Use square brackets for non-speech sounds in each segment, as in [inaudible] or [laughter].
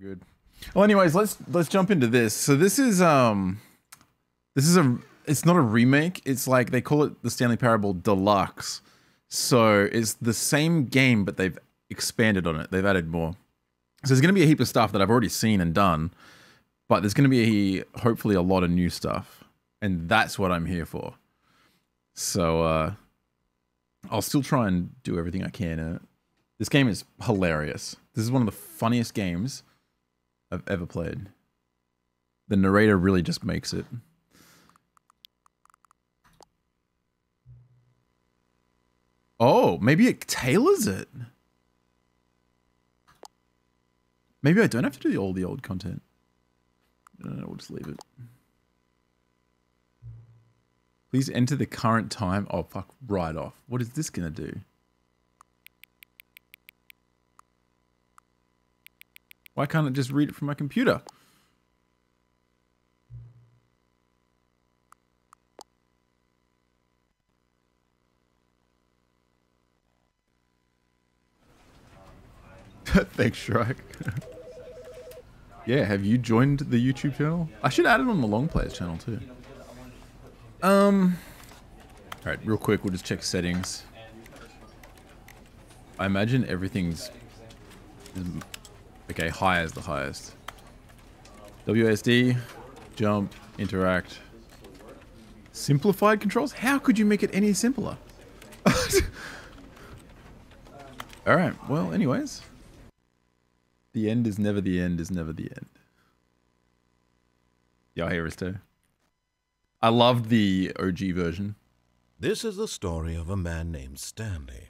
good. Well, anyways, let's let's jump into this. So this is um, this is a it's not a remake. It's like they call it the Stanley Parable Deluxe. So it's the same game, but they've expanded on it. They've added more. So there's going to be a heap of stuff that I've already seen and done, but there's going to be a, hopefully a lot of new stuff, and that's what I'm here for. So uh, I'll still try and do everything I can. This game is hilarious. This is one of the funniest games I've ever played. The narrator really just makes it. Oh, maybe it tailors it. Maybe I don't have to do all the old content. No, we'll just leave it. Please enter the current time. Oh, fuck, right off. What is this going to do? Why can't I just read it from my computer? [laughs] Thanks, Shrike. [laughs] yeah, have you joined the YouTube channel? I should add it on the Longplays channel too. Um, all right, real quick, we'll just check settings. I imagine everything's okay. High is the highest. WASD, jump, interact. Simplified controls? How could you make it any simpler? [laughs] All right. Well, anyways. The end is never the end is never the end. Y'all hear us too. I loved the OG version. This is the story of a man named Stanley.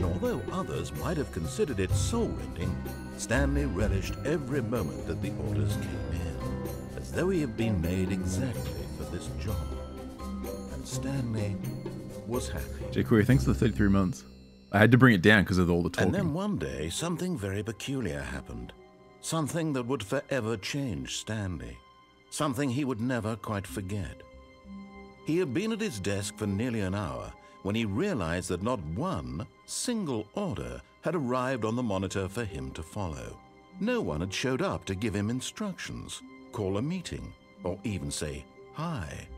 And although others might have considered it soul-rending, Stanley relished every moment that the orders came in, as though he had been made exactly for this job. And Stanley was happy. jQuery, thanks for the 33 months. I had to bring it down because of all the talking. And then one day, something very peculiar happened. Something that would forever change Stanley. Something he would never quite forget. He had been at his desk for nearly an hour when he realized that not one single order had arrived on the monitor for him to follow. No one had showed up to give him instructions, call a meeting, or even say hi.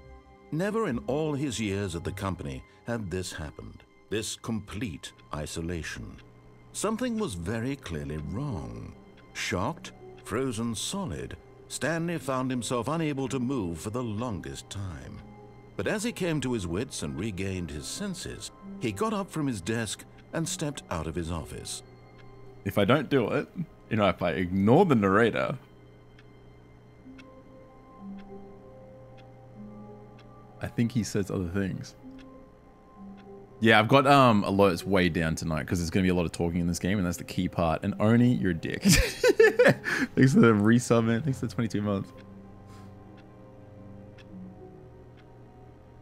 Never in all his years at the company had this happened, this complete isolation. Something was very clearly wrong. Shocked, frozen solid, Stanley found himself unable to move for the longest time. But as he came to his wits and regained his senses, he got up from his desk and stepped out of his office. If I don't do it, you know, if I ignore the narrator, I think he says other things. Yeah, I've got um alerts way down tonight because there's going to be a lot of talking in this game, and that's the key part. And Oni, you're a dick. [laughs] Thanks for the resub, man. Thanks for the 22 months.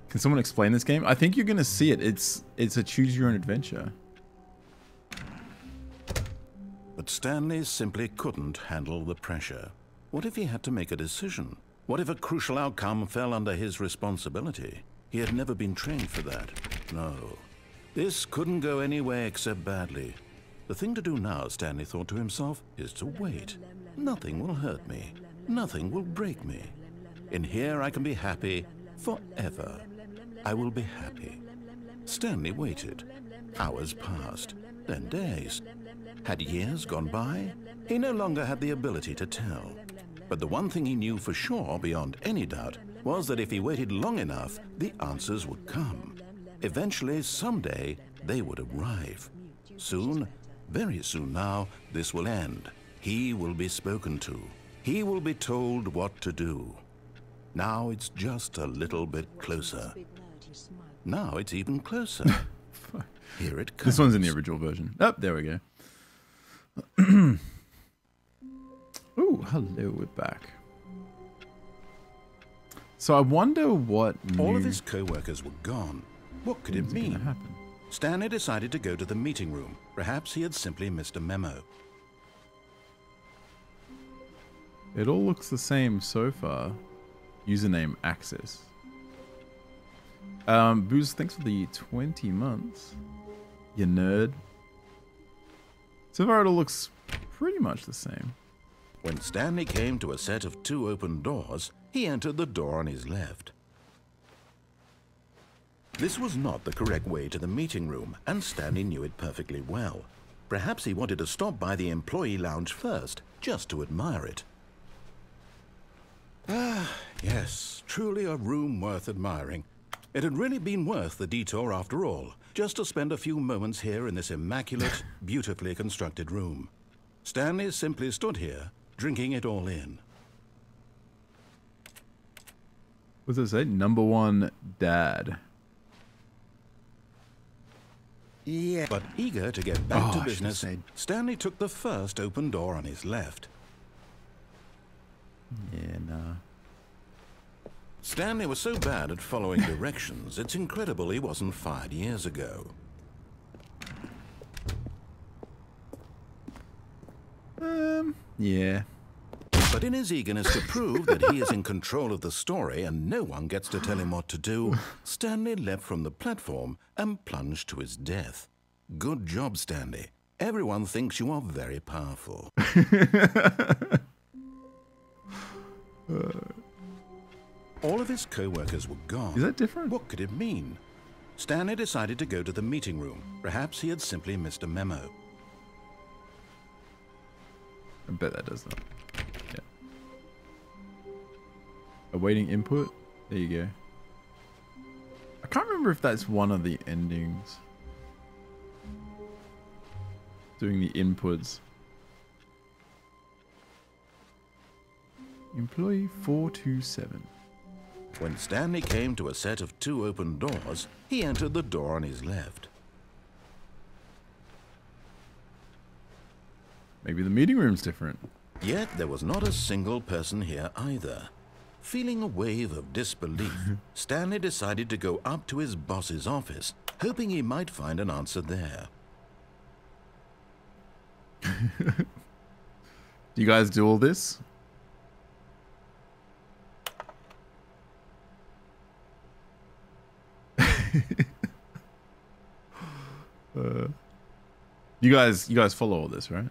Can someone explain this game? I think you're going to see it. It's it's a choose your own adventure. But Stanley simply couldn't handle the pressure. What if he had to make a decision? What if a crucial outcome fell under his responsibility? He had never been trained for that. No. This couldn't go any way except badly. The thing to do now, Stanley thought to himself, is to wait. Nothing will hurt me. Nothing will break me. In here I can be happy forever. I will be happy. Stanley waited. Hours passed, then days. Had years gone by? He no longer had the ability to tell. But the one thing he knew for sure, beyond any doubt, was that if he waited long enough, the answers would come. Eventually, someday, they would arrive. Soon, very soon now, this will end. He will be spoken to. He will be told what to do. Now it's just a little bit closer. Now it's even closer. [laughs] Here it comes. This one's in the original version. Oh, there we go. [clears throat] Ooh, hello, we're back. So I wonder what All of his co-workers were gone. What could it things are gonna mean? happen. Stanley decided to go to the meeting room. Perhaps he had simply missed a memo. It all looks the same so far. Username access. Um, Booze, thanks for the 20 months. You nerd. All looks pretty much the same. When Stanley came to a set of two open doors, he entered the door on his left. This was not the correct way to the meeting room, and Stanley knew it perfectly well. Perhaps he wanted to stop by the employee lounge first, just to admire it. Ah, yes, truly a room worth admiring. It had really been worth the detour after all, just to spend a few moments here in this immaculate, [laughs] beautifully constructed room. Stanley simply stood here, drinking it all in. What does it say? Number one dad. Yeah. But eager to get back Oh, to business, said- Stanley took the first open door on his left. Yeah, nah. Stanley was so bad at following directions, it's incredible he wasn't fired years ago. Um, yeah. But in his eagerness to prove that he is in control of the story and no one gets to tell him what to do, Stanley leapt from the platform and plunged to his death. Good job, Stanley. Everyone thinks you are very powerful. [laughs] [laughs] All of his co-workers were gone. Is that different? What could it mean? Stanley decided to go to the meeting room. Perhaps he had simply missed a memo. I bet that does that. Yeah. Awaiting input. There you go. I can't remember if that's one of the endings. Doing the inputs. Employee 427. When Stanley came to a set of two open doors, he entered the door on his left. Maybe the meeting room's different. Yet there was not a single person here either. Feeling a wave of disbelief, [laughs] Stanley decided to go up to his boss's office, hoping he might find an answer there. [laughs] Do you guys do all this? [laughs] uh, you guys, you guys follow all this, right?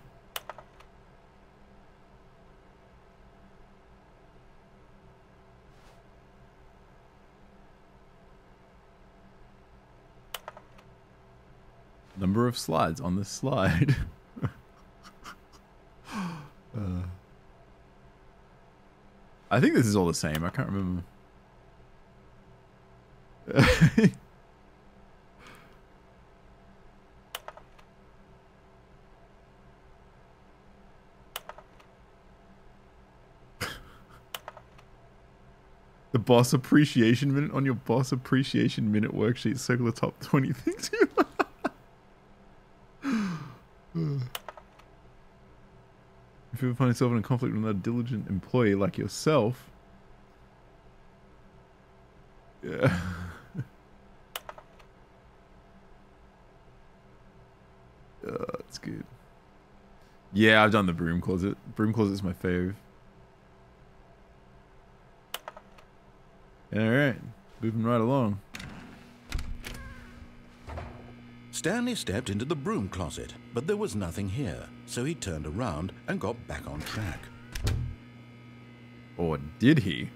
Number of slides on this slide. [laughs] Uh, I think this is all the same. I can't remember. [laughs] the boss appreciation minute on your boss appreciation minute worksheet. Circle the top 20 things you [sighs] If you ever find yourself in a conflict with another diligent employee like yourself, yeah. [laughs] uh, that's good. Yeah, I've done the broom closet. Broom closet's my fave. All right, moving right along. Stanley stepped into the broom closet, but there was nothing here, so he turned around and got back on track. Or did he?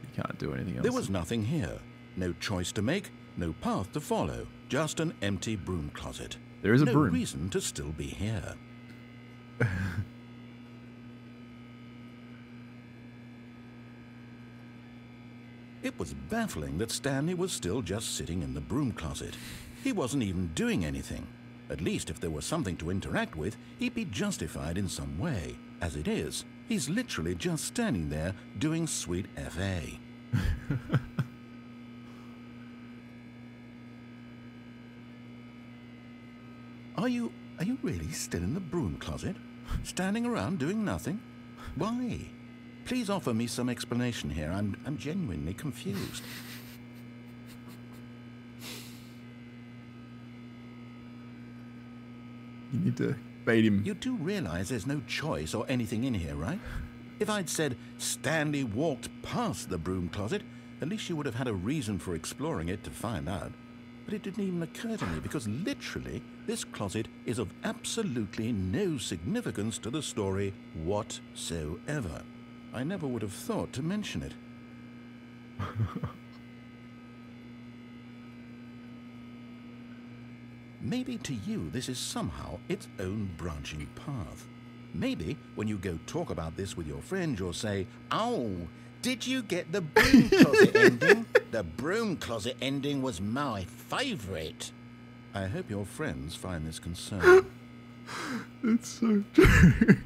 He can't do anything else. There was nothing here. No choice to make, no path to follow, just an empty broom closet. There is a no broom. reason to still be here. [laughs] It was baffling that Stanley was still just sitting in the broom closet. He wasn't even doing anything. At least if there was something to interact with, he'd be justified in some way. As it is, he's literally just standing there doing sweet FA. [laughs] Are you are you really still in the broom closet? Standing around doing nothing? Why? Please offer me some explanation here. I'm I'm genuinely confused. You need to bait him. You do realize there's no choice or anything in here, right? If I'd said Stanley walked past the broom closet, at least you would have had a reason for exploring it to find out. But it didn't even occur to me because literally this closet is of absolutely no significance to the story whatsoever. I never would have thought to mention it. [laughs] Maybe to you this is somehow its own branching path. Maybe when you go talk about this with your friends, you'll say, Oh, did you get the broom [laughs] closet ending? The broom closet ending was my favourite. I hope your friends find this concerning. [laughs] It's so true.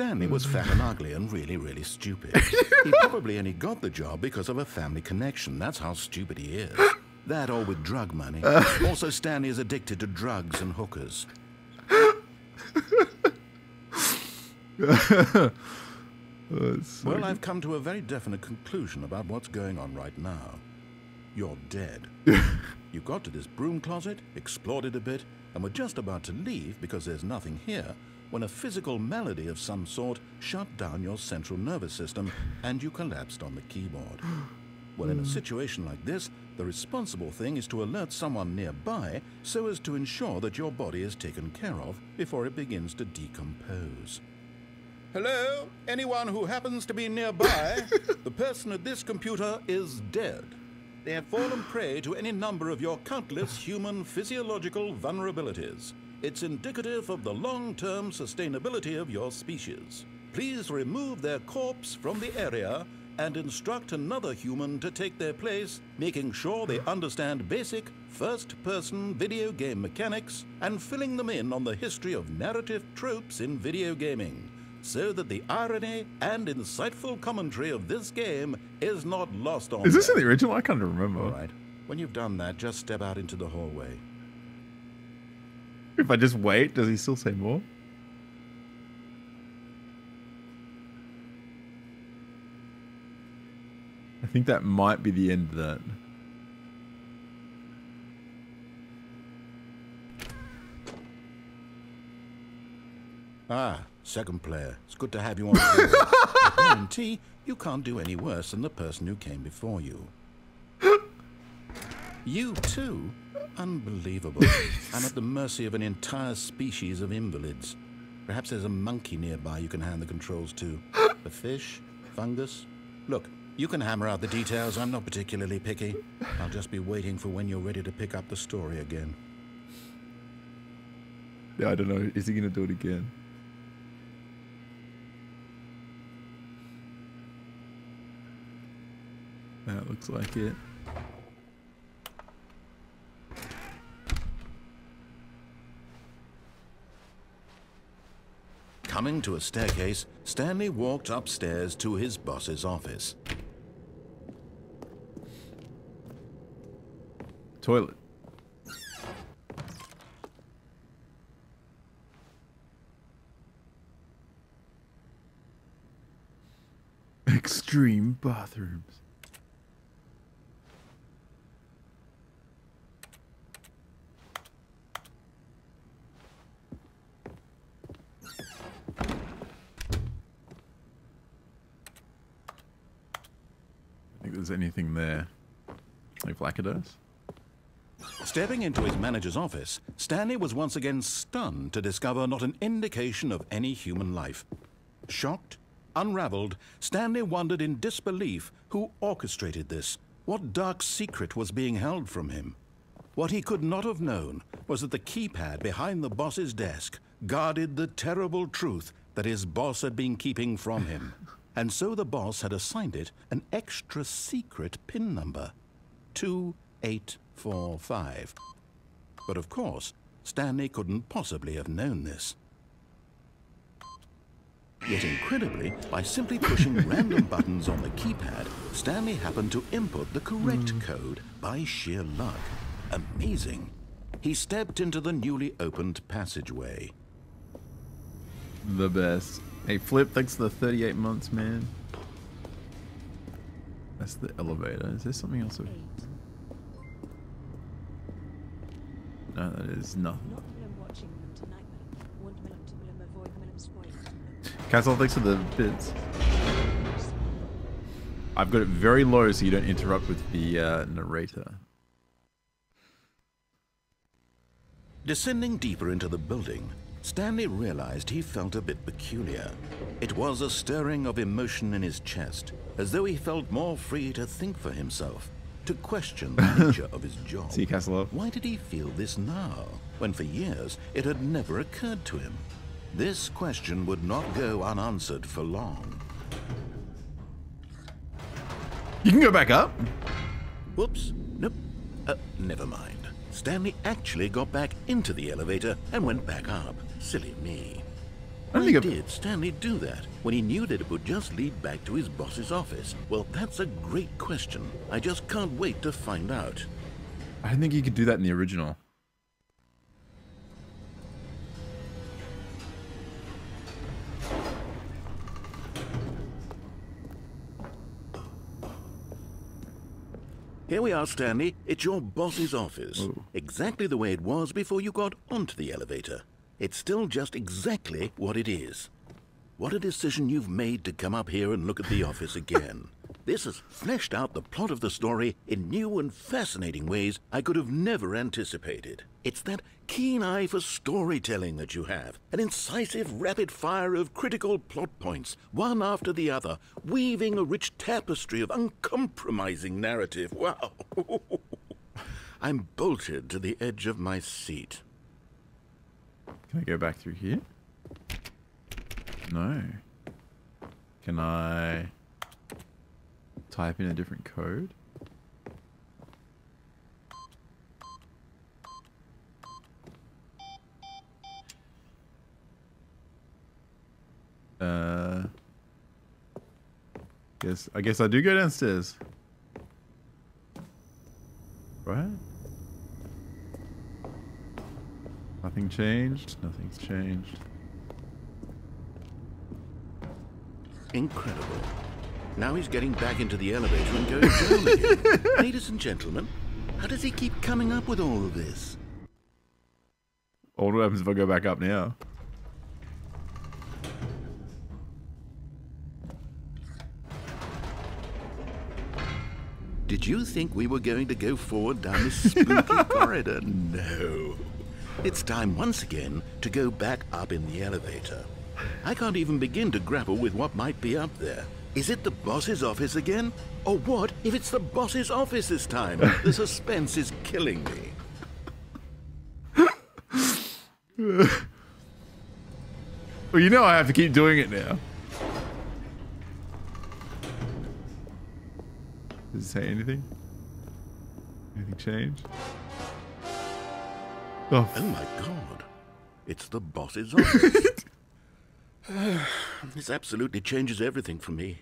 Stanley was mm. fat and ugly and really, really stupid. he [laughs] probably only got the job because of a family connection. That's how stupid he is. That or with drug money. Uh. Also, Stanley is addicted to drugs and hookers. Well, I've come to a very definite conclusion about what's going on right now. You're dead. [laughs] you got to this broom closet, explored it a bit, and were just about to leave because there's nothing here when a physical malady of some sort shut down your central nervous system and you collapsed on the keyboard. [gasps] Well, in a hmm. situation like this, the responsible thing is to alert someone nearby so as to ensure that your body is taken care of before it begins to decompose. Hello? Anyone who happens to be nearby? [laughs] the person at this computer is dead. They have fallen prey to any number of your countless human physiological vulnerabilities. It's indicative of the long-term sustainability of your species. Please remove their corpse from the area and instruct another human to take their place, making sure they understand basic first-person video game mechanics and filling them in on the history of narrative tropes in video gaming, so that the irony and insightful commentary of this game is not lost on Is this in the original? I can't remember. All right. When you've done that, just step out into the hallway. If I just wait, does he still say more? I think that might be the end of that. Ah, second player. It's good to have you on board. I guarantee you can't do any worse than the person who came before you. You too? Unbelievable. [laughs] I'm at the mercy of an entire species of invalids. Perhaps there's a monkey nearby you can hand the controls to. [gasps] A fish? Fungus? Look, you can hammer out the details. I'm not particularly picky. I'll just be waiting for when you're ready to pick up the story again. Yeah, I don't know. Is he going to do it again? That looks like it. Coming to a staircase, Stanley walked upstairs to his boss's office. Toilet. Extreme bathrooms. Think there's anything there. Like Vlakados? Stepping into his manager's office, Stanley was once again stunned to discover not an indication of any human life. Shocked, unraveled, Stanley wondered in disbelief who orchestrated this. What dark secret was being held from him? What he could not have known was that the keypad behind the boss's desk guarded the terrible truth that his boss had been keeping from him. [laughs] And so the boss had assigned it an extra secret PIN number 2845. But of course, Stanley couldn't possibly have known this. Yet incredibly, by simply pushing [laughs] random buttons on the keypad, Stanley happened to input the correct hmm. code by sheer luck. Amazing. He stepped into the newly opened passageway. The best. Hey, Flip, thanks for the 38 months, man. That's the elevator. Is there something else? over- No, that is nothing. Not Willem watching them tonight, Willem. Want Willem to Willem avoid Willem spoiling. Castle, thanks for the bits. I've got it very low so you don't interrupt with the uh, narrator. Descending deeper into the building, Stanley realized he felt a bit peculiar. It was a stirring of emotion in his chest, as though he felt more free to think for himself, to question the [laughs] nature of his job. See Castle. Why did he feel this now, when for years it had never occurred to him? This question would not go unanswered for long. You can go back up. Whoops. Nope. Uh, never mind. Stanley actually got back into the elevator and went back up. Silly me. Why did Stanley do that when he knew that it would just lead back to his boss's office? Well, that's a great question. I just can't wait to find out. I don't think you could do that in the original. Here we are, Stanley. It's your boss's office. Ooh. Exactly the way it was before you got onto the elevator. It's still just exactly what it is. What a decision you've made to come up here and look at the [laughs] office again. This has fleshed out the plot of the story in new and fascinating ways I could have never anticipated. It's that keen eye for storytelling that you have, an incisive rapid fire of critical plot points, one after the other, weaving a rich tapestry of uncompromising narrative. Wow! [laughs] I'm bolted to the edge of my seat. Can I go back through here? No. Can I type in a different code? Uh, guess I guess I do go downstairs. Right? Nothing changed. Nothing's changed. Incredible. Now he's getting back into the elevator and going down again. [laughs] Ladies and gentlemen, how does he keep coming up with all of this? What happens if I go back up now? Did you think we were going to go forward down this spooky [laughs] corridor? No. It's time once again to go back up in the elevator. I can't even begin to grapple with what might be up there. Is it the boss's office again? Or what if it's the boss's office this time? The suspense is killing me. [laughs] Well, you know I have to keep doing it now. Does it say anything? Anything change? Oh, Oh my god. It's the boss's office. [laughs] this absolutely changes everything for me.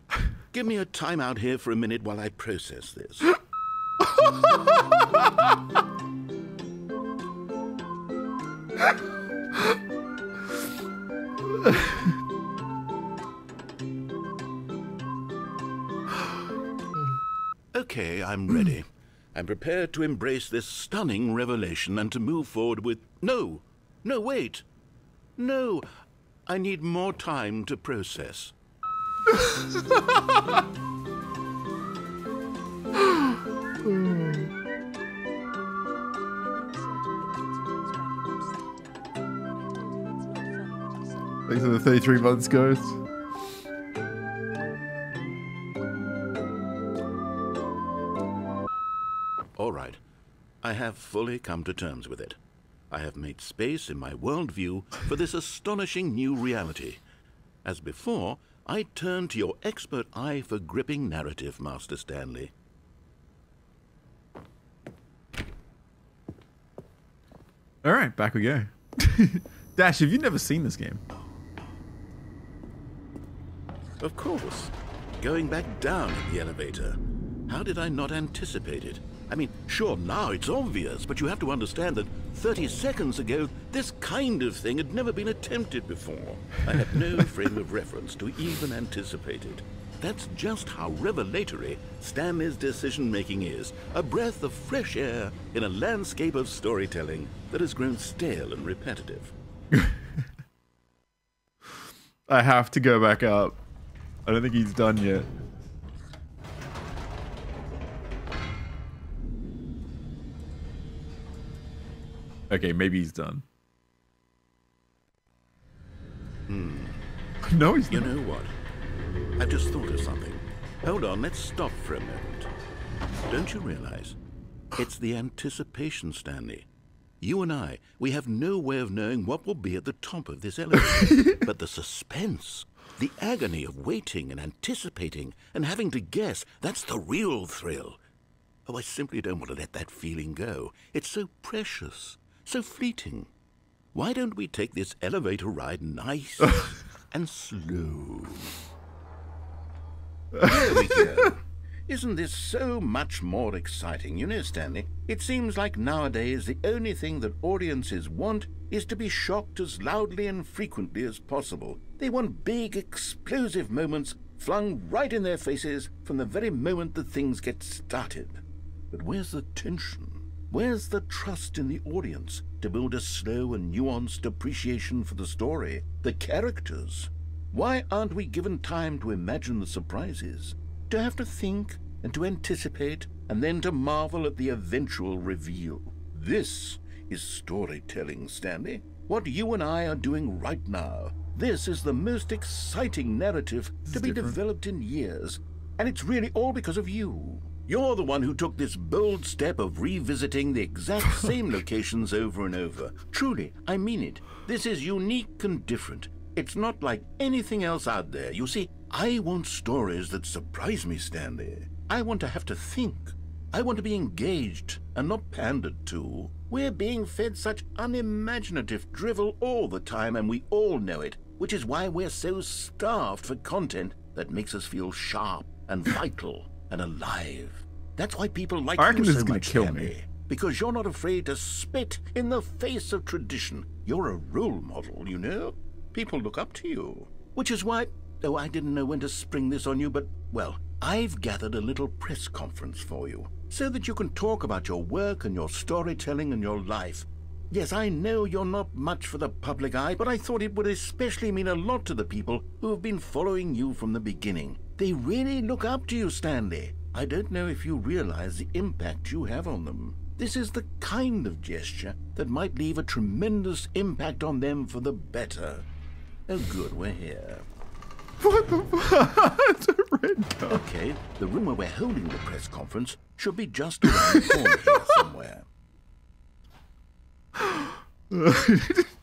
Give me a time out here for a minute while I process this. Okay, I'm ready. I'm prepared to embrace this stunning revelation and to move forward with. No! No, wait! No! I need more time to process. thanks for the 33 months, Ghost. Have fully come to terms with it. I have made space in my worldview for this astonishing new reality. As before, I turn to your expert eye for gripping narrative, Master Stanley. All right, back we go. [laughs] Dash, have you never seen this game? Of course. Going back down in the elevator. How did I not anticipate it? I mean, sure, now it's obvious, but you have to understand that 30 seconds ago, this kind of thing had never been attempted before. I had no [laughs] frame of reference to even anticipate it. That's just how revelatory Stanley's decision making is. A breath of fresh air in a landscape of storytelling that has grown stale and repetitive. [laughs] I have to go back up. I don't think he's done yet. Okay, maybe he's done. Hmm. No, he's You not. know what? I've just thought of something. Hold on, let's stop for a moment. Don't you realize? It's the anticipation, Stanley. You and I, we have no way of knowing what will be at the top of this elevator. [laughs] but the suspense, the agony of waiting and anticipating and having to guess, that's the real thrill. Oh, I simply don't want to let that feeling go. It's so precious, so fleeting. Why don't we take this elevator ride nice [laughs] and slow? There we go. [laughs] Isn't this so much more exciting? You know, Stanley, it seems like nowadays the only thing that audiences want is to be shocked as loudly and frequently as possible. They want big, explosive moments flung right in their faces from the very moment that things get started. But where's the tension? Where's the trust in the audience to build a slow and nuanced appreciation for the story, the characters? Why aren't we given time to imagine the surprises? To have to think and to anticipate and then to marvel at the eventual reveal? This is storytelling, Stanley. What you and I are doing right now. This is the most exciting narrative to be different. developed in years. And it's really all because of you. You're the one who took this bold step of revisiting the exact [laughs] same locations over and over. Truly, I mean it. This is unique and different. It's not like anything else out there. You see, I want stories that surprise me, Stanley. I want to have to think. I want to be engaged and not pandered to. We're being fed such unimaginative drivel all the time, and we all know it, which is why we're so starved for content that makes us feel sharp and vital [laughs] and alive. That's why people like I you so much, kill Stanley. me. Because you're not afraid to spit in the face of tradition. You're a role model, you know? People look up to you. Which is why. Oh, I didn't know when to spring this on you, but, well, I've gathered a little press conference for you so that you can talk about your work and your storytelling and your life. Yes, I know you're not much for the public eye, but I thought it would especially mean a lot to the people who have been following you from the beginning. They really look up to you, Stanley. I don't know if you realize the impact you have on them. This is the kind of gesture that might leave a tremendous impact on them for the better. Oh, good, we're here. What the fuck? [laughs] it's a red card. Okay, the room where we're holding the press conference should be just around the corner here [laughs] somewhere. [laughs]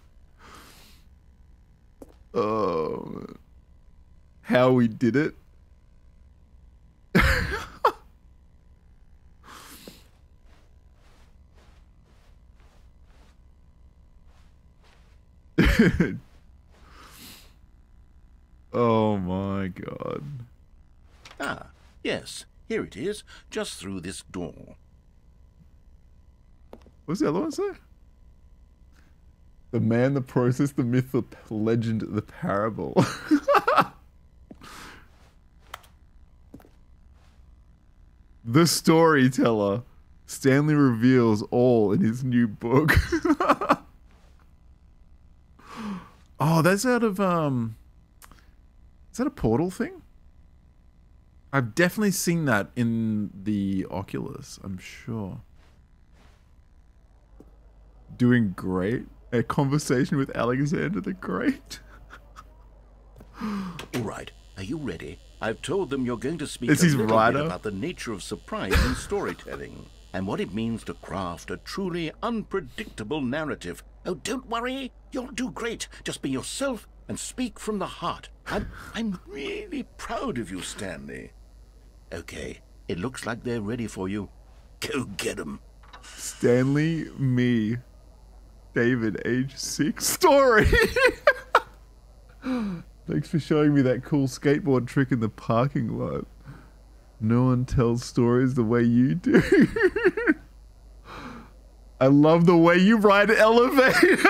Oh, how we did it. [laughs] oh my god. Ah, yes, here it is, just through this door. What's the other one say? The man, the process, the myth, the legend, the parable. [laughs] the storyteller. Stanley reveals all in his new book. [laughs] oh, that's out of um Is that a portal thing? I've definitely seen that in the Oculus, I'm sure doing great. A conversation with Alexander the Great. [laughs] All right, are you ready? I've told them you're going to speak Is a little bit about the nature of surprise in storytelling and what it means to craft a truly unpredictable narrative. Oh, don't worry, you'll do great. Just be yourself and speak from the heart. I'm, I'm really proud of you, Stanley. Okay, it looks like they're ready for you. Go get 'em. Stanley, me, David, age six story. [laughs] Thanks for showing me that cool skateboard trick in the parking lot. No one tells stories the way you do. [laughs] I love the way you ride elevator. [laughs]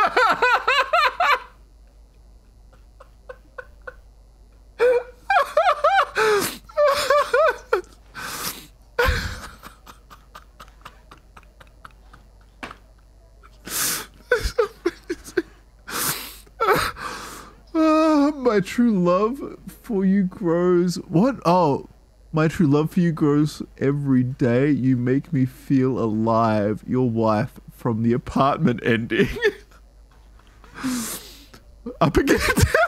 Ah, my true love for you grows. What? Oh, my true love for you grows every day. You make me feel alive. Your wife from the apartment ending. [laughs] Up again. [laughs]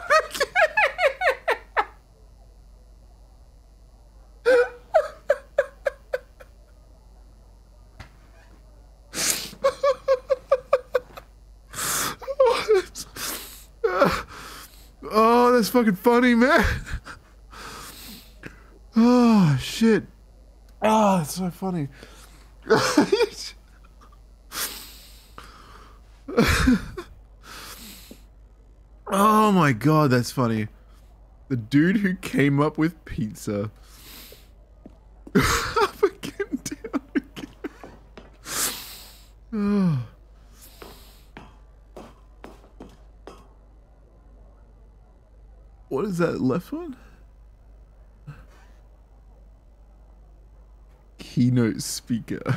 That's fucking funny, man. [laughs] Oh shit. Oh, that's so funny. [laughs] oh my god, that's funny. The dude who came up with pizza [laughs] again. Oh. What is that left one? Keynote speaker. [laughs]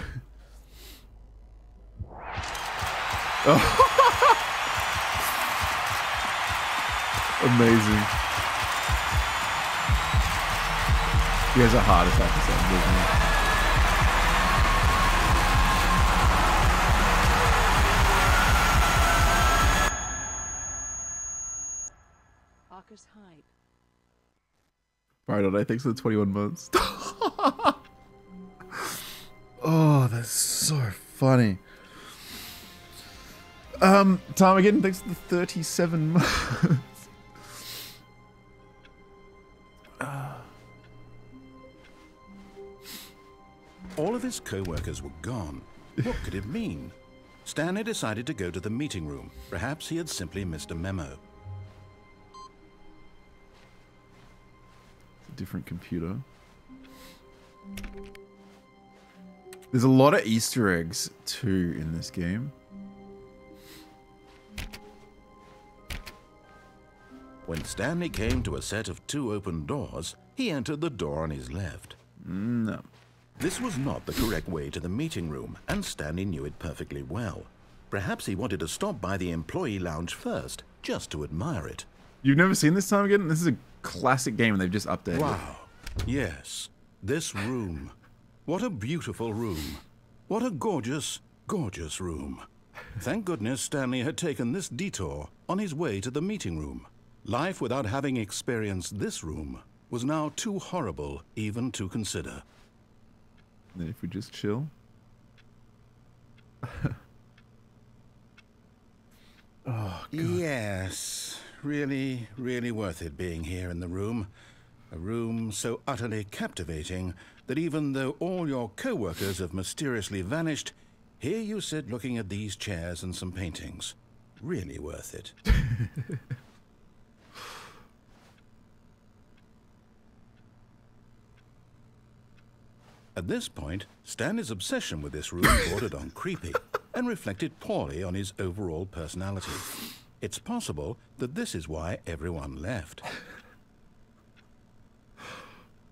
Amazing. He has a heart attack or something, Right on, I think so. 21 months. [laughs] oh, that's so funny. Um, Tom again, thanks for the 37 months. All of his co-workers were gone. What could it mean? Stanley decided to go to the meeting room. Perhaps he had simply missed a memo. Different computer. There's a lot of Easter eggs too in this game. When Stanley came to a set of two open doors, he entered the door on his left. Mm, no. This was not the correct way to the meeting room, and Stanley knew it perfectly well. Perhaps he wanted to stop by the employee lounge first, just to admire it. You've never seen this time again? This is a classic game and they've just updated. it. Wow. Yes, this room. What a beautiful room. What a gorgeous, gorgeous room. Thank goodness Stanley had taken this detour on his way to the meeting room. Life without having experienced this room was now too horrible even to consider. Then if we just chill. [laughs] Oh, yes, really, really worth it being here in the room. A room so utterly captivating that even though all your co-workers have mysteriously vanished, here you sit looking at these chairs and some paintings. Really worth it. [laughs] At this point, Stanley's obsession with this room bordered on creepy and reflected poorly on his overall personality. It's possible that this is why everyone left.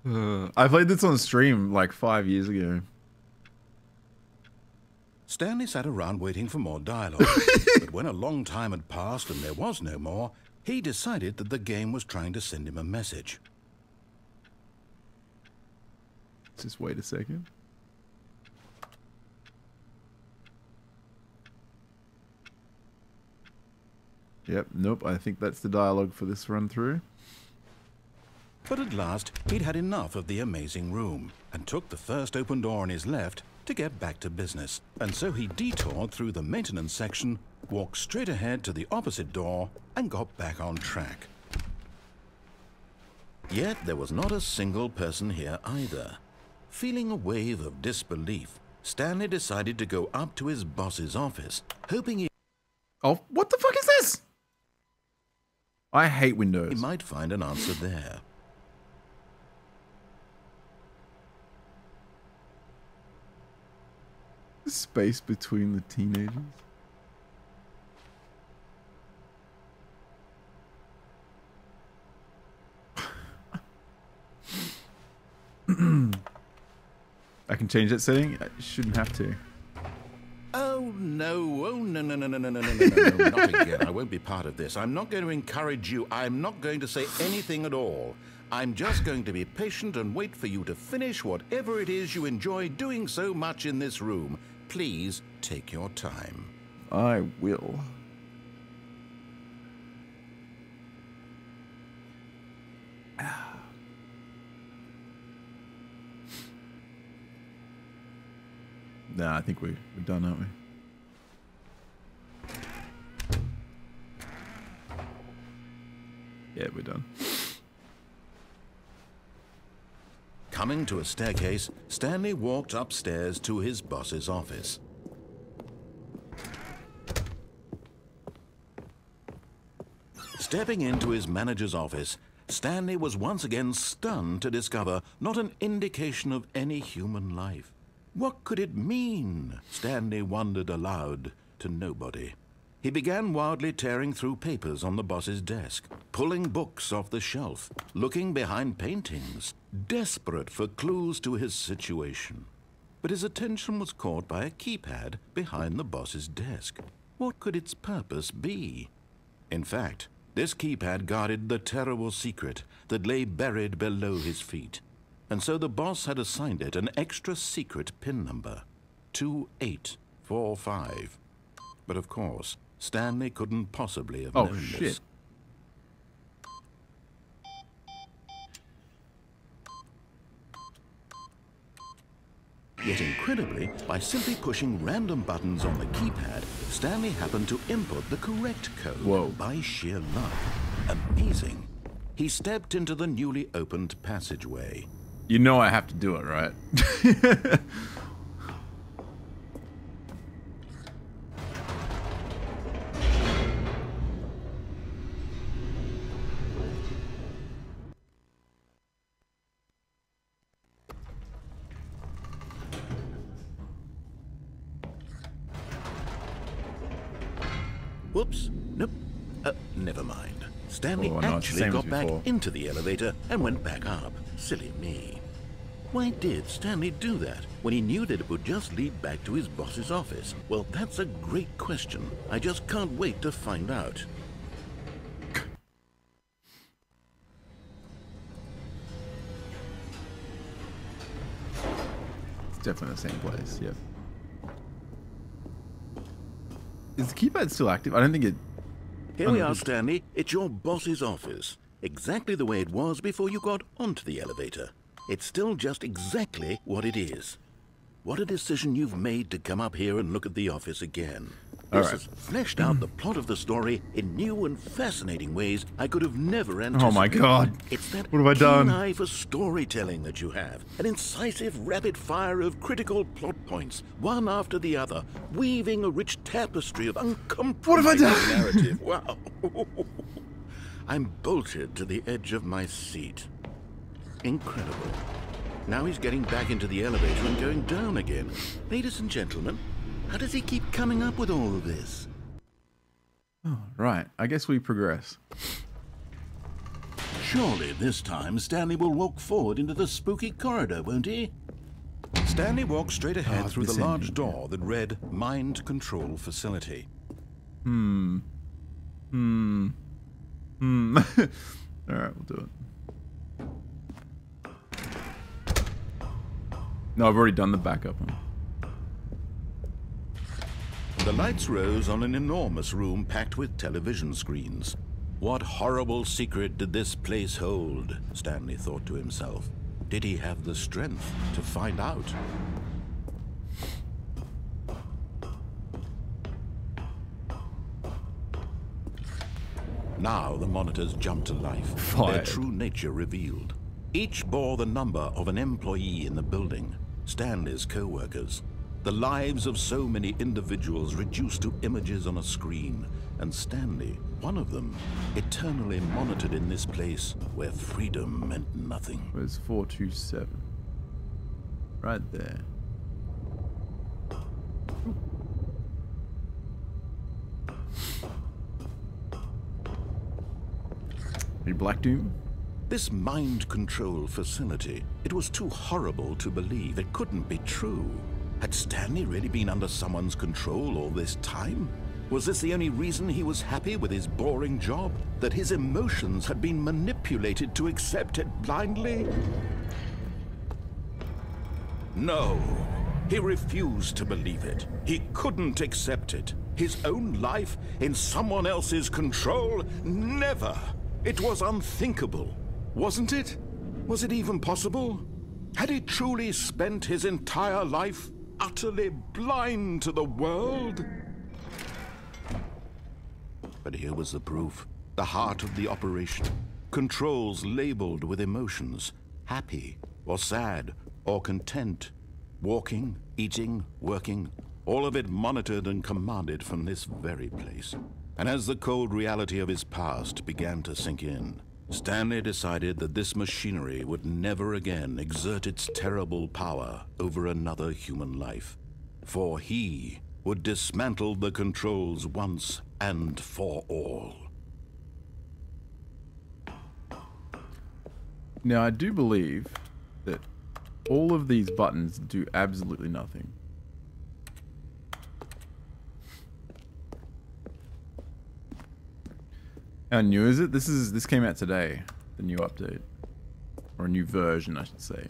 Uh, [sighs] I played this on stream like five years ago. Stanley sat around waiting for more dialogue, [laughs] but when a long time had passed and there was no more, he decided that the game was trying to send him a message. Just wait a second. Yep, nope, I think that's the dialogue for this run through. But at last, he'd had enough of the amazing room and took the first open door on his left to get back to business. And so he detoured through the maintenance section, walked straight ahead to the opposite door, and got back on track. Yet there was not a single person here either. Feeling a wave of disbelief, Stanley decided to go up to his boss's office, hoping he Oh, what the fuck is this? I hate Windows. You might find an answer there. The space between the teenagers. [coughs] I can change that setting. I shouldn't have to. Oh no! Oh no! No! No! No! No! No! No! No! no, Not again! I won't be part of this. I'm not going to encourage you. I'm not going to say anything at all. I'm just going to be patient and wait for you to finish whatever it is you enjoy doing so much in this room. Please take your time. I will. Nah, I think we, we're done, aren't we? Yeah, we're done. Coming to a staircase, Stanley walked upstairs to his boss's office. Stepping into his manager's office, Stanley was once again stunned to discover not an indication of any human life. What could it mean? Stanley wondered aloud to nobody. He began wildly tearing through papers on the boss's desk, pulling books off the shelf, looking behind paintings, desperate for clues to his situation. But his attention was caught by a keypad behind the boss's desk. What could its purpose be? In fact, this keypad guarded the terrible secret that lay buried below his feet. And so the boss had assigned it an extra secret pin number 2845. But of course, Stanley couldn't possibly have Oh, known shit. this. Yet incredibly, by simply pushing random buttons on the keypad, Stanley happened to input the correct code Whoa. by sheer luck. Amazing. He stepped into the newly opened passageway. You know I have to do it, right? [laughs] Stanley no, it's the actually same as got back into the elevator and went back up. Silly me. Why did Stanley do that when he knew that it would just lead back to his boss's office? Well, that's a great question. I just can't wait to find out. It's definitely the same place, yep. Is the keypad still active? I don't think it... Here we are, Stanley. It's your boss's office. Exactly the way it was before you got onto the elevator. It's still just exactly what it is. What a decision you've made to come up here and look at the office again. All This right. has fleshed out the plot of the story in new and fascinating ways I could have never anticipated. Oh my God. It's that What have I keen done? eye for storytelling that you have. An incisive rapid fire of critical plot points, one after the other, weaving a rich tapestry of uncompromising narrative. [laughs] Wow. I'm bolted to the edge of my seat. Incredible. Now he's getting back into the elevator and going down again. Ladies and gentlemen, how does he keep coming up with all of this? Right, I guess we progress. Surely this time Stanley will walk forward into the spooky corridor, won't he? Stanley walked straight ahead Oh, through the large ending, door that read Mind Control Facility. Hmm. Hmm. Hmm. [laughs] Alright, we'll do it. No, I've already done the backup one. The lights rose on an enormous room packed with television screens. What horrible secret did this place hold? Stanley thought to himself. Did he have the strength to find out? Now the monitors jumped to life, their true nature revealed. Each bore the number of an employee in the building, Stanley's co-workers. The lives of so many individuals reduced to images on a screen, and Stanley, one of them, eternally monitored in this place where freedom meant nothing. Where's 427? Right there. Are Black Doom? This mind control facility, it was too horrible to believe. It couldn't be true. Had Stanley really been under someone's control all this time? Was this the only reason he was happy with his boring job? That his emotions had been manipulated to accept it blindly? No. He refused to believe it. He couldn't accept it. His own life in someone else's control? Never. It was unthinkable. Wasn't it? Was it even possible? Had he truly spent his entire life utterly blind to the world? But here was the proof. The heart of the operation. Controls labeled with emotions. Happy, or sad, or content. Walking, eating, working. All of it monitored and commanded from this very place. And as the cold reality of his past began to sink in, Stanley decided that this machinery would never again exert its terrible power over another human life. For he would dismantle the controls once and for all. Now, I do believe that all of these buttons do absolutely nothing. How new is it? This is this came out today, the new update. Or a new version, I should say.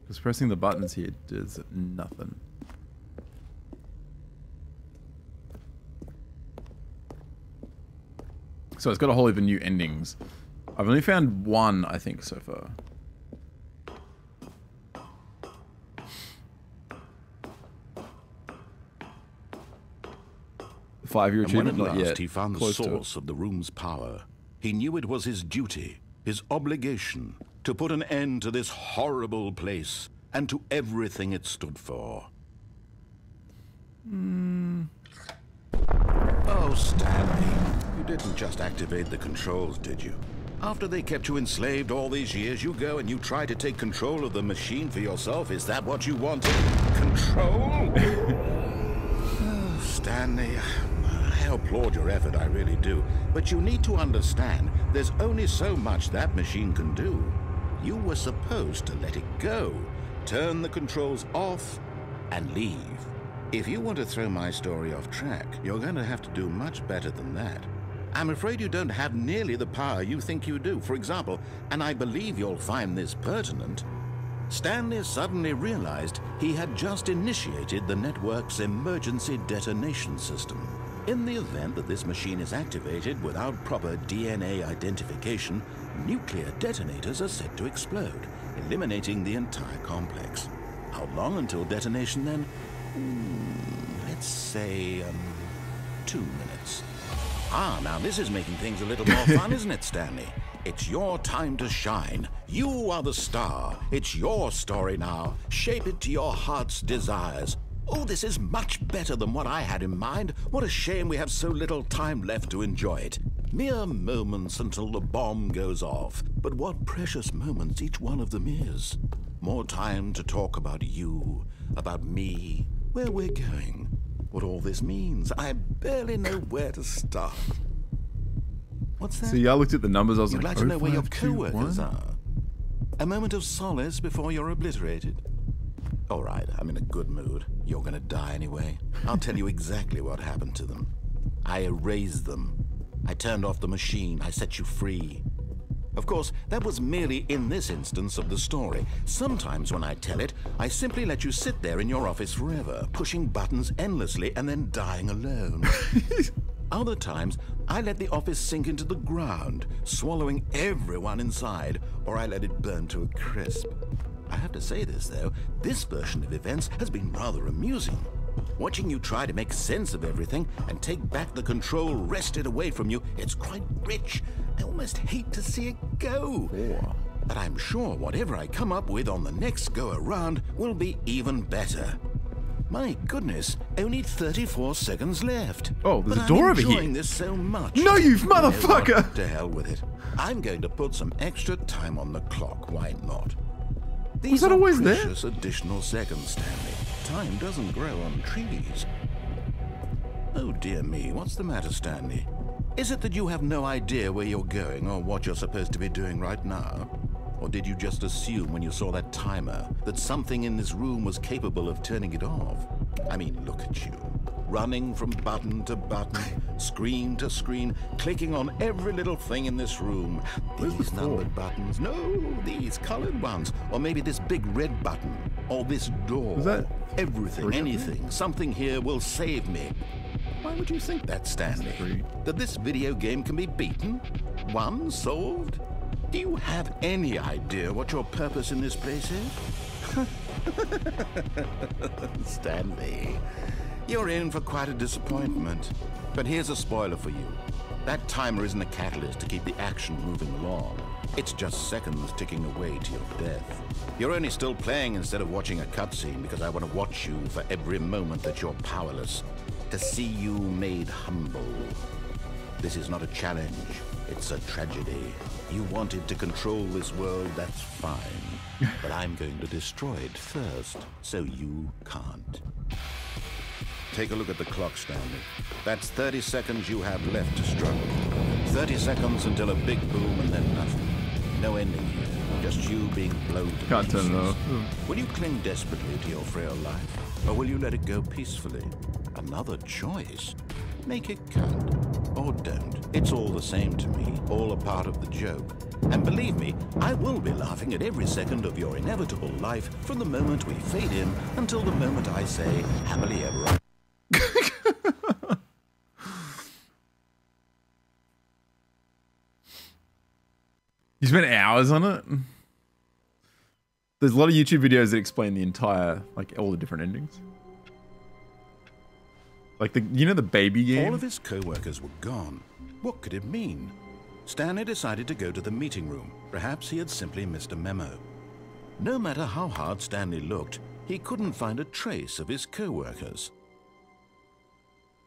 Because pressing the buttons here does nothing. So it's got a whole heap of new endings. I've only found one, I think, so far. Five-year And when at achievement, not last yet. he found the Close to source of the room's power, he knew it was his duty, his obligation, to put an end to this horrible place and to everything it stood for. Hmm. Oh, Stanley, you didn't just activate the controls, did you? After they kept you enslaved all these years, you go and you try to take control of the machine for yourself. Is that what you wanted? Control? [laughs] Oh, Stanley, I applaud your effort, I really do. But you need to understand, there's only so much that machine can do. You were supposed to let it go, turn the controls off, and leave. If you want to throw my story off track, you're going to have to do much better than that. I'm afraid you don't have nearly the power you think you do. For example, and I believe you'll find this pertinent, Stanley suddenly realized he had just initiated the network's emergency detonation system. In the event that this machine is activated without proper DNA identification, nuclear detonators are set to explode, eliminating the entire complex. How long until detonation then? Hmm, let's say, um, two minutes. Ah, now this is making things a little more fun, [laughs] isn't it, Stanley? It's your time to shine. You are the star. It's your story now. Shape it to your heart's desires. Oh, this is much better than what I had in mind. What a shame we have so little time left to enjoy it. Mere moments until the bomb goes off. But what precious moments each one of them is. More time to talk about you, about me, where we're going, what all this means. I barely know where to start. What's that? See, I looked at the numbers. I was You'd like, like to know where your 0521? co-workers are. A moment of solace before you're obliterated. All right, I'm in a good mood. You're gonna die anyway. I'll tell you exactly what happened to them. I erased them. I turned off the machine. I set you free. Of course, that was merely in this instance of the story. Sometimes when I tell it, I simply let you sit there in your office forever, pushing buttons endlessly and then dying alone. [laughs] Other times, I let the office sink into the ground, swallowing everyone inside, or I let it burn to a crisp. I have to say this, though, this version of events has been rather amusing. Watching you try to make sense of everything and take back the control wrested away from you, it's quite rich. I almost hate to see it go. But I'm sure whatever I come up with on the next go around will be even better. My goodness, only 34 seconds left. Oh, there's but a door I'm over here. enjoying this so much. No, you motherfucker! To hell with it. I'm going to put some extra time on the clock. Why not? These that are always there? precious additional seconds, Stanley. Time doesn't grow on trees. Oh dear me, what's the matter, Stanley? Is it that you have no idea where you're going or what you're supposed to be doing right now? Or did you just assume when you saw that timer that something in this room was capable of turning it off? I mean, look at you. Running from button to button, screen to screen, clicking on every little thing in this room. These numbered buttons. No, these colored ones. Or maybe this big red button. Or this door. Was that Everything, anything, something here will save me. Why would you think that, Stanley? That this video game can be beaten? Won? Solved? Do you have any idea what your purpose in this place is? [laughs] Stanley, you're in for quite a disappointment. But here's a spoiler for you. That timer isn't a catalyst to keep the action moving along. It's just seconds ticking away to your death. You're only still playing instead of watching a cutscene because I want to watch you for every moment that you're powerless. To see you made humble. This is not a challenge. It's a tragedy. You wanted to control this world, that's fine. [laughs] but I'm going to destroy it first, so you can't. Take a look at the clock, Stanley. That's 30 seconds you have left to struggle. 30 seconds until a big boom and then nothing. No ending here. Just you being blown to Can't turn pieces. off. Will you cling desperately to your frail life? Or will you let it go peacefully? Another choice. Make it count. Or oh, don't. It's all the same to me. All a part of the joke. And believe me, I will be laughing at every second of your inevitable life from the moment we fade in until the moment I say, happily ever after. [laughs] You spent hours on it. There's a lot of YouTube videos that explain the entire, like all the different endings. Like the, you know, the baby game. All of his co-workers were gone. What could it mean? Stanley decided to go to the meeting room. Perhaps he had simply missed a memo. No matter how hard Stanley looked, he couldn't find a trace of his co-workers.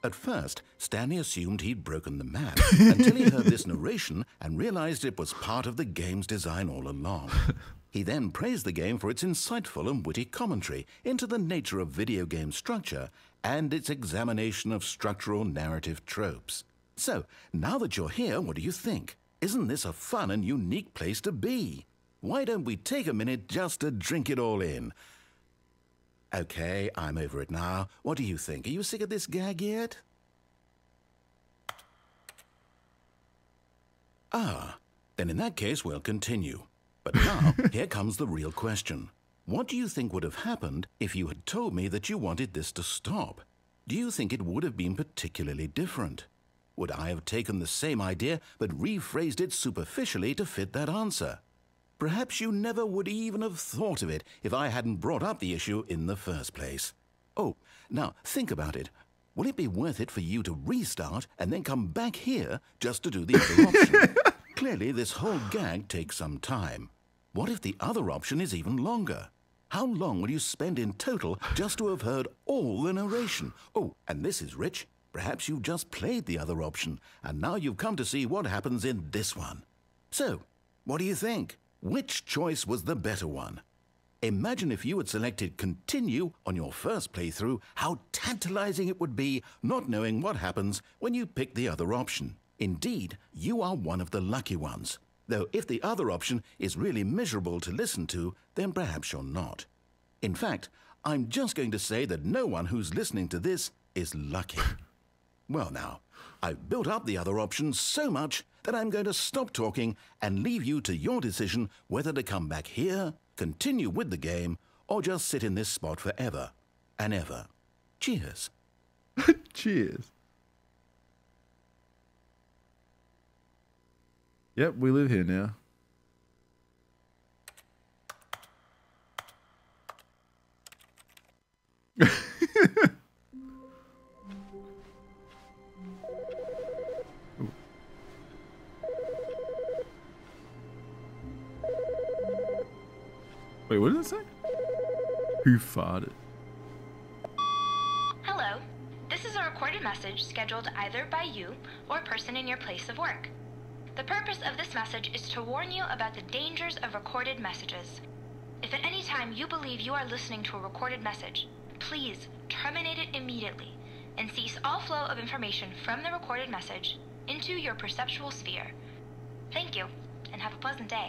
At first, Stanley assumed he'd broken the map [laughs] until he heard this narration and realized it was part of the game's design all along. [laughs] He then praised the game for its insightful and witty commentary into the nature of video game structure and its examination of structural narrative tropes. So, now that you're here, what do you think? Isn't this a fun and unique place to be? Why don't we take a minute just to drink it all in? Okay, I'm over it now. What do you think? Are you sick of this gag yet? Ah, then in that case, we'll continue. But now, [laughs] here comes the real question. What do you think would have happened if you had told me that you wanted this to stop? Do you think it would have been particularly different? Would I have taken the same idea but rephrased it superficially to fit that answer? Perhaps you never would even have thought of it if I hadn't brought up the issue in the first place. Oh, now think about it. Will it be worth it for you to restart and then come back here just to do the other [laughs] option? Clearly, this whole gag takes some time. What if the other option is even longer? How long will you spend in total just to have heard all the narration? Oh, and this is rich. Perhaps you've just played the other option, and now you've come to see what happens in this one. So, what do you think? Which choice was the better one? Imagine if you had selected continue on your first playthrough, how tantalizing it would be not knowing what happens when you pick the other option. Indeed, you are one of the lucky ones. Though if the other option is really miserable to listen to, then perhaps you're not. In fact, I'm just going to say that no one who's listening to this is lucky. [laughs] Well, now, I've built up the other options so much that I'm going to stop talking and leave you to your decision whether to come back here, continue with the game, or just sit in this spot forever and ever. Cheers. [laughs] Cheers. Yep, we live here now. [laughs] Wait, what did it say? Who farted? Hello. This is a recorded message scheduled either by you or a person in your place of work. The purpose of this message is to warn you about the dangers of recorded messages. If at any time you believe you are listening to a recorded message, please terminate it immediately. and cease all flow of information from the recorded message into your perceptual sphere. Thank you, and have a pleasant day.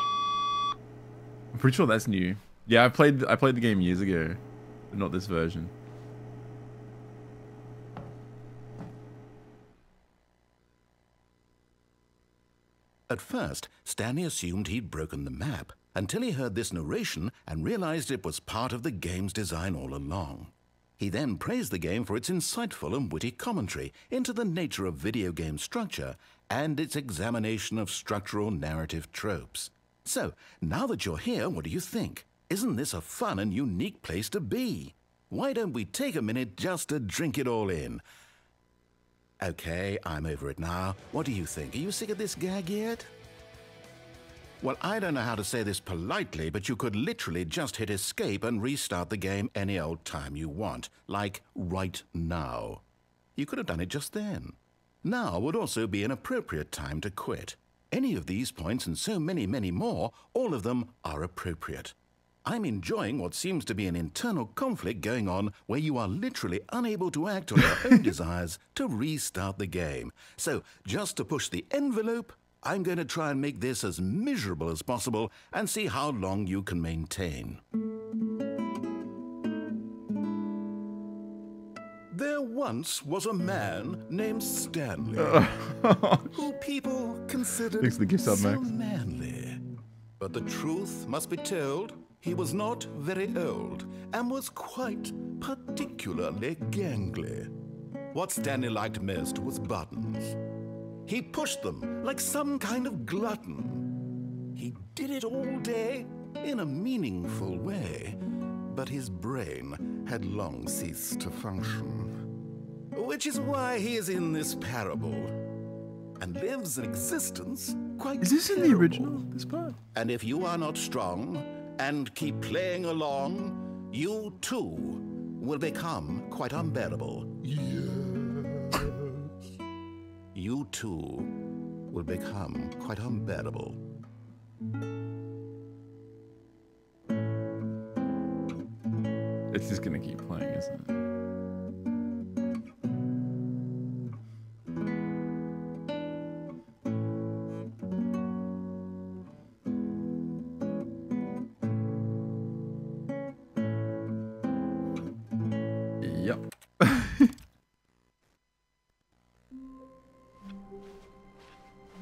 I'm pretty sure that's new. Yeah, I played I played the game years ago, but not this version. At first, Stanley assumed he'd broken the map until he heard this narration and realized it was part of the game's design all along. He then praised the game for its insightful and witty commentary into the nature of video game structure and its examination of structural narrative tropes. So, now that you're here, what do you think? Isn't this a fun and unique place to be? Why don't we take a minute just to drink it all in? Okay, I'm over it now. What do you think? Are you sick of this gag yet? Well, I don't know how to say this politely, but you could literally just hit escape and restart the game any old time you want, like right now. You could have done it just then. Now would also be an appropriate time to quit. Any of these points and so many, many more, all of them are appropriate. I'm enjoying what seems to be an internal conflict going on where you are literally unable to act on your own [laughs] desires to restart the game. So, just to push the envelope, I'm going to try and make this as miserable as possible and see how long you can maintain. There once was a man named Stanley, uh, [laughs] who people considered Thanks the gift so Max. manly. But the truth must be told, he was not very old and was quite particularly gangly. What Stanley liked most was buttons. He pushed them like some kind of glutton. He did it all day in a meaningful way, but his brain had long ceased to function. Which is why he is in this parable and lives an existence quite Is this in the original? This part? And if you are not strong and keep playing along, you too will become quite unbearable. Yes. You too will become quite unbearable. It's just gonna keep playing, isn't it?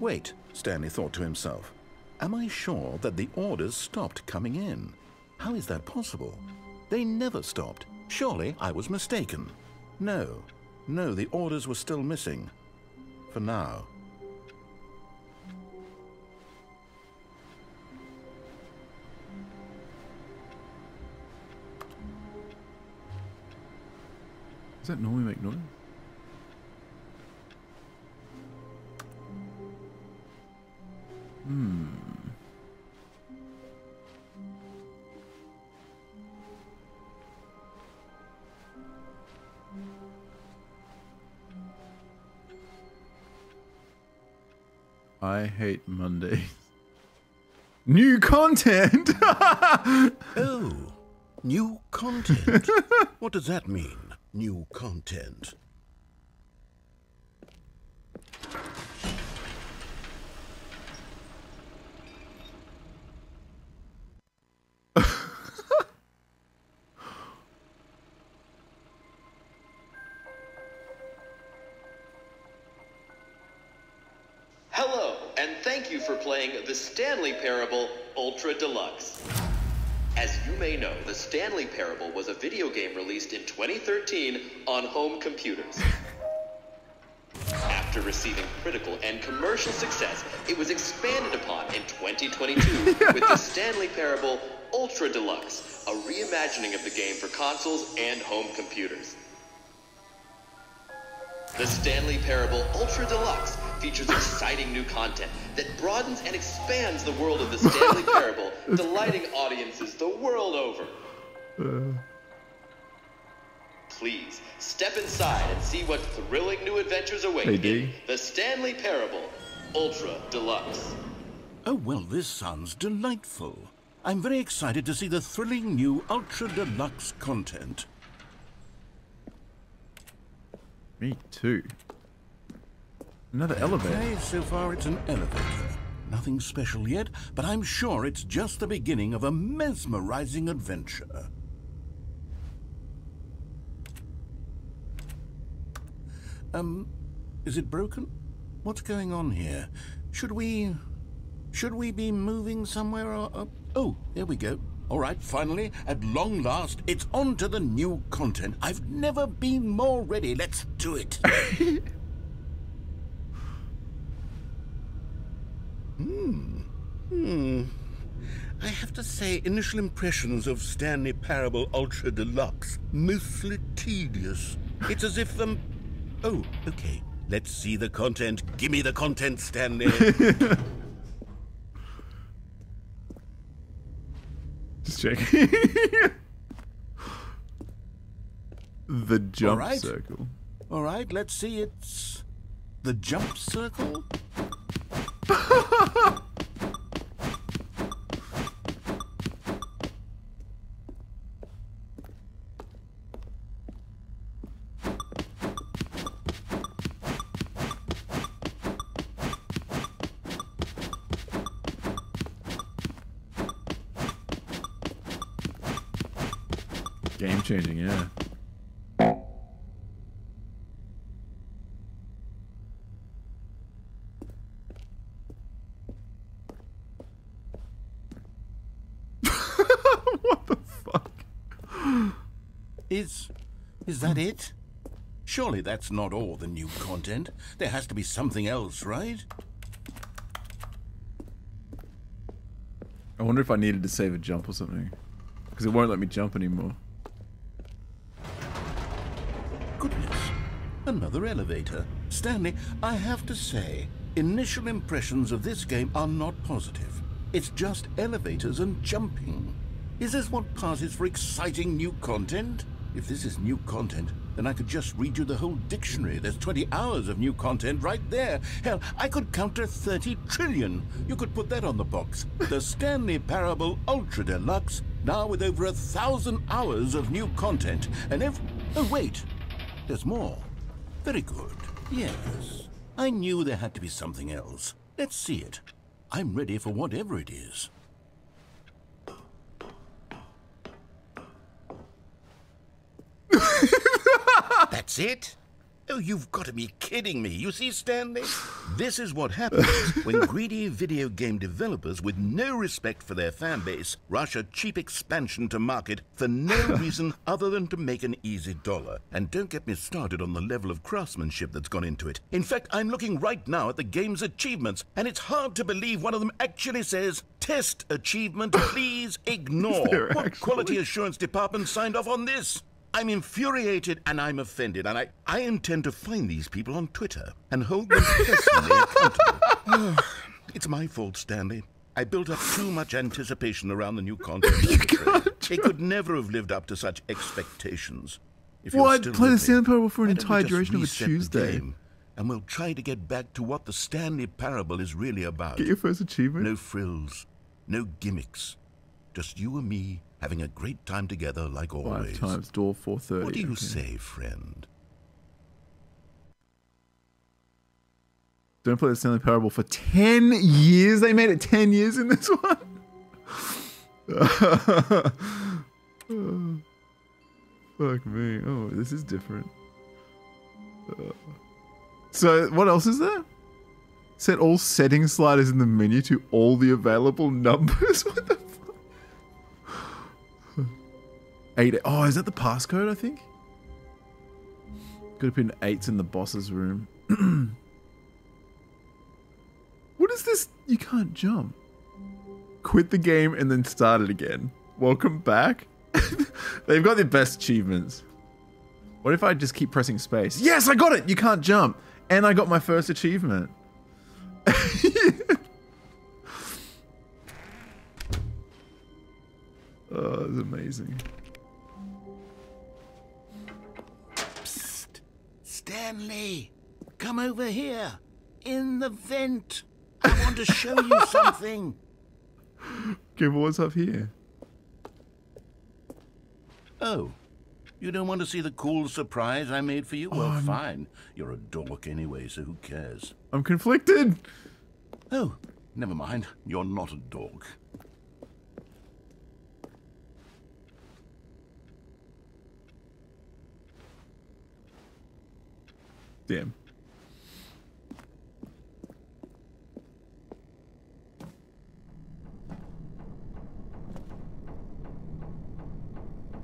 Wait, Stanley thought to himself. Am I sure that the orders stopped coming in? How is that possible? They never stopped. Surely I was mistaken. No, no, the orders were still missing. For now. Does that normally make noise? Hmm. I hate Mondays. New content! [laughs] Oh, new content. what does that mean, new content? Ultra Deluxe. As you may know, the Stanley Parable was a video game released in 2013 on home computers. After receiving critical and commercial success, it was expanded upon in 2022 with the [laughs] Stanley Parable Ultra Deluxe, a reimagining of the game for consoles and home computers. The Stanley Parable Ultra Deluxe features exciting new content that broadens and expands the world of the [laughs] Stanley Parable, delighting audiences the world over. Please step inside and see what thrilling new adventures await Hey, in D. the Stanley Parable Ultra Deluxe. Oh, well, this sounds delightful. I'm very excited to see the thrilling new Ultra Deluxe content. Me too. Another elevator. Okay, so far it's an elevator. Nothing special yet, but I'm sure it's just the beginning of a mesmerizing adventure. Um, is it broken? What's going on here? Should we... Should we be moving somewhere or... Uh, oh, there we go. All right, finally, at long last, it's on to the new content. I've never been more ready. Let's do it. [laughs] Hmm. Hmm. I have to say, initial impressions of Stanley Parable Ultra Deluxe, mostly tedious. It's as if um. Oh, okay. Let's see the content. Give me the content, Stanley. [laughs] Just check. [laughs] the jump right. circle. All right, let's see. It's the jump circle. Game changing, yeah. Is is that it? Surely that's not all the new content. There has to be something else, right? I wonder if I needed to save a jump or something. Because it won't let me jump anymore. Goodness. Another elevator. Stanley, I have to say, initial impressions of this game are not positive. It's just elevators and jumping. Is this what passes for exciting new content? If this is new content, then I could just read you the whole dictionary. There's 20 hours of new content right there. Hell, I could counter 30 trillion. You could put that on the box. The Stanley Parable Ultra Deluxe, now with over a thousand hours of new content. And if... Oh, wait. There's more. Very good. Yes. I knew there had to be something else. Let's see it. I'm ready for whatever it is. That's it? Oh, you've got to be kidding me. You see, Stanley? This is what happens [laughs] when greedy video game developers with no respect for their fan base rush a cheap expansion to market for no [laughs] reason other than to make an easy dollar. And don't get me started on the level of craftsmanship that's gone into it. In fact, I'm looking right now at the game's achievements, and it's hard to believe one of them actually says, Test achievement, [laughs] please ignore. What actually? quality assurance department signed off on this? I'm infuriated and I'm offended, and I, I intend to find these people on Twitter and hold them personally [laughs] accountable. it's my fault, Stanley. I built up too much anticipation around the new content. [laughs] It could never have lived up to such expectations. If I'd play the Stanley Parable for an why don't we entire duration of a Tuesday? and we'll try to get back to what the Stanley Parable is really about. Get your first achievement. No frills, no gimmicks. Just you and me having a great time together like Five always. times door 430. What do you okay. say, friend? Don't play the Stanley Parable for 10 years. They made it 10 years in this one. [laughs] Fuck me. Oh, this is different. Uh, so, what else is there? Set all setting sliders in the menu to all the available [laughs] numbers. what the Eight. Oh, is that the passcode? I think. Could have been eights in the boss's room. [clears throat] What is this? You can't jump. Quit the game and then start it again. Welcome back. [laughs] They've got the best achievements. What if I just keep pressing space? Yes, I got it. You can't jump. And I got my first achievement. [laughs] oh, it's amazing. Stanley, come over here. In the vent. I want to show you [laughs] something. Okay, but what's up here? Oh, You don't want to see the cool surprise I made for you? Well, um, fine. You're a dork anyway, so who cares? I'm conflicted. Oh, never mind. You're not a dork. Damn.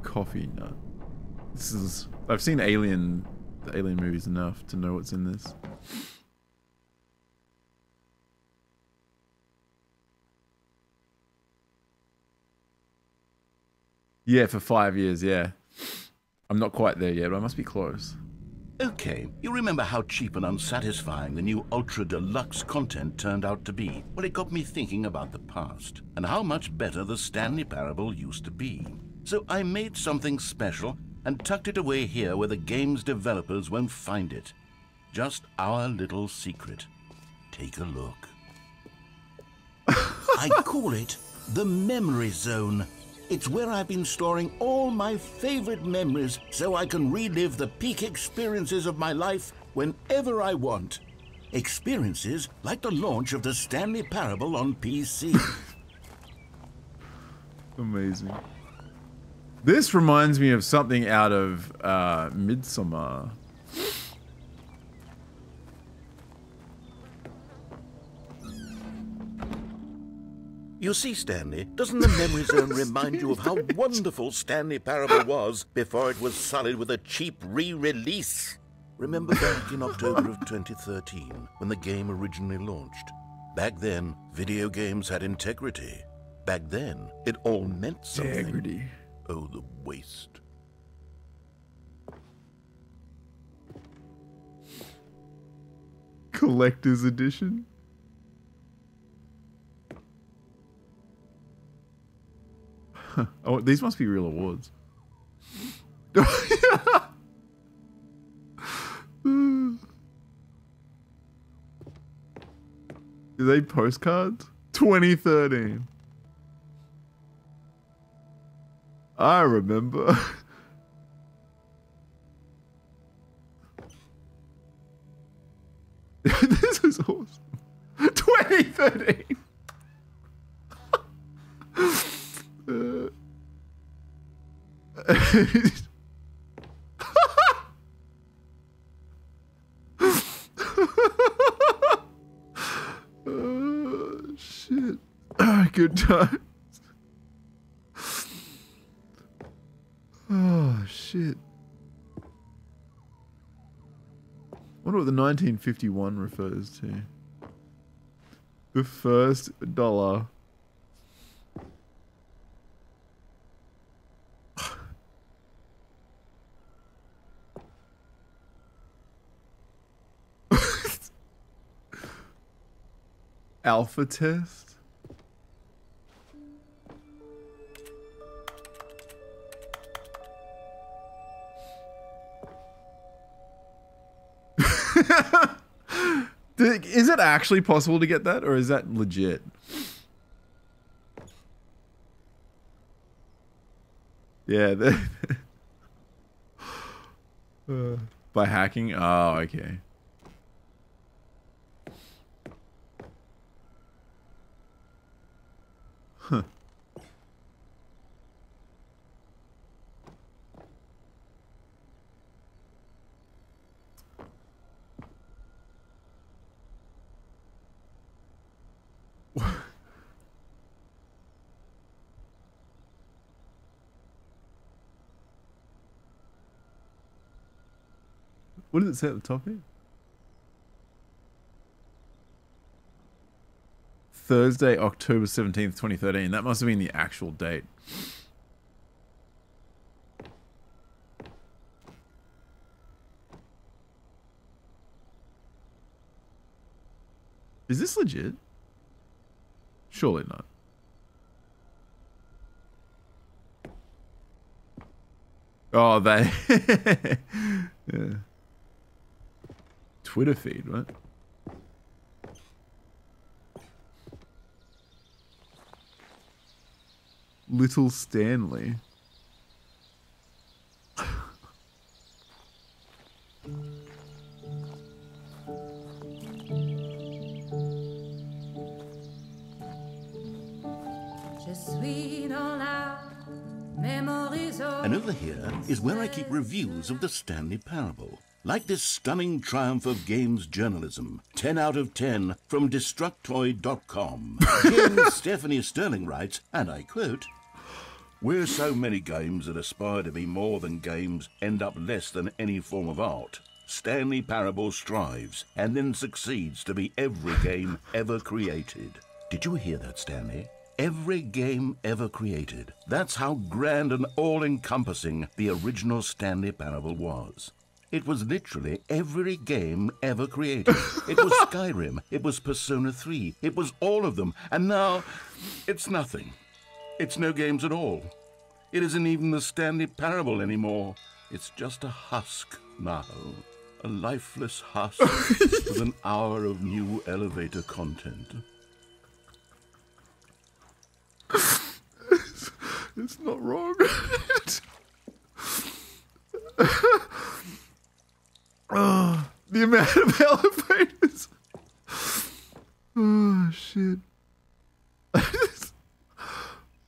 Coffee nut. This is. I've seen Alien, the Alien movies enough to know what's in this. Yeah, for five years. Yeah, I'm not quite there yet, but I must be close. Okay, you remember how cheap and unsatisfying the new Ultra Deluxe content turned out to be? Well, it got me thinking about the past, and how much better the Stanley Parable used to be. So I made something special and tucked it away here where the game's developers won't find it. Just our little secret. Take a look. [laughs] I call it the Memory Zone. It's where I've been storing all my favorite memories so I can relive the peak experiences of my life whenever I want. Experiences like the launch of the Stanley Parable on PC. [laughs] Amazing. This reminds me of something out of uh, Midsommar. You see, Stanley, doesn't the Memory [laughs] Zone remind you of how wonderful Stanley Parable was before it was sullied with a cheap re-release? Remember back in October of 2013, when the game originally launched? Back then, video games had integrity. Back then, it all meant something. Integrity. Oh, the waste. Collector's edition. [laughs] oh, these must be real awards. [laughs] Are they postcards? 2013. I remember. [laughs] this is awesome. 2013. Oh, shit. Good times. Oh, shit. wonder what the 1951 refers to. The first dollar. Alpha test? [laughs] Is it actually possible to get that, or is that legit? Yeah, [laughs] Uh, by hacking. Oh, okay. It say at the top here? Thursday, October 17th, 2013. That must have been the actual date. Is this legit? Surely not. Oh, they. [laughs] yeah. Twitter feed, right? Little Stanley. And over here is where I keep reviews of the Stanley Parable. Like this stunning triumph of games journalism, 10 out of 10 from Destructoid.com. [laughs] Stephanie Sterling writes, and I quote, Where so many games that aspire to be more than games end up less than any form of art, Stanley Parable strives and then succeeds to be every game ever created. Did you hear that, Stanley? Every game ever created. That's how grand and all encompassing the original Stanley Parable was. It was literally every game ever created. It was [laughs] Skyrim. It was Persona 3. It was all of them. And now, it's nothing. It's no games at all. It isn't even the Stanley Parable anymore. It's just a husk now. A lifeless husk [laughs] with an hour of new elevator content. [laughs] It's not wrong. Oh, [sighs] the amount of [laughs] elevators. Oh shit. [laughs]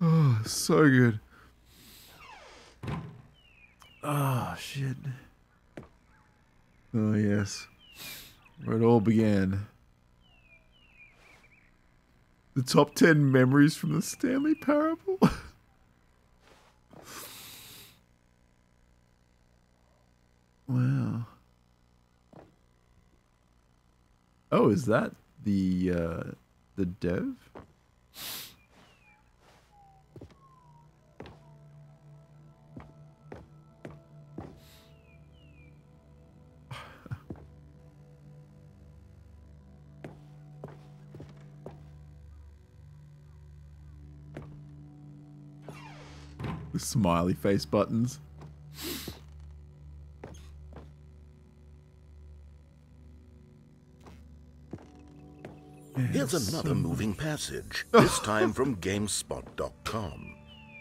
oh, so good. Oh shit. Oh yes. Where it all began. The top 10 memories from the Stanley Parable. [laughs] wow. Oh, is that the uh the dev? [laughs] The smiley face buttons. Here's another moving passage, [laughs] this time from GameSpot.com.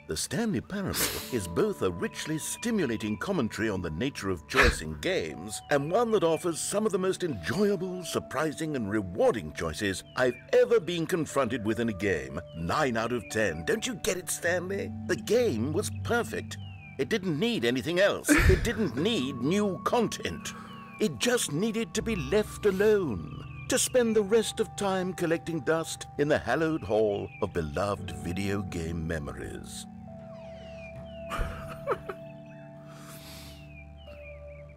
The Stanley Parable is both a richly stimulating commentary on the nature of choice in [laughs] games and one that offers some of the most enjoyable, surprising, and rewarding choices I've ever been confronted with in a game. 9 out of 10. Don't you get it, Stanley? The game was perfect. It didn't need anything else. It didn't [laughs] need new content. It just needed to be left alone to spend the rest of time collecting dust in the hallowed hall of beloved video game memories.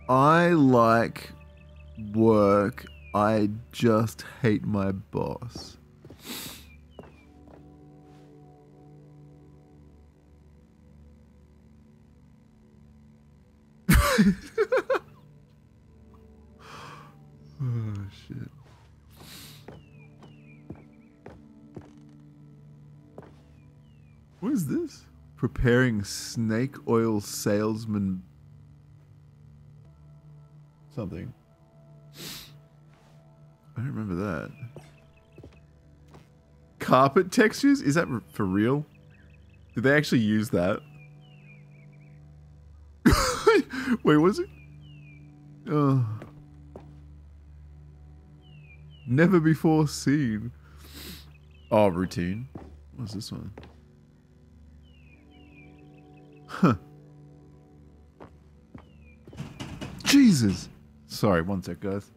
I like work. I just hate my boss. [laughs] oh shit. What is this? Preparing snake oil salesman something. I don't remember that. Carpet textures? Is that for real? Did they actually use that? [laughs] Wait, was it? Oh. Never before seen. Oh, routine. What's this one? Jesus. Sorry, one sec, guys.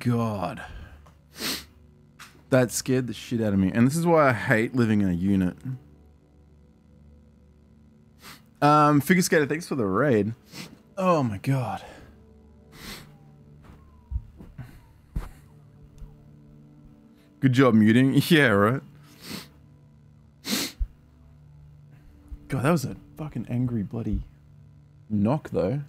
God. That scared the shit out of me. And this is why I hate living in a unit. Um, Figure Skater, thanks for the raid. Oh my god. Good job muting. [laughs] Yeah, right. God, that was a fucking angry bloody knock though.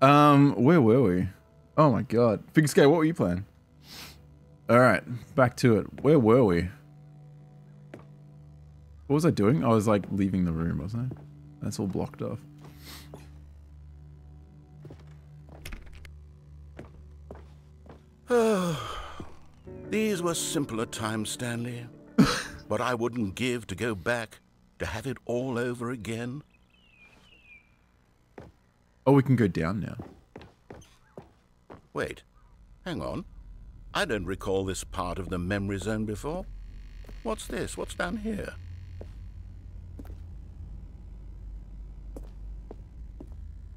Um, where were we? Oh my god. Figure skate, what were you playing? Alright, back to it. Where were we? What was I doing? I was like leaving the room, wasn't I? That's all blocked off. [sighs] These were simpler times, Stanley. [laughs] but I wouldn't give to go back to have it all over again. Oh, we can go down now. Wait, hang on. I don't recall this part of the memory zone before. What's this? What's down here?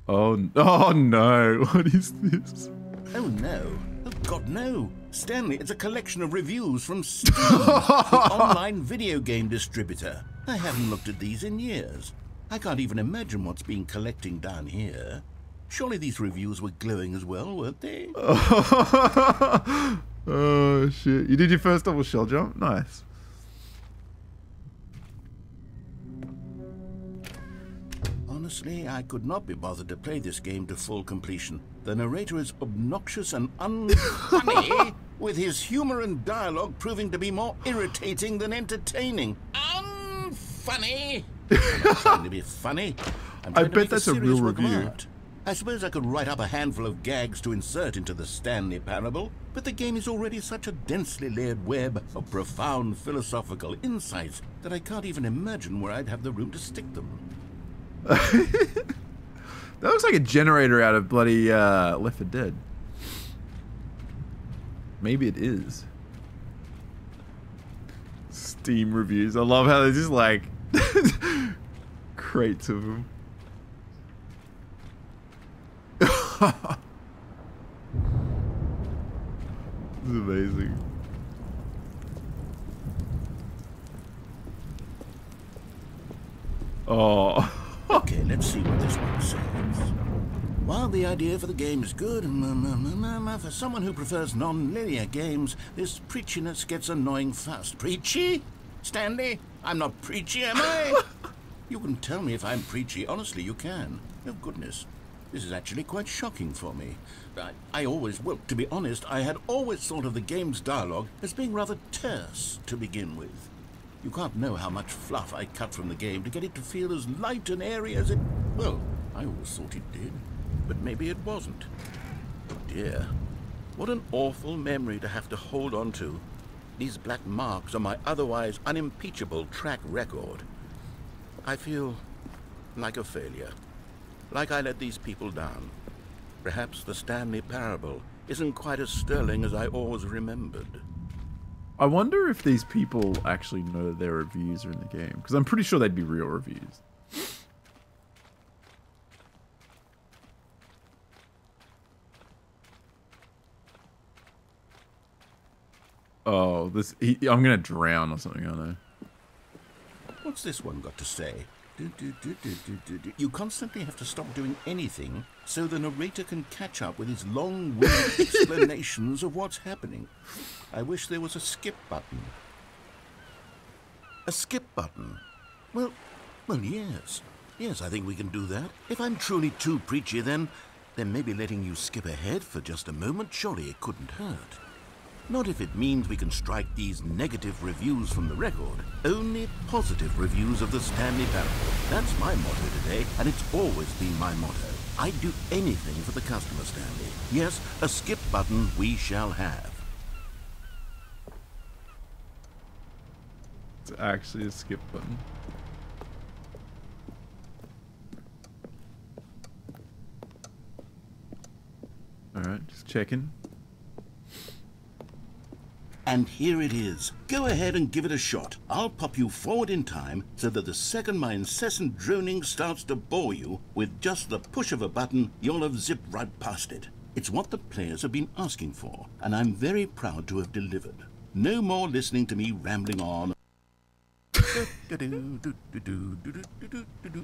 Oh, [laughs] oh no. [laughs] What is this? Oh no. Oh God, no. Stanley, it's a collection of reviews from [laughs] Steam, the online video game distributor. I haven't looked at these in years. I can't even imagine what's been collecting down here. Surely these reviews were glowing as well, weren't they? [laughs] oh shit. You did your first double shell jump? Nice. Honestly, I could not be bothered to play this game to full completion. The narrator is obnoxious and unfunny, [laughs] with his humor and dialogue proving to be more irritating than entertaining. Unfunny! I'm trying to be funny. I bet that's a serious real review. I suppose I could write up a handful of gags to insert into the Stanley Parable, but the game is already such a densely layered web of profound philosophical insights that I can't even imagine where I'd have the room to stick them. [laughs] That looks like a generator out of bloody uh, Left 4 Dead. Maybe it is. Steam reviews. I love how there's just like [laughs] crates of them. this is amazing. Oh. [laughs] Okay, let's see what this one says. While the idea for the game is good, for someone who prefers non-linear games, this preachiness gets annoying fast. Preachy? Stanley? I'm not preachy, am I? [laughs] you can tell me if I'm preachy. Honestly, you can. Oh, goodness. This is actually quite shocking for me. I, I always, well, to be honest, I had always thought of the game's dialogue as being rather terse to begin with. You can't know how much fluff I cut from the game to get it to feel as light and airy as it. Well, I always thought it did, but maybe it wasn't. Oh dear. What an awful memory to have to hold on to. These black marks on my otherwise unimpeachable track record. I feel like a failure. Like I let these people down. Perhaps the Stanley Parable isn't quite as sterling as I always remembered. I wonder if these people actually know their reviews are in the game. Because I'm pretty sure they'd be real reviews. Oh, this. He, I'm gonna drown or something, aren't I? What's this one got to say? Do, do, do. You constantly have to stop doing anything so the narrator can catch up with his long-winded [laughs] explanations of what's happening. I wish there was a skip button. A skip button? Well, well, yes. Yes, I think we can do that. If I'm truly too preachy, then, then maybe letting you skip ahead for just a moment, surely it couldn't hurt. Not if it means we can strike these negative reviews from the record. Only positive reviews of the Stanley Parable. That's my motto today, and it's always been my motto. I'd do anything for the customer, Stanley. Yes, a skip button we shall have. It's actually a skip button. Alright, just checking. And here it is. Go ahead and give it a shot. I'll pop you forward in time so that the second my incessant droning starts to bore you, with just the push of a button, you'll have zipped right past it. It's what the players have been asking for, and I'm very proud to have delivered. No more listening to me rambling on. [laughs]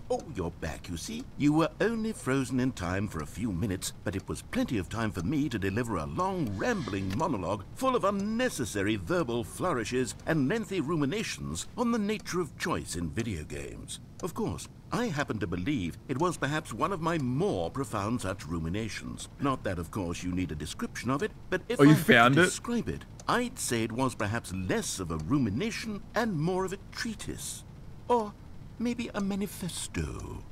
Oh, you're back, you see. You were only frozen in time for a few minutes, but it was plenty of time for me to deliver a long, rambling monologue full of unnecessary verbal flourishes and lengthy ruminations on the nature of choice in video games. Of course, I happen to believe it was perhaps one of my more profound such ruminations. Not that, of course, you need a description of it, but if Oh, you I had to it? describe it, I'd say it was perhaps less of a rumination and more of a treatise. Or maybe a manifesto.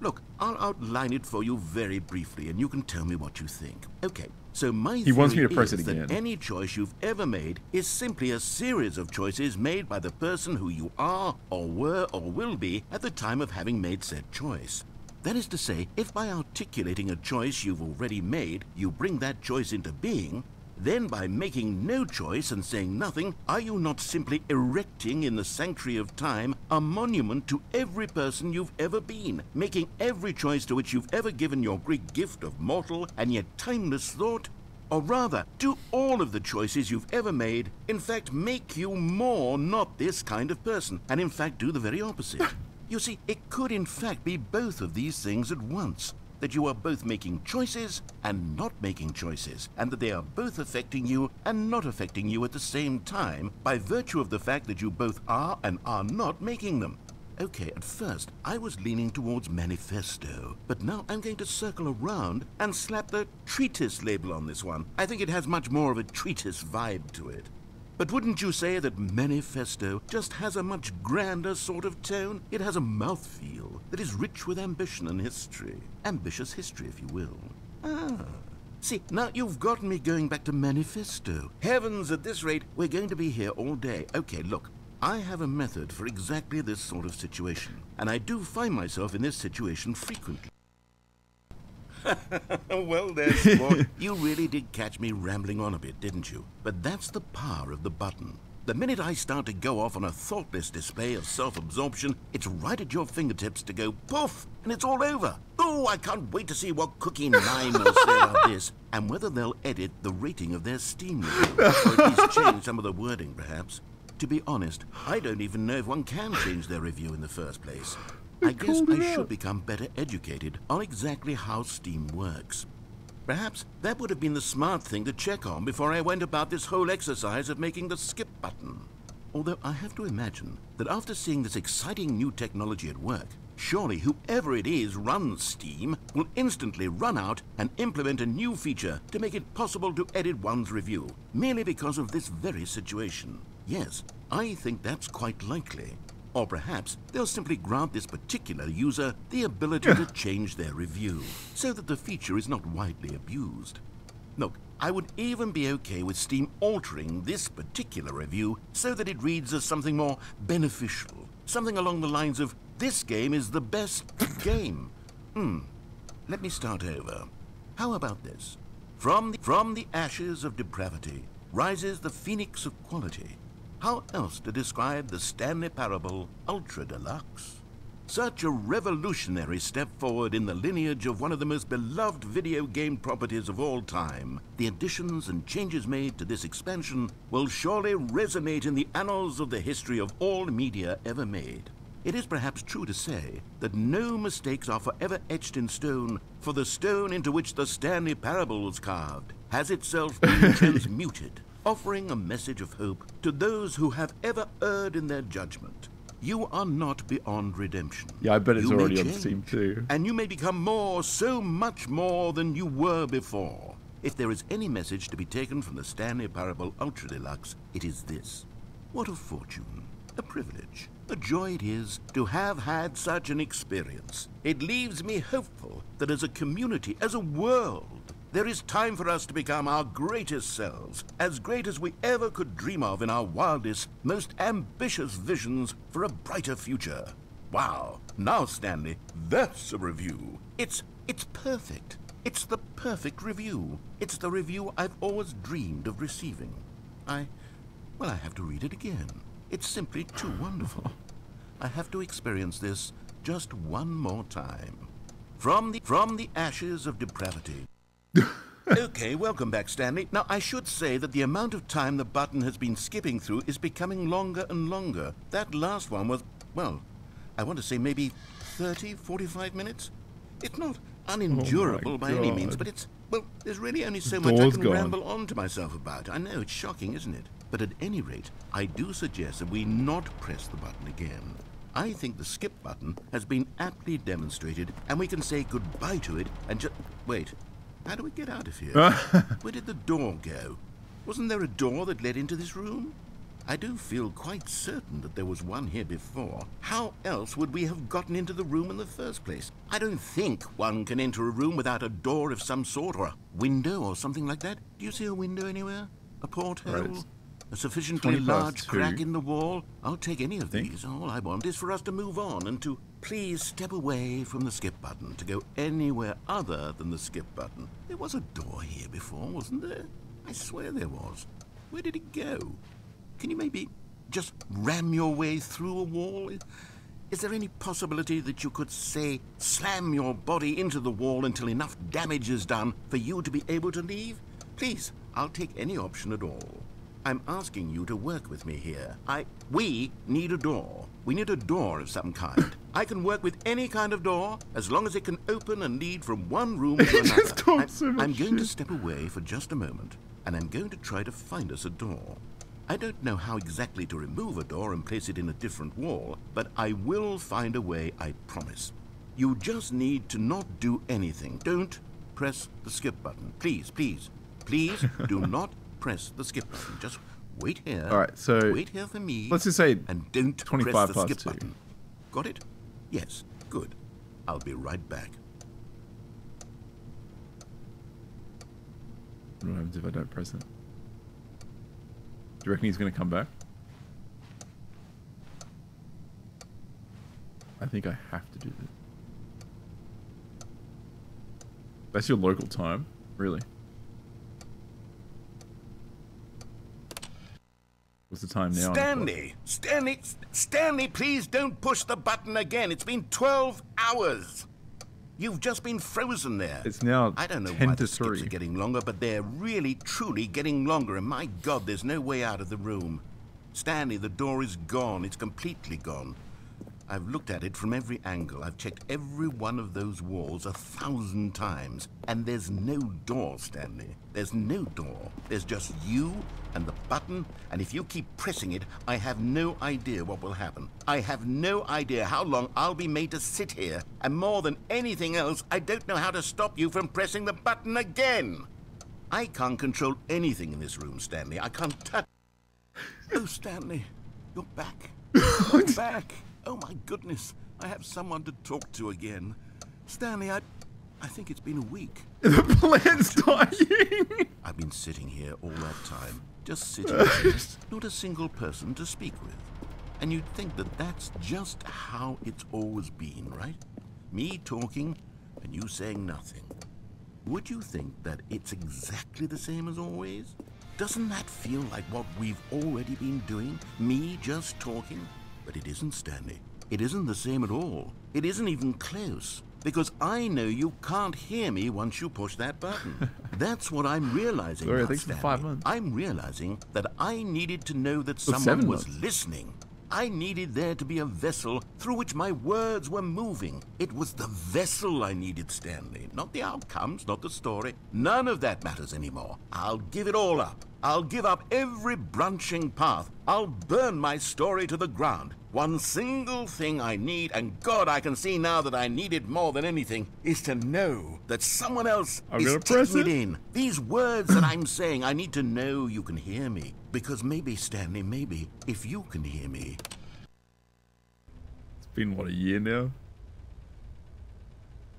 Look, I'll outline it for you very briefly, and you can tell me what you think. Okay, so my He wants me theory to press is it that again. any choice you've ever made is simply a series of choices made by the person who you are, or were, or will be at the time of having made said choice. That is to say, if by articulating a choice you've already made, you bring that choice into being, then by making no choice and saying nothing, are you not simply erecting in the sanctuary of time a monument to every person you've ever been, making every choice to which you've ever given your great gift of mortal and yet timeless thought? Or rather, do all of the choices you've ever made, in fact, make you more not this kind of person, and in fact do the very opposite? You see, it could in fact be both of these things at once. That you are both making choices and not making choices, and that they are both affecting you and not affecting you at the same time by virtue of the fact that you both are and are not making them. Okay, at first I was leaning towards manifesto, but now I'm going to circle around and slap the treatise label on this one. I think it has much more of a treatise vibe to it. But wouldn't you say that manifesto just has a much grander sort of tone? It has a mouthfeel that is rich with ambition and history. Ambitious history, if you will. Ah. See, now you've gotten me going back to manifesto. Heavens, at this rate, we're going to be here all day. Okay, look. I have a method for exactly this sort of situation, and I do find myself in this situation frequently. [laughs] well, there, sport. [laughs] you really did catch me rambling on a bit, didn't you? But that's the power of the button. The minute I start to go off on a thoughtless display of self-absorption, it's right at your fingertips to go poof, and it's all over. Oh, I can't wait to see what Cookie Nine will say about [laughs] this, and whether they'll edit the rating of their Steam review, or at least change some of the wording, perhaps. To be honest, I don't even know if one can change their review in the first place. I guess I out. should become better educated on exactly how Steam works. Perhaps that would have been the smart thing to check on before I went about this whole exercise of making the skip button. Although I have to imagine that after seeing this exciting new technology at work, surely whoever it is runs Steam will instantly run out and implement a new feature to make it possible to edit one's review, merely because of this very situation. Yes, I think that's quite likely. Or perhaps they'll simply grant this particular user the ability to change their review, so that the feature is not widely abused. Look, I would even be okay with Steam altering this particular review so that it reads as something more beneficial. Something along the lines of, this game is the best game. Hmm, let me start over. How about this? From the, from the ashes of depravity rises the phoenix of quality. How else to describe the Stanley Parable Ultra Deluxe? Such a revolutionary step forward in the lineage of one of the most beloved video game properties of all time, the additions and changes made to this expansion will surely resonate in the annals of the history of all media ever made. It is perhaps true to say that no mistakes are forever etched in stone, for the stone into which the Stanley Parable was carved has itself been [laughs] transmuted, offering a message of hope to those who have ever erred in their judgment. You are not beyond redemption. Yeah, I bet it's You already on change, Steam too. And you may become more, so much more than you were before. If there is any message to be taken from the Stanley Parable Ultra Deluxe, it is this. What a fortune, a privilege, a joy it is to have had such an experience. It leaves me hopeful that as a community, as a world, there is time for us to become our greatest selves, as great as we ever could dream of in our wildest, most ambitious visions for a brighter future. Wow. Now, Stanley, that's a review. It's it's perfect. It's the perfect review. It's the review I've always dreamed of receiving. I well, I have to read it again. It's simply too wonderful. I have to experience this just one more time. From the from the ashes of depravity. Okay, welcome back, Stanley. Now, I should say that the amount of time the button has been skipping through is becoming longer and longer. That last one was, well, I want to say maybe 30, 45 minutes? It's not unendurable by any means, but it's, well, there's really only so much I can gone. ramble on to myself about. I know, it's shocking, isn't it? But at any rate, I do suggest that we not press the button again. I think the skip button has been aptly demonstrated, and we can say goodbye to it and just. Wait, how do we get out of here? [laughs] Where did the door go? Wasn't there a door that led into this room? I do feel quite certain that there was one here before. How else would we have gotten into the room in the first place? I don't think one can enter a room without a door of some sort or a window or something like that. Do you see a window anywhere? A porthole? Right. A sufficiently large two. crack in the wall? I'll take any of Think. these. All I want is for us to move on and to please step away from the skip button to go anywhere other than the skip button. There was a door here before, wasn't there? I swear there was. Where did it go? Can you maybe just ram your way through a wall? Is there any possibility that you could, say, slam your body into the wall until enough damage is done for you to be able to leave? Please, I'll take any option at all. I'm asking you to work with me here. I. We need a door. We need a door of some kind. I can work with any kind of door as long as it can open and lead from one room to [laughs] another. I'm, so I'm going to step away for just a moment, and I'm going to try to find us a door. I don't know how exactly to remove a door and place it in a different wall, but I will find a way, I promise. You just need to not do anything. Don't press the skip button. Please, please, please [laughs] do not press the skip button. Just wait here. All right, so wait here for me. let's just say and don't 25 press the skip two. button. Got it? Yes. Good. I'll be right back. What happens if I don't press it? Do you reckon he's going to come back? I think I have to do this. That's your local time? Really? The time now? on the clock? Stanley! Stanley! Stanley, please don't push the button again. It's been 12 hours. You've just been frozen there. It's now I don't know 10 why to the skips are getting longer, but they're really, truly getting longer. And my God, there's no way out of the room. Stanley, the door is gone. It's completely gone. I've looked at it from every angle. I've checked every one of those walls a thousand times. And there's no door, Stanley. There's no door. There's just you and the button. And if you keep pressing it, I have no idea what will happen. I have no idea how long I'll be made to sit here. And more than anything else, I don't know how to stop you from pressing the button again. I can't control anything in this room, Stanley. I can't touch. [laughs] Oh, Stanley, you're back. [laughs] You're back. Oh my goodness, I have someone to talk to again. Stanley, I, I think it's been a week. [laughs] the plant's dying! I've been sitting here all that time, just sitting here, [laughs] not a single person to speak with. And you'd think that that's just how it's always been, right? Me talking and you saying nothing. Would you think that it's exactly the same as always? Doesn't that feel like what we've already been doing? Me just talking? But it isn't, Stanley. It isn't the same at all. It isn't even close. Because I know you can't hear me once you push that button. [laughs] That's what I'm realizing. Sorry, now, thanks for five months. I'm realizing that I needed to know that Well, someone was months. listening. I needed there to be a vessel through which my words were moving. It was the vessel I needed, Stanley, not the outcomes, not the story. None of that matters anymore. I'll give it all up. I'll give up every branching path. I'll burn my story to the ground. One single thing I need, and God, I can see now that I need it more than anything, is to know that someone else I'm is taking it in. These words that I'm saying, I need to know you can hear me. Because maybe, Stanley, maybe, if you can hear me, It's been, what, a year now?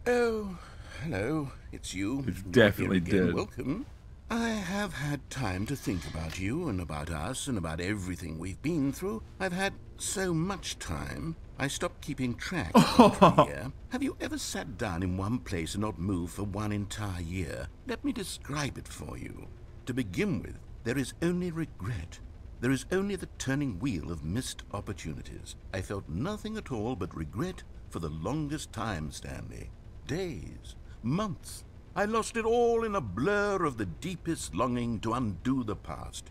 Oh, hello. It's you. It's definitely dead. Welcome. I have had time to think about you and about us and about everything we've been through. I've had so much time. I stopped keeping track after [laughs] a year. Have you ever sat down in one place and not moved for one entire year? Let me describe it for you. To begin with, there is only regret. There is only the turning wheel of missed opportunities. I felt nothing at all but regret for the longest time, Stanley. Days, months. I lost it all in a blur of the deepest longing to undo the past.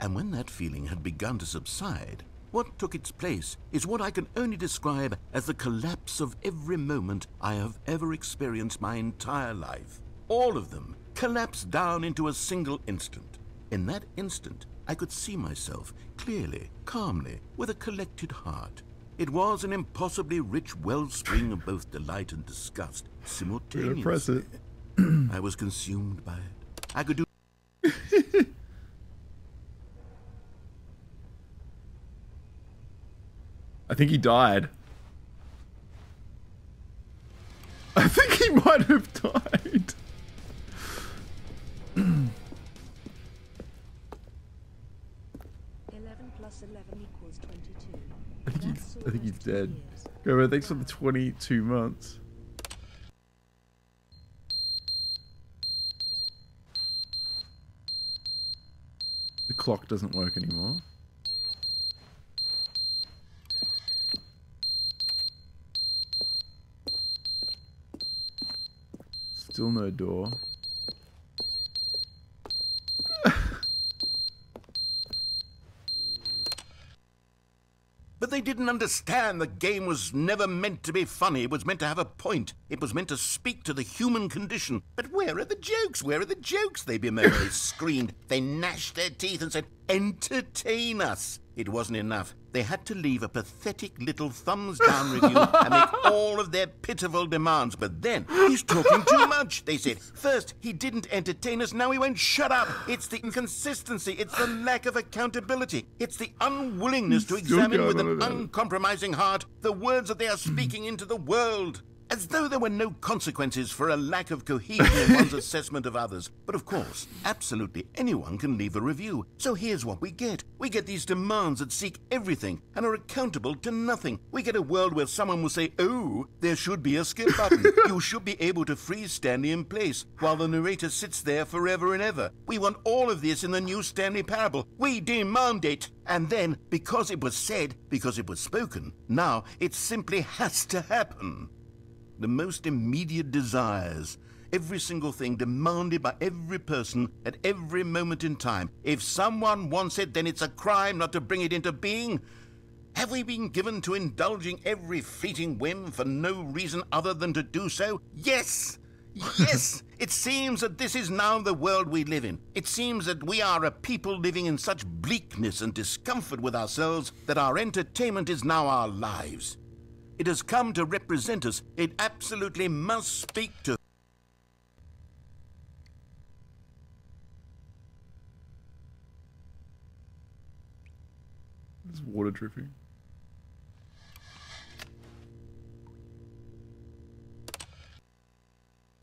And when that feeling had begun to subside, what took its place is what I can only describe as the collapse of every moment I have ever experienced my entire life. All of them collapsed down into a single instant. In that instant, I could see myself clearly, calmly, with a collected heart. It was an impossibly rich wellspring of both delight and disgust simultaneously. Press it. I was consumed by it. I could do [laughs] I think he died. I think he might have died. Eleven plus eleven equals twenty-two. I think That's he's, I think he's dead. years. Go, man, thanks for the 22 months. Clock doesn't work anymore. Still no door. But they didn't understand the game was never meant to be funny. It was meant to have a point. It was meant to speak to the human condition. But where are the jokes? Where are the jokes? They bemoaned. They screamed. They gnashed their teeth and said, Entertain us. It wasn't enough. They had to leave a pathetic little thumbs down review [laughs] and make all of their pitiful demands. But then, he's talking too much, they said. First, he didn't entertain us, now he won't shut up. It's the inconsistency, it's the lack of accountability, it's the unwillingness to examine with an uncompromising heart the words that they are speaking into the world. As though there were no consequences for a lack of cohesion in one's [laughs] assessment of others. But of course, absolutely anyone can leave a review. So here's what we get. We get these demands that seek everything and are accountable to nothing. We get a world where someone will say, Oh, there should be a skip [laughs] button. you should be able to freeze Stanley in place while the narrator sits there forever and ever. We want all of this in the new Stanley Parable. We demand it. And then, because it was said, because it was spoken, now it simply has to happen the most immediate desires. Every single thing demanded by every person at every moment in time. If someone wants it, then it's a crime not to bring it into being. Have we been given to indulging every fleeting whim for no reason other than to do so? Yes! Yes! [laughs] it seems that this is now the world we live in. It seems that we are a people living in such bleakness and discomfort with ourselves that our entertainment is now our lives. It has come to represent us. It absolutely must speak to. There's water dripping.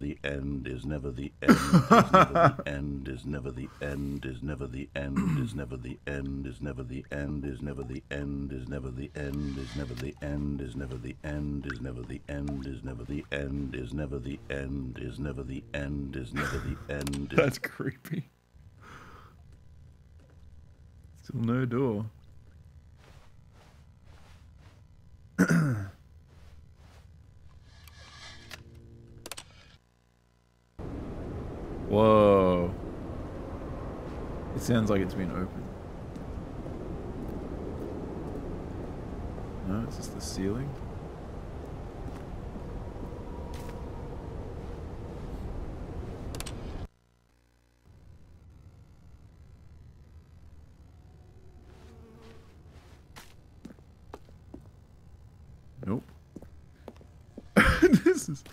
The end is never the end, is never the end, is never the end, is never the end, is never the end, is never the end, is never the end, is never the end, is never the end, is never the end, is never the end, is never the end, is never the end, is never the end, is never the end. That's creepy. Still no door. Whoa. It sounds like it's been opened. No, it's just the ceiling. Nope. [laughs] this is.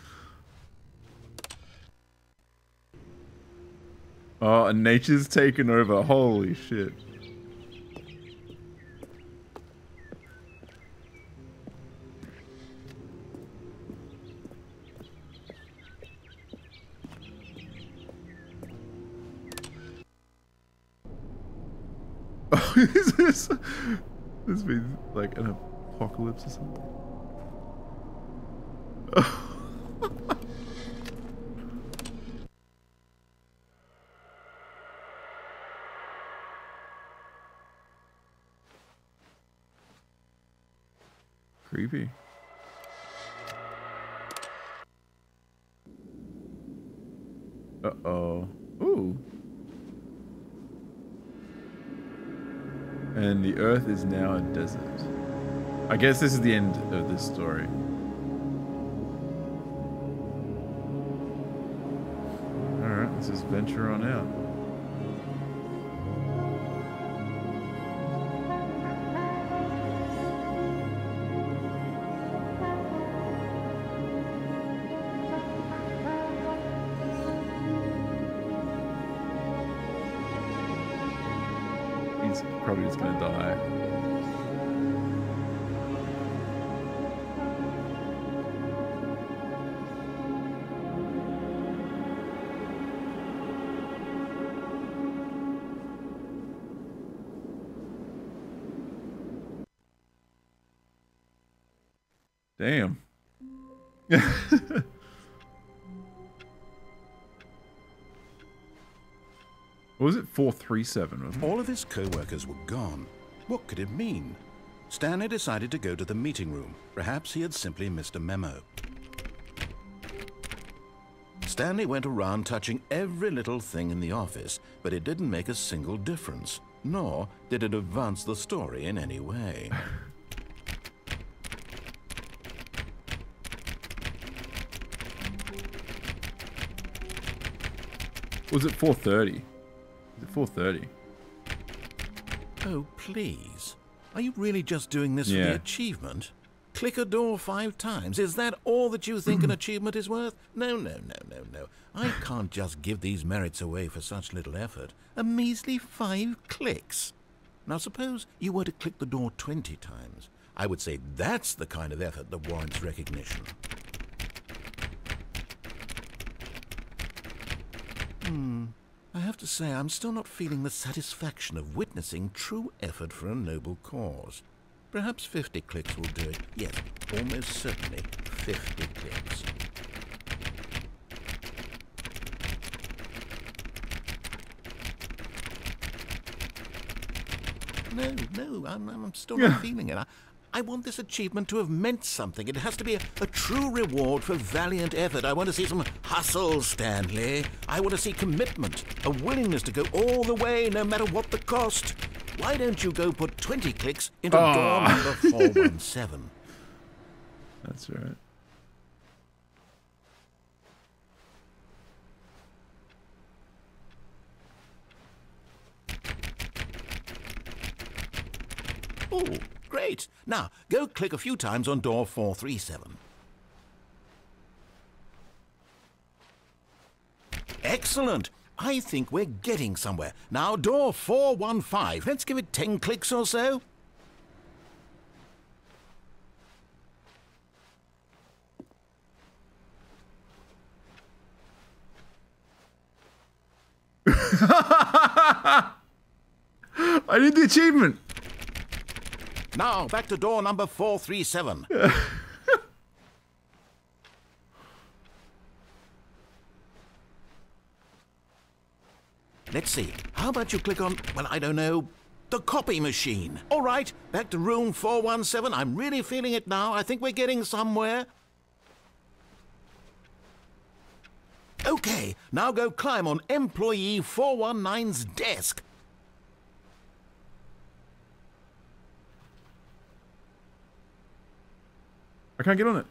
Oh, nature's taken over. Holy shit. Oh, is this this means like an apocalypse or something? [laughs] Creepy. Uh oh. Ooh. And the earth is now a desert. I guess this is the end of this story. Alright, let's just venture on out. Gonna die. 37. All of his co-workers were gone. What could it mean? Stanley decided to go to the meeting room. Perhaps he had simply missed a memo. Stanley went around touching every little thing in the office, but it didn't make a single difference, nor did it advance the story in any way. Was it 4.30? Was it 430? Oh, please. Are you really just doing this for the achievement? Click a door five times. Is that all that you think an [clears throat] achievement is worth? No, no, no, no, no. I can't just give these merits away for such little effort. A measly five clicks. Now, suppose you were to click the door 20 times. I would say that's the kind of effort that warrants recognition. Hmm. I have to say, I'm still not feeling the satisfaction of witnessing true effort for a noble cause. Perhaps 50 clicks will do it. Yes, almost certainly 50 clicks. No, no, I'm, I'm still not feeling it. I, I want this achievement to have meant something. It has to be a, a true reward for valiant effort. I want to see some hustle, Stanley. I want to see commitment, a willingness to go all the way, no matter what the cost. Why don't you go put 20 clicks into ah. door Oh. number 417? [laughs] That's right. Oh, great. Now, go click a few times on door 437. Excellent. I think we're getting somewhere. Now, door 415. Let's give it 10 clicks or so. [laughs] I need the achievement. Now, back to door number 437. [laughs] Let's see. How about you click on, well, I don't know, the copy machine? All right, back to room 417. I'm really feeling it now. I think we're getting somewhere. Okay, now go climb on employee 419's desk. I can't get on it.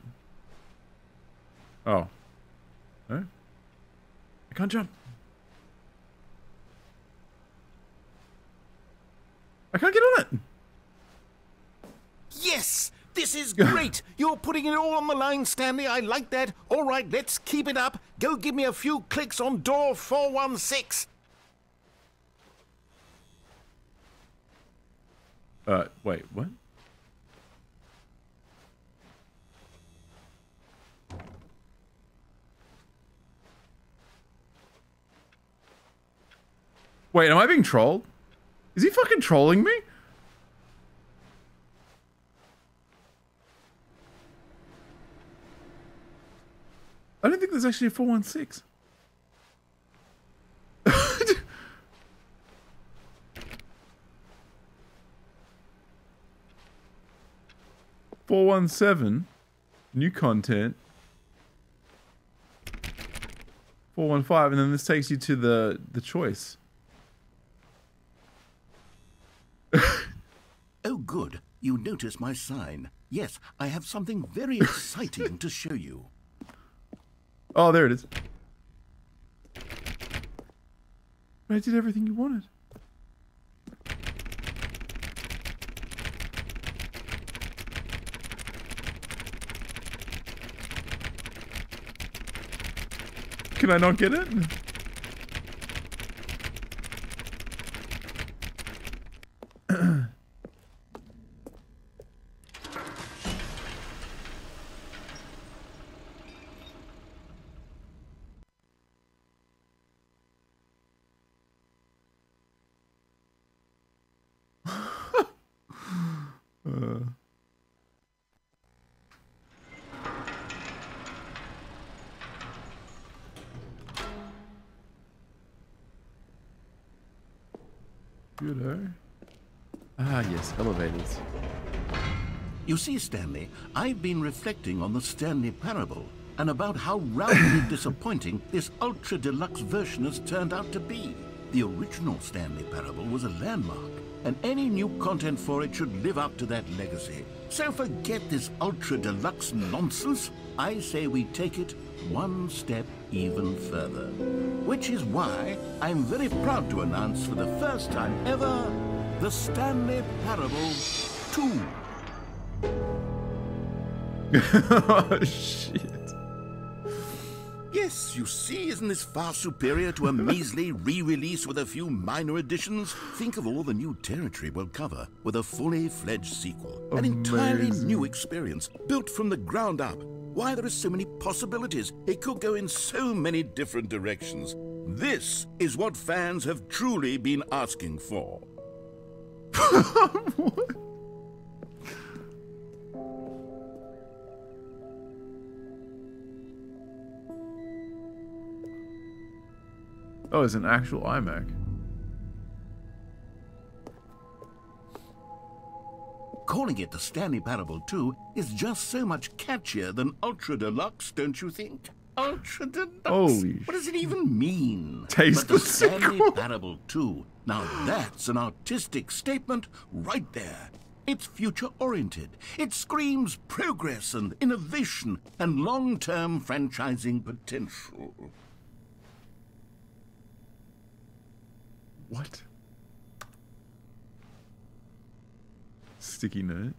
Oh. No? I can't jump. I can't get on it. Yes! This is [laughs] great! You're putting it all on the line, Stanley. I like that. All right, let's keep it up. Go give me a few clicks on door 416. Uh, wait, what? Wait, am I being trolled? Is he fucking trolling me? I don't think there's actually a 416. [laughs] Four one seven, new content. Four one five, and then this takes you to the the choice. [laughs] Oh, good. You notice my sign. Yes, I have something very exciting to show you. [laughs] Oh, there it is. I did everything you wanted. Can I not get it? Good, eh? Ah, yes, elevators. You see, Stanley, I've been reflecting on the Stanley Parable and about how roundly [laughs] disappointing this ultra deluxe version has turned out to be. The original Stanley Parable was a landmark, and any new content for it should live up to that legacy. So forget this ultra deluxe nonsense. I say we take it one step even further. Which is why I'm very proud to announce for the first time ever the Stanley Parable 2. Oh, [laughs] shit. Yes, you see, isn't this far superior to a measly re-release with a few minor additions? Think of all the new territory we'll cover with a fully fledged sequel. An entirely new experience, built from the ground up. Why, there are so many possibilities. It could go in so many different directions. This is what fans have truly been asking for. [laughs] [laughs] Oh, it's an actual iMac. Calling it the Stanley Parable 2 is just so much catchier than Ultra Deluxe, don't you think? Ultra Deluxe? Holy what does it even mean? [laughs] Taste but the Stanley sequel. Parable 2, now that's an artistic statement right there. It's future oriented. It screams progress and innovation and long term franchising potential. What? Sticky note.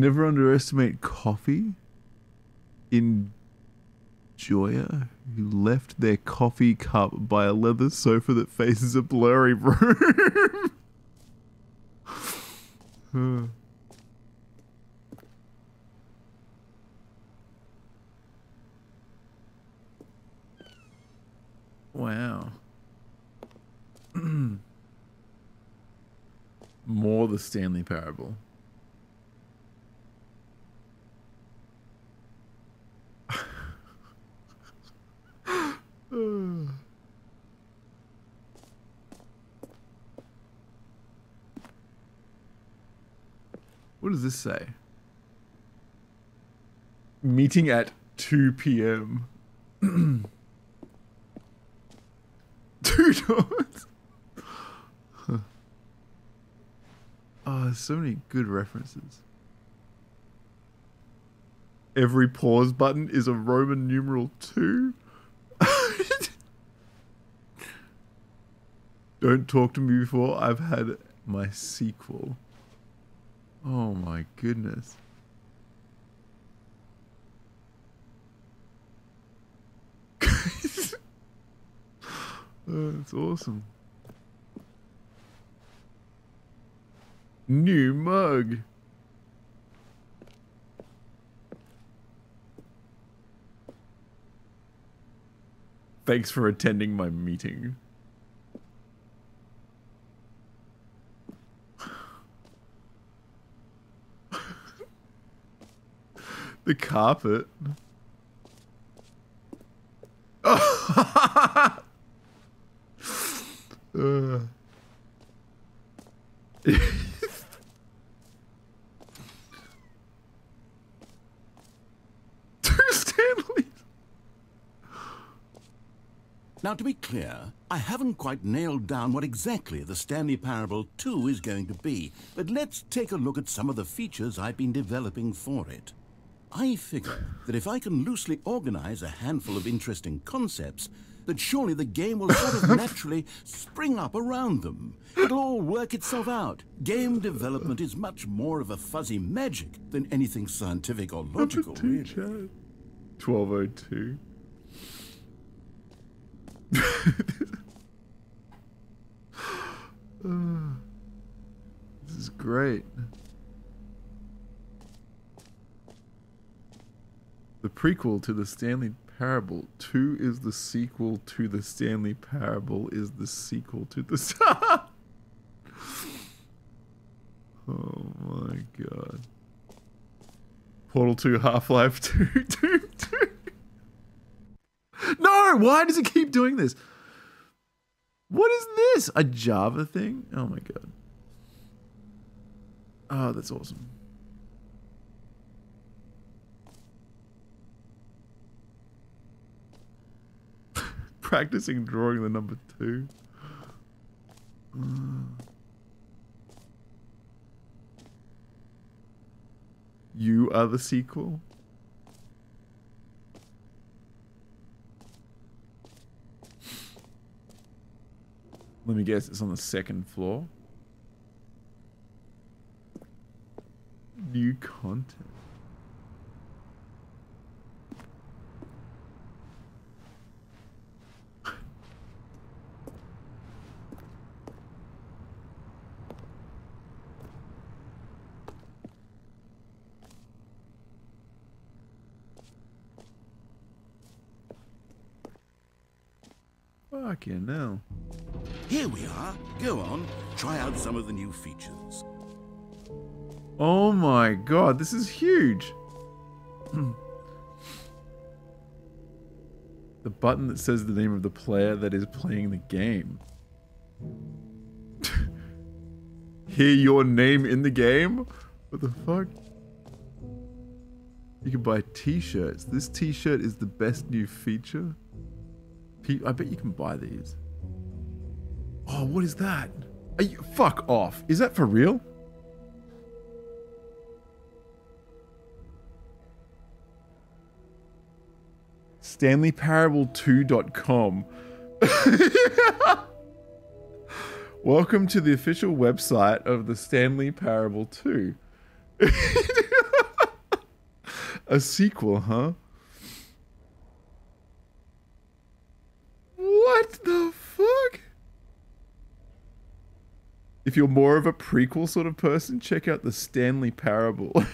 Never underestimate coffee. In Joya, who left their coffee cup by a leather sofa that faces a blurry room. [laughs] Wow. [clears throat] More the Stanley Parable. What does this say? Meeting at 2 p.m. [clears throat] Two doors. Huh. Oh, so many good references. Every pause button is a Roman numeral 2. Don't talk to me before I've had my sequel. Oh my goodness. [laughs] oh, that's awesome. New mug. Thanks for attending my meeting. The carpet. Uh. [laughs] Two Stanleys. Now, to be clear, I haven't quite nailed down what exactly the Stanley Parable 2 is going to be, but let's take a look at some of the features I've been developing for it. I figure that if I can loosely organize a handful of interesting concepts, that surely the game will sort of [laughs] naturally spring up around them. It'll all work itself out. Game development is much more of a fuzzy magic than anything scientific or logical. Really. 1202. uh, [laughs] ah, this is great. Two. prequel to the Stanley Parable. Two is the sequel to the Stanley Parable. Is the sequel to the. [laughs] oh my god. Portal 2, Half Life [laughs] 2, Doom 2. No! Why does it keep doing this? What is this? A Java thing? Oh my god. Oh, that's awesome. Practicing drawing the number two. Hmm. You are the sequel? Let me guess, it's on the second floor. New content. Fucking hell. Here we are. Go on, try out some of the new features. Oh my god, this is huge. [clears throat] the button that says the name of the player that is playing the game. [laughs] Hear your name in the game? What the fuck? You can buy t-shirts. This t-shirt is the best new feature. I bet you can buy these. Oh, what is that? You, fuck off. Is that for real? StanleyParable2.com. [laughs] Welcome to the official website of the Stanley Parable 2. [laughs] A sequel, huh? What the fuck? If you're more of a prequel sort of person, check out the Stanley Parable. [laughs]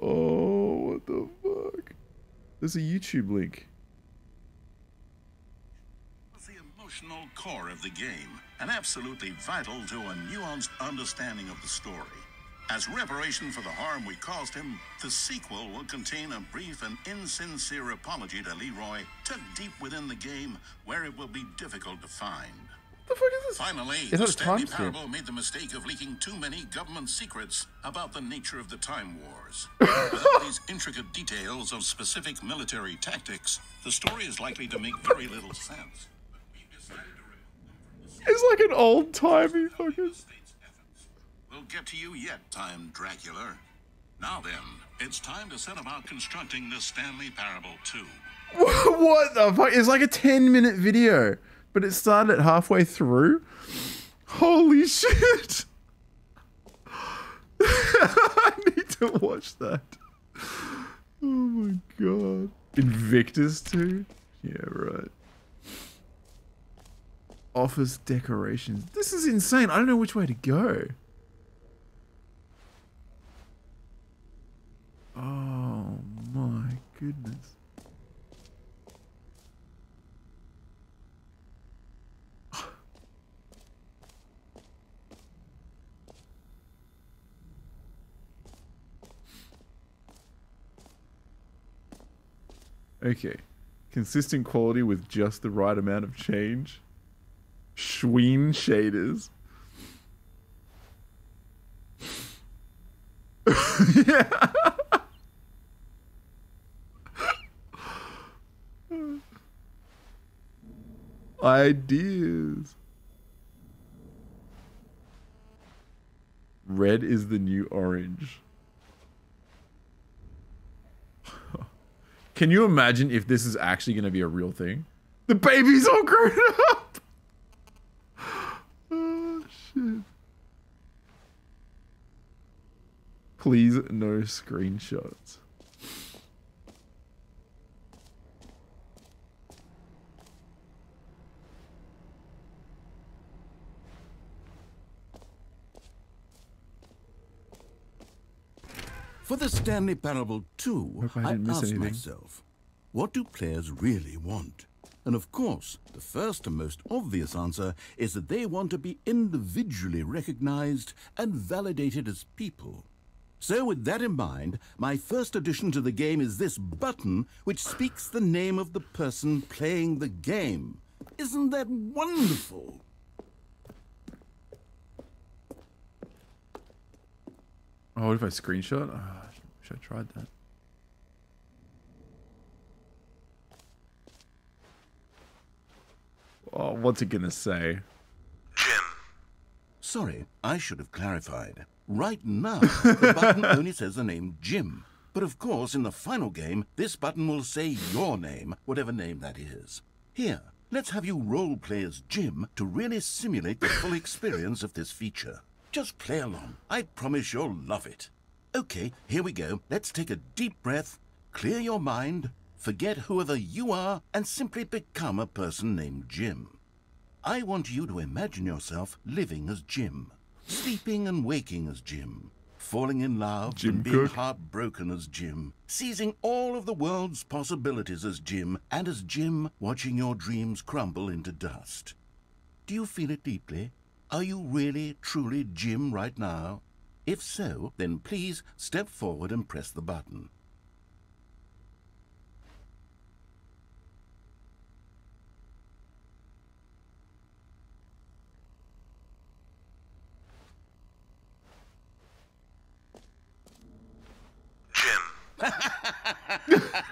oh, what the fuck? There's a YouTube link. the emotional core of the game and absolutely vital to a nuanced understanding of the story. As reparation for the harm we caused him, the sequel will contain a brief and insincere apology to Leroy, tucked deep within the game where it will be difficult to find. What the fuck is this? Finally, Is the Stanley? Parable made the mistake of leaking too many government secrets about the nature of the Time Wars. [laughs] Without these intricate details of specific military tactics, the story is likely to make very little sense. We've decided to remove them from the It's like an old timey fucking. We'll get to you yet, Time Dracula. Now then, it's time to set about constructing the Stanley Parable 2. [laughs] what the fuck? It's like a 10 minute video, but it started halfway through. Holy [laughs] shit. [laughs] I need to watch that. Oh my god. Invictus 2? Yeah, right. Office decorations. This is insane. I don't know which way to go. Oh my goodness. Okay. Consistent quality with just the right amount of change. Schween shaders. [laughs] Ideas. Red is the new orange. Can you imagine if this is actually going to be a real thing? The baby's all grown [laughs] up. Oh shit. Please no screenshots. For the Stanley Parable 2, I I, asked anything. myself, what do players really want? And of course, the first and most obvious answer is that they want to be individually recognized and validated as people. So, with that in mind, my first addition to the game is this button which speaks the name of the person playing the game. Isn't that wonderful? Oh, what if I screenshot? Oh, I wish I tried that. Oh, what's it gonna say? Jim. Sorry, I should have clarified. Right now, the button [laughs] only says the name Jim. But of course, in the final game, this button will say your name, whatever name that is. Here, let's have you role play as Jim to really simulate the full [laughs] experience of this feature. Just play along. I promise you'll love it. Okay, here we go. Let's take a deep breath, clear your mind, forget whoever you are, and simply become a person named Jim. I want you to imagine yourself living as Jim, sleeping and waking as Jim, falling in love Jim and being Cook. heartbroken as Jim, seizing all of the world's possibilities as Jim, and as Jim watching your dreams crumble into dust. Do you feel it deeply? Are you really, truly Jim right now? If so, then please step forward and press the button. Jim. [laughs]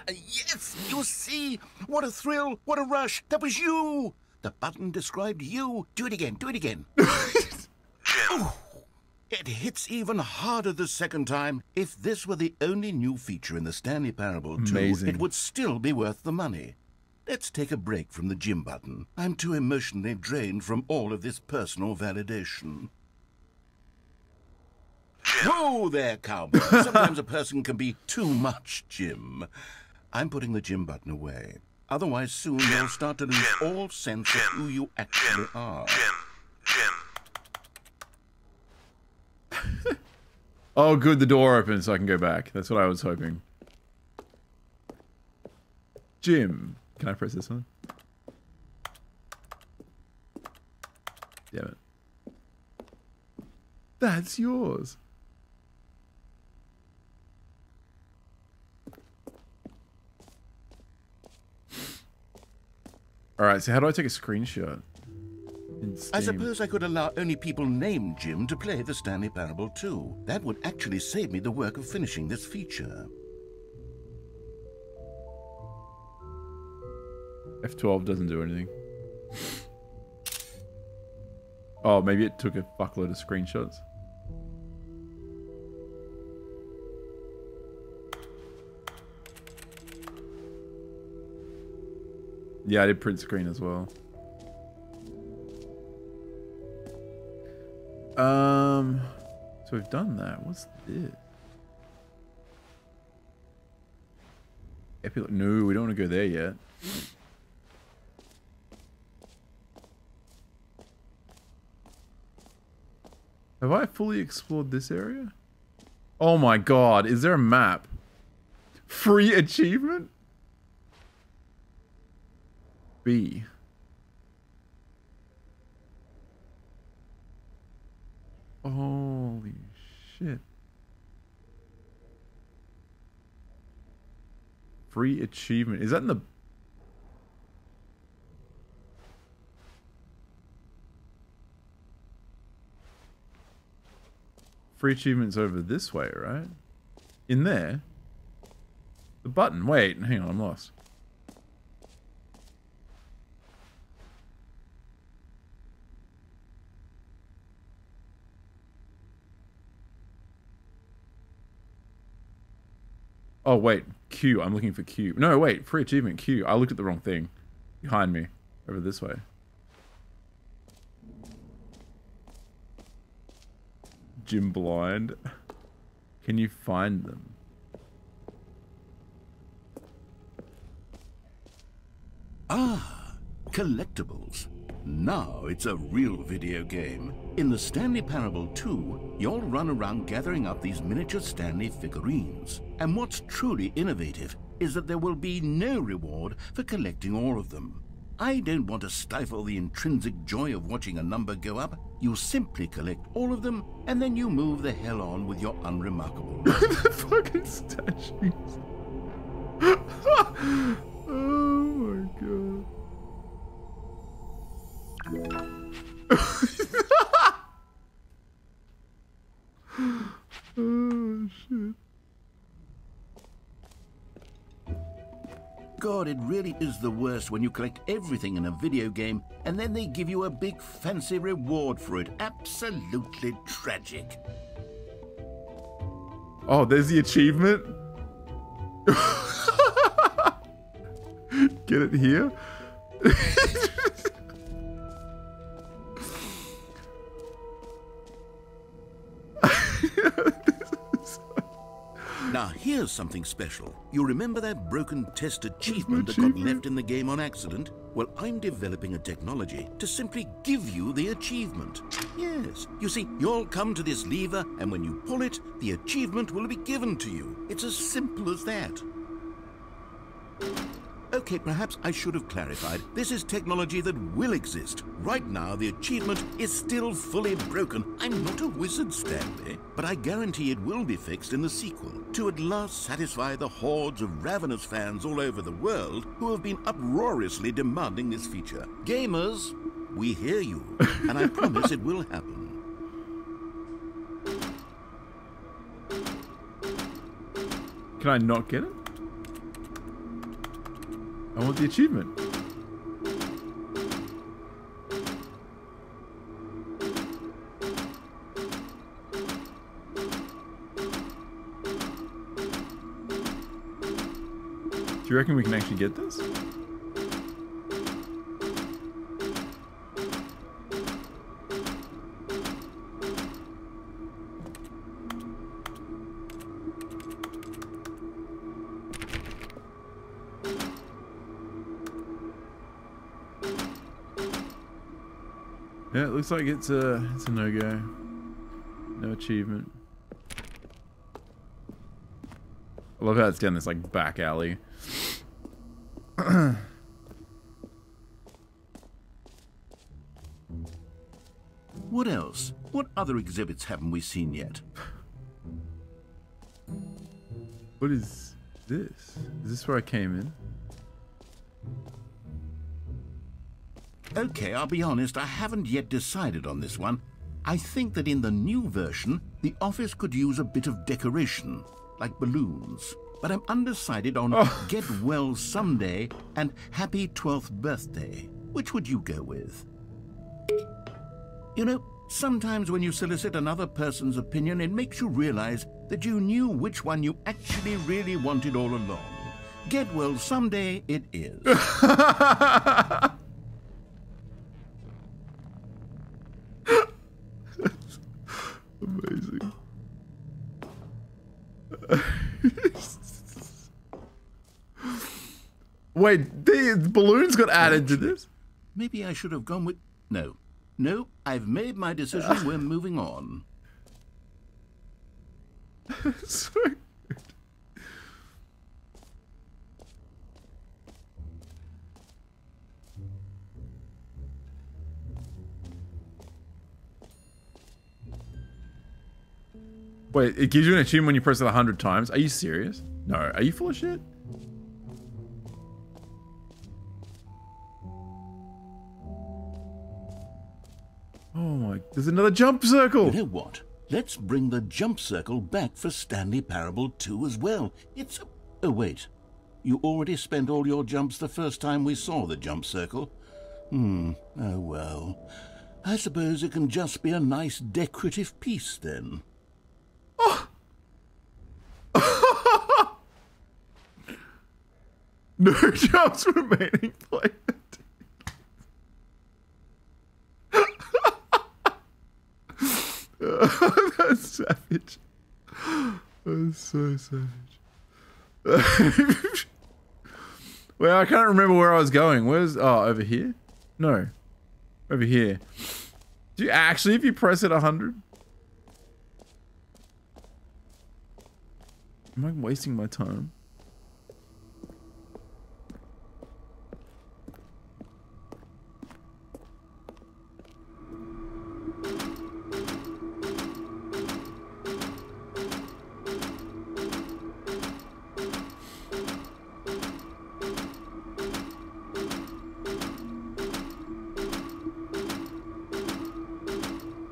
Yes, you see? What a thrill, what a rush. That was you. The button described you. Do it again, do it again. [laughs] Ooh, it hits even harder the second time. If this were the only new feature in the Stanley Parable 2, Amazing. it would still be worth the money. Let's take a break from the Jim button. I'm too emotionally drained from all of this personal validation. Whoa there, cowboy. [laughs] Sometimes a person can be too much, Jim. I'm putting the Jim button away. Otherwise, soon you'll start to lose all sense of who you actually are. Oh, [laughs] good, the door opens so I can go back. That's what I was hoping. Jim. Can I press this one? Damn it. That's yours. Alright, so how do I take a screenshot? I suppose I could allow only people named Jim to play the Stanley Parable 2. That would actually save me the work of finishing this feature. F12 doesn't do anything. Oh, maybe it took a fuckload of screenshots. Yeah, I did print screen as well. Um, so we've done that. What's this? Epilogue. No, we don't want to go there yet. Have I fully explored this area? Oh my god, is there a map? Free achievement? B. Holy shit. Free achievement. Is that in the Free achievements over this way, right? In there? The button. Wait, hang on, I'm lost. Oh, wait. Q. I'm looking for Q. No, wait. Free achievement. Q. I looked at the wrong thing. Behind me. Over this way. Jim Blind. Can you find them? Ah, collectibles. Now it's a real video game. In the Stanley Parable 2, you'll run around gathering up these miniature Stanley figurines. And what's truly innovative is that there will be no reward for collecting all of them. I don't want to stifle the intrinsic joy of watching a number go up. You simply collect all of them, and then you move the hell on with your unremarkable. [laughs] the fucking statues. [laughs] oh my god. Oh [laughs] shit. God, it really is the worst when you collect everything in a video game and then they give you a big fancy reward for it. Absolutely tragic. Oh, there's the achievement. [laughs] Get it here? [laughs] Now, here's something special. You remember that broken test achievement that got left in the game on accident? Well, I'm developing a technology to simply give you the achievement. Yes. You see, you'll come to this lever, and when you pull it, the achievement will be given to you. It's as simple as that. Okay, perhaps I should have clarified. This is technology that will exist. Right now, the achievement is still fully broken. I'm not a wizard, Stanley, but I guarantee it will be fixed in the sequel to at last satisfy the hordes of ravenous fans all over the world who have been uproariously demanding this feature. Gamers, we hear you, [laughs] and I promise it will happen. Can I not get it? I want the achievement. Do you reckon we can actually get this? Looks like it's a it's a no go. No achievement. I love how it's down this like back alley. [clears throat] What else? What other exhibits haven't we seen yet? What is this? Is this where I came in? Okay, I'll be honest, I haven't yet decided on this one. I think that in the new version, the office could use a bit of decoration, like balloons. But I'm undecided on Oh. [laughs] Get Well Someday and Happy 12th Birthday. Which would you go with? You know, sometimes when you solicit another person's opinion, it makes you realize that you knew which one you actually really wanted all along. Get Well Someday it is. [laughs] Amazing. [laughs] Wait, the balloons got added to this? Maybe I should have gone with. No. No, I've made my decision. We're moving on. [laughs] Sorry. Wait, it gives you an achievement when you press it a hundred times. Are you serious? No. Are you full of shit? Oh my! There's another jump circle. You know what? Let's bring the jump circle back for Stanley Parable 2 as well. It's a. Oh, wait. You already spent all your jumps the first time we saw the jump circle? Hmm. Oh, well. I suppose it can just be a nice decorative piece then. No jumps remaining. [laughs] That's savage. That's so savage. [laughs] well, I can't remember where I was going. Where's oh over here? No. Over here. Do you actually, if you press it 100? Am I wasting my time?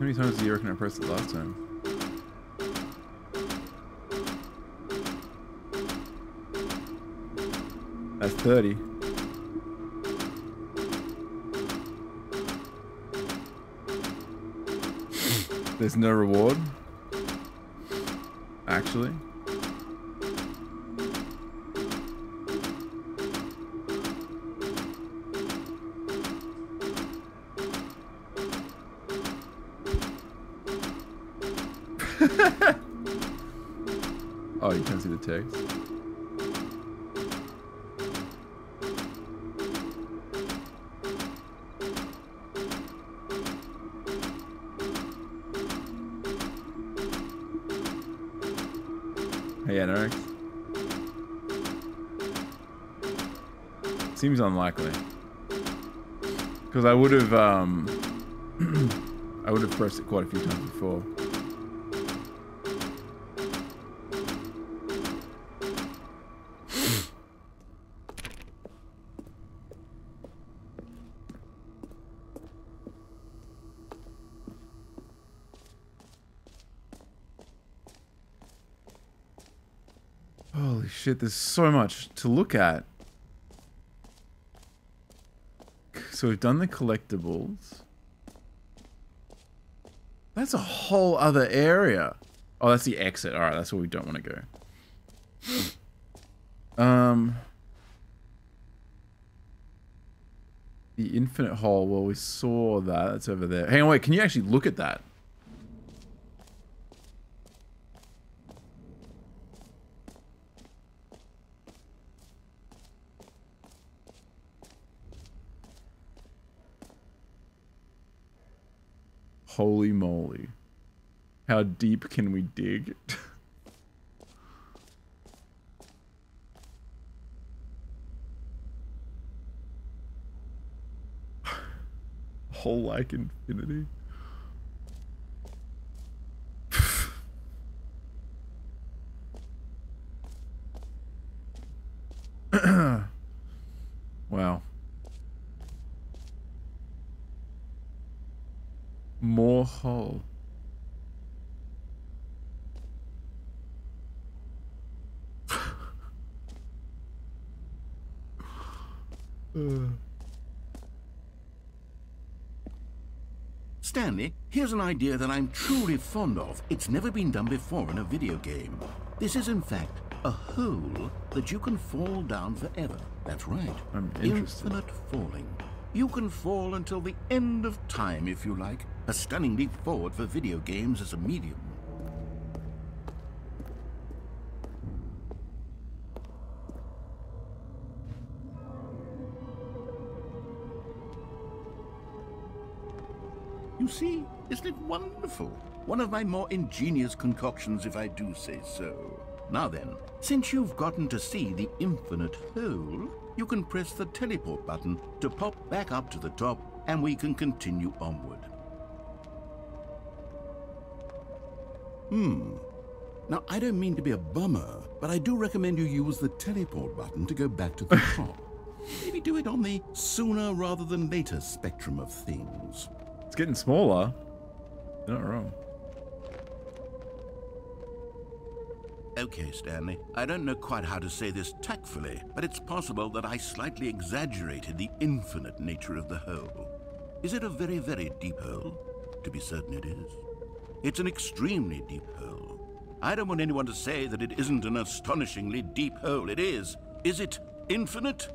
How many times do you reckon I pressed it last time? 30. [laughs] There's no reward. Actually. [laughs] oh, you can't see the text. Seems unlikely. Because I would have, um... [clears throat] I would have pressed it quite a few times before. Holy shit, there's so much to look at. So we've done the collectibles. That's a whole other area. Oh, that's the exit. Alright, that's where we don't want to go. Um... The infinite hole, well, we saw that. That's over there. Hang on, wait, can you actually look at that? Holy moly. How deep can we dig? [laughs] Whole like infinity. wow. More hull. Stanley, here's an idea that I'm truly fond of. It's never been done before in a video game. This is, in fact, a hole that you can fall down forever. That's right. Hmm, I'm interested. Infinite falling. You can fall until the end of time, if you like. A stunning leap forward for video games as a medium. Isn't it wonderful? One of my more ingenious concoctions, if I do say so. Now then, since you've gotten to see the infinite hole, you can press the teleport button to pop back up to the top, and we can continue onward. Hmm. Now, I don't mean to be a bummer, but I do recommend you use the teleport button to go back to the [laughs] top. Maybe do it on the sooner rather than later spectrum of things. It's getting smaller. Not wrong. Okay, Stanley. I don't know quite how to say this tactfully, but it's possible that I slightly exaggerated the infinite nature of the hole. Is it a very, very deep hole? To be certain it is. It's an extremely deep hole. I don't want anyone to say that it isn't an astonishingly deep hole. It is. Is it infinite?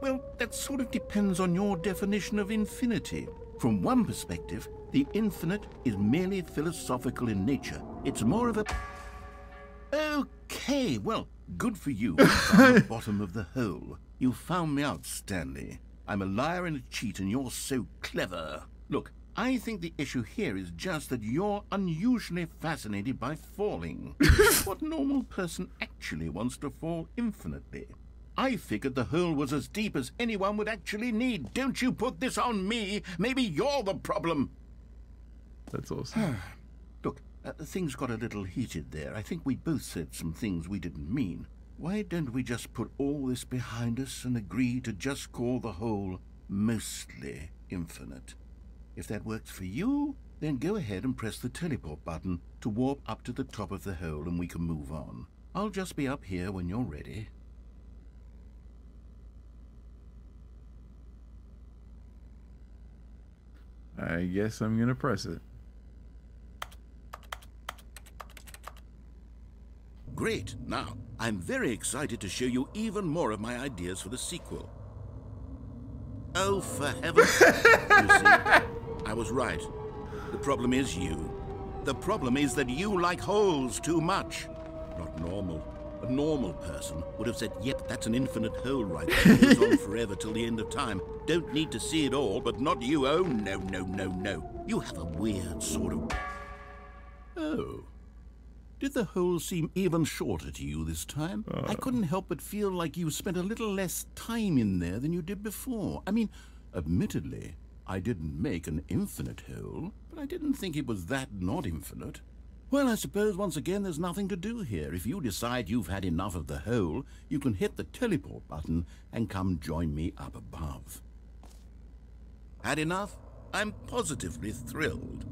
Well, that sort of depends on your definition of infinity. From one perspective, the infinite is merely philosophical in nature. It's more of a... Okay, well, good for you. [laughs] The bottom of the hole. You found me out, Stanley. I'm a liar and a cheat, and you're so clever. Look, I think the issue here is just that you're unusually fascinated by falling. [laughs] what normal person actually wants to fall infinitely? I figured the hole was as deep as anyone would actually need. Don't you put this on me. Maybe you're the problem. That's awesome. Look, uh, things got a little heated there. I think we both said some things we didn't mean. Why don't we just put all this behind us and agree to just call the hole mostly infinite? If that works for you, then go ahead and press the teleport button to warp up to the top of the hole and we can move on. I'll just be up here when you're ready. I guess I'm gonna press it. Great. Now, I'm very excited to show you even more of my ideas for the sequel. Oh, for heaven's sake. [laughs] You see, I was right. The problem is you. The problem is that you like holes too much. Not normal. A normal person would have said, yep, that's an infinite hole right there. It Goes on [laughs] forever till the end of time. Don't need to see it all, but not you. Oh, no, no, no, no. You have a weird sort of... Oh. Did the hole seem even shorter to you this time? I uh. couldn't help but feel like you spent a little less time in there than you did before. I mean, admittedly, I didn't make an infinite hole, but I didn't think it was that not infinite. Well, I suppose once again there's nothing to do here. If you decide you've had enough of the hole, you can hit the teleport button and come join me up above. Had enough? I'm positively thrilled.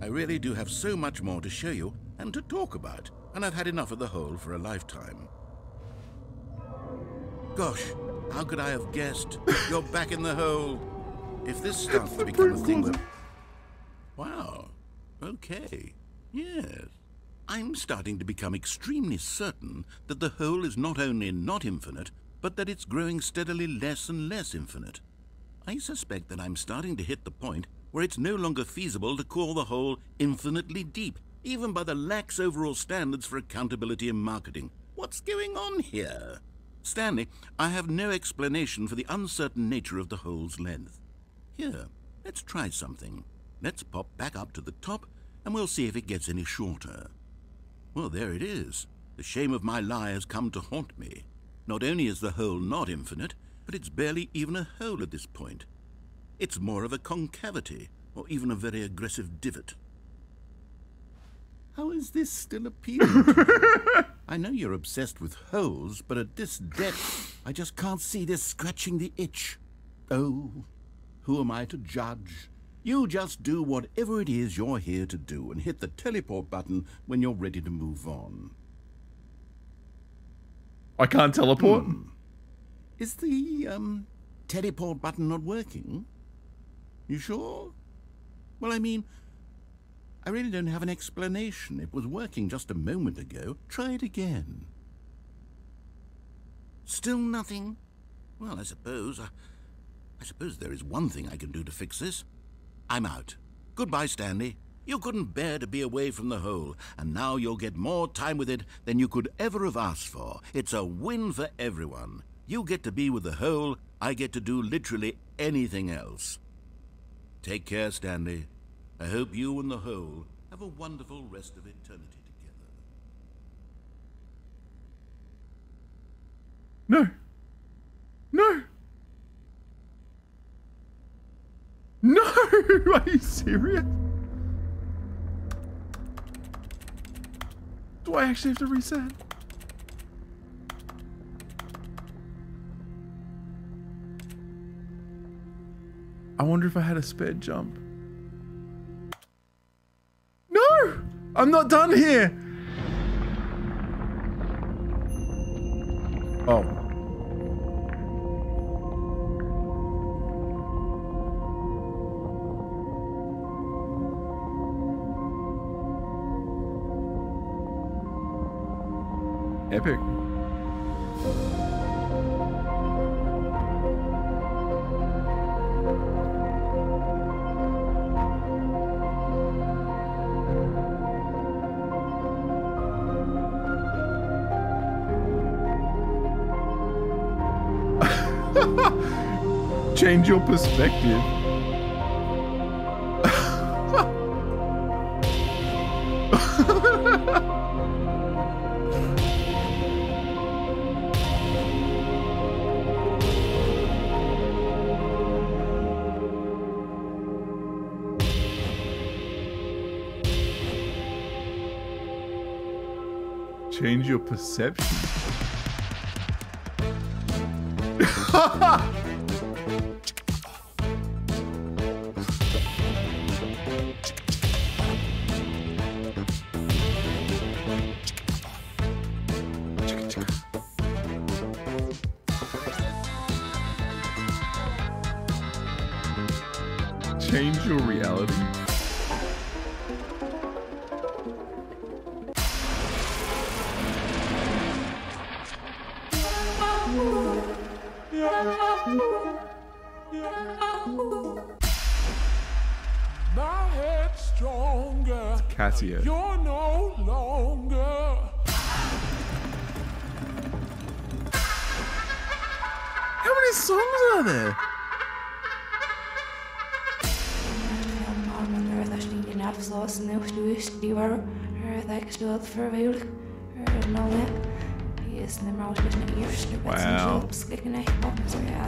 I really do have so much more to show you and to talk about, and I've had enough of the hole for a lifetime. Gosh, how could I have guessed? [coughs] You're back in the hole. If this [laughs] starts to become a thing that... Wow. Okay. Yes. I'm starting to become extremely certain that the hole is not only not infinite, but that it's growing steadily less and less infinite. I suspect that I'm starting to hit the point where it's no longer feasible to call the hole infinitely deep, even by the lax overall standards for accountability in marketing. What's going on here? Stanley, I have no explanation for the uncertain nature of the hole's length. Here, let's try something. Let's pop back up to the top, and we'll see if it gets any shorter. Well, there it is. The shame of my lie has come to haunt me. Not only is the hole not infinite, but it's barely even a hole at this point. It's more of a concavity, or even a very aggressive divot. How is this still appealing to you? [laughs] I know you're obsessed with holes, but at this depth, I just can't see this scratching the itch. Oh, who am I to judge? You just do whatever it is you're here to do and hit the teleport button when you're ready to move on. I can't teleport. Is the, um, teleport button not working? You sure? Well, I mean, I really don't have an explanation. It was working just a moment ago. Try it again. Still nothing? Well, I suppose. I, I suppose there is one thing I can do to fix this. I'm out. Goodbye, Stanley. You couldn't bear to be away from the hole, and now you'll get more time with it than you could ever have asked for. It's a win for everyone. You get to be with the hole, I get to do literally anything else. Take care, Stanley. I hope you and the hole have a wonderful rest of eternity together. No. No. No! [laughs] Are you serious? Do I actually have to reset? I wonder if I had a sped jump. I'm not done here! change your perspective. change your perception. [laughs]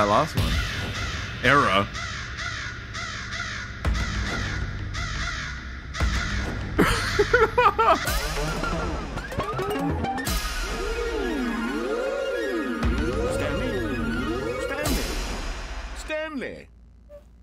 that last one? Era. Stanley? Stanley? Stanley?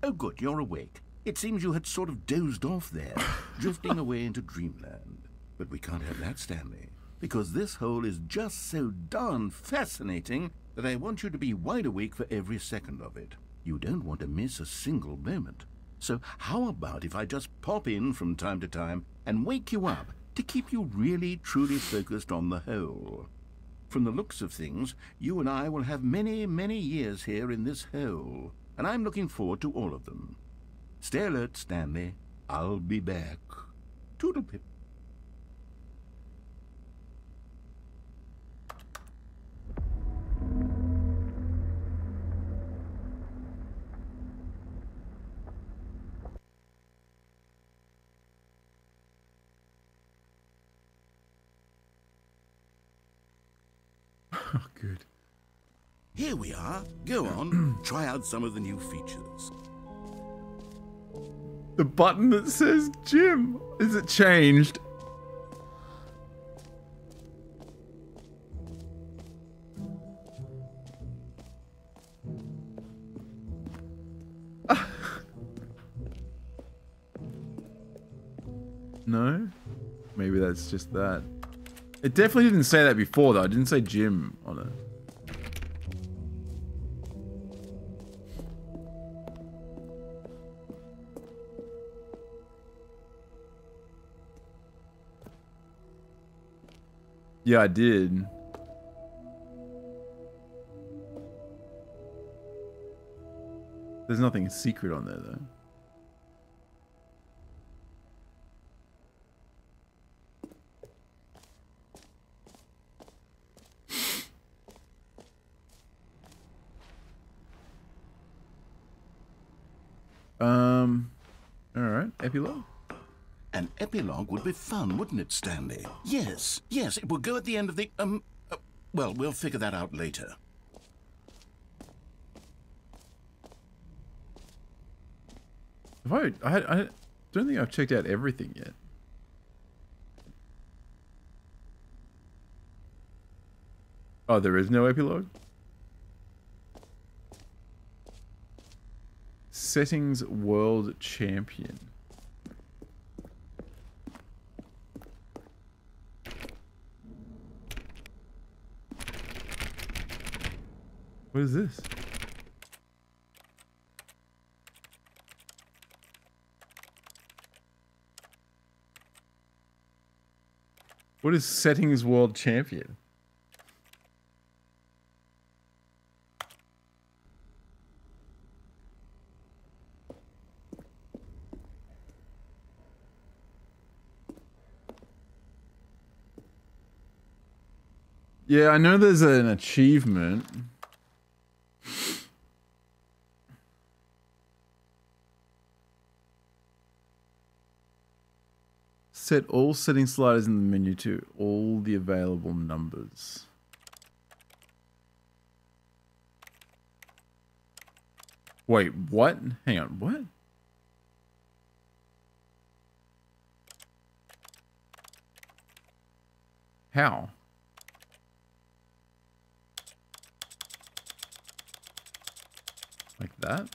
Oh, good, you're awake. It seems you had sort of dozed off there, [laughs] drifting away into dreamland. But we can't have that, Stanley, because this hole is just so darn fascinating I want you to be wide awake for every second of it. You don't want to miss a single moment. So, how about if I just pop in from time to time and wake you up to keep you really truly focused on the hole? From the looks of things, you and I will have many, many years here in this hole, and I'm looking forward to all of them. Stay alert, Stanley. I'll be back. Toodlepip. Oh, good. Here we are. Go on, [clears throat] try out some of the new features. The button that says Jim. Is it changed? [laughs] no? Maybe that's just that. It definitely didn't say that before, though. It didn't say Jim on it. Yeah, I did. There's nothing secret on there, though. Um, all right, epilogue. An epilogue would be fun, wouldn't it, Stanley? Yes, yes, it will go at the end of the, um, uh, well, we'll figure that out later. Have I, I, I don't think I've checked out everything yet. Oh, there is no epilogue? Settings World Champion. What is this? What is settings world champion? Yeah, I know there's an achievement. Set all setting sliders in the menu to all the available numbers. Wait, what? Hang on, what? How? Like that?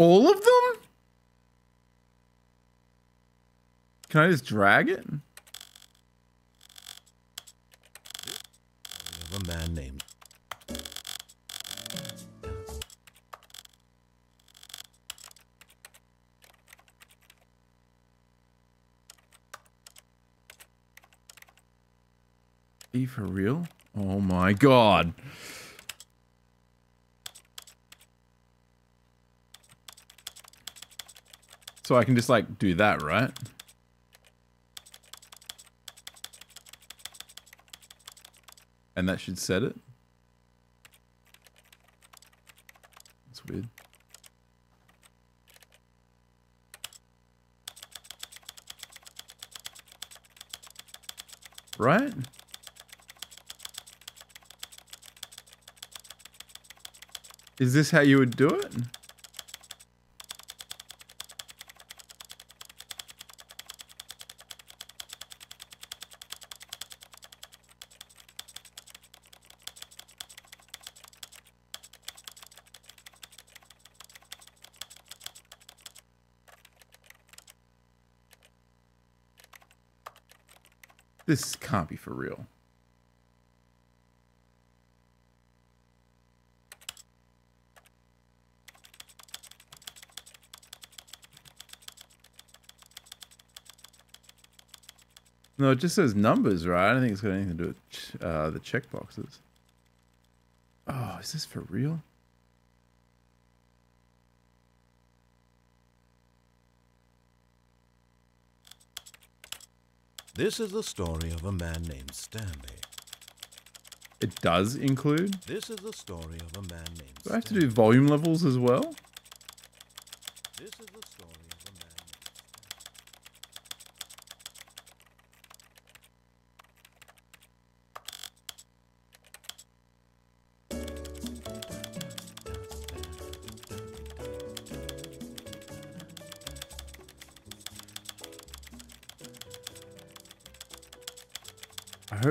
All of them? Can I just drag it? Of a man named. You for real? Oh my god. So I can just like do that, right? And that should set it. That's weird. Right? Is this how you would do it? This can't be for real. No, it just says numbers, right? I don't think it's got anything to do with ch- uh, the checkboxes. Oh, is this for real? This is the story of a man named Stanley. It does include. This is the story of a man named Do I have to do volume levels as well?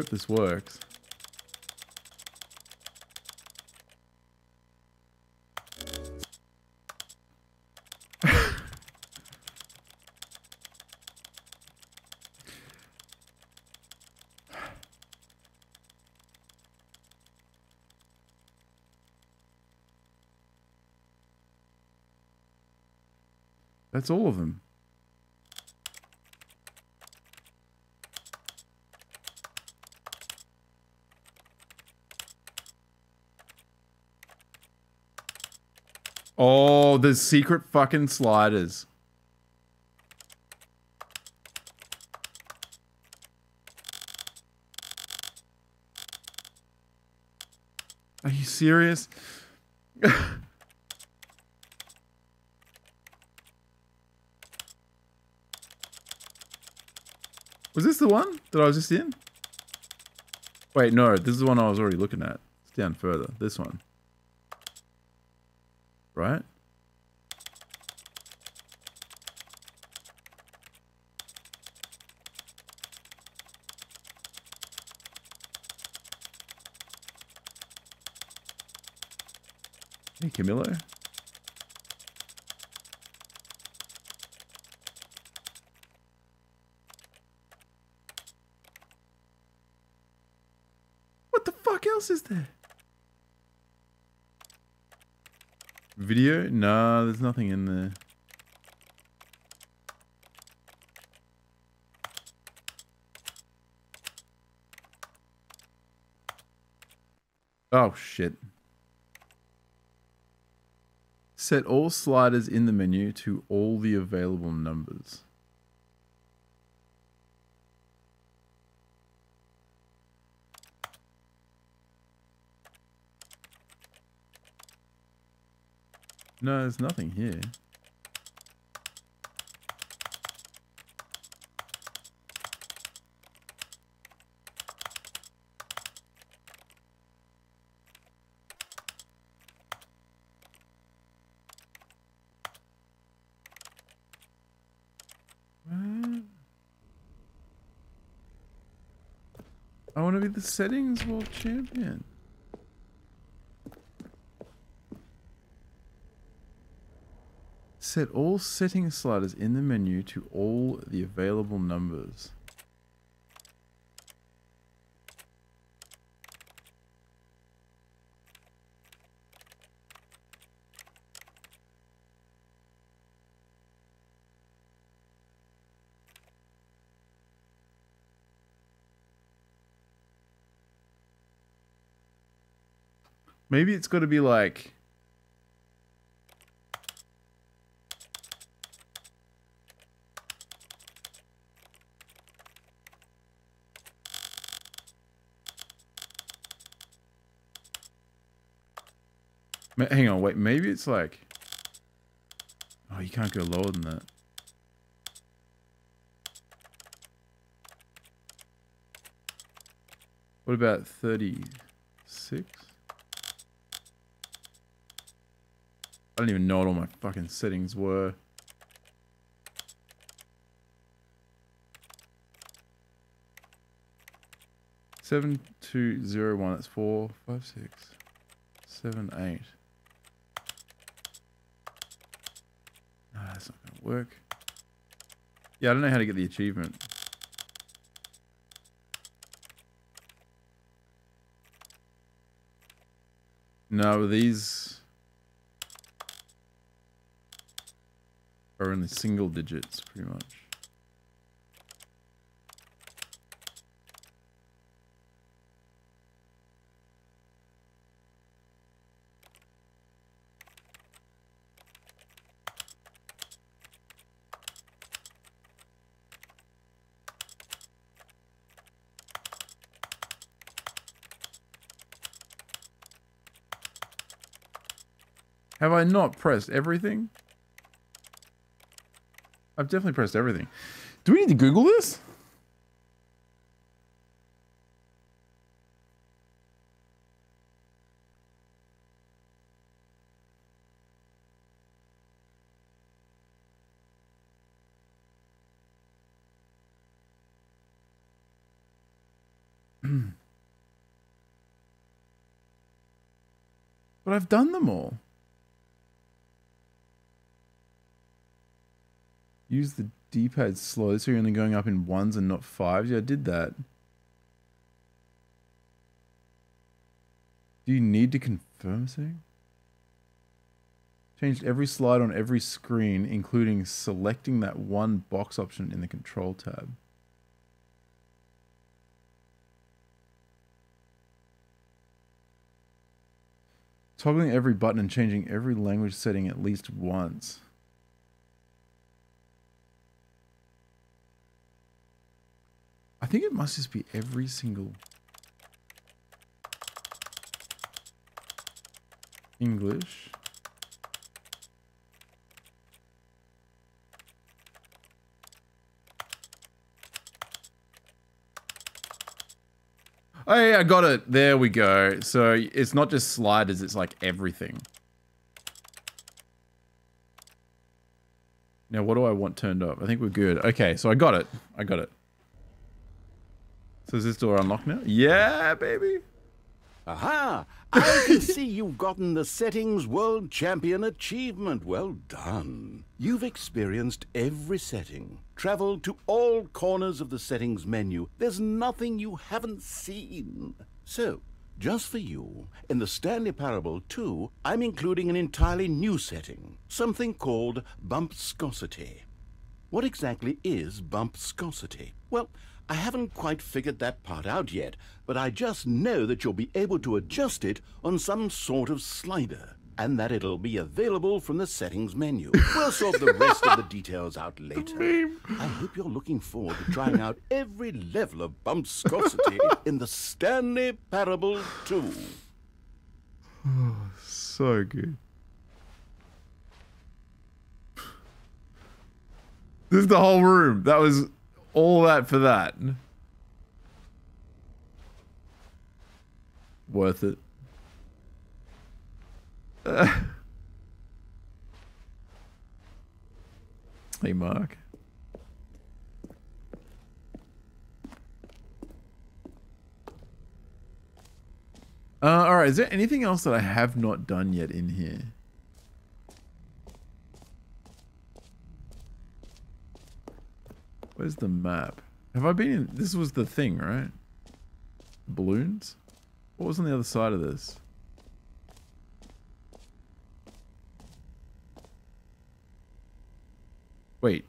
I hope this works. That's all of them. Oh, there's secret fucking sliders. Are you serious? [laughs] Was this the one that I was just in? Wait, no, this is the one I was already looking at. It's down further. This one. Right? What the fuck? fuck else is there? Video? Nah, there's nothing in there. Oh shit. Set all sliders in the menu to all the available numbers. No, there's nothing here. The settings world champion. Set all setting sliders in the menu to all the available numbers. Maybe it's got to be like Hang on, wait. Maybe it's like. Oh, you can't go lower than that. What about 36? I don't even know what all my fucking settings were. Seven two zero one. That's four five six seven eight. No, that's not gonna work. Yeah, I don't know how to get the achievement. No, these are only single digits, pretty much. Have I not pressed everything? I've definitely pressed everything. Do we need to Google this? [clears throat] but I've done them all. Use the D-pad slow so you're only going up in ones and not fives. Yeah, I did that. Do you need to confirm something? Changed every slide on every screen, including selecting that one box option in the control tab. Toggling every button and changing every language setting at least once. I think it must just be every single English. Oh yeah, I got it. There we go. So it's not just sliders, it's like everything. Now what do I want turned up? I think we're good. Okay, so I got it. I got it. So is this door unlocked er now? Yeah, baby. Aha! I can see you've gotten the Settings World Champion achievement. Well done. You've experienced every setting, traveled to all corners of the settings menu. There's nothing you haven't seen. So, Just for you, in the Stanley Parable 2, I'm including an entirely new setting, something called bumpscosity. What exactly is bumpscosity? Well, I haven't quite figured that part out yet, but I just know that you'll be able to adjust it on some sort of slider, and that it'll be available from the settings menu. We'll sort the rest of the [laughs] details out later. I hope you're looking forward to trying out every level of bumpscosity [laughs] in the Stanley Parable 2. Oh, So good. This is the whole room. That was all that for that. Worth it. [laughs] Hey, Mark. Uh, all right. Is there anything else that I have not done yet in here? Where's the map? Have I been in? This was the thing, right? Balloons? What was on the other side of this? Wait.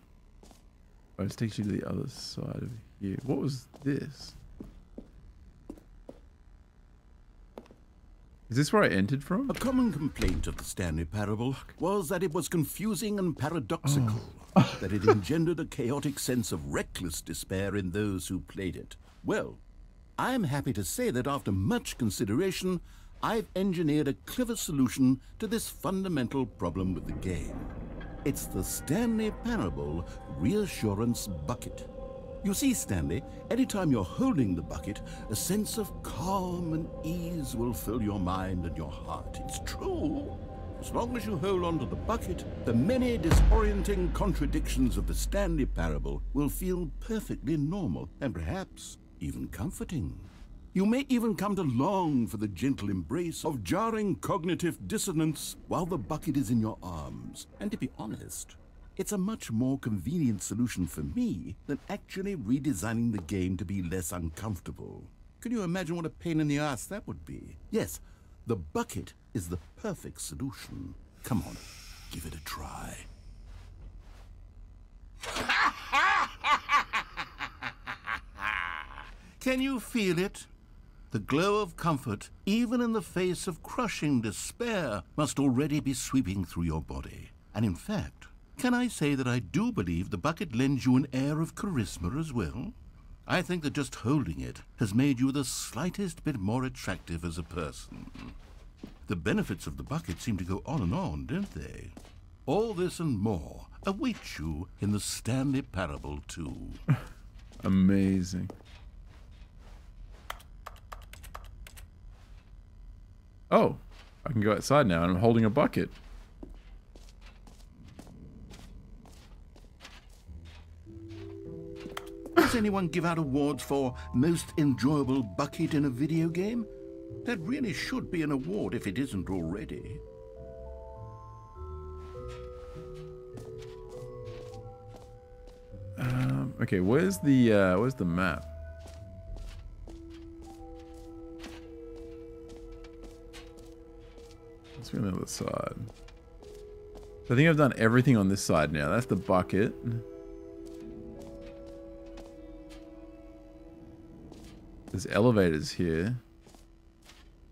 Oh, it takes you to the other side of here. What was this? Is this where I entered from? A common complaint of the Stanley Parable was that it was confusing and paradoxical, oh. That it engendered a chaotic sense of reckless despair in those who played it. Well, I am happy to say that after much consideration, I've engineered a clever solution to this fundamental problem with the game. It's the Stanley Parable Reassurance Bucket. You see, Stanley, anytime you're holding the bucket, a sense of calm and ease will fill your mind and your heart. It's true. As long as you hold on to the bucket, the many disorienting contradictions of the Stanley Parable will feel perfectly normal and perhaps even comforting. You may even come to long for the gentle embrace of jarring cognitive dissonance while the bucket is in your arms. And to be honest, it's a much more convenient solution for me than actually redesigning the game to be less uncomfortable. Can you imagine what a pain in the ass that would be? Yes, the bucket is the perfect solution. Come on, give it a try. [laughs] Can you feel it? The glow of comfort, even in the face of crushing despair, must already be sweeping through your body. And in fact, can I say that I do believe the bucket lends you an air of charisma as well? I think that just holding it has made you the slightest bit more attractive as a person. The benefits of the bucket seem to go on and on, don't they? All this and more await you in the Stanley Parable 2. [laughs] Amazing. Oh, I can go outside now and I'm holding a bucket. Does anyone give out awards for most enjoyable bucket in a video game? That really should be an award if it isn't already. Um, okay, where's the uh, where's the map? Let's go on the other side. I think I've done everything on this side now. That's the bucket. There's elevators here.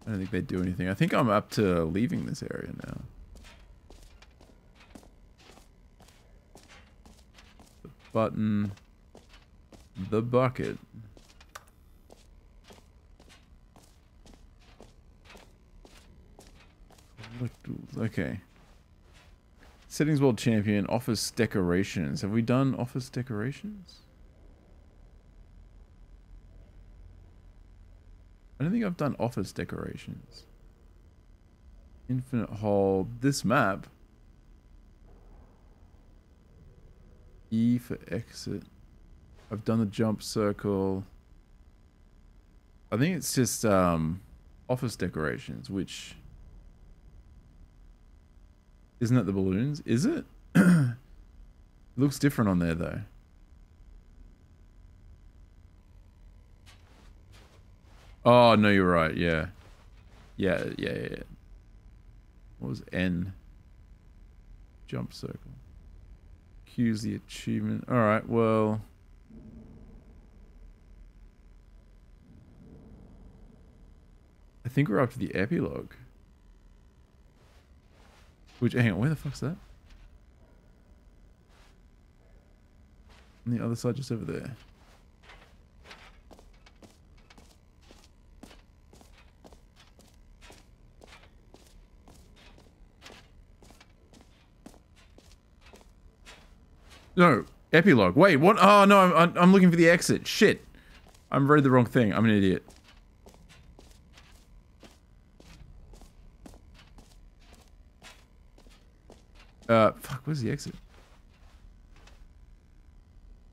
I don't think they do anything. I think I'm up to leaving this area now. The button. The bucket. Okay. Settings World Champion, office decorations. Have we done office decorations? I don't think I've done office decorations. Infinite Hall. This map. E for exit. I've done the jump circle. I think it's just um, office decorations, which... Isn't it the balloons? Is it? [clears throat] it looks different on there, though. Oh, no, you're right. Yeah. Yeah, yeah, yeah. yeah. What was N? Jump circle. Q's the achievement. All right, well. I think we're up to the epilogue. Which, hang on, where the fuck's that? On the other side, just over there. No, epilogue. Wait, what? Oh no, I'm, I'm- looking for the exit. Shit. I'm read the wrong thing. I'm an idiot. Uh, fuck, where's the exit?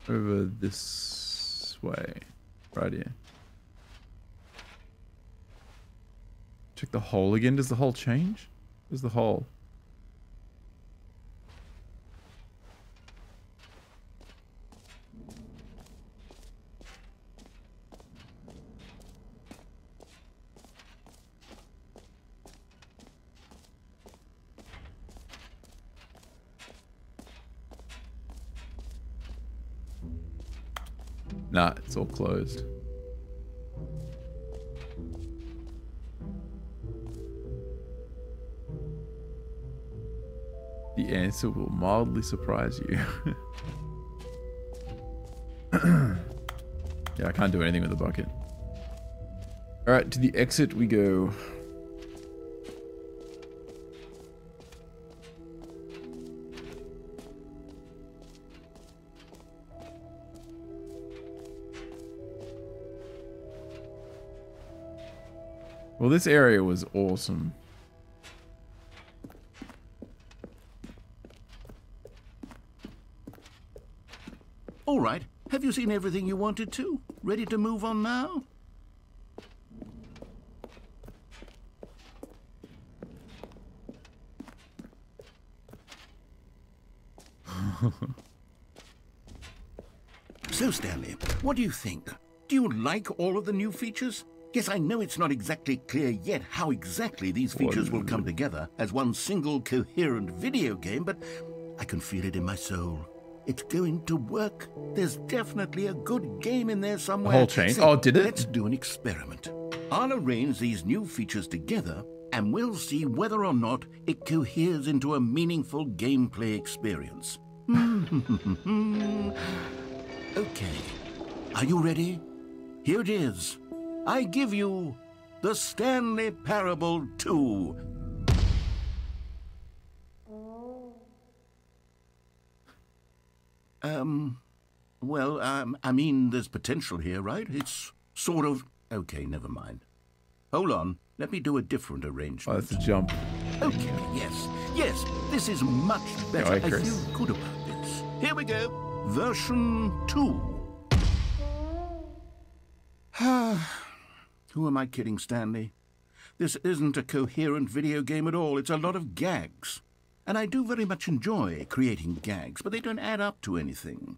Over this way. Right here. Check the hole again. Does the hole change? Where's the hole? Nah, it's all closed. The answer will mildly surprise you. [laughs] yeah, I can't do anything with the bucket. Alright, to the exit we go. Well, this area was awesome. All right. Have you seen everything you wanted to? Ready to move on now? [laughs] so, Stanley, what do you think? Do you like all of the new features? Yes, I know it's not exactly clear yet how exactly these features will come together as one single coherent video game, but I can feel it in my soul. It's going to work. There's definitely a good game in there somewhere. whole chain? So, Oh, did it? Let's do an experiment. I'll arrange these new features together, and we'll see whether or not it coheres into a meaningful gameplay experience. [laughs] okay. Are you ready? Here it is. I give you the Stanley Parable 2. Um, well, um, I mean, there's potential here, right? It's sort of. Okay, never mind. Hold on. Let me do a different Oh, arrangement. that's a jump. Okay, yes, yes, this is much better. Go I feel good about this. Here we go. Version 2. [sighs] Who am I kidding, Stanley? This isn't a coherent video game at all. It's a lot of gags. And I do very much enjoy creating gags, but they don't add up to anything.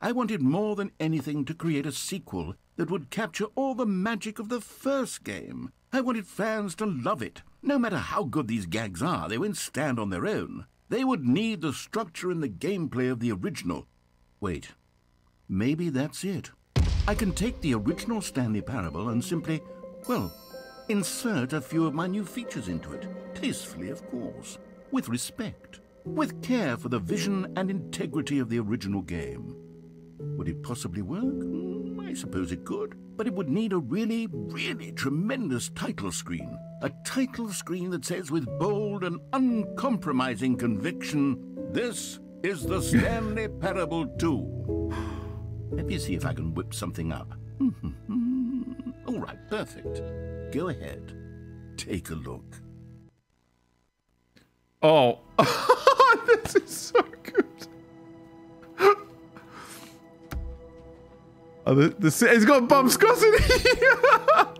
I wanted more than anything to create a sequel that would capture all the magic of the first game. I wanted fans to love it. No matter how good these gags are, they won't stand on their own. They would need the structure and the gameplay of the original. Wait, maybe that's it. I can take the original Stanley Parable and simply, well, insert a few of my new features into it. Tastefully, of course. With respect. With care for the vision and integrity of the original game. Would it possibly work? Hmm, I suppose it could. But it would need a really, really tremendous title screen. A title screen that says with bold and uncompromising conviction, This is the Stanley Parable 2. [sighs] [sighs] Let me see if I can whip something up. [laughs] All right, perfect. Go ahead. Take a look. Oh, [laughs] this is so good. Oh, the, the, it's got bumpscosity. [laughs]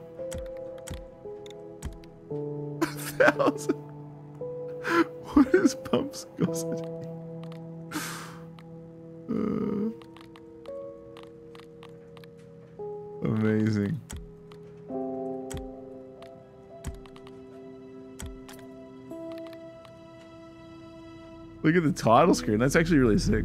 A thousand. What is bumpscosity? Uh, Amazing. Look at the title screen. That's actually really sick.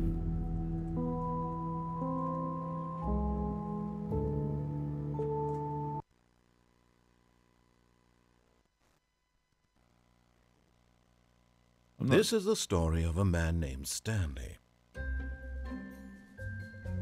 This is the story of a man named Stanley.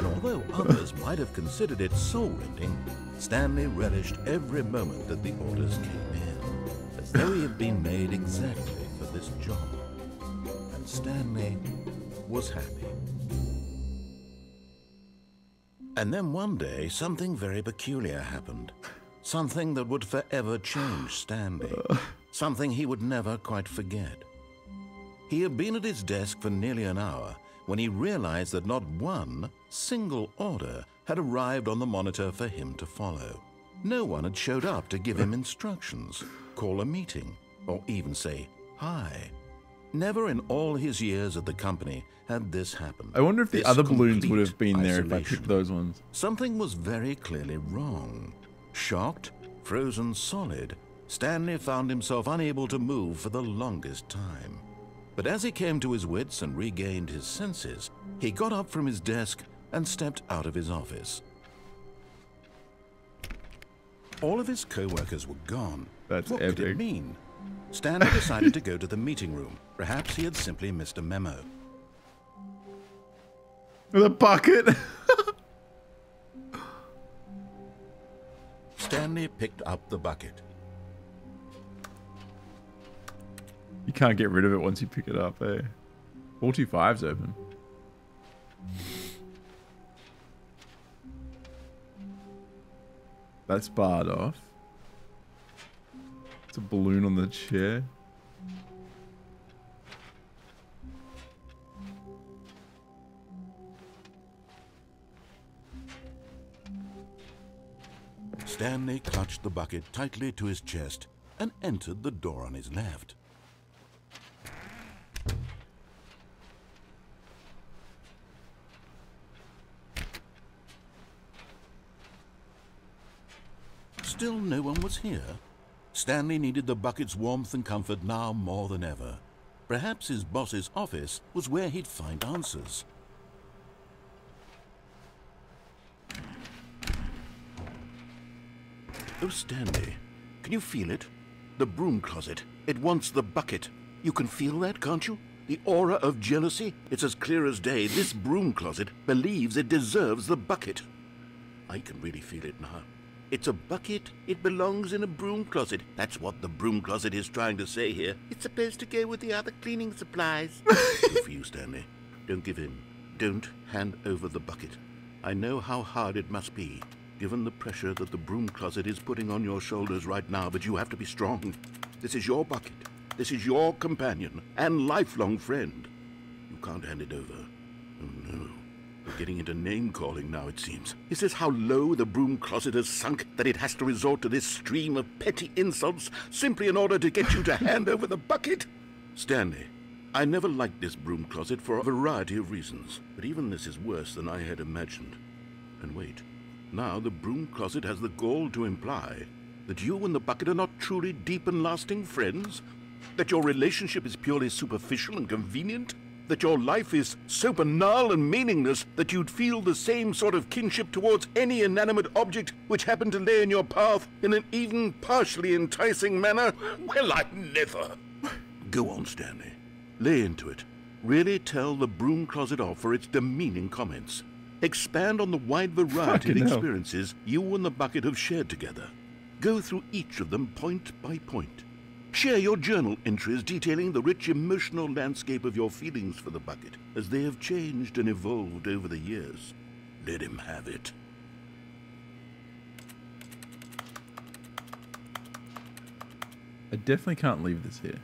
And although others might have considered it soul-rending, Stanley relished every moment that the orders came in, as though he had been made exactly for this job. And Stanley was happy. And then one day, something very peculiar happened. Something that would forever change Stanley. Something he would never quite forget. He had been at his desk for nearly an hour when he realized that not one single order had arrived on the monitor for him to follow. No one had showed up to give him [laughs] instructions, call a meeting, or even say hi. Never in all his years at the company had this happened. I wonder if the other balloons would have been there if I isolation. picked those ones. Something was very clearly wrong. Shocked, frozen solid, Stanley found himself unable to move for the longest time. But as he came to his wits and regained his senses, he got up from his desk and stepped out of his office. All of his co-workers were gone. That's what could it mean? Stanley [laughs] decided to go to the meeting room. Perhaps he had simply missed a memo. With a bucket. Stanley picked up the bucket. You can't get rid of it once you pick it up, eh? 45's open. That's barred off. It's a balloon on the chair. Stanley clutched the bucket tightly to his chest and entered the door on his left. Still no one was here. Stanley needed the bucket's warmth and comfort now more than ever. Perhaps his boss's office was where he'd find answers. Oh, Stanley, can you feel it? The broom closet. It wants the bucket. You can feel that, can't you? The aura of jealousy? It's as clear as day. This broom closet believes it deserves the bucket. I can really feel it now. It's a bucket. It belongs in a broom closet. That's what the broom closet is trying to say here. It's supposed to go with the other cleaning supplies. [laughs] Good for you, Stanley. Don't give in. Don't hand over the bucket. I know how hard it must be, given the pressure that the broom closet is putting on your shoulders right now, but you have to be strong. This is your bucket. This is your companion and lifelong friend. You can't hand it over. We're getting into name calling now, it seems. Is this how low the broom closet has sunk that it has to resort to this stream of petty insults simply in order to get you to [laughs] hand over the bucket? Stanley, I never liked this broom closet for a variety of reasons, but even this is worse than I had imagined. And wait, now the broom closet has the gall to imply that you and the bucket are not truly deep and lasting friends? That your relationship is purely superficial and convenient? That your life is so banal and meaningless that you'd feel the same sort of kinship towards any inanimate object which happened to lay in your path in an even partially enticing manner? Well, I never. Go on, Stanley. Lay into it. Really tell the broom closet off for its demeaning comments. Expand on the wide variety Fucking of hell. experiences you and the bucket have shared together. Go through each of them point by point. Share your journal entries detailing the rich emotional landscape of your feelings for the bucket as they have changed and evolved over the years. Let him have it. I definitely can't leave this here.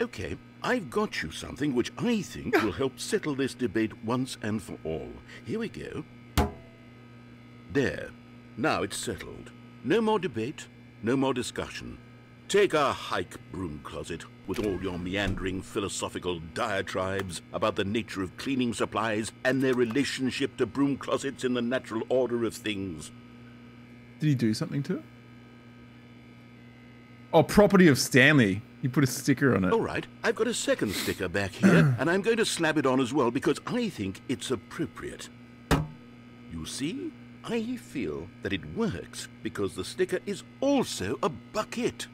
Okay, I've got you something which I think will help settle this debate once and for all. Here we go. There. Now it's settled. No more debate, no more discussion. Take a hike, broom closet, with all your meandering philosophical diatribes about the nature of cleaning supplies and their relationship to broom closets in the natural order of things. Did he do something to it? Oh, property of Stanley. He put a sticker on it. All right, I've got a second sticker back here, [clears throat] and I'm going to slap it on as well because I think it's appropriate. You see, I feel that it works because the sticker is also a bucket.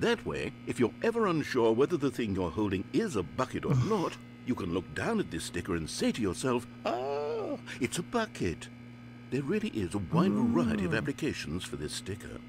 That way, if you're ever unsure whether the thing you're holding is a bucket or [sighs] not, you can look down at this sticker and say to yourself, ah, it's a bucket. There really is a wide variety of applications for this sticker.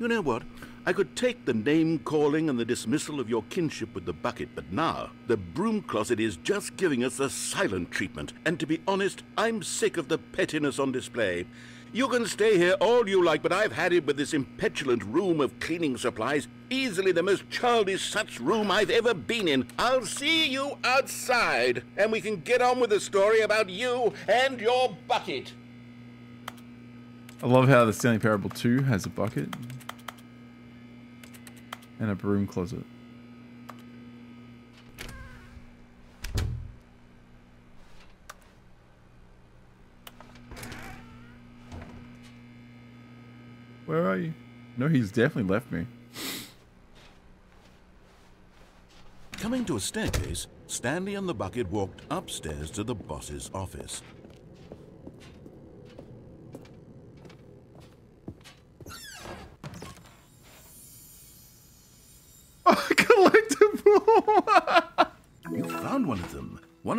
You know what? I could take the name calling and the dismissal of your kinship with the bucket, but now the broom closet is just giving us the silent treatment. And to be honest, I'm sick of the pettiness on display. You can stay here all you like, but I've had it with this impetulant room of cleaning supplies. Easily the most childish such room I've ever been in. I'll see you outside, and we can get on with the story about you and your bucket. I love how the Stanley Parable 2 has a bucket and a broom closet. Where are you? No, he's definitely left me. Coming to a staircase, Stanley and the bucket walked upstairs to the boss's office.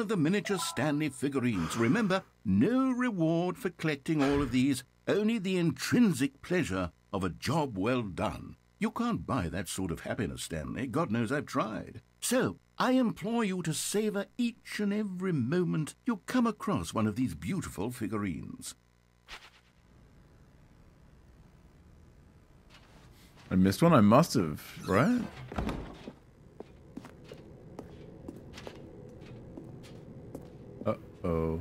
Of the miniature Stanley figurines. Remember, no reward for collecting all of these, only the intrinsic pleasure of a job well done. You can't buy that sort of happiness, Stanley. God knows I've tried. So, I implore you to savor each and every moment you come across one of these beautiful figurines. I missed one? I must have, right? Uh-oh.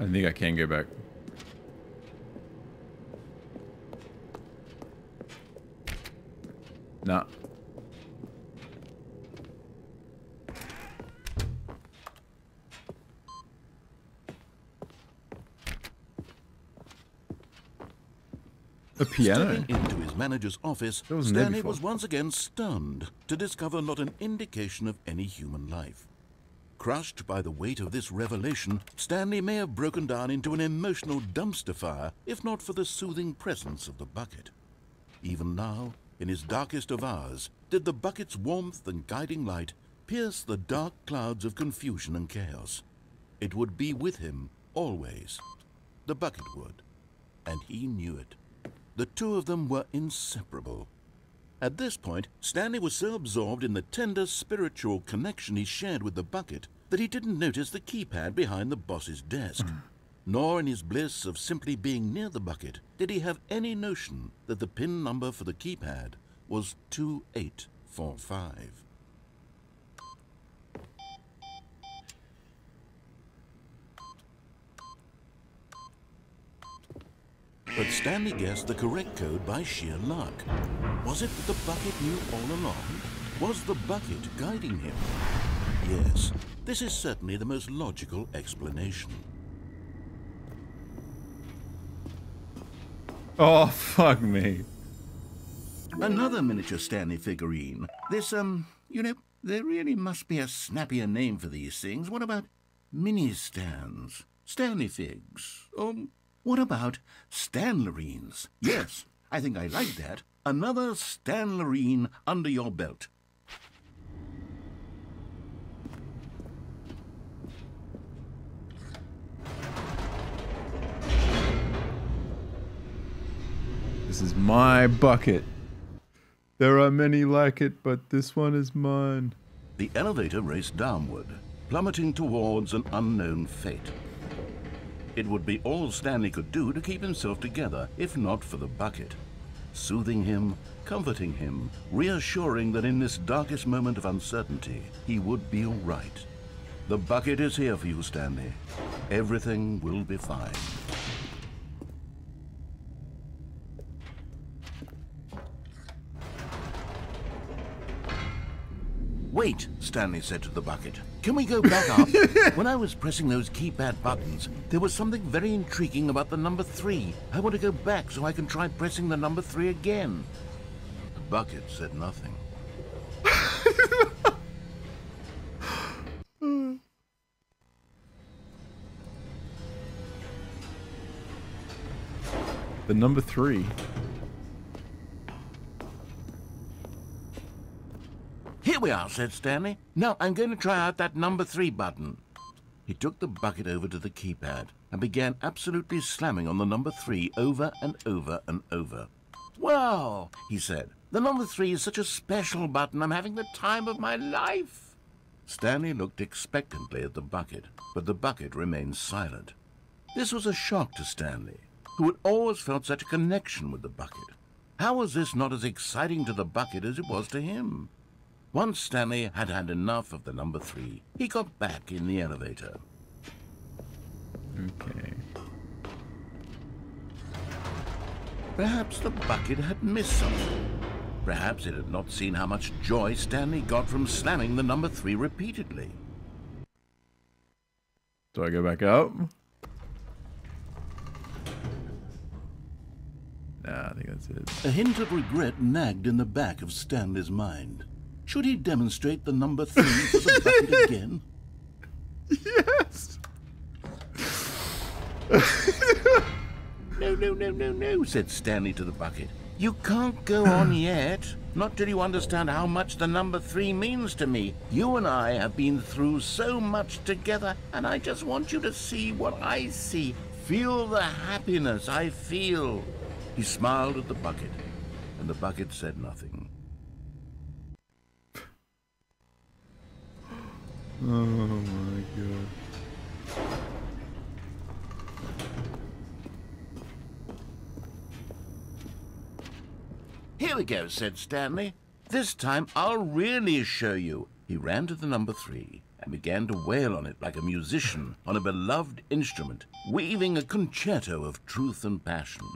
I think I can go back. Nah. Piano. Stepping into his manager's office, wasn't Stanley was once again stunned to discover not an indication of any human life. Crushed by the weight of this revelation, Stanley may have broken down into an emotional dumpster fire if not for the soothing presence of the bucket. Even now, in his darkest of hours, did the bucket's warmth and guiding light pierce the dark clouds of confusion and chaos. It would be with him always. The bucket would. And he knew it. The two of them were inseparable. At this point, Stanley was so absorbed in the tender spiritual connection he shared with the bucket that he didn't notice the keypad behind the boss's desk. Nor in his bliss of simply being near the bucket did he have any notion that the pin number for the keypad was 2845. But Stanley guessed the correct code by sheer luck. Was it that the bucket knew all along? Was the bucket guiding him? Yes, this is certainly the most logical explanation. Oh, fuck me. Another miniature Stanley figurine. This, um, you know, there really must be a snappier name for these things. What about mini stands? Stanley figs? Um, what about Stanlerines? Yes, I think I like that. Another Stanlerine under your belt. This is my bucket. There are many like it, but this one is mine. The elevator raced downward. plummeting towards an unknown fate. It would be all Stanley could do to keep himself together, if not for the bucket. Soothing him, comforting him, reassuring that in this darkest moment of uncertainty, he would be all right. The bucket is here for you, Stanley. Everything will be fine. Wait, Stanley said to the bucket. Can we go back up? [laughs] when I was pressing those keypad buttons, there was something very intriguing about the number three. I want to go back so I can try pressing the number three again. The bucket said nothing. [laughs] The number three. We are, said Stanley. Now I'm going to try out that number three button. He took the bucket over to the keypad and began absolutely slamming on the number three over and over and over. Wow, he said. The number three is such a special button. I'm having the time of my life. Stanley looked expectantly at the bucket, but the bucket remained silent. This was a shock to Stanley, who had always felt such a connection with the bucket. How was this not as exciting to the bucket as it was to him? Once Stanley had had enough of the number three, he got back in the elevator. Okay. Perhaps the bucket had missed something. Perhaps it had not seen how much joy Stanley got from slamming the number three repeatedly. Do I go back up? Nah, I think that's it. A hint of regret nagged in the back of Stanley's mind. Should he demonstrate the number three for the bucket [laughs] again? Yes. No, no, no, no, no, said Stanley to the bucket. You can't go [sighs] on yet. Not till you understand how much the number three means to me. You and I have been through so much together, and I just want you to see what I see. Feel the happiness I feel. He smiled at the bucket, and the bucket said nothing. Oh my god. Here we go, said Stanley. This time I'll really show you. He ran to the number three and began to wail on it like a musician on a beloved instrument, weaving a concerto of truth and passion.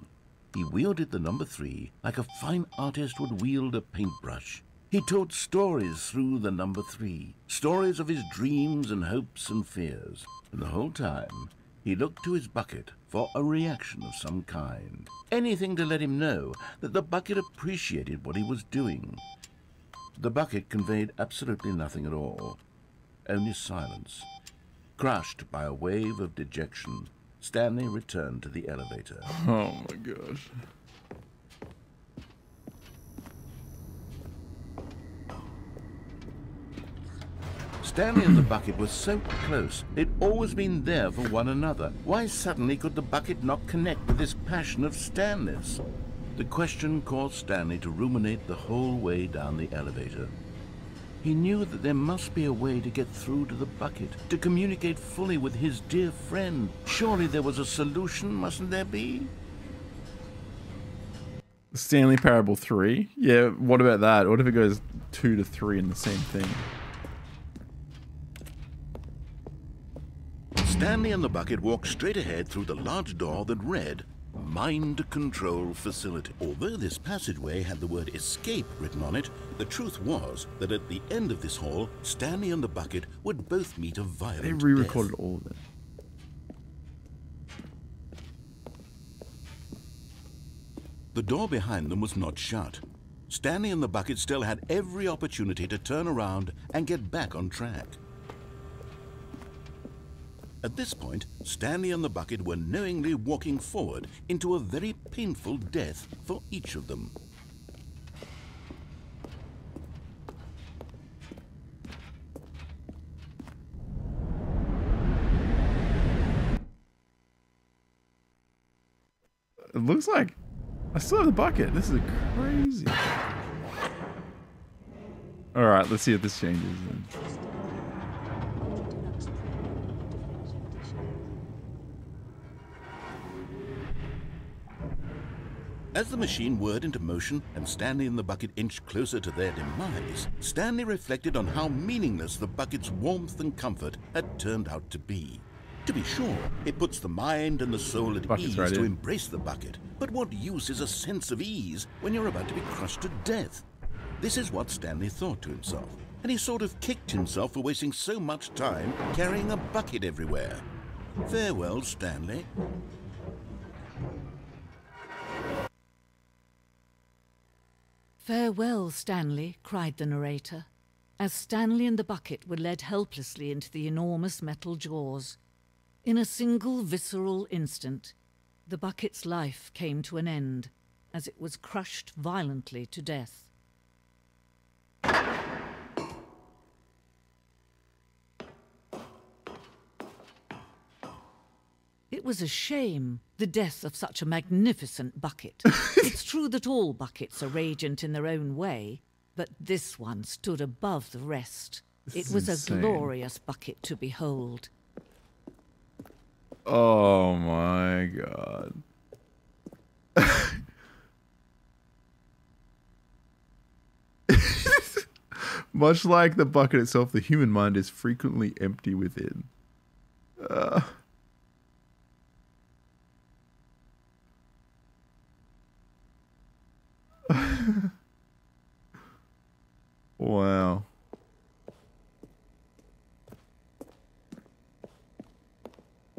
He wielded the number three like a fine artist would wield a paintbrush. He told stories through the number three, stories of his dreams and hopes and fears. And the whole time, he looked to his bucket for a reaction of some kind. Anything to let him know that the bucket appreciated what he was doing. The bucket conveyed absolutely nothing at all, only silence. Crushed by a wave of dejection, Stanley returned to the elevator. Oh my gosh. Stanley and the bucket were so close. They'd always been there for one another. Why suddenly could the bucket not connect with this passion of Stanley's? The question caused Stanley to ruminate the whole way down the elevator. He knew that there must be a way to get through to the bucket, to communicate fully with his dear friend. Surely there was a solution, mustn't there be? Stanley Parable 3? Yeah, what about that? What if it goes 2 to 3 in the same thing? Stanley and the bucket walked straight ahead through the large door that read Mind Control Facility. Although this passageway had the word escape written on it, the truth was that at the end of this hall, Stanley and the bucket would both meet a violent They re-recorded all of it. The door behind them was not shut. Stanley and the bucket still had every opportunity to turn around and get back on track. At this point, Stanley and the bucket were knowingly walking forward into a very painful death for each of them. It looks like I still have the bucket. This is crazy. All right, let's see if this changes. Then. As the machine whirred into motion and Stanley and the bucket inched closer to their demise, Stanley reflected on how meaningless the bucket's warmth and comfort had turned out to be. To be sure, it puts the mind and the soul at Bucket's ease right to in. embrace the bucket, but what use is a sense of ease when you're about to be crushed to death? This is what Stanley thought to himself, and he sort of kicked himself for wasting so much time carrying a bucket everywhere. Farewell, Stanley. Farewell, Stanley, cried the narrator, as Stanley and the bucket were led helplessly into the enormous metal jaws. In a single visceral instant, the bucket's life came to an end as it was crushed violently to death. It was a shame, the death of such a magnificent bucket. [laughs] it's true that all buckets are radiant in their own way, but this one stood above the rest. This it was is a glorious bucket to behold. Oh my god. [laughs] Much like the bucket itself, the human mind is frequently empty within. Uh. Wow.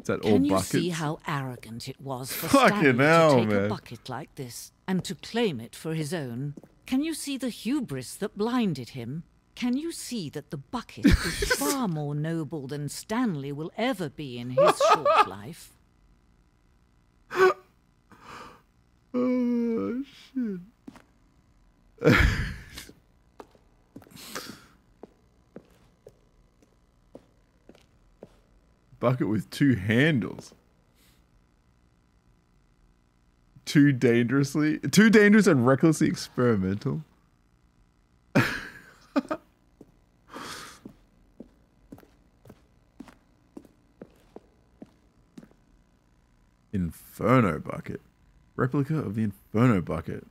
That all Can you see how arrogant it was for Fucking Stanley hell, to take man. a bucket like this and to claim it for his own? Can you see the hubris that blinded him? Can you see that the bucket [laughs] is far more noble than Stanley will ever be in his short [laughs] life? Oh shit. [laughs] Bucket with two handles. Too dangerously, too dangerous and recklessly experimental. [laughs] Inferno bucket. Replica of the Inferno bucket.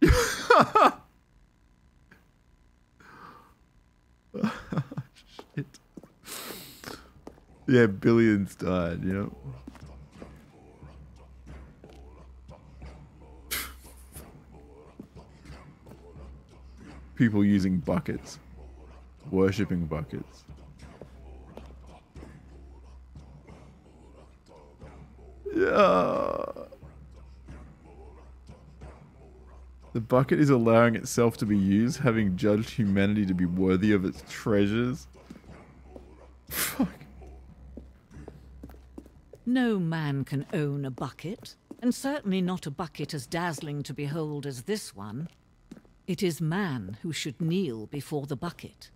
[laughs] Yeah, billions died, yep. People using buckets. Worshipping buckets. Yeah. The bucket is allowing itself to be used, having judged humanity to be worthy of its treasures. [laughs] Fuck. No man can own a bucket, and certainly not a bucket as dazzling to behold as this one. It is man who should kneel before the bucket.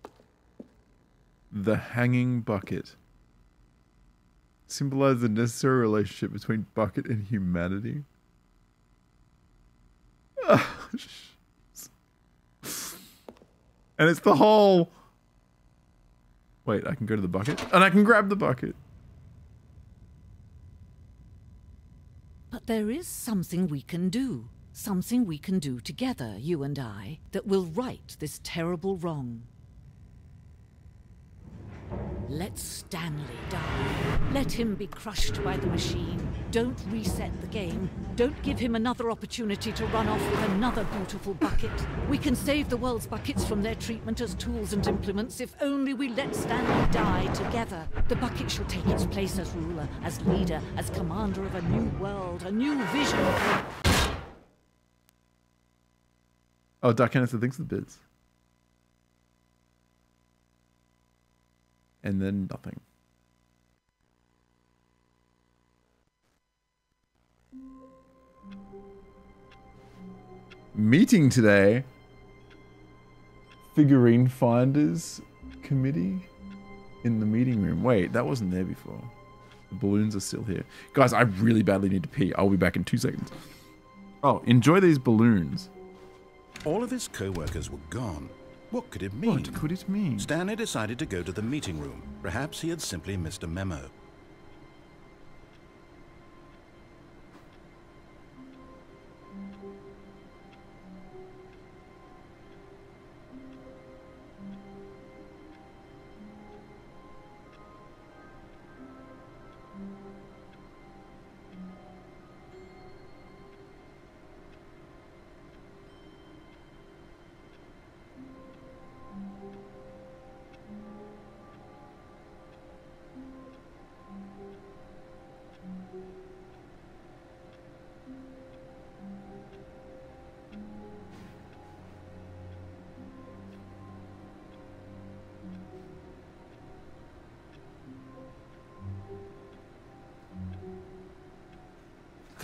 The hanging bucket. Symbolize the necessary relationship between bucket and humanity. [laughs] and it's the whole. Wait, I can go to the bucket? And I can grab the bucket. There is something we can do. Something we can do together, you and I, that will right this terrible wrong. Let Stanley die. Let him be crushed by the machine. Don't reset the game. Don't give him another opportunity to run off with another beautiful bucket. We can save the world's buckets from their treatment as tools and implements if only we let Stanley die together. The bucket shall take its place as ruler, as leader, as commander of a new world, a new vision. Oh, Dark thinks the bits. And then nothing. Meeting today. Figurine Finders Committee in the meeting room. Wait, that wasn't there before. The balloons are still here. Guys, I really badly need to pee. I'll be back in two seconds. Oh, enjoy these balloons. All of his co-workers were gone. What could it mean? What could it mean? Stanley decided to go to the meeting room. Perhaps he had simply missed a memo.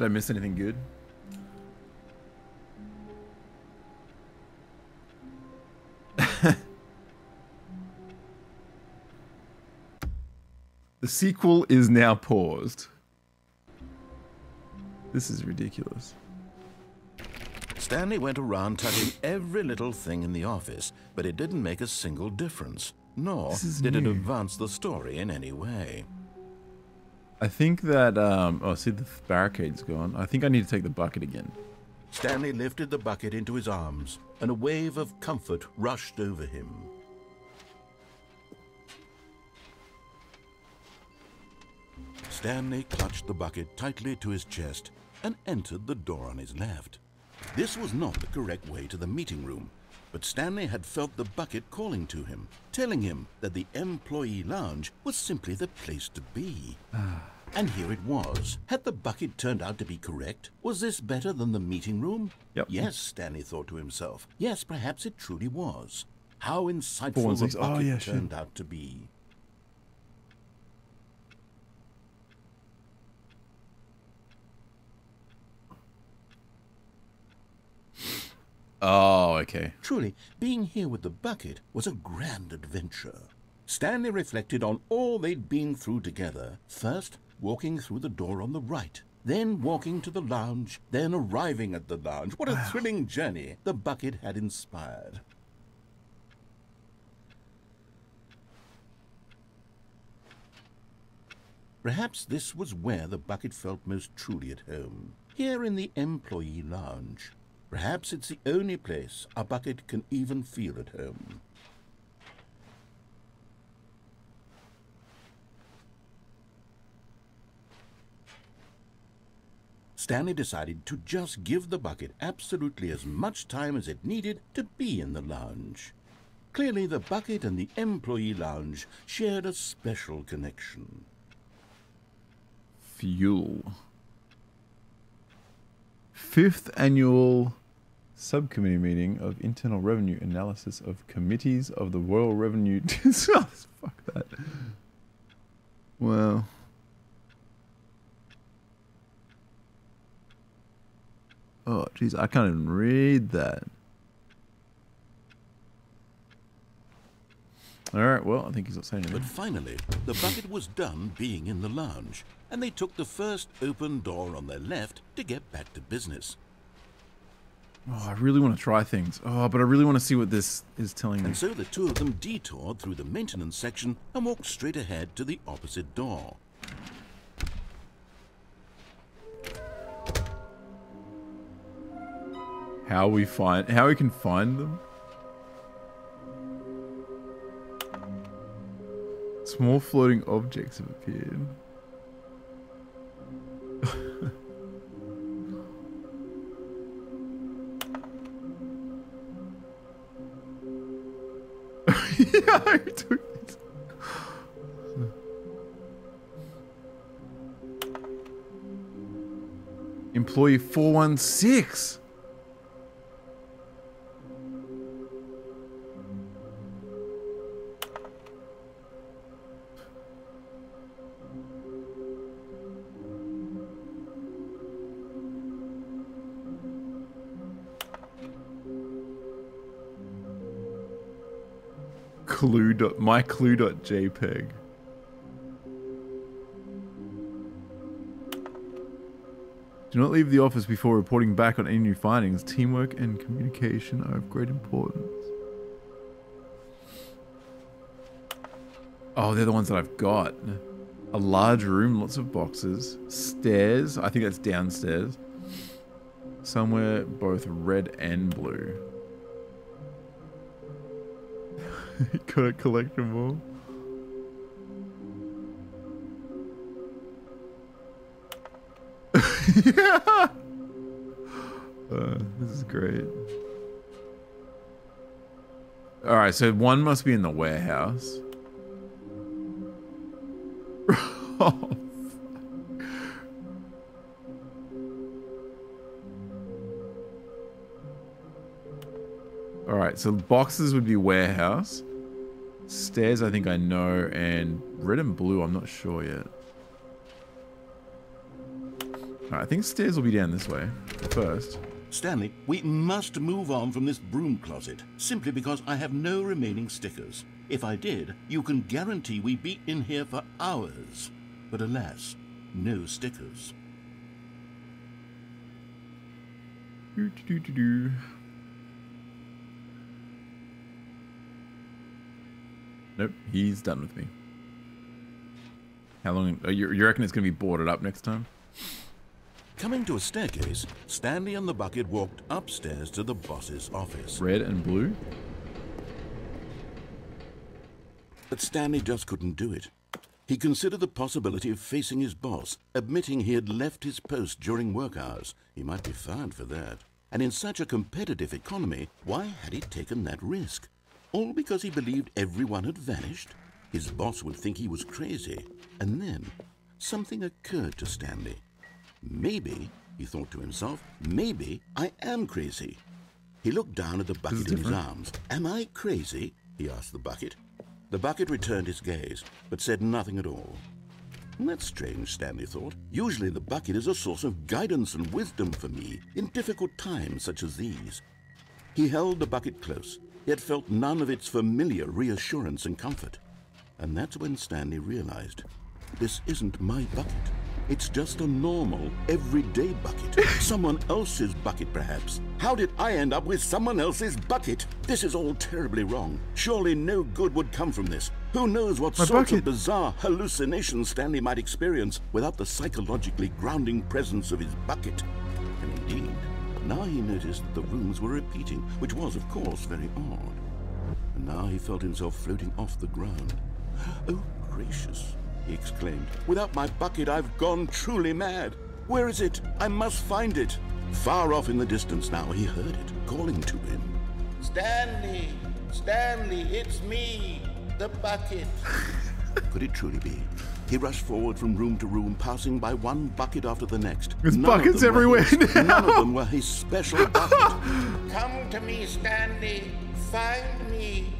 Did I miss anything good? [laughs] the sequel is now paused. This is ridiculous. Stanley went around touching every little thing in the office, but it didn't make a single difference, nor did it advance the story in any way. I think that um oh see the barricade's gone. I think I need to take the bucket again. Stanley lifted the bucket into his arms, and a wave of comfort rushed over him. Stanley clutched the bucket tightly to his chest and entered the door on his left. This was not the correct way to the meeting room, but Stanley had felt the bucket calling to him, telling him that the employee lounge was simply the place to be. And here it was. Had the bucket turned out to be correct? Was this better than the meeting room? Yep. Yes, Stanley thought to himself. Yes, perhaps it truly was. How insightful the bucket Oh, yeah, turned out to be. [sighs] Oh, okay. Truly, being here with the bucket was a grand adventure. Stanley reflected on all they'd been through together. First, walking through the door on the right, then walking to the lounge, then arriving at the lounge. What a ah. thrilling journey the bucket had inspired. Perhaps this was where the bucket felt most truly at home. Here in the employee lounge. Perhaps it's the only place a bucket can even feel at home. Stanley decided to just give the bucket absolutely as much time as it needed to be in the lounge. Clearly, the bucket and the employee lounge shared a special connection. Fuel. Fifth annual subcommittee meeting of internal revenue analysis of committees of the Royal Revenue. [laughs] Fuck that. Well. Oh, jeez, I can't even read that. All right, well, I think he's not saying anything. But finally, the bucket was done being in the lounge, and they took the first open door on their left to get back to business. Oh, I really want to try things. Oh, but I really want to see what this is telling me. And so the two of them detoured through the maintenance section and walked straight ahead to the opposite door. How we find how we can find them? Small floating objects have appeared. yeah, I took it. Employee 416. Clue dot my clue dot jpeg. Do not leave the office before reporting back on any new findings. Teamwork and communication are of great importance. Oh, they're the ones that I've got. A large room, lots of boxes. Stairs. I think that's downstairs. Somewhere both red and blue. Gotta collect them all. yeah. Uh, this is great. All right, so one must be in the warehouse. [laughs] oh, All right, so boxes would be warehouse. Stairs, I think I know, and red and blue, I'm not sure yet. I think stairs will be down this way first. Stanley, we must move on from this broom closet, simply because I have no remaining stickers. If I did, you can guarantee we'd be in here for hours. But alas, no stickers. Do, do, do, Nope, he's done with me. How long? Uh, you, you reckon it's going to be boarded up next time? Coming to a staircase, Stanley and the bucket walked upstairs to the boss's office. Red and blue? But Stanley just couldn't do it. He considered the possibility of facing his boss, admitting he had left his post during work hours. He might be fired for that. And in such a competitive economy, why had he taken that risk? All because he believed everyone had vanished? His boss would think he was crazy. And then, something occurred to Stanley. Maybe, he thought to himself, maybe I am crazy. He looked down at the bucket in his arms. Am I crazy? he asked the bucket. The bucket returned his gaze, but said nothing at all. That's strange, Stanley thought. Usually the bucket is a source of guidance and wisdom for me in difficult times such as these. He held the bucket close, yet felt none of its familiar reassurance and comfort. And that's when Stanley realized, this isn't my bucket. It's just a normal, everyday bucket. [laughs] Someone else's bucket, perhaps. How did I end up with someone else's bucket? This is all terribly wrong. Surely no good would come from this. Who knows what My sorts bucket. of bizarre hallucinations Stanley might experience without the psychologically grounding presence of his bucket. And indeed, now he noticed that the rooms were repeating, which was, of course, very odd. And now he felt himself floating off the ground. Oh, gracious, he exclaimed. Without my bucket, I've gone truly mad. Where is it? I must find it. Far off in the distance now, he heard it, calling to him. Stanley! Stanley, it's me! The bucket! [laughs] Could it truly be? He rushed forward from room to room, passing by one bucket after the next. There's None buckets everywhere his. now. [laughs] None of them were his special bucket. [laughs] Come to me, Stanley! Find me!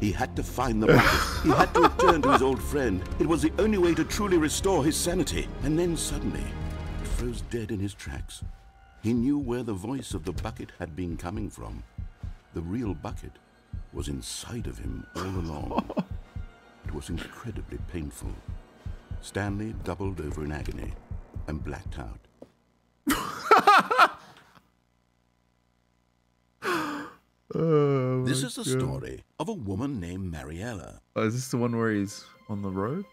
He had to find the bucket. He had to return to his old friend. It was the only way to truly restore his sanity. And then suddenly, he froze dead in his tracks. He knew where the voice of the bucket had been coming from. The real bucket was inside of him all along. [laughs] It was incredibly painful. Stanley doubled over in agony and blacked out. Oh, This is the God. story of a woman named Mariella. Oh, is this the one where he's on the road?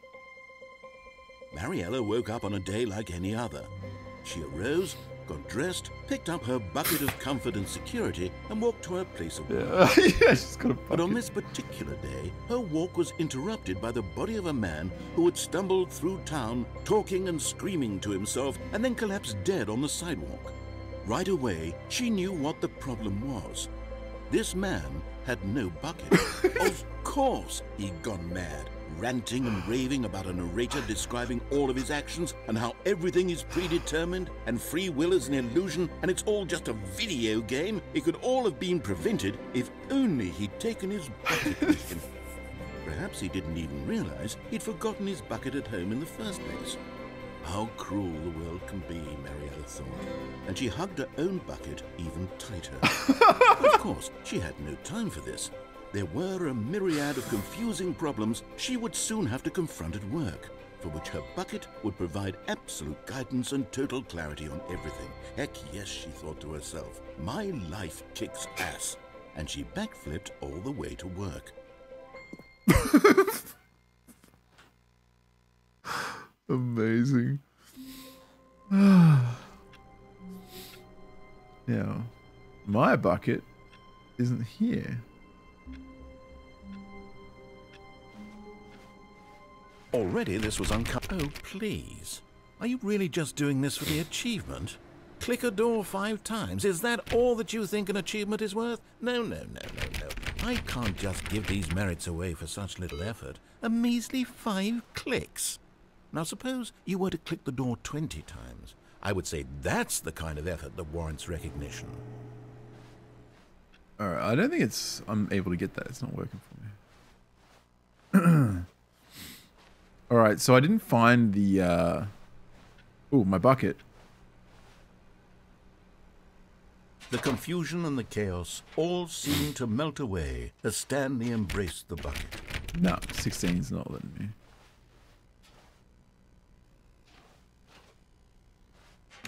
Mariella woke up on a day like any other. She arose, got dressed, picked up her bucket of comfort and security, and walked to her place of work. yeah, [laughs] she's got a But on this particular day, her walk was interrupted by the body of a man who had stumbled through town, talking and screaming to himself, and then collapsed dead on the sidewalk. Right away, she knew what the problem was. This man had no bucket. [laughs] of course, he'd gone mad, ranting and raving about a narrator describing all of his actions and how everything is predetermined and free will is an illusion and it's all just a video game. It could all have been prevented if only he'd taken his bucket with him. [laughs] Perhaps he didn't even realize he'd forgotten his bucket at home in the first place. How cruel the world can be, Mariella thought, and she hugged her own bucket even tighter. [laughs] Of course, she had no time for this. There were a myriad of confusing problems she would soon have to confront at work, for which her bucket would provide absolute guidance and total clarity on everything. Heck yes, she thought to herself, my life kicks ass. And she backflipped all the way to work. [laughs] Amazing. [sighs] now, my bucket isn't here. Already this was uncut. Oh, please. Are you really just doing this for the achievement? Click a door five times. Is that all that you think an achievement is worth? No, no, no, no, no. I can't just give these merits away for such little effort. A measly five clicks. Now, suppose you were to click the door 20 times. I would say that's the kind of effort that warrants recognition. All right, I don't think it's. I'm able to get that. It's not working for me. [clears throat] All right, so I didn't find the. Uh... Oh, my bucket. The confusion and the chaos all seemed to melt away as Stanley embraced the bucket. No, 16's not letting me.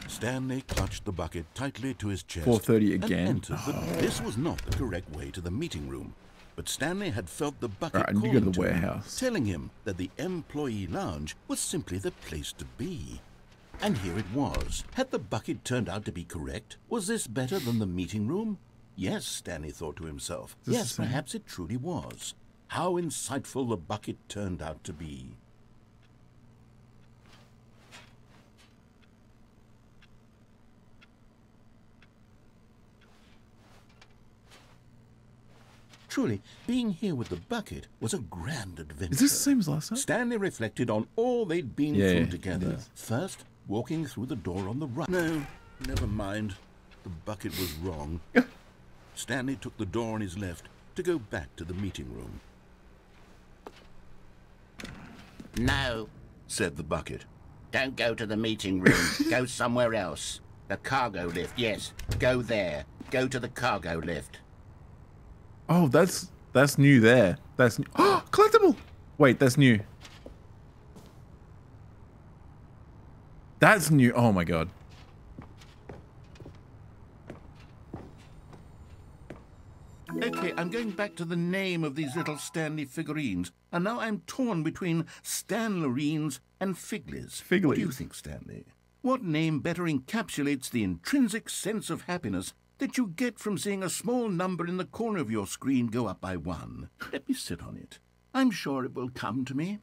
Stanley clutched the bucket tightly to his chest. 4:30 again. The, oh. this was not the correct way to the meeting room but Stanley had felt the bucket I need to calling the him, telling him that the employee lounge was simply the place to be. And here it was. Had the bucket turned out to be correct? Was this better than the meeting room? Yes, Stanley thought to himself. This Yes, perhaps it truly was. How insightful the bucket turned out to be. Truly, being here with the bucket was a grand adventure. Is this the same as last time? Stanley reflected on all they'd been Yeah, through it together. is. First, walking through the door on the right. No, never mind. The bucket was wrong. [laughs] Stanley took the door on his left to go back to the meeting room. No, Said the bucket. don't go to the meeting room. [laughs] go somewhere else. The cargo lift, yes. Go there. Go to the cargo lift. Oh, that's that's new there. That's new. Oh, [gasps] collectible. Wait, that's new. That's new. Oh my god. Okay, I'm going back to the name of these little Stanley figurines, and now I'm torn between Stanlerines and Figlies. Figlies. What do you think, Stanley? What name better encapsulates the intrinsic sense of happiness that you get from seeing a small number in the corner of your screen go up by one? Let me sit on it. I'm sure it will come to me.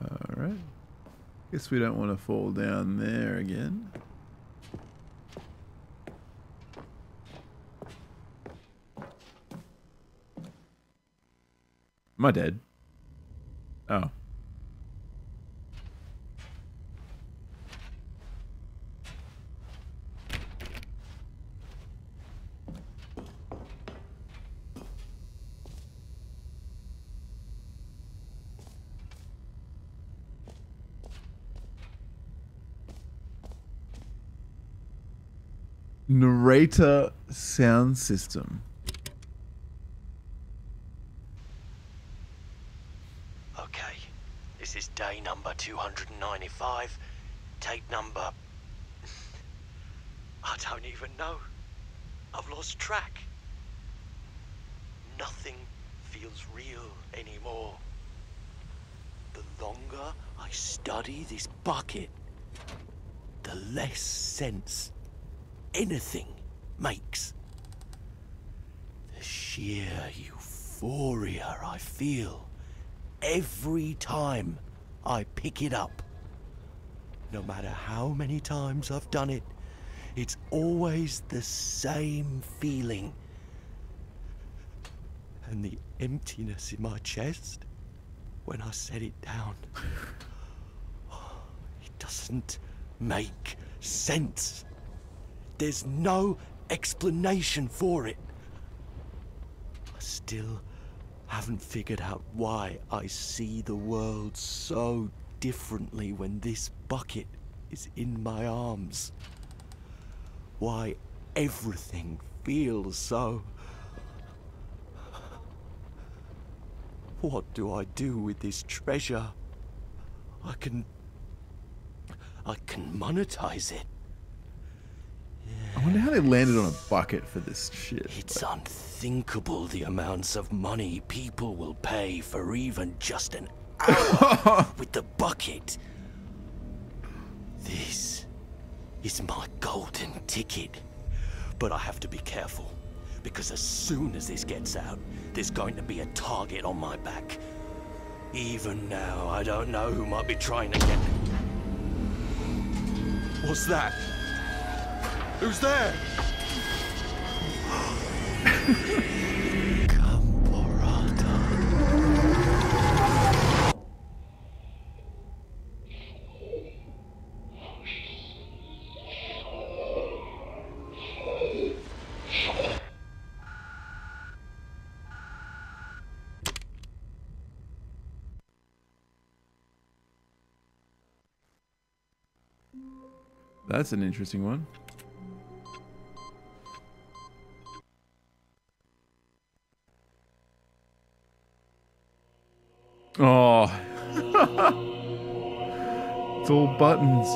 All right. Guess we don't want to fall down there again. Am I dead? Oh. Narrator sound system. Okay, this is day number 295. Tape number. [laughs] I don't even know. I've lost track. Nothing feels real anymore. The longer I study this bucket, the less sense anything makes. The sheer euphoria I feel every time I pick it up. No matter how many times I've done it, it's always the same feeling. And the emptiness in my chest when I set it down. [sighs] It doesn't make sense. There's no explanation for it. I still haven't figured out why I see the world so differently when this bucket is in my arms. Why everything feels so. What do I do with this treasure? I can. I can monetize it. I wonder how they landed on a bucket for this shit. It's unthinkable the amounts of money people will pay for even just an hour [laughs] with the bucket. This is my golden ticket. But I have to be careful, because as soon as this gets out, there's going to be a target on my back. Even now, I don't know who might be trying to get. What's that? Who's there? That's an interesting one. Buttons.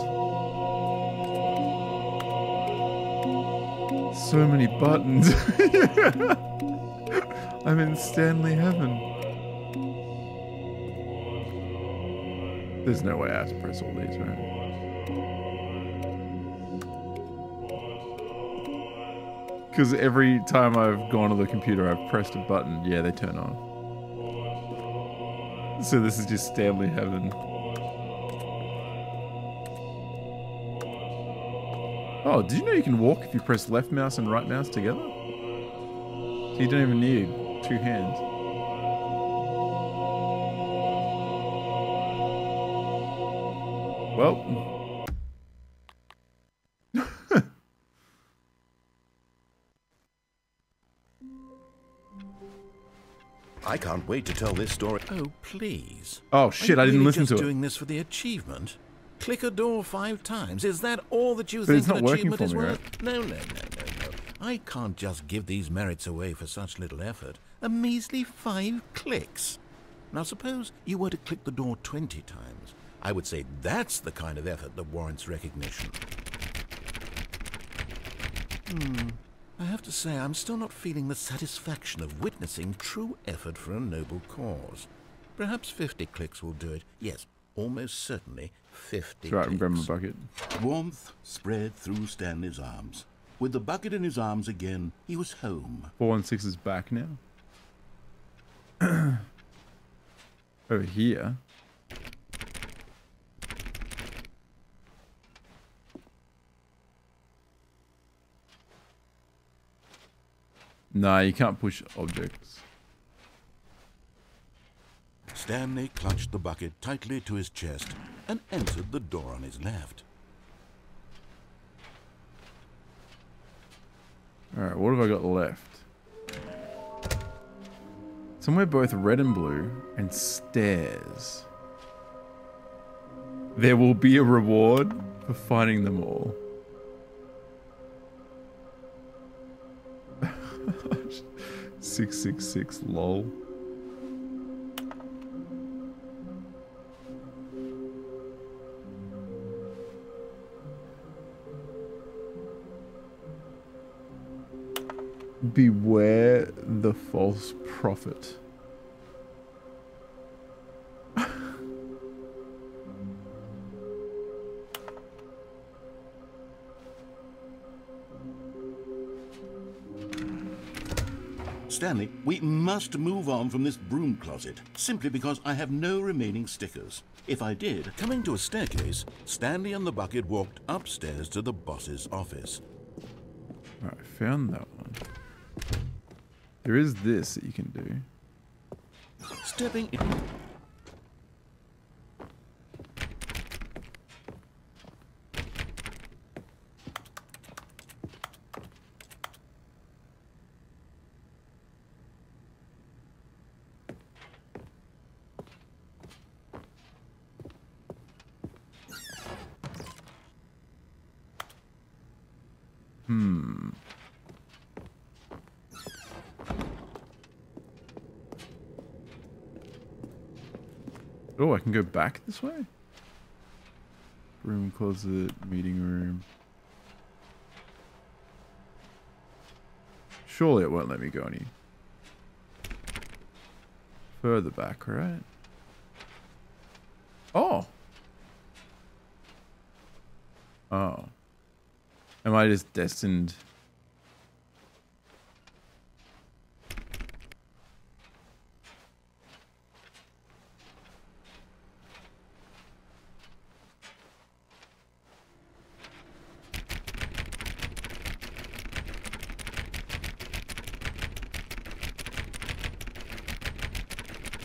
So many buttons. [laughs] I'm in Stanley heaven. There's no way I have to press all these, right? Because every time I've gone to the computer, I've pressed a button. Yeah, they turn on. So this is just Stanley heaven. Oh, did you know you can walk if you press left mouse and right mouse together? So you don't even need two hands. Well. [laughs] I can't wait to tell this story. Oh, please. Oh, Are shit, you I didn't really listen just to it. doing this for the achievement? Click a door five times. Is that all that you But think an achievement is me, worth? right? No, no, no, no, no. I can't just give these merits away for such little effort. A measly five clicks. Now, suppose you were to click the door 20 times. I would say that's the kind of effort that warrants recognition. Hmm. I have to say, I'm still not feeling the satisfaction of witnessing true effort for a noble cause. Perhaps 50 clicks will do it. Yes, almost certainly 50 That's right, I'm grabbing my bucket. Warmth spread through Stanley's arms. With the bucket in his arms again, he was home. 416 is back now. [clears throat] Over here. Nah, you can't push objects. Stanley clutched the bucket tightly to his chest and entered the door on his left. Alright, what have I got left? Somewhere both red and blue and stairs. There will be a reward for finding them all. [laughs] Six six six lol. Beware the false prophet. Stanley, we must move on from this broom closet, simply because I have no remaining stickers. If I did, Coming to a staircase, Stanley and the bucket walked upstairs to the boss's office. I found that one. There is this that you can do. Stepping in. Back this way? Room closet, meeting room. Surely it won't let me go any further back, right? Oh. Oh. Am I just destined?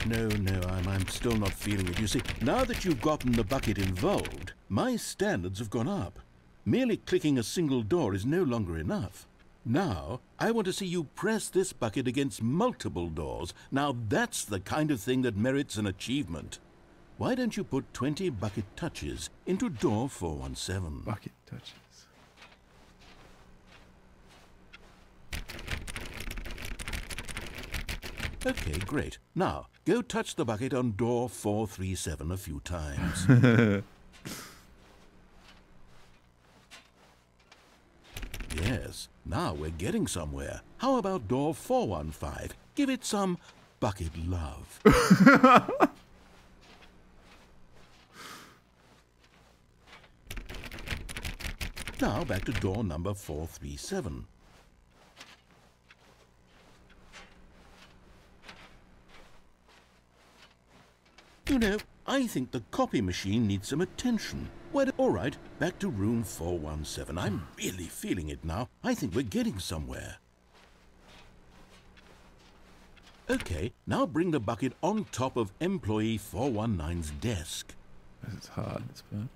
No, no, I'm, I'm still not feeling it. You see, now that you've gotten the bucket involved, my standards have gone up. Merely clicking a single door is no longer enough. Now, I want to see you press this bucket against multiple doors. Now, that's the kind of thing that merits an achievement. Why don't you put 20 bucket touches into door 417? Bucket touches. Okay, great. Now, go touch the bucket on door 437 a few times. [laughs] yes, now we're getting somewhere. How about door 415? Give it some bucket love. [laughs] now back to door number 437. You know, I think the copy machine needs some attention. Well, all right, back to room 417. I'm really feeling it now. I think we're getting somewhere. Okay, now bring the bucket on top of employee 419's desk. It's hard. It's bad.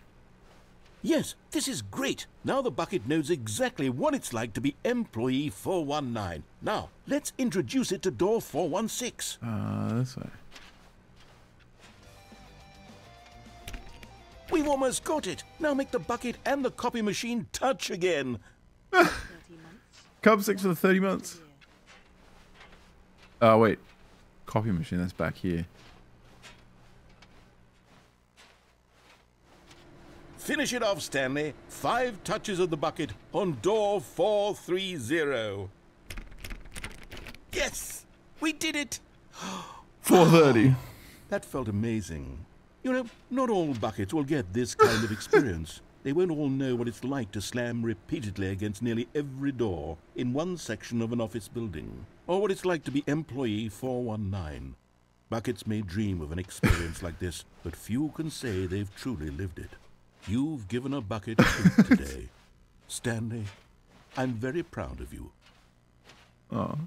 Yes, this is great. Now the bucket knows exactly what it's like to be employee 419. Now, let's introduce it to door 416. Uh, this way. We've almost got it. Now make the bucket and the copy machine touch again. [laughs] Cub six for the 30 months. Oh, wait. Copy machine, that's back here. Finish it off, Stanley. Five touches of the bucket on door 430. Yes! We did it! [gasps] 430. That felt amazing. You know, not all buckets will get this kind of experience. They won't all know what it's like to slam repeatedly against nearly every door in one section of an office building, or what it's like to be employee 419. Buckets may dream of an experience like this, but few can say they've truly lived it. You've given a bucket today. Stanley, I'm very proud of you. Oh.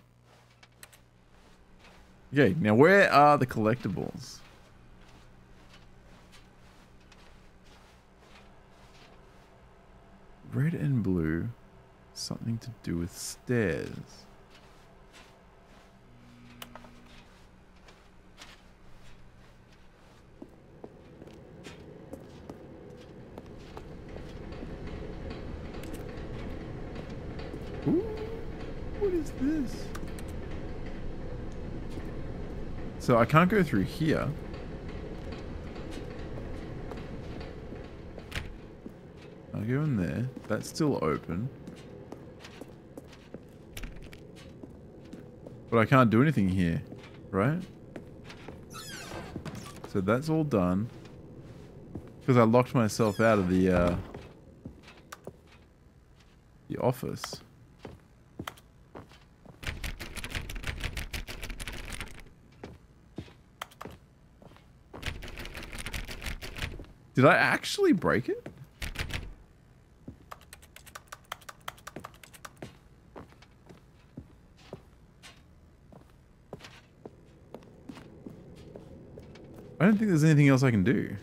Okay, now where are the collectibles? Red and blue. Something to do with stairs. Ooh, what is this? So I can't go through here. I'll go in there. That's still open. But I can't do anything here, right? So that's all done. Because I locked myself out of the, uh, the office. Did I actually break it? I don't think there's anything else I can do.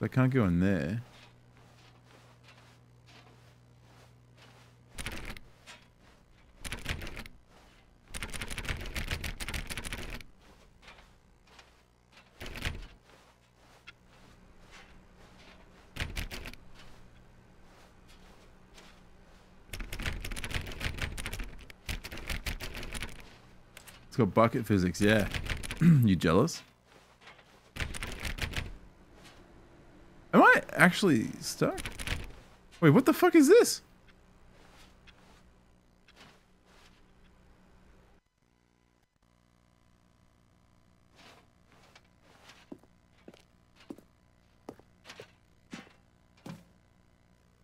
I can't go in there. It's got bucket physics, yeah. [clears throat] you jealous? Am I actually stuck? Wait, what the fuck is this?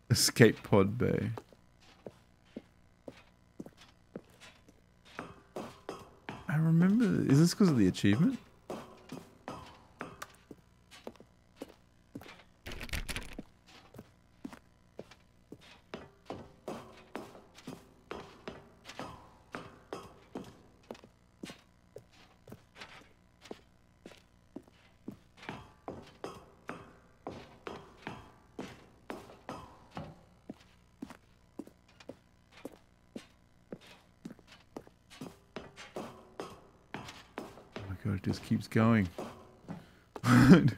Escape pod bay. I remember. Is this because of the achievement? God, it just keeps going. [laughs]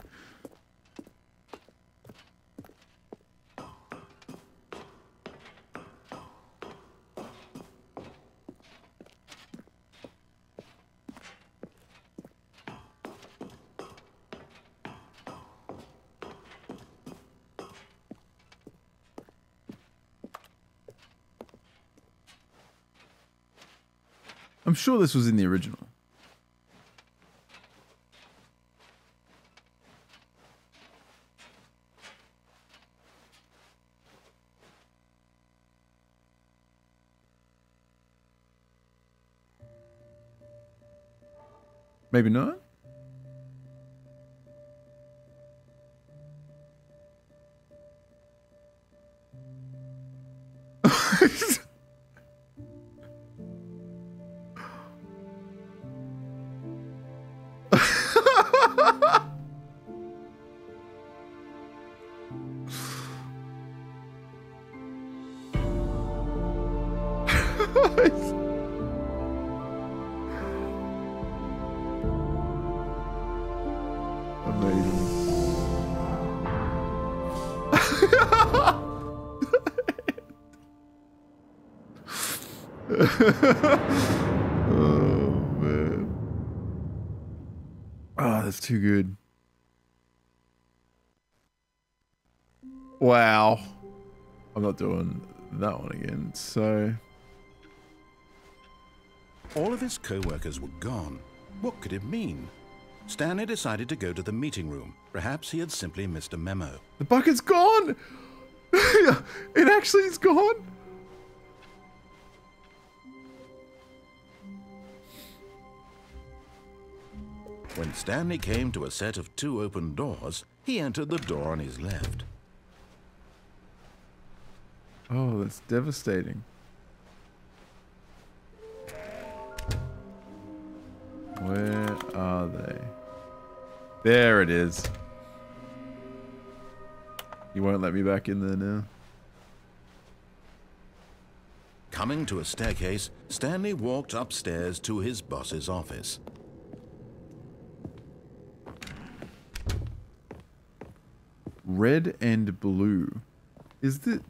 I'm sure this was in the original. Maybe not? So All of his co-workers were gone. What could it mean? Stanley decided to go to the meeting room. Perhaps he had simply missed a memo. the bucket's gone. [laughs] it actually is gone. When Stanley came to a set of two open doors, he entered the door on his left. Oh, that's devastating. Where are they? There it is. You won't let me back in there now. Coming to a staircase, Stanley walked upstairs to his boss's office. Red and blue. Is this...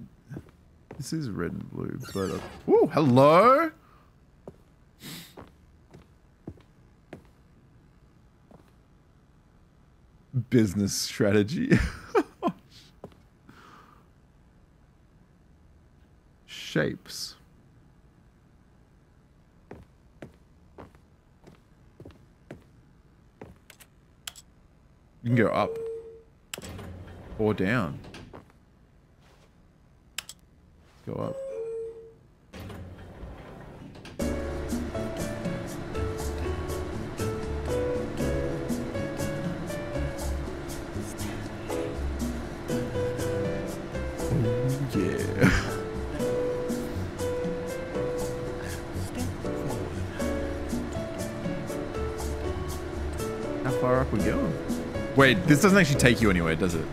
This is red and blue, but... Uh, hello? Business strategy. [laughs] Shapes. You can go up or down. Go up. How far up we going? Wait, this doesn't actually take you anywhere, does it?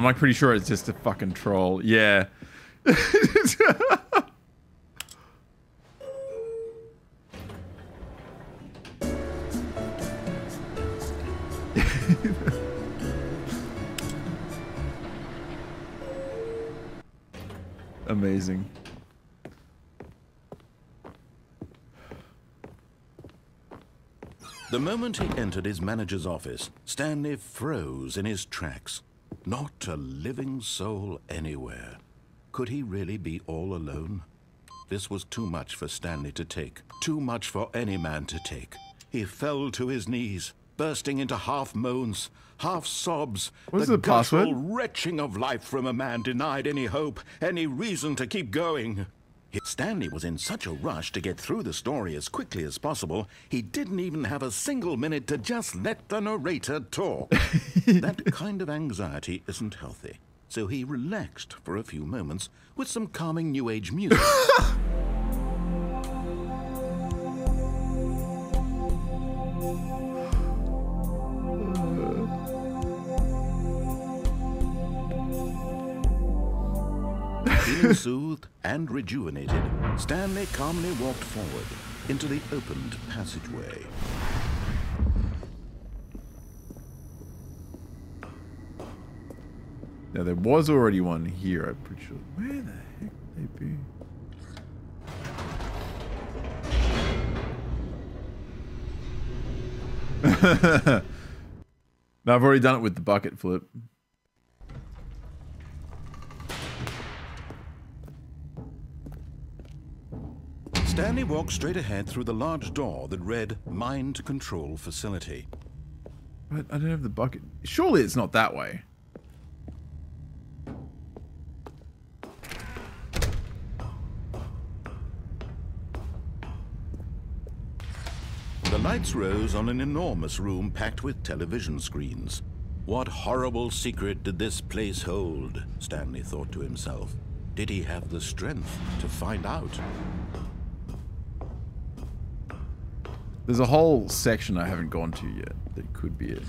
I'm like pretty sure it's just a fucking troll. Yeah. [laughs] Amazing. The moment he entered his manager's office, Stanley froze in his tracks. Not a living soul anywhere. Could he really be all alone? This was too much for Stanley to take. Too much for any man to take. He fell to his knees, bursting into half moans, half sobs. What is the the guttural retching of life from a man denied any hope, any reason to keep going. Stanley was in such a rush to get through the story as quickly as possible, he didn't even have a single minute to just let the narrator talk. [laughs] that kind of anxiety isn't healthy. So he relaxed for a few moments with some calming New Age music. [laughs] soothed and rejuvenated, Stanley calmly walked forward, into the opened passageway. Now there was already one here, I'm pretty sure. Where the heck they be? [laughs] no, I've already done it with the bucket flip. Stanley walked straight ahead through the large door that read Mind Control Facility. But I don't have the bucket. Surely it's not that way. The lights rose on an enormous room packed with television screens. What horrible secret did this place hold? Stanley thought to himself. Did he have the strength to find out? There's a whole section I haven't gone to yet that could be it.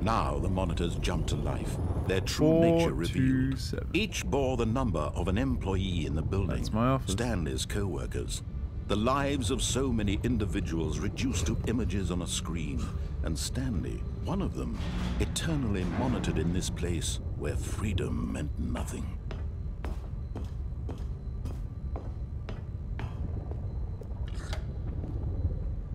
Now the monitors jumped to life, their true Four, nature two, revealed. seven. Each bore the number of an employee in the building. That's my office. Stanley's co-workers. The lives of so many individuals reduced to images on a screen. And Stanley, one of them, eternally monitored in this place where freedom meant nothing.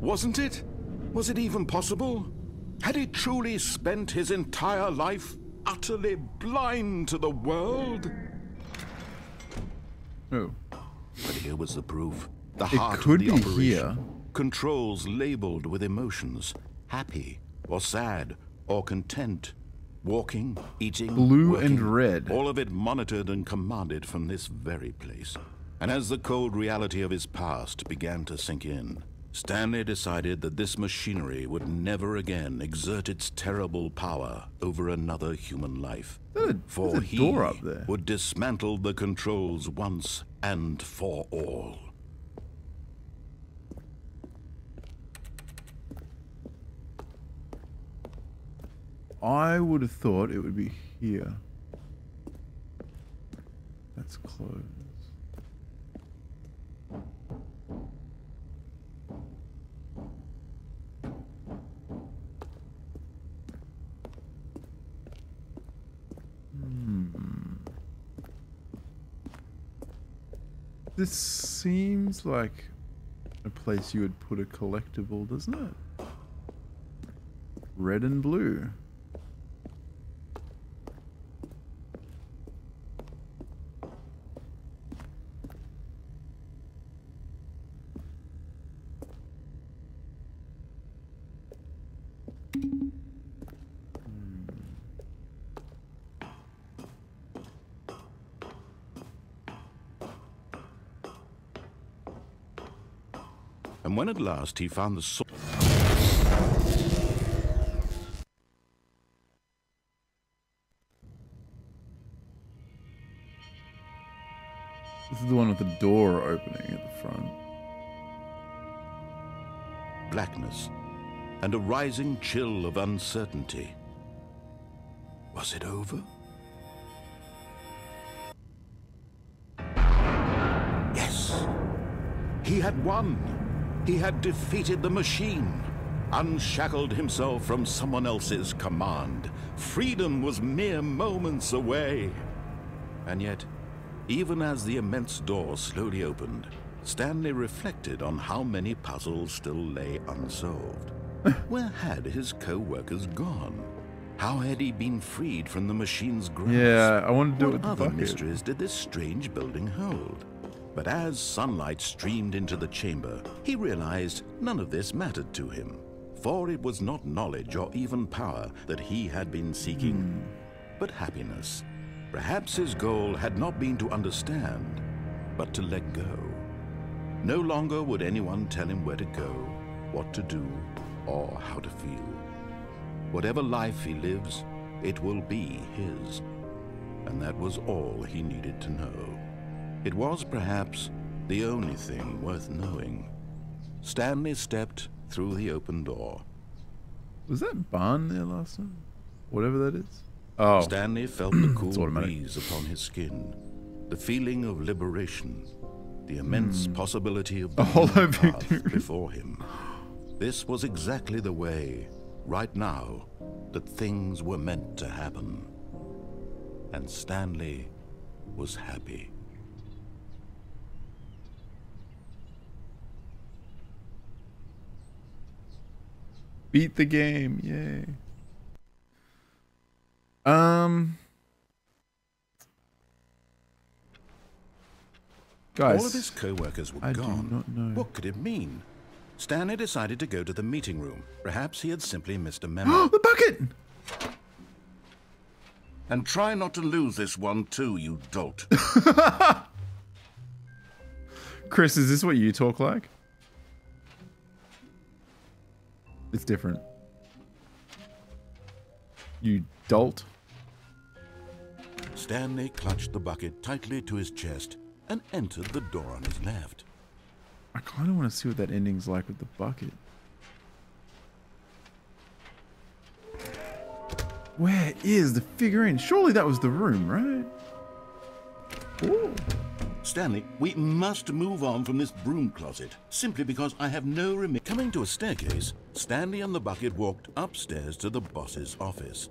Wasn't it? Was it even possible? Had he truly spent his entire life utterly blind to the world? Oh. But here was the proof. The It heart could of the be operation. here. Controls labeled with emotions. Happy, or sad, or content. Walking, eating, Blue working, and red. All of it monitored and commanded from this very place. And as the cold reality of his past began to sink in, Stanley decided that this machinery would never again exert its terrible power over another human life. For there's a he up there. would dismantle the controls once and for all. I would have thought it would be here. That's closed. Hmm. This seems like a place you would put a collectible, doesn't it? Red and blue. Last he found the source. This is the one with the door opening at the front. blackness and a rising chill of uncertainty. Was it over? Yes. He had won. He had defeated the machine, unshackled himself from someone else's command. Freedom was mere moments away. And yet, even as the immense door slowly opened, Stanley reflected on how many puzzles still lay unsolved. [laughs] Where had his co-workers gone? How had he been freed from the machine's grasp? Yeah, I wanted to do it what with the other mysteries did this strange building hold? But as sunlight streamed into the chamber, he realized none of this mattered to him. For it was not knowledge or even power that he had been seeking, Hmm. but happiness. Perhaps his goal had not been to understand, but to let go. No longer would anyone tell him where to go, what to do, or how to feel. Whatever life he lives, it will be his. And that was all he needed to know. It was perhaps the only thing worth knowing. Stanley stepped through the open door. Was that barn there last time? Whatever that is. Oh. Stanley felt the [clears throat] cool automatic. breeze upon his skin, the feeling of liberation, the immense hmm. possibility of. A hollow the path before him. This was exactly the way, right now, that things were meant to happen. And Stanley was happy. Beat the game. Yay. Um. Guys. All of his co-workers were I gone. What could it mean? Stanley decided to go to the meeting room. Perhaps he had simply missed a [gasps] memo. the bucket! And try not to lose this one too, you dolt. [laughs] Chris, is this what you talk like? It's different. You dolt. Stanley clutched the bucket tightly to his chest and entered the door on his left. I kind of want to see what that ending's like with the bucket. Where is the figurine? Surely that was the room, right? Ooh. Stanley, we must move on from this broom closet, simply because I have no remi- Coming to a staircase, Stanley and the bucket walked upstairs to the boss's office.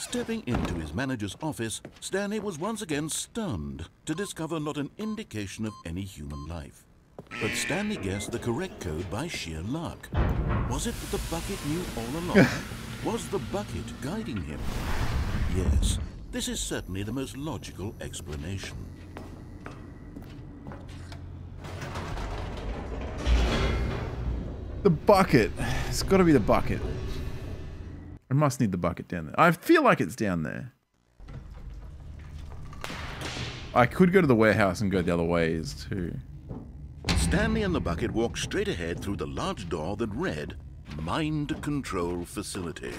Stepping into his manager's office, Stanley was once again stunned to discover not an indication of any human life. But Stanley guessed the correct code by sheer luck. Was it that the bucket knew all along? [laughs] was the bucket guiding him? Yes, this is certainly the most logical explanation. The bucket. It's got to be the bucket. I must need the bucket down there. I feel like it's down there. I could go to the warehouse and go the other ways too. Stanley and the bucket walked straight ahead through the large door that read Mind Control Facility.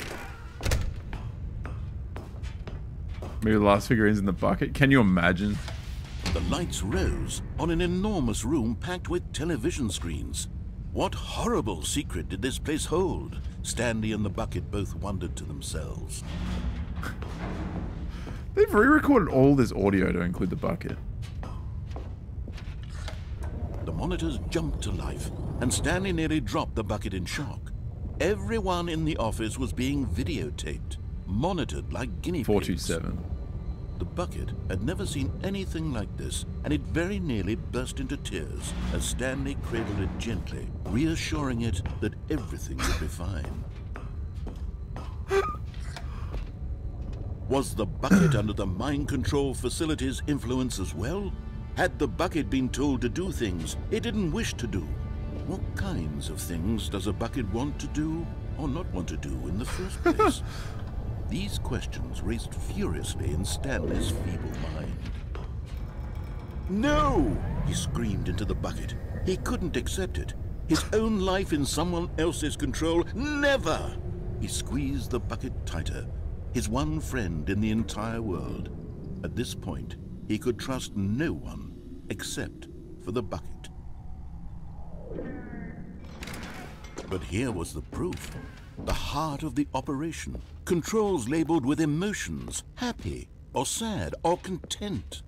Maybe the last figurine's in the bucket. Can you imagine? The lights rose on an enormous room packed with television screens. What horrible secret did this place hold? Stanley and the bucket both wondered to themselves. [laughs] They've re-recorded all this audio to include the bucket. The monitors jumped to life, and Stanley nearly dropped the bucket in shock. Everyone in the office was being videotaped, monitored like guinea pigs. 427. The bucket had never seen anything like this, and it very nearly burst into tears as Stanley cradled it gently, reassuring it that everything would be fine. Was the bucket under the mind control facility's influence as well? Had the bucket been told to do things it didn't wish to do? What kinds of things does a bucket want to do or not want to do in the first [laughs] place? These questions raced furiously in Stanley's feeble mind. No! He screamed into the bucket. He couldn't accept it. His own life in someone else's control, never! He squeezed the bucket tighter. His one friend in the entire world. At this point, he could trust no one except for the bucket. But here was the proof. The heart of the operation. Controls labeled with emotions, happy or sad or content.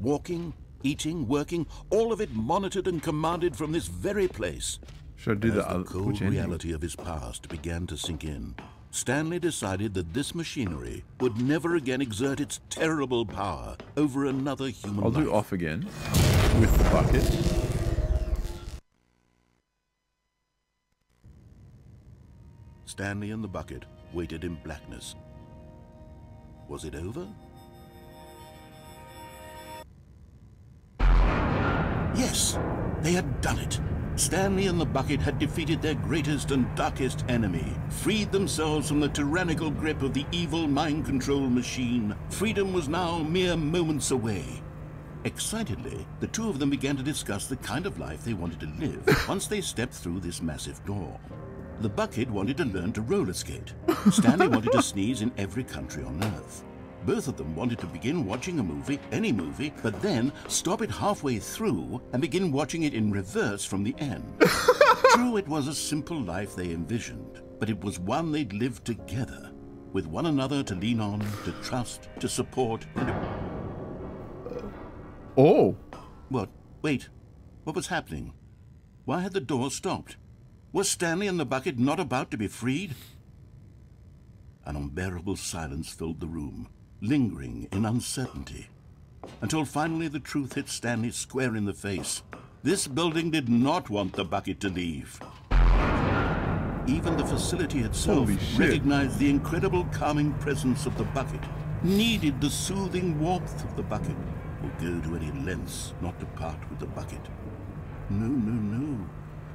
Walking, eating, working, all of it monitored and commanded from this very place. Should I do As the the other? cold ending? reality of his past began to sink in, Stanley decided that this machinery would never again exert its terrible power over another human I'll life. do off again with the bucket. Stanley and the bucket waited in blackness. Was it over? Yes, they had done it. Stanley and the Bucket had defeated their greatest and darkest enemy, freed themselves from the tyrannical grip of the evil mind control machine. Freedom was now mere moments away. Excitedly, the two of them began to discuss the kind of life they wanted to live once they stepped through this massive door. The Bucket wanted to learn to roller skate. Stanley wanted to [laughs] sneeze in every country on Earth. Both of them wanted to begin watching a movie, any movie, but then stop it halfway through and begin watching it in reverse from the end. [laughs] True, it was a simple life they envisioned, but it was one they'd lived together, with one another to lean on, to trust, to support. Oh. What? Wait. What was happening? Why had the door stopped? Was Stanley and the bucket not about to be freed? An unbearable silence filled the room, lingering in uncertainty, until finally the truth hit Stanley square in the face. This building did not want the bucket to leave. Even the facility itself recognized the incredible calming presence of the bucket, needed the soothing warmth of the bucket, would go to any lengths not to part with the bucket. No, no, no.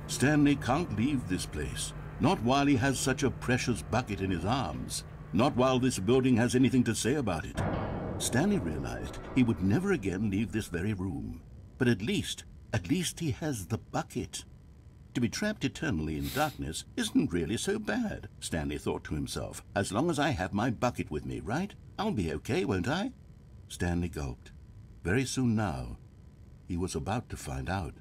Stanley can't leave this place. Not while he has such a precious bucket in his arms. Not while this building has anything to say about it. Stanley realized he would never again leave this very room. But at least, at least he has the bucket. To be trapped eternally in darkness isn't really so bad, Stanley thought to himself. As long as I have my bucket with me, right? I'll be okay, won't I? Stanley gulped. Very soon now, he was about to find out.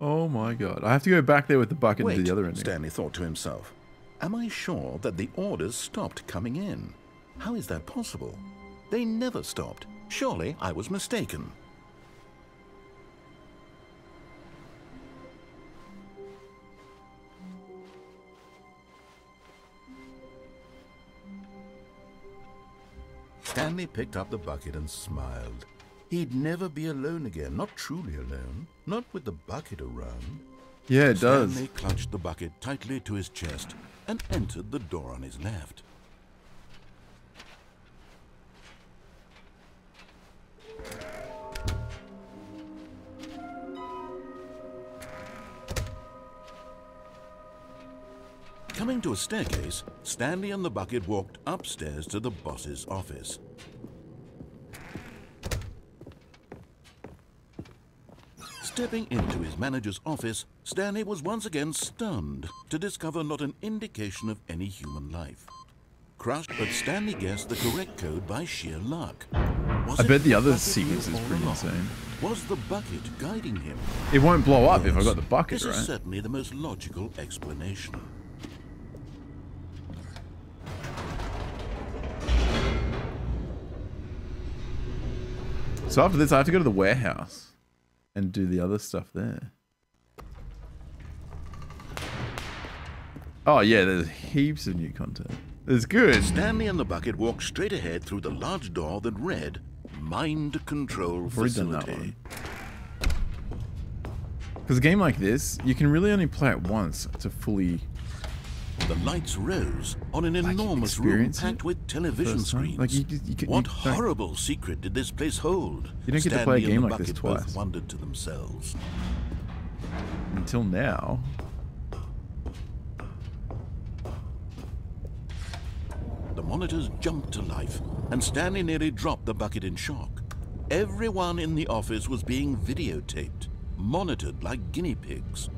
Oh my god. I have to go back there with the bucket Wait, to the other end. Stanley thought to himself. Am I sure that the orders stopped coming in? How is that possible? They never stopped. Surely I was mistaken. Stanley picked up the bucket and smiled. He'd never be alone again, not truly alone, not with the bucket around. Yeah, it does. Stanley clutched the bucket tightly to his chest and entered the door on his left. Coming to a staircase, Stanley and the bucket walked upstairs to the boss's office. Stepping into his manager's office, Stanley was once again stunned to discover not an indication of any human life. Crushed, but Stanley guessed the correct code by sheer luck. Was I bet the other sequence is pretty along? insane. Was the bucket guiding him? It won't blow up if I Yes, got the bucket, This right? is certainly the most logical explanation. So after this, I have to go to the warehouse and do the other stuff there. Oh yeah, there's heaps of new content. It's good. Stanley and the bucket walked straight ahead through the large door that read Mind Control I've done that Facility. Because a game like this, you can really only play it once to fully The lights rose on an enormous room packed with television screens. Like, you- you- you- what horrible secret did this place hold? You don't get to play a Stanley and game like this bucket both twice. wondered to themselves. until now. The monitors jumped to life, and Stanley nearly dropped the bucket in shock. Everyone in the office was being videotaped, monitored like guinea pigs.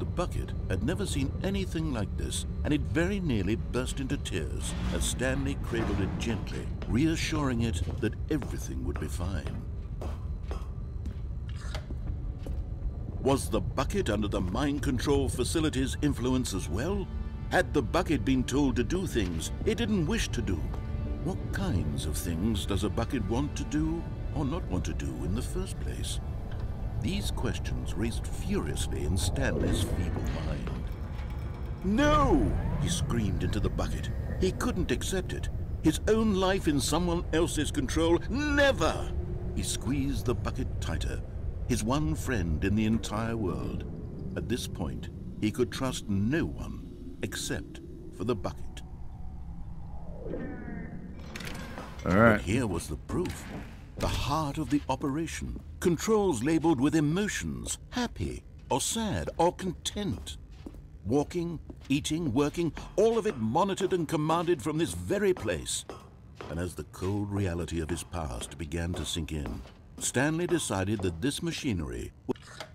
The bucket had never seen anything like this, and it very nearly burst into tears as Stanley cradled it gently, reassuring it that everything would be fine. Was the bucket under the mind control facility's influence as well? Had the bucket been told to do things it didn't wish to do? What kinds of things does a bucket want to do or not want to do in the first place? These questions raced furiously in Stanley's feeble mind. No! He screamed into the bucket. He couldn't accept it. His own life in someone else's control. Never! He squeezed the bucket tighter. His one friend in the entire world. At this point, he could trust no one except for the bucket. All right. But here was the proof. The heart of the operation. Controls labeled with emotions, happy, or sad, or content. Walking, eating, working, all of it monitored and commanded from this very place. And as the cold reality of his past began to sink in, Stanley decided that this machinery...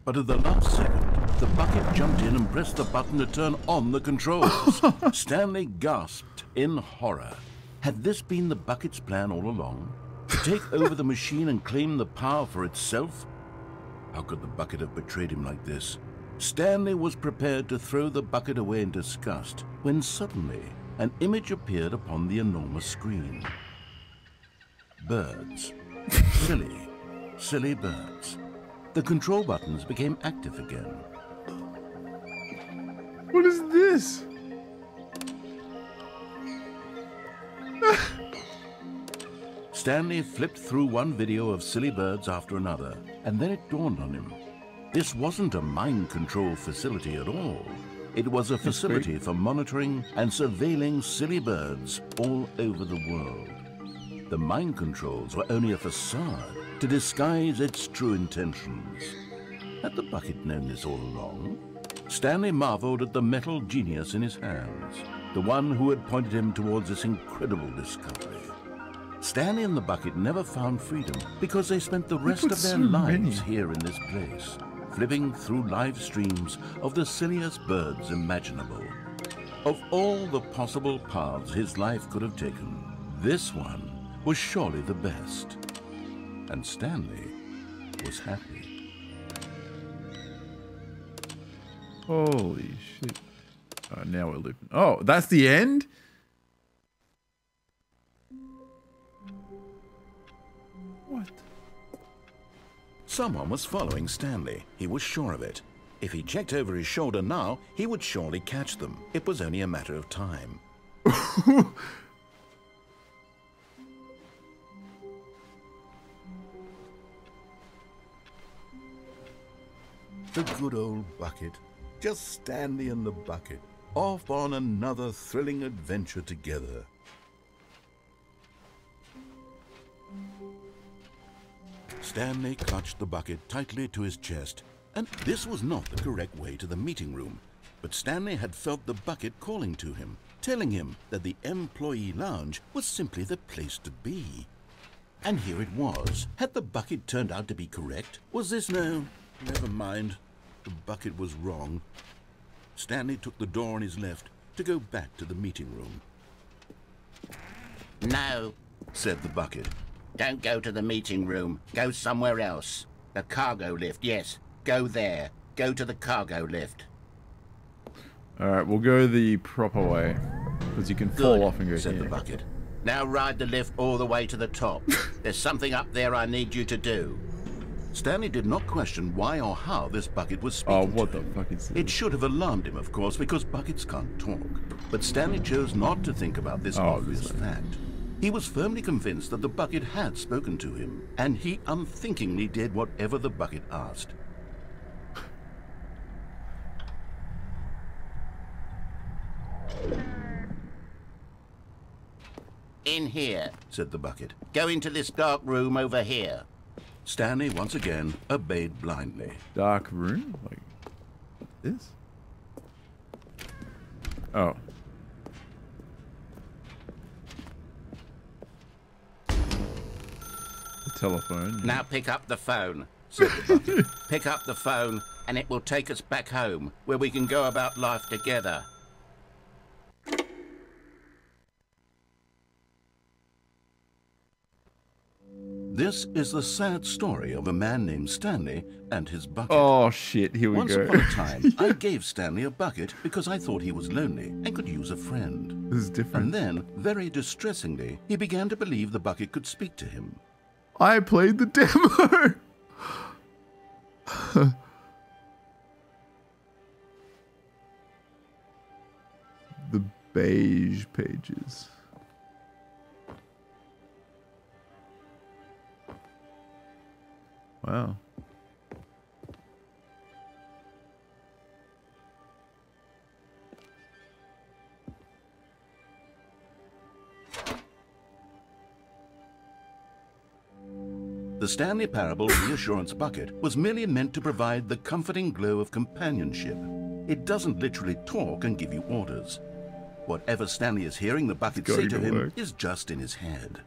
But at the last second, the bucket jumped in and pressed the button to turn on the controls. [laughs] Stanley gasped in horror. Had this been the bucket's plan all along? To take over the machine and claim the power for itself? How could the bucket have betrayed him like this? Stanley was prepared to throw the bucket away in disgust when suddenly an image appeared upon the enormous screen. Birds. [laughs] silly, silly birds. The control buttons became active again. What is this? [laughs] Stanley flipped through one video of silly birds after another, and then it dawned on him. This wasn't a mind control facility at all. It was a facility for monitoring and surveilling silly birds all over the world. The mind controls were only a facade to disguise its true intentions. Had the bucket known this all along? Stanley marveled at the metal genius in his hands, the one who had pointed him towards this incredible discovery. Stanley and the bucket never found freedom because they spent the rest of their so lives many. here in this place, flipping through live streams of the silliest birds imaginable. Of all the possible paths his life could have taken, this one was surely the best. And Stanley was happy. Holy shit. Oh, now we're looping. Oh, that's the end? What? Someone was following Stanley. He was sure of it. If he checked over his shoulder now, he would surely catch them. It was only a matter of time. [laughs] The good old bucket. Just Stanley and the bucket. Off on another thrilling adventure together. Stanley clutched the bucket tightly to his chest, and this was not the correct way to the meeting room. But Stanley had felt the bucket calling to him, telling him that the employee lounge was simply the place to be. And here it was. Had the bucket turned out to be correct? Was this no? Never mind. The bucket was wrong. Stanley took the door on his left to go back to the meeting room. No, Said the bucket. Don't go to the meeting room. Go somewhere else. The cargo lift, yes. Go there. Go to the cargo lift. All right, we'll go the proper way because you can fall off and go said here. the bucket. Now ride the lift all the way to the top. [laughs] There's something up there I need you to do. Stanley did not question why or how this bucket was oh, speaking. Oh, what the fuck is this? It should have alarmed him, of course, because buckets can't talk. But Stanley chose not to think about this Oh, obvious fact. He was firmly convinced that the bucket had spoken to him, and he unthinkingly did whatever the bucket asked. In here. Said the bucket. Go into this dark room over here. Stanley once again obeyed blindly. Dark room? Like this? Oh. The telephone. Now pick up the phone. Said the bucket. pick up the phone, and it will take us back home, where we can go about life together. This is the sad story of a man named Stanley and his bucket. Oh shit, here we Once go. upon a time, [laughs] I gave Stanley a bucket because I thought he was lonely and could use a friend. This is different. And then, very distressingly, he began to believe the bucket could speak to him. I played the demo. [laughs] the beige pages. Wow. The Stanley Parable Reassurance Bucket was merely meant to provide the comforting glow of companionship. It doesn't literally talk and give you orders. Whatever Stanley is hearing the bucket say to him work. is just in his head.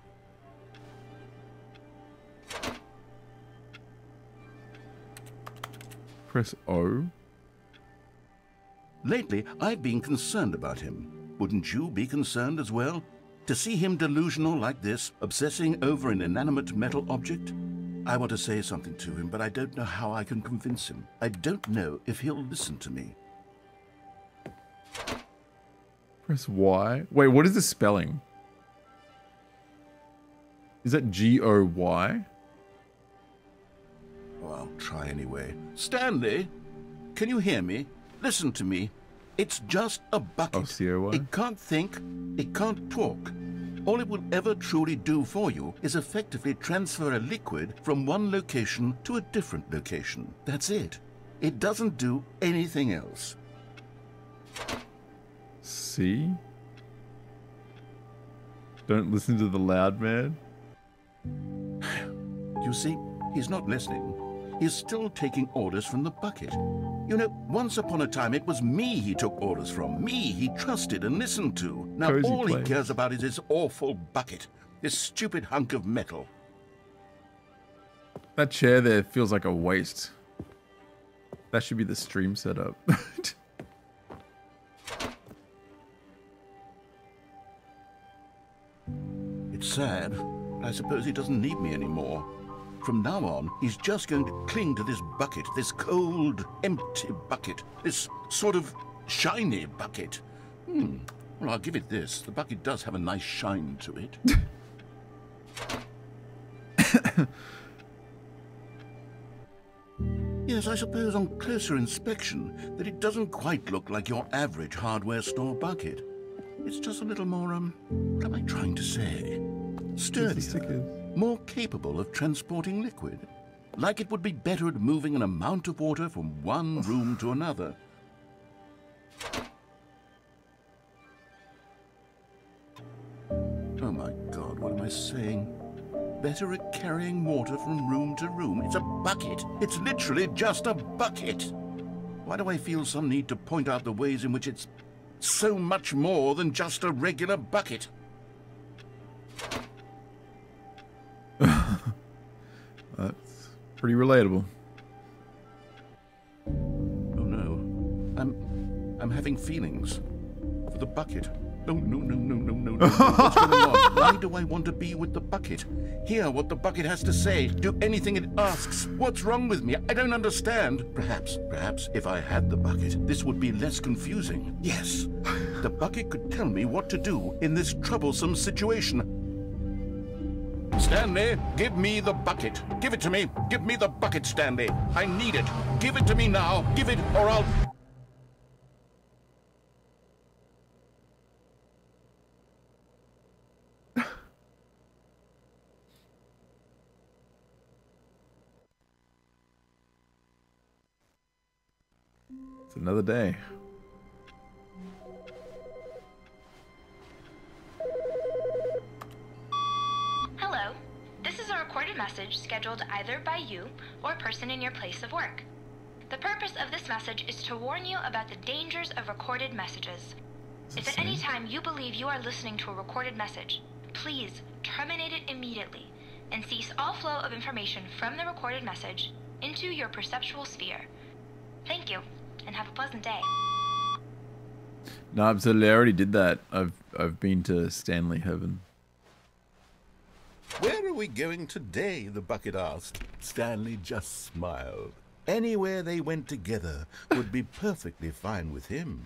Press O. Lately, I've been concerned about him. Wouldn't you be concerned as well? To see him delusional like this, obsessing over an inanimate metal object? I want to say something to him, but I don't know how I can convince him. I don't know if he'll listen to me. Press Y. Wait, what is the spelling? Is that G O Y? Oh, I'll try anyway. Stanley, can you hear me? Listen to me. It's just a bucket. Oh, C O Y. It can't think, it can't talk. All it will ever truly do for you is effectively transfer a liquid from one location to a different location. That's it. It doesn't do anything else. See? Don't listen to the loud man. [sighs] You see, he's not listening. He's still taking orders from the bucket. You know, once upon a time it was me he took orders from, me he trusted and listened to. Now Cozy all he cares about is this awful bucket, this stupid hunk of metal. That chair there feels like a waste. That should be the stream setup. [laughs] It's sad, but I suppose he doesn't need me anymore. From now on, he's just going to cling to this bucket, this cold, empty bucket, this sort of shiny bucket. Hmm. Well, I'll give it this. The bucket does have a nice shine to it. [laughs] yes, I suppose on closer inspection that it doesn't quite look like your average hardware store bucket. It's just a little more, um, what am I trying to say? Sturdier, more capable of transporting liquid. Like it would be better at moving an amount of water from one room to another. Oh my god, what am I saying? Better at carrying water from room to room. It's a bucket. It's literally just a bucket. Why do I feel some need to point out the ways in which it's so much more than just a regular bucket? Pretty relatable. Oh no. I'm I'm having feelings for the bucket. No, no, no, no, no, no, no. What's going on? [laughs] Why do I want to be with the bucket? Hear what the bucket has to say. Do anything it asks. What's wrong with me? I don't understand. Perhaps, perhaps if I had the bucket, this would be less confusing. Yes. The bucket could tell me what to do in this troublesome situation. Stanley, give me the bucket. Give it to me. Give me the bucket, Stanley. I need it. Give it to me now. Give it, or I'll. It's another day. Message scheduled either by you or a person in your place of work. The purpose of this message is to warn you about the dangers of recorded messages. If at any time you believe you are listening to a recorded message, please terminate it immediately and cease all flow of information from the recorded message into your perceptual sphere. Thank you, and have a pleasant day. No, absolutely. I already did that. I've I've been to Stanley Heaven. Where are we going today? the bucket asked. Stanley just smiled. Anywhere they went together would be perfectly fine with him.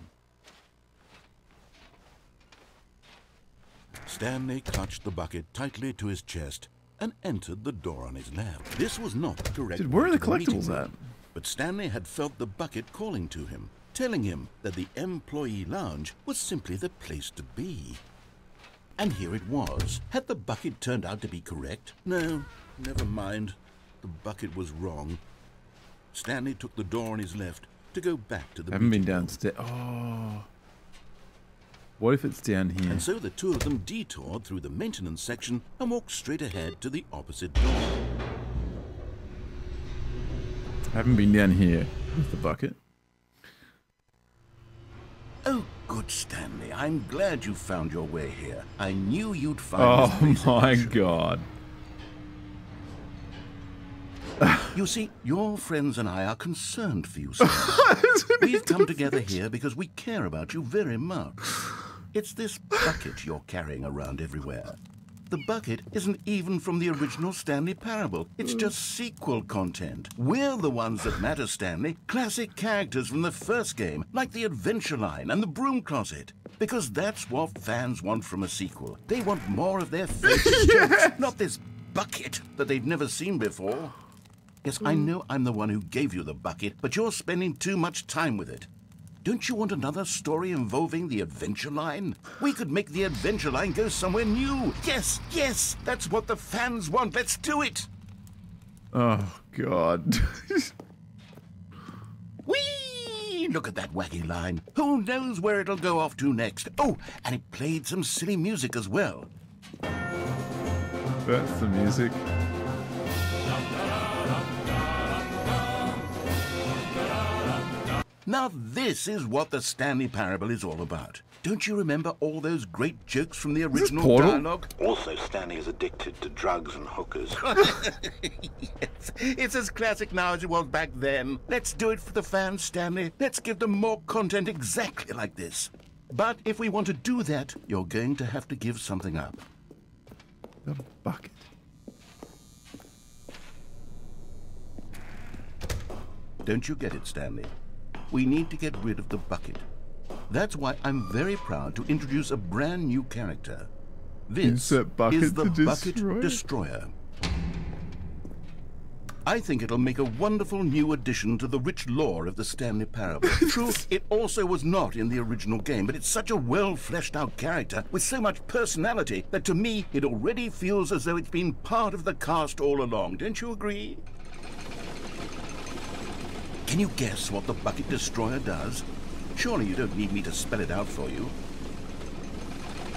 Stanley clutched the bucket tightly to his chest and entered the door on his left. This was not the correct Dude, where are the collectibles room, at? But Stanley had felt the bucket calling to him, telling him that the employee lounge was simply the place to be. And here it was. Had the bucket turned out to be correct? No, never mind. The bucket was wrong. Stanley took the door on his left to go back to the I haven't been downstairs. Oh. What if it's down here? And so the two of them detoured through the maintenance section and walked straight ahead to the opposite door. I haven't been down here with the bucket. Oh, good Stanley. I'm glad you found your way here. I knew you'd find Oh my god. [laughs] You see, your friends and I are concerned for you, [laughs] Stanley. We've come together here because we care about you very much. It's this bucket you're carrying around everywhere. The bucket isn't even from the original Stanley Parable. It's just sequel content. We're the ones that matter, Stanley. Classic characters from the first game, like the Adventure Line and the Broom Closet. Because that's what fans want from a sequel. They want more of their [laughs] favorite jokes, not this bucket that they've never seen before. Yes, I mm. know I'm the one who gave you the bucket, but you're spending too much time with it. Don't you want another story involving the Adventure Line? We could make the Adventure Line go somewhere new. Yes, yes, that's what the fans want. Let's do it. Oh god. [laughs] Whee! Look at that wacky line. Who knows where it'll go off to next? Oh, and it played some silly music as well. That's the music. Now this is what the Stanley Parable is all about. Don't you remember all those great jokes from the original dialogue? Also, Stanley is addicted to drugs and hookers. [laughs] yes, it's as classic now as it was back then. Let's do it for the fans, Stanley. Let's give them more content exactly like this. But if we want to do that, you're going to have to give something up. The bucket. Don't you get it, Stanley? We need to get rid of the bucket. That's why I'm very proud to introduce a brand new character. This bucket is the Bucket destroy. Destroyer. I think it'll make a wonderful new addition to the rich lore of the Stanley Parable. [laughs] True, it also was not in the original game, but it's such a well fleshed out character with so much personality that to me it already feels as though it's been part of the cast all along. Don't you agree? Can you guess what the Bucket Destroyer does? Surely you don't need me to spell it out for you.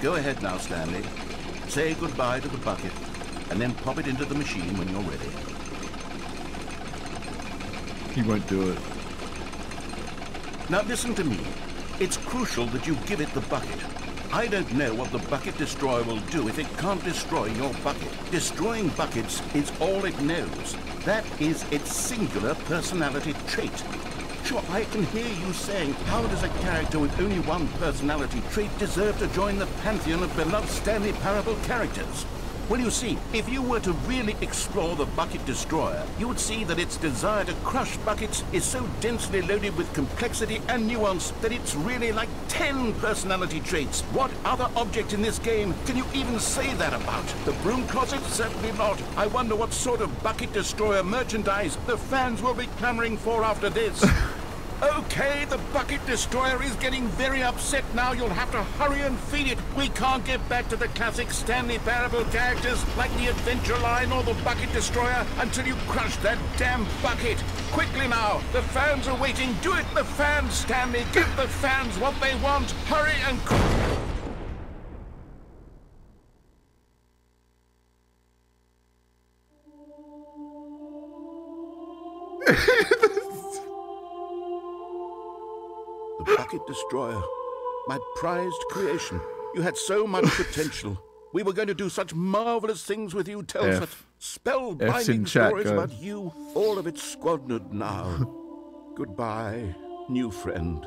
Go ahead now, Stanley. Say goodbye to the bucket, and then pop it into the machine when you're ready. He won't do it. Now listen to me. It's crucial that you give it the bucket. I don't know what the bucket destroyer will do if it can't destroy your bucket. Destroying buckets is all it knows. That is its singular personality trait. Sure, I can hear you saying, how does a character with only one personality trait deserve to join the pantheon of beloved Stanley Parable characters? Well, you see, if you were to really explore the Bucket Destroyer, you would see that its desire to crush buckets is so densely loaded with complexity and nuance that it's really like 10 personality traits. What other object in this game can you even say that about? The broom closet? Certainly not. I wonder what sort of Bucket Destroyer merchandise the fans will be clamoring for after this. [laughs] Okay, the Bucket Destroyer is getting very upset now. You'll have to hurry and feed it. We can't get back to the classic Stanley Parable characters like the Adventure Line or the Bucket Destroyer until you crush that damn bucket. Quickly now, the fans are waiting. Do it, the fans, Stanley. Give the fans what they want. Hurry and... [laughs] Bucket Destroyer. My prized creation. You had so much [laughs] potential. We were going to do such marvelous things with you, tell such spellbinding chat, stories about you. All of it squandered now. [laughs] Goodbye, new friend.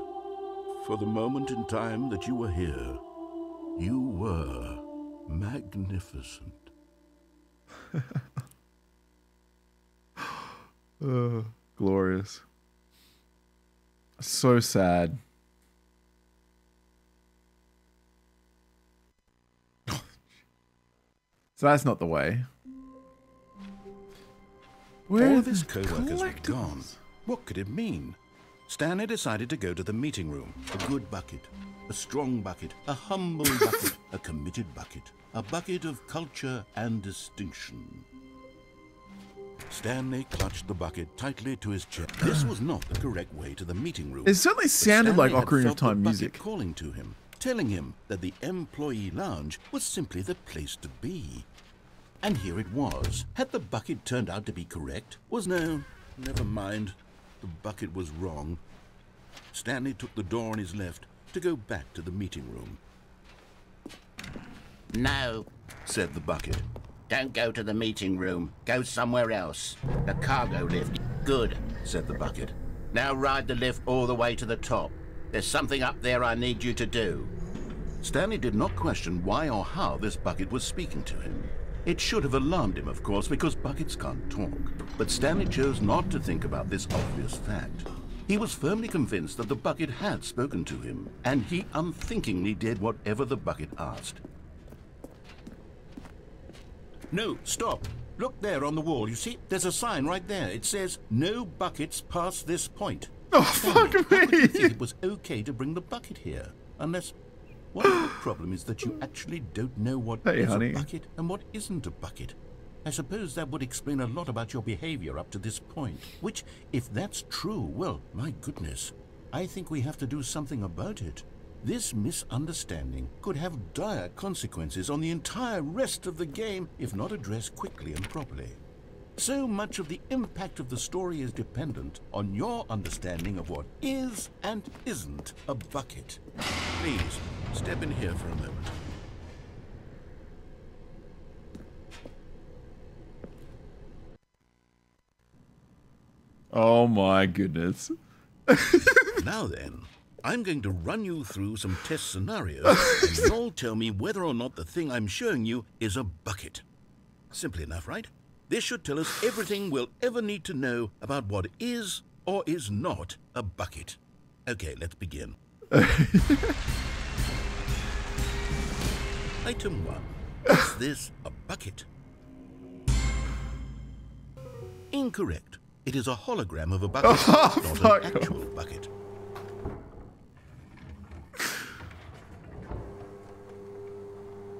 For the moment in time that you were here, you were magnificent. Uh, [laughs] glorious. So sad. So that's not the way. Where All are of his co-workers were gone. What could it mean? Stanley decided to go to the meeting room. A good bucket, a strong bucket, a humble [laughs] bucket, a committed bucket, a bucket of culture and distinction. Stanley clutched the bucket tightly to his chest. This was not the correct way to the meeting room. It certainly sounded like Stanley Ocarina of Time music. calling to him, telling him that the employee lounge was simply the place to be. And here it was. Had the bucket turned out to be correct? Was no, Never mind. The bucket was wrong. Stanley took the door on his left to go back to the meeting room. No, said the bucket. don't go to the meeting room. Go somewhere else. The cargo lift. Good, said the bucket. Now ride the lift all the way to the top. There's something up there I need you to do. Stanley did not question why or how this bucket was speaking to him. It should have alarmed him, of course, because buckets can't talk. But Stanley chose not to think about this obvious fact. He was firmly convinced that the bucket had spoken to him, and he unthinkingly did whatever the bucket asked. No, stop. Look there on the wall. You see, there's a sign right there. It says, no buckets past this point. Oh, fuck [laughs] How could you me. think it was okay to bring the bucket here? Unless... What if the [sighs] problem is that you actually don't know what is Hey, honey. a bucket and what isn't a bucket? I suppose that would explain a lot about your behavior up to this point. Which, if that's true, well, my goodness, I think we have to do something about it. This misunderstanding could have dire consequences on the entire rest of the game if not addressed quickly and properly. So much of the impact of the story is dependent on your understanding of what is and isn't a bucket. Please, step in here for a moment. Oh my goodness. [laughs] now then, I'm going to run you through some test scenarios, [laughs] and you'll tell me whether or not the thing I'm showing you is a bucket. Simple enough, right? This should tell us everything we'll ever need to know about what is or is not a bucket. Okay, let's begin. [laughs] Item 1. Is this a bucket? Incorrect. It is a hologram of a bucket, [laughs] Oh, not an actual bucket.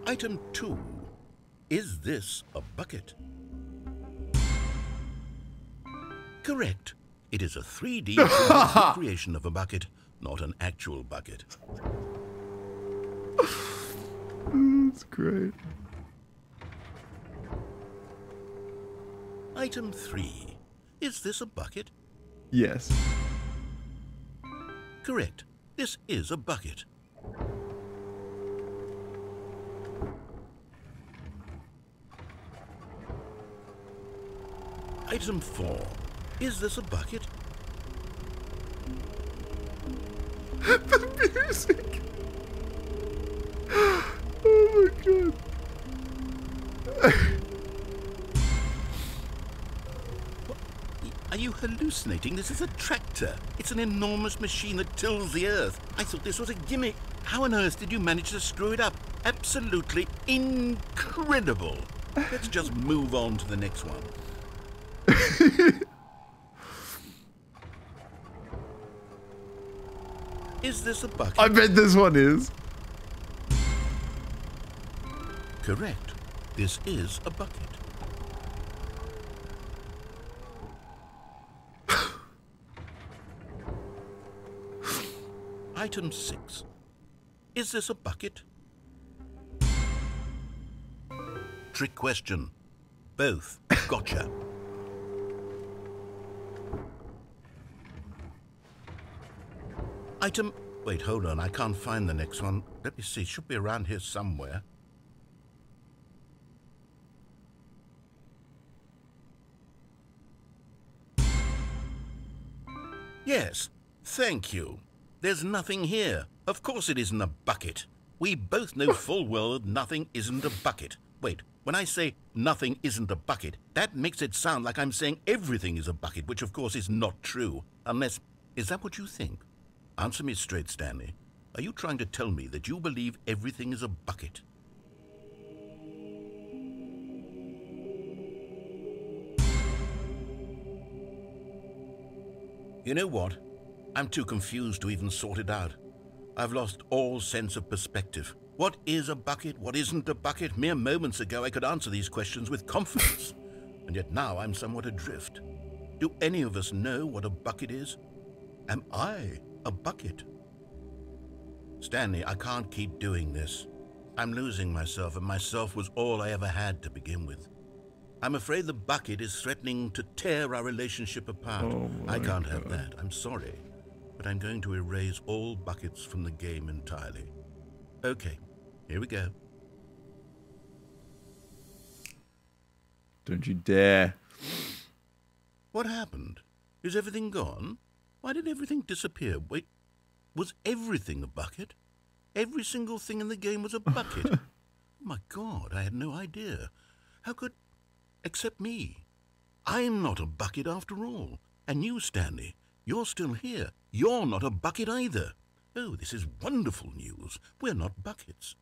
Item 2. Is this a bucket? Correct. It is a 3D [laughs] creation of a bucket, not an actual bucket. That's great. Item 3. Is this a bucket? Yes. Correct. This is a bucket. Item 4. Is this a bucket? the music. Oh my god. Are you hallucinating? This is a tractor. It's an enormous machine that tills the earth. I thought this was a gimmick. How on earth did you manage to screw it up? Absolutely incredible. Let's just move on to the next one. Is this a bucket? I bet this one is. Correct. This is a bucket. [laughs] Item 6. Is this a bucket? Trick question. Both. Gotcha. [laughs] Item... Wait, hold on. I can't find the next one. Let me see. Should be around here somewhere. Yes, thank you. There's nothing here. Of course it isn't a bucket. We both know [laughs] full well that nothing isn't a bucket. Wait, when I say nothing isn't a bucket, that makes it sound like I'm saying everything is a bucket, which of course is not true. Unless, is that what you think? Answer me straight, Stanley. Are you trying to tell me that you believe everything is a bucket? You know what? I'm too confused to even sort it out. I've lost all sense of perspective. What is a bucket? What isn't a bucket? Mere moments ago I could answer these questions with confidence. [laughs] and yet now I'm somewhat adrift. Do any of us know what a bucket is? Am I a bucket? Stanley, I can't keep doing this. I'm losing myself, and myself was all I ever had to begin with. I'm afraid the bucket is threatening to tear our relationship apart. Oh I can't have that. I'm sorry. But I'm going to erase all buckets from the game entirely. Okay, here we go. Don't you dare. What happened? Is everything gone? Why did everything disappear? Wait, was everything a bucket? Every single thing in the game was a bucket. [laughs] My God, I had no idea. How could. Except me. I'm not a bucket after all. And you, Stanley, you're still here. You're not a bucket either. Oh, this is wonderful news. We're not buckets.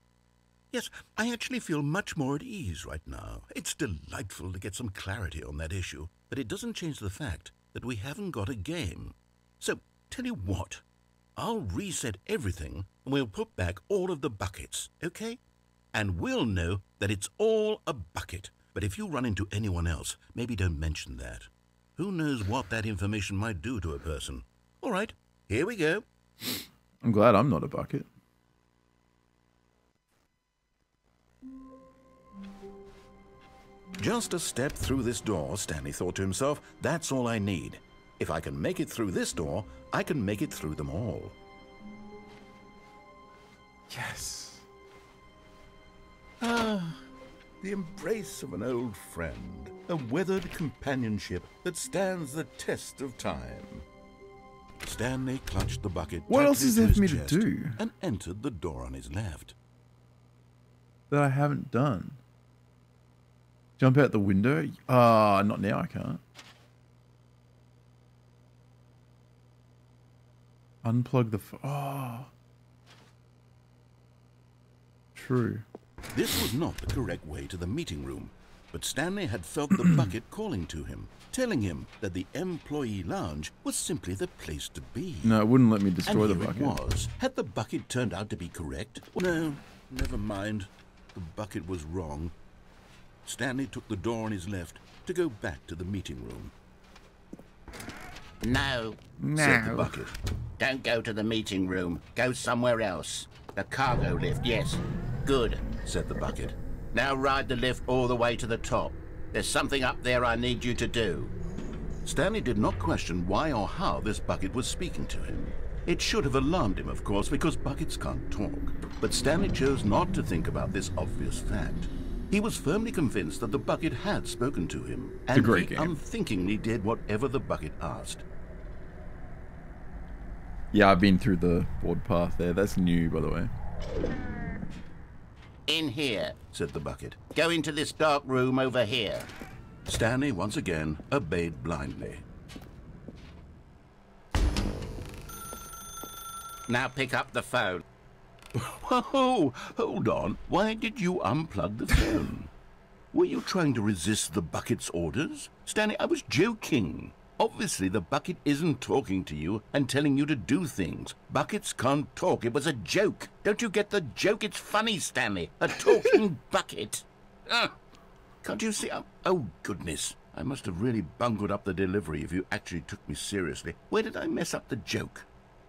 Yes, I actually feel much more at ease right now. It's delightful to get some clarity on that issue, but it doesn't change the fact that we haven't got a game. So, tell you what, I'll reset everything and we'll put back all of the buckets, okay? And we'll know that it's all a bucket. But if you run into anyone else, maybe don't mention that. Who knows what that information might do to a person? All right, here we go. I'm glad I'm not a bucket. Just a step through this door, Stanley thought to himself, that's all I need. If I can make it through this door, I can make it through them all. Yes. Ah, the embrace of an old friend, a weathered companionship that stands the test of time. Stanley clutched the bucket What else is there his for me to chest do? and entered the door on his left. That I haven't done. Jump out the window? Ah, not now, I can't. Unplug the. F- oh. True. This was not the correct way to the meeting room, but Stanley had felt the [clears throat] bucket calling to him, telling him that the employee lounge was simply the place to be. No, it wouldn't let me destroy and the bucket. it was. Had the bucket turned out to be correct? No, never mind. The bucket was wrong. Stanley took the door on his left to go back to the meeting room. No. Said the bucket. Don't go to the meeting room. Go somewhere else. The cargo lift, yes. Good. Said the bucket. Now ride the lift all the way to the top. There's something up there I need you to do. Stanley did not question why or how this bucket was speaking to him. It should have alarmed him, of course, because buckets can't talk. But Stanley chose not to think about this obvious fact. He was firmly convinced that the bucket had spoken to him, and great he game. unthinkingly did whatever the bucket asked. Yeah, I've been through the board path there. That's new, by the way. In here. Said the bucket. Go into this dark room over here. Stanley once again obeyed blindly. Now pick up the phone. Whoa, hold on. Why did you unplug the phone? Were you trying to resist the bucket's orders? Stanley, I was joking. Obviously, the bucket isn't talking to you and telling you to do things. Buckets can't talk. It was a joke. Don't you get the joke? It's funny, Stanley. A talking [laughs] bucket. Ah, can't you see? Oh, oh, goodness. I must have really bungled up the delivery if you actually took me seriously. Where did I mess up the joke?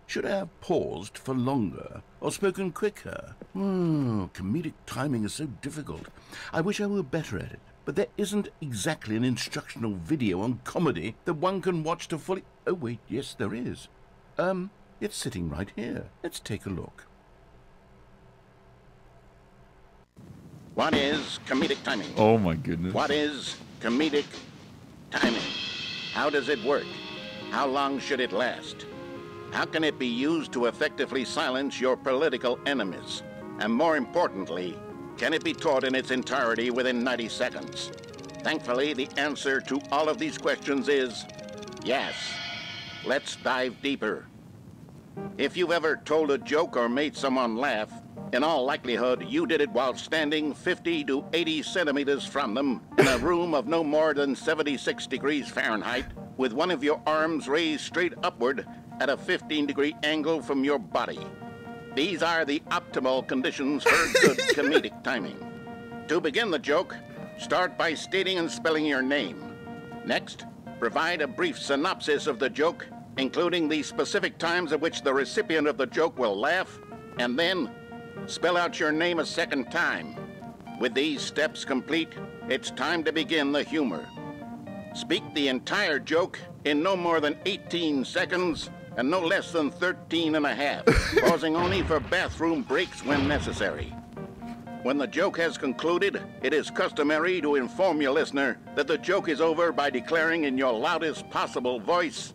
Should I have paused for longer or spoken quicker? Hmm, comedic timing is so difficult. I wish I were better at it. But there isn't exactly an instructional video on comedy that one can watch to fully. Oh, wait, yes, there is. Um, it's sitting right here. Let's take a look. What is comedic timing? Oh my goodness. What is comedic timing? How does it work? How long should it last? How can it be used to effectively silence your political enemies? And more importantly, can it be taught in its entirety within 90 seconds? Thankfully, the answer to all of these questions is yes. Let's dive deeper. If you've ever told a joke or made someone laugh, in all likelihood, you did it while standing 50 to 80 centimeters from them in a room of no more than 76 degrees Fahrenheit, with one of your arms raised straight upward at a 15 degree angle from your body. These are the optimal conditions for [laughs] good comedic timing. To begin the joke, start by stating and spelling your name. Next, provide a brief synopsis of the joke, including the specific times at which the recipient of the joke will laugh, and then spell out your name a second time. With these steps complete, it's time to begin the humor. Speak the entire joke in no more than 18 seconds and no less than 13 and a half, [laughs] pausing only for bathroom breaks when necessary. When the joke has concluded, it is customary to inform your listener that the joke is over by declaring in your loudest possible voice,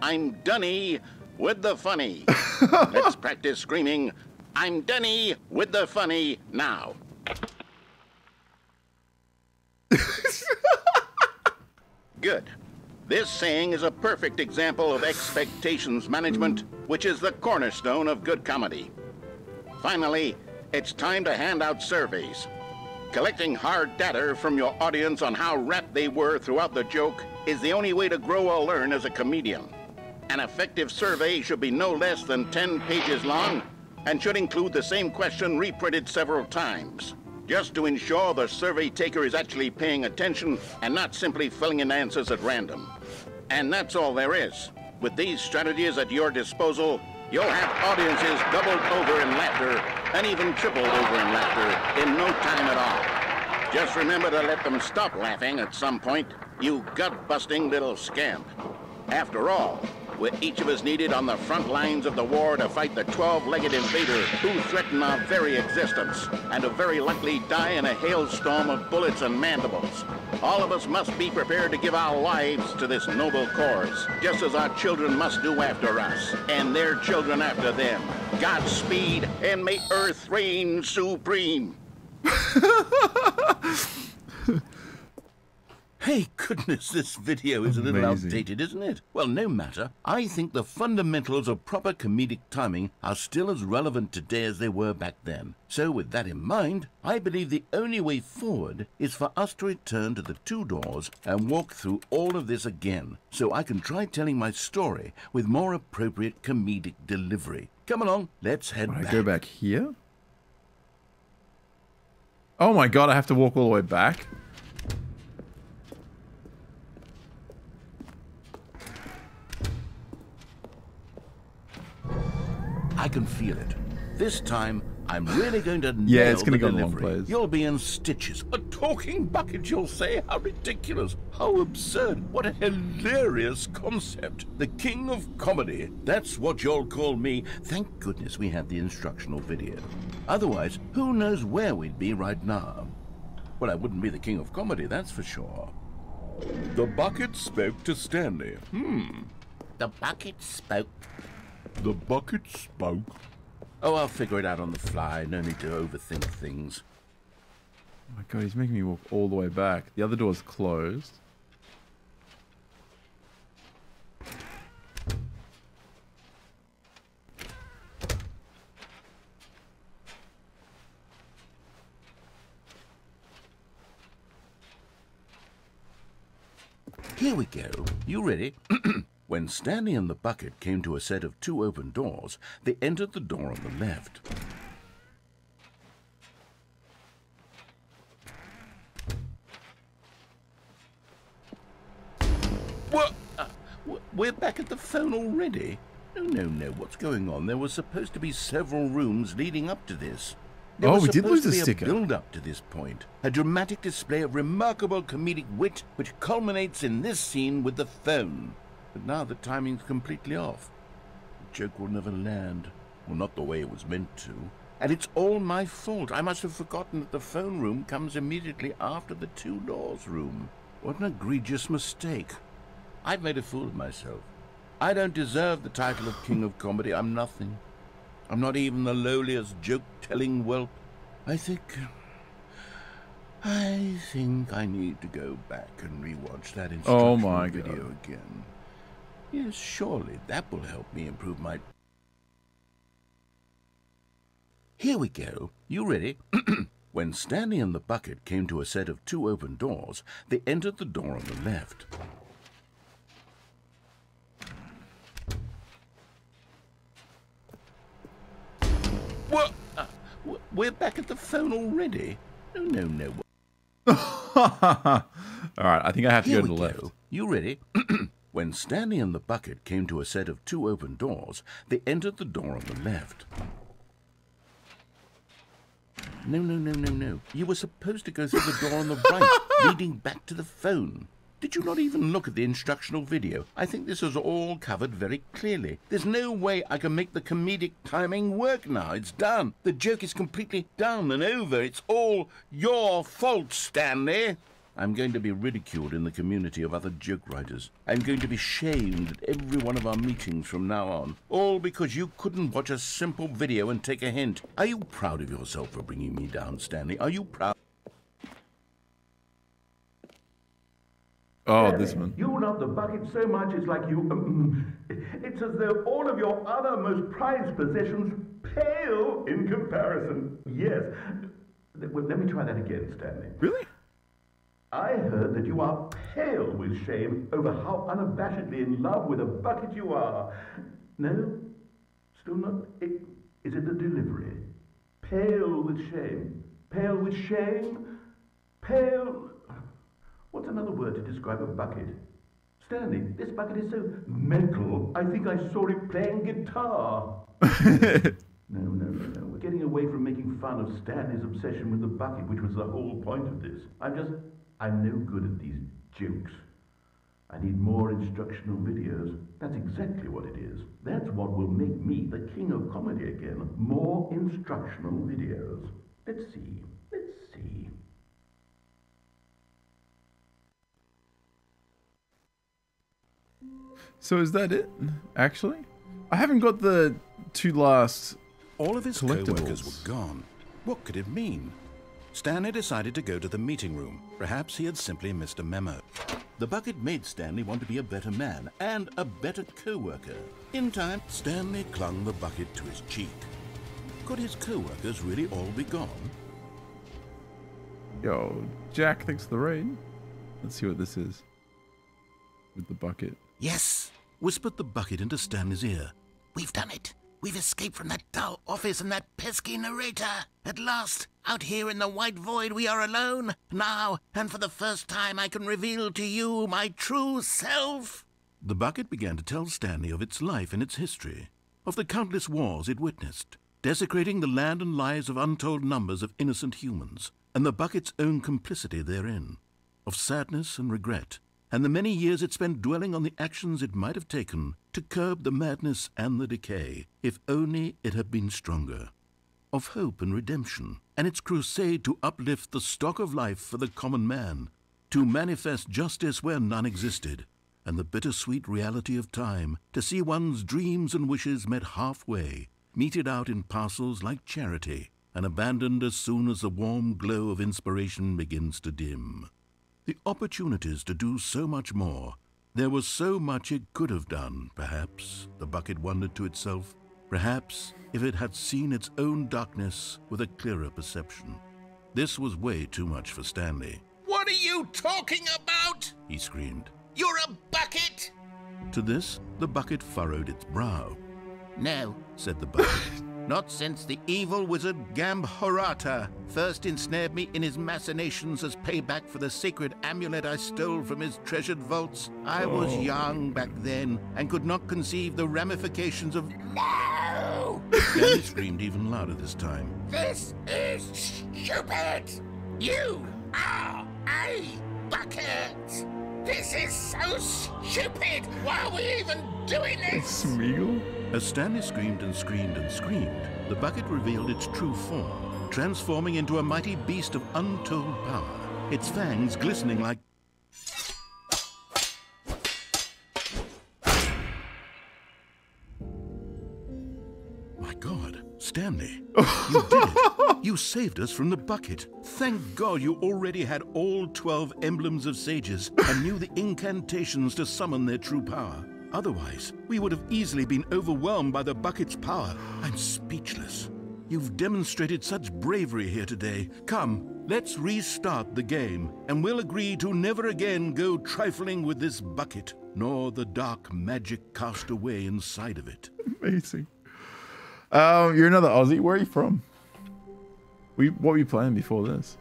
I'm Dunny with the funny. [laughs] Let's practice screaming, I'm Dunny with the funny now. [laughs] Good. This saying is a perfect example of expectations management, which is the cornerstone of good comedy. Finally, it's time to hand out surveys. Collecting hard data from your audience on how rapt they were throughout the joke is the only way to grow or learn as a comedian. An effective survey should be no less than 10 pages long and should include the same question reprinted several times, just to ensure the survey taker is actually paying attention and not simply filling in answers at random. And that's all there is. With these strategies at your disposal, you'll have audiences doubled over in laughter and even tripled over in laughter in no time at all. Just remember to let them stop laughing at some point, you gut-busting little scamp. After all, we're each of us needed on the front lines of the war to fight the 12-legged invader who threaten our very existence and who very likely die in a hailstorm of bullets and mandibles. All of us must be prepared to give our lives to this noble cause, just as our children must do after us, and their children after them. Godspeed, and may Earth reign supreme. [laughs] Hey, goodness, this video is a little Amazing. outdated, isn't it? Well, no matter. I think the fundamentals of proper comedic timing are still as relevant today as they were back then. So, with that in mind, I believe the only way forward is for us to return to the two doors and walk through all of this again, so I can try telling my story with more appropriate comedic delivery. Come along, let's head I back. go back here. Oh my god, I have to walk all the way back. I can feel it. This time, I'm really going to nail Yeah, it's gonna go in the wrong place. You'll be in stitches. A talking bucket, you'll say? How ridiculous. How absurd. What a hilarious concept. The king of comedy. That's what you'll call me. Thank goodness we had the instructional video. Otherwise, who knows where we'd be right now. Well, I wouldn't be the king of comedy, that's for sure. The bucket spoke to Stanley. Hmm. The bucket spoke. The bucket spoke. Oh, I'll figure it out on the fly. No need to overthink things. Oh my god, he's making me walk all the way back. The other door's closed. Here we go. You ready? [clears throat] when Stanley and the bucket came to a set of two open doors, they entered the door on the left. What? Uh, we're back at the phone already? No, no, no. What's going on? There were supposed to be several rooms leading up to this. There Oh, we did lose be sticker. A build-up to this point, a dramatic display of remarkable comedic wit, which culminates in this scene with the phone. But now the timing's completely off. The joke will never land, well, not the way it was meant to. And it's all my fault. I must have forgotten that the phone room comes immediately after the two doors room. What an egregious mistake. I've made a fool of myself. I don't deserve the title of King of Comedy. I'm nothing. I'm not even the lowliest joke-telling whelp. I think... I think I need to go back and rewatch that instructional Oh my video God. again. Yes, surely that will help me improve my... Here we go. You ready? [clears throat] when Stanley and the bucket came to a set of two open doors, they entered the door on the left. What? Uh, we're back at the phone already? No, no, no. [laughs] Alright, I think I have to Here go to the left. go. You ready? [clears throat] when Stanley and the bucket came to a set of two open doors, they entered the door on the left. No, no, no, no, no. You were supposed to go through the door on the right, [laughs] leading back to the phone. Did you not even look at the instructional video? I think this is all covered very clearly. There's no way I can make the comedic timing work now. It's done. The joke is completely done and over. It's all your fault, Stanley. I'm going to be ridiculed in the community of other joke writers. I'm going to be shamed at every one of our meetings from now on. All because you couldn't watch a simple video and take a hint. Are you proud of yourself for bringing me down, Stanley? Are you proud? Oh, this one. You love the bucket so much it's like you. Um, it's as though all of your other most prized possessions pale in comparison. Yes. Well, let me try that again, Stanley. Really? I heard that you are pale with shame over how unabashedly in love with a bucket you are. No? Still not? It, is it the delivery? Pale with shame. Pale with shame? Pale. What's another word to describe a bucket? Stanley, this bucket is so mental. I think I saw it playing guitar. [laughs] no, no, no, no. We're getting away from making fun of Stanley's obsession with the bucket, which was the whole point of this. I'm just. I'm no good at these jokes. I need more instructional videos. That's exactly what it is. That's what will make me the king of comedy again. More instructional videos. Let's see. Let's see. So is that it? Actually, I haven't got the two last. All of his collectibles. co-workers were gone. What could it mean? Stanley decided to go to the meeting room. Perhaps he had simply missed a memo. The bucket made Stanley want to be a better man and a better co-worker. In time, Stanley clung the bucket to his cheek. Could his co-workers really all be gone? Yo, Jack, thanks for the rain. Let's see what this is. With the bucket. Yes, whispered the bucket into Stanley's ear. We've done it. We've escaped from that dull office and that pesky narrator. At last, out here in the white void, we are alone. Now, and for the first time, I can reveal to you my true self. The bucket began to tell Stanley of its life and its history, of the countless wars it witnessed, desecrating the land and lives of untold numbers of innocent humans, and the bucket's own complicity therein, of sadness and regret, and the many years it spent dwelling on the actions it might have taken to curb the madness and the decay, if only it had been stronger. Of hope and redemption, and its crusade to uplift the stock of life for the common man, to manifest justice where none existed, and the bittersweet reality of time to see one's dreams and wishes met halfway, meted out in parcels like charity, and abandoned as soon as the warm glow of inspiration begins to dim. The opportunities to do so much more. There was so much it could have done, perhaps, the bucket wondered to itself. Perhaps if it had seen its own darkness with a clearer perception. This was way too much for Stanley. What are you talking about? He screamed. You're a bucket! To this, the bucket furrowed its brow. No, said the bucket. [laughs] not since the evil wizard Gambhorata first ensnared me in his machinations as payback for the sacred amulet I stole from his treasured vaults. I was Oh. young back then and could not conceive the ramifications of. No! [laughs] Stanley screamed even louder this time. This is stupid! You are a bucket! This is so stupid! Why are we even doing this? Smeagol? As Stanley screamed and screamed and screamed, the bucket revealed its true form, transforming into a mighty beast of untold power, its fangs glistening like. My God, Stanley, you did it. [laughs] You saved us from the bucket. Thank God you already had all 12 emblems of sages and knew the incantations to summon their true power. Otherwise, we would have easily been overwhelmed by the bucket's power. I'm speechless. You've demonstrated such bravery here today. Come, let's restart the game, and we'll agree to never again go trifling with this bucket, nor the dark magic cast away inside of it. Amazing. Um, you're another Aussie. Where are you from? We what were you playing before this?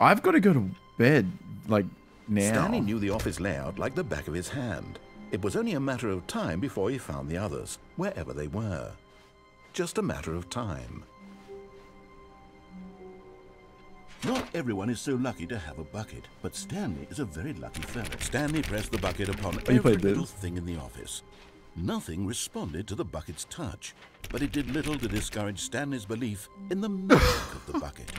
I've got to go to bed like now. Stanley knew the office layout like the back of his hand. It was only a matter of time before he found the others, wherever they were. Just a matter of time. Not everyone is so lucky to have a bucket, but Stanley is a very lucky fellow. Stanley pressed the bucket upon Oh, every little thing in the office. Nothing responded to the bucket's touch, but it did little to discourage Stanley's belief in the magic of the bucket.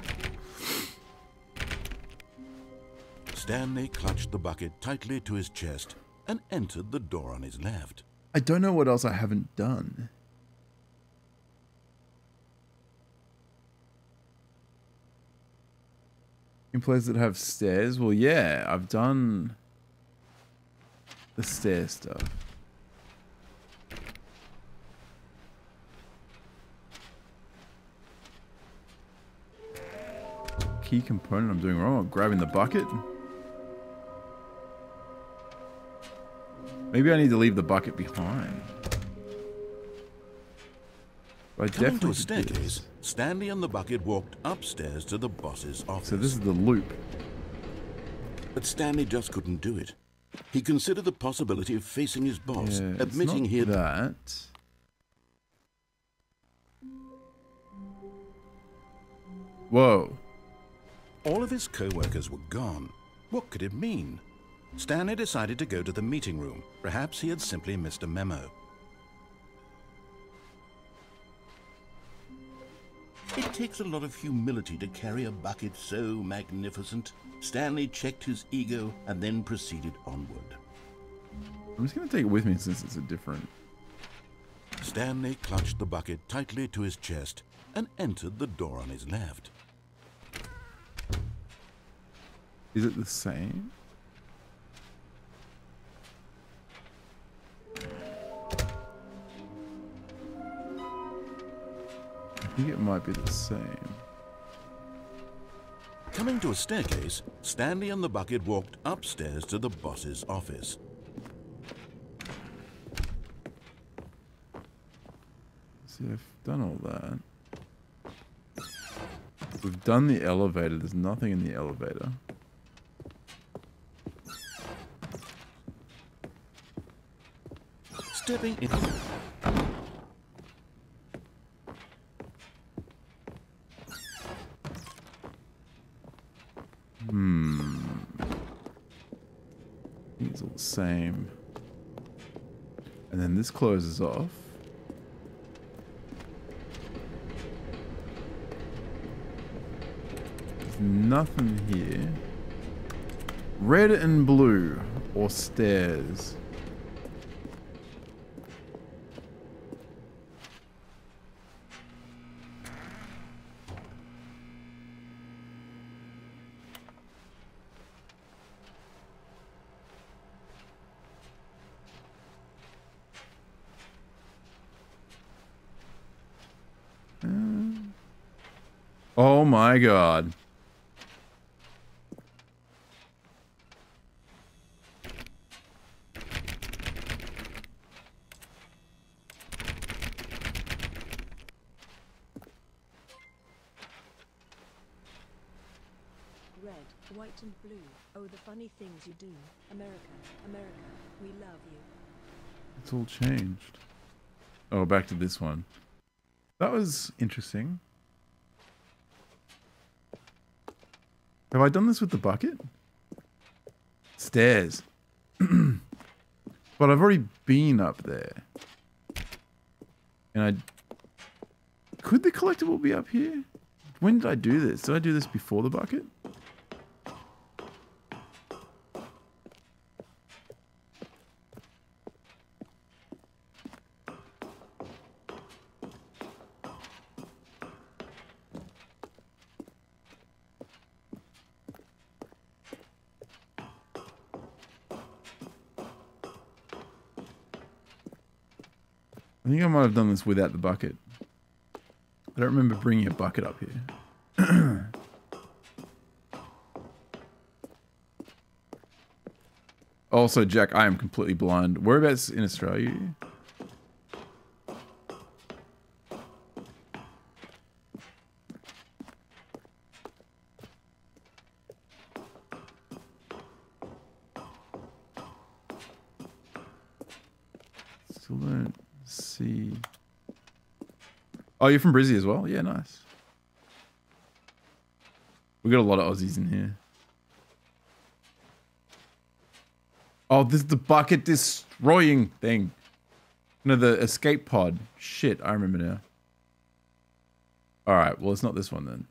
Stanley clutched the bucket tightly to his chest and entered the door on his left. I don't know what else I haven't done. In places that have stairs? Well, yeah, I've done the stair stuff. Key component I'm doing wrong. Grabbing the bucket? Maybe I need to leave the bucket behind. I Coming to a staircase. Stanley and the bucket walked upstairs to the boss's office. So this is the loop. But Stanley just couldn't do it. He considered the possibility of facing his boss, Yeah, admitting he had that. Whoa. All of his co-workers were gone. What could it mean? Stanley decided to go to the meeting room. Perhaps he had simply missed a memo. It takes a lot of humility to carry a bucket so magnificent. Stanley checked his ego and then proceeded onward. I'm just going to take it with me since it's a different. Stanley clutched the bucket tightly to his chest and entered the door on his left. Is it the same? Think it might be the same. Coming to a staircase, Stanley and the bucket walked upstairs to the boss's office. See, I've done all that. We've done the elevator. There's nothing in the elevator. Stepping in. Hmm. I think it's all the same. And then this closes off. There's nothing here. Red and blue or stairs. Oh my god. Red, white, and blue. Oh, the funny things you do. America, America, we love you. It's all changed. Oh, back to this one. That was interesting. Have I done this with the bucket? Stairs. [clears throat] but I've already been up there. And I... Could the collectible be up here? When did I do this? Did I do this before the bucket? Think I might have done this without the bucket. I don't remember bringing a bucket up here. [clears throat] also, Jack, I am completely blind. Whereabouts in Australia? are you? Still don't see. Oh, you're from Brizzy as well? Yeah, nice. We got a lot of Aussies in here. Oh, this is the bucket destroying thing. No, the escape pod. Shit, I remember now. All right, well, it's not this one then.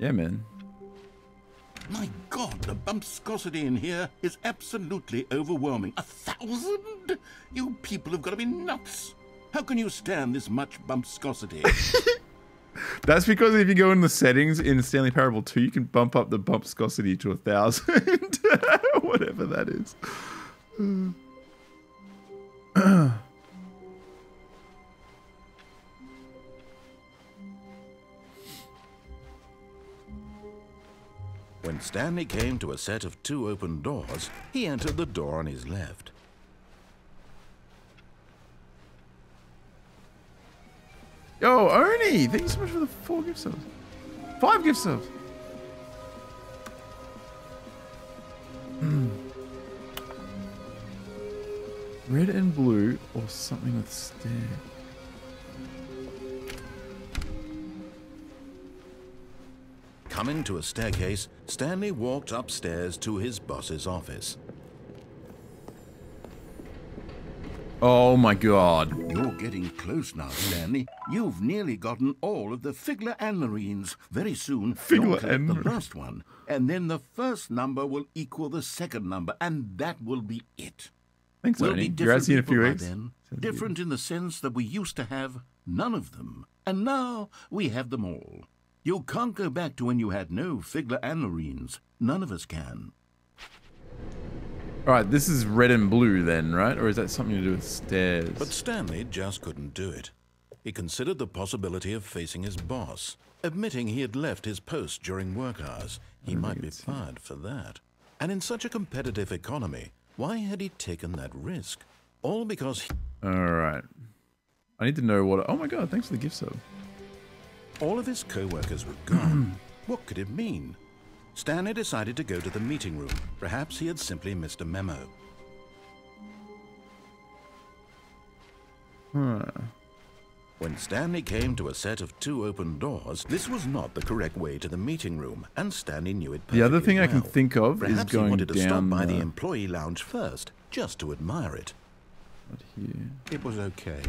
Yeah, man. My God, the bumpscosity in here is absolutely overwhelming. A thousand? You people have got to be nuts. How can you stand this much bumpscosity? [laughs] That's because if you go in the settings in Stanley Parable 2, you can bump up the bumpscosity to a thousand. [laughs] Whatever that is. [clears throat] [clears throat] Stanley came to a set of two open doors, he entered the door on his left. Yo, Ernie! Thank you so much for the four gift subs. Five gift subs. Hmm. Red and blue or something with stairs. Coming to a staircase, Stanley walked upstairs to his boss's office. Oh my god. You're getting close now, Stanley. You've nearly gotten all of the Figler and Marines. Very soon, Figler and the last one, and then the first number will equal the second number, and that will be it. Thanks, we'll Ernie. You're in a few weeks. then. Different in the sense that we used to have none of them, and now we have them all. You can't go back to when you had no Figler and Marines. None of us can. All right, this is red and blue then, right? Or is that something to do with stairs? But Stanley just couldn't do it. He considered the possibility of facing his boss, admitting he had left his post during work hours. He oh, might be fired for that. And in such a competitive economy, why had he taken that risk? All because he All right. I need to know what. Oh my god! Thanks for the gift sub. All of his co-workers were gone. [clears throat] what could it mean? Stanley decided to go to the meeting room. Perhaps he had simply missed a memo. Huh. When Stanley came to a set of two open doors, this was not the correct way to the meeting room, and Stanley knew it The other thing I can think of is Perhaps he wanted to stop by the the- employee lounge first, just to admire it. Not here. It was okay.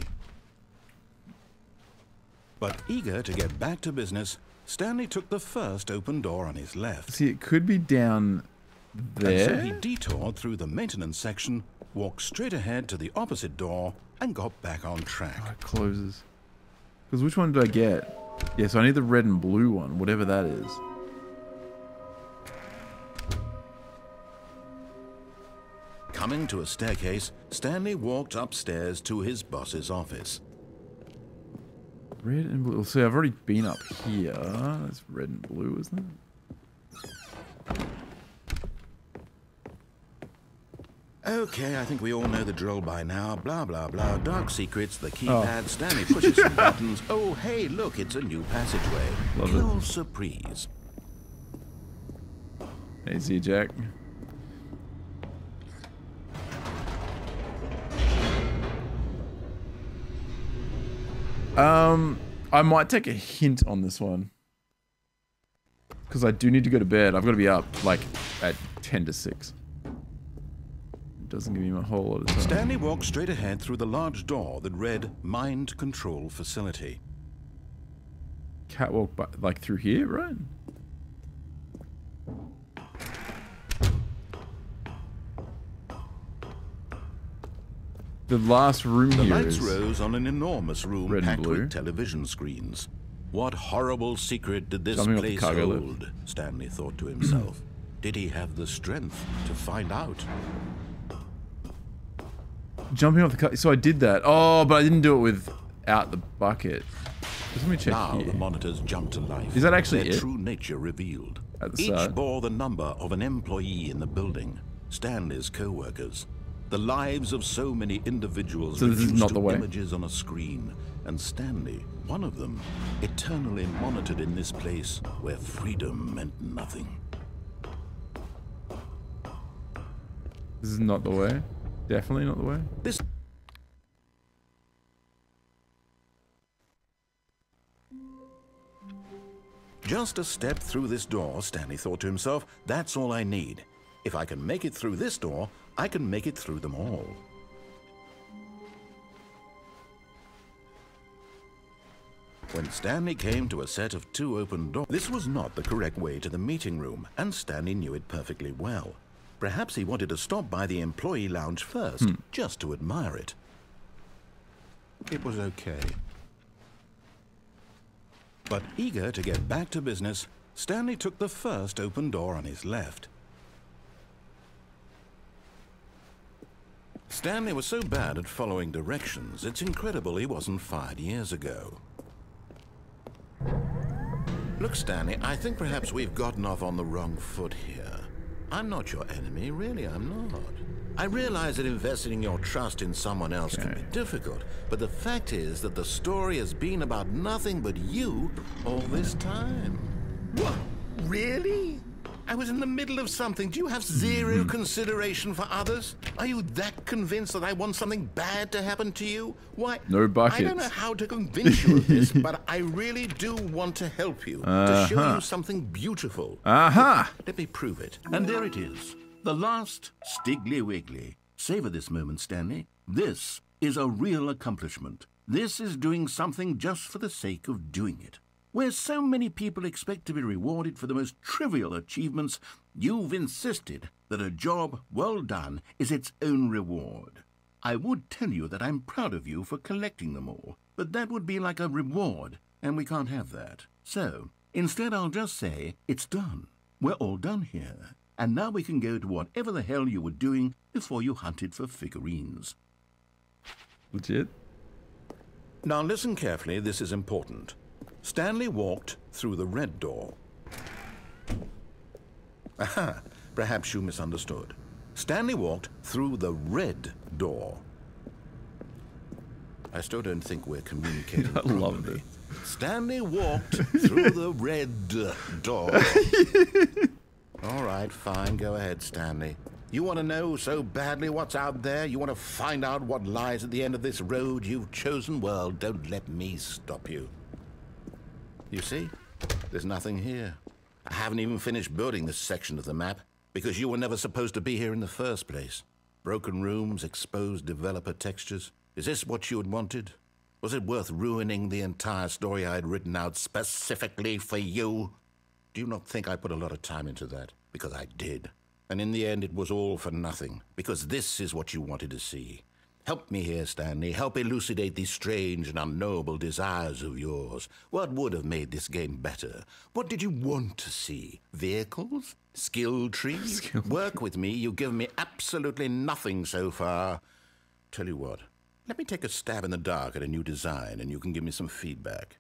But eager to get back to business, Stanley took the first open door on his left. See, it could be down there. And so he detoured through the maintenance section, walked straight ahead to the opposite door, and got back on track. Ah, it closes. Because which one did I get? Yeah, so I need the red and blue one, whatever that is. Coming to a staircase, Stanley walked upstairs to his boss's office. Red and blue. See, I've already been up here. That's red and blue, isn't it? Okay, I think we all know the drill by now. Blah, blah, blah. Dark secrets, the Oh. keypad, Stanley pushes some [laughs] buttons. Oh, hey, look, it's a new passageway. Love it. Kill surprise. Hey, Z Um, I might take a hint on this one. Because I do need to go to bed. I've got to be up, like, at 10 to 6. It doesn't give me a whole lot of time. Stanley walked straight ahead through the large door that read Mind Control Facility. Catwalk, by, like, through here, right? The last room The here lights is... rose on an enormous room packed blue. with television screens. What horrible secret did this place cargo lift. hold? Stanley thought to himself. [clears throat] did he have the strength to find out? Jumping off the car. So I did that. Oh, but I didn't do it without the bucket. Let me check now here. the monitors jumped to life. Is that actually their it? true nature revealed? At the Each start? bore the number of an employee in the building. Stanley's co-workers. The lives of so many individuals so this is not the way. images on a screen, and Stanley, one of them, eternally monitored in this place where freedom meant nothing. This is not the way. Definitely not the way. This Just a step through this door, Stanley thought to himself, that's all I need. If I can make it through this door, I can make it through them all. When Stanley came to a set of two open doors, this was not the correct way to the meeting room, and Stanley knew it perfectly well. Perhaps he wanted to stop by the employee lounge first, Hmm. just to admire it. It was okay. But eager to get back to business, Stanley took the first open door on his left. Stanley was so bad at following directions, it's incredible he wasn't fired years ago. Look, Stanley, I think perhaps we've gotten off on the wrong foot here. I'm not your enemy, really, I'm not. I realize that investing your trust in someone else can be difficult, but the fact is that the story has been about nothing but you all this time. What? Really? I was in the middle of something. Do you have zero consideration for others? Are you that convinced that I want something bad to happen to you? Why? No buckets. I don't know how to convince you of this, [laughs] but I really do want to help you, to show Uh-huh. you something beautiful. Aha! Let me prove it. And there it is. The last Stiggly Wiggly. Savor this moment, Stanley. This is a real accomplishment. This is doing something just for the sake of doing it. Where so many people expect to be rewarded for the most trivial achievements, you've insisted that a job well done is its own reward. I would tell you that I'm proud of you for collecting them all, but that would be like a reward, and we can't have that. So, instead I'll just say, it's done. We're all done here. And now we can go to whatever the hell you were doing before you hunted for figurines. Legit. Now listen carefully, this is important. Stanley walked through the red door. Aha, perhaps you misunderstood. Stanley walked through the red door. I still don't think we're communicating. [laughs] I love properly. Stanley walked through the red door. [laughs] All right, fine. Go ahead, Stanley. You want to know so badly what's out there? You want to find out what lies at the end of this road you've chosen? Well, don't let me stop you. You see? There's nothing here. I haven't even finished building this section of the map because you were never supposed to be here in the first place. Broken rooms, exposed developer textures. Is this what you had wanted? Was it worth ruining the entire story I had written out specifically for you? Do you not think I put a lot of time into that? Because I did. And in the end, it was all for nothing. Because this is what you wanted to see. Help me here, Stanley. Help elucidate these strange and unknowable desires of yours. What would have made this game better? What did you want to see? Vehicles? Skill trees? [laughs] Work with me. You give me absolutely nothing so far. Tell you what, let me take a stab in the dark at a new design and you can give me some feedback.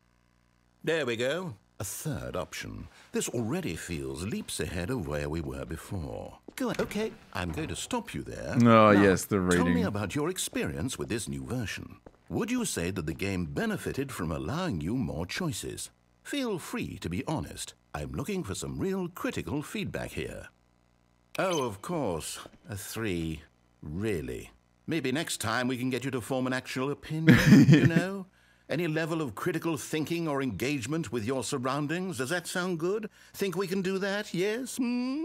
There we go. A third option. This already feels leaps ahead of where we were before. Go ahead. Okay, I'm going to stop you there. Oh, Now, yes, the rating. Tell me about your experience with this new version. Would you say that the game benefited from allowing you more choices? Feel free to be honest. I'm looking for some real critical feedback here. Oh, of course. A three. Really? Maybe next time we can get you to form an actual opinion, you [laughs] know? Any level of critical thinking or engagement with your surroundings? Does that sound good? Think we can do that? Yes? Hmm?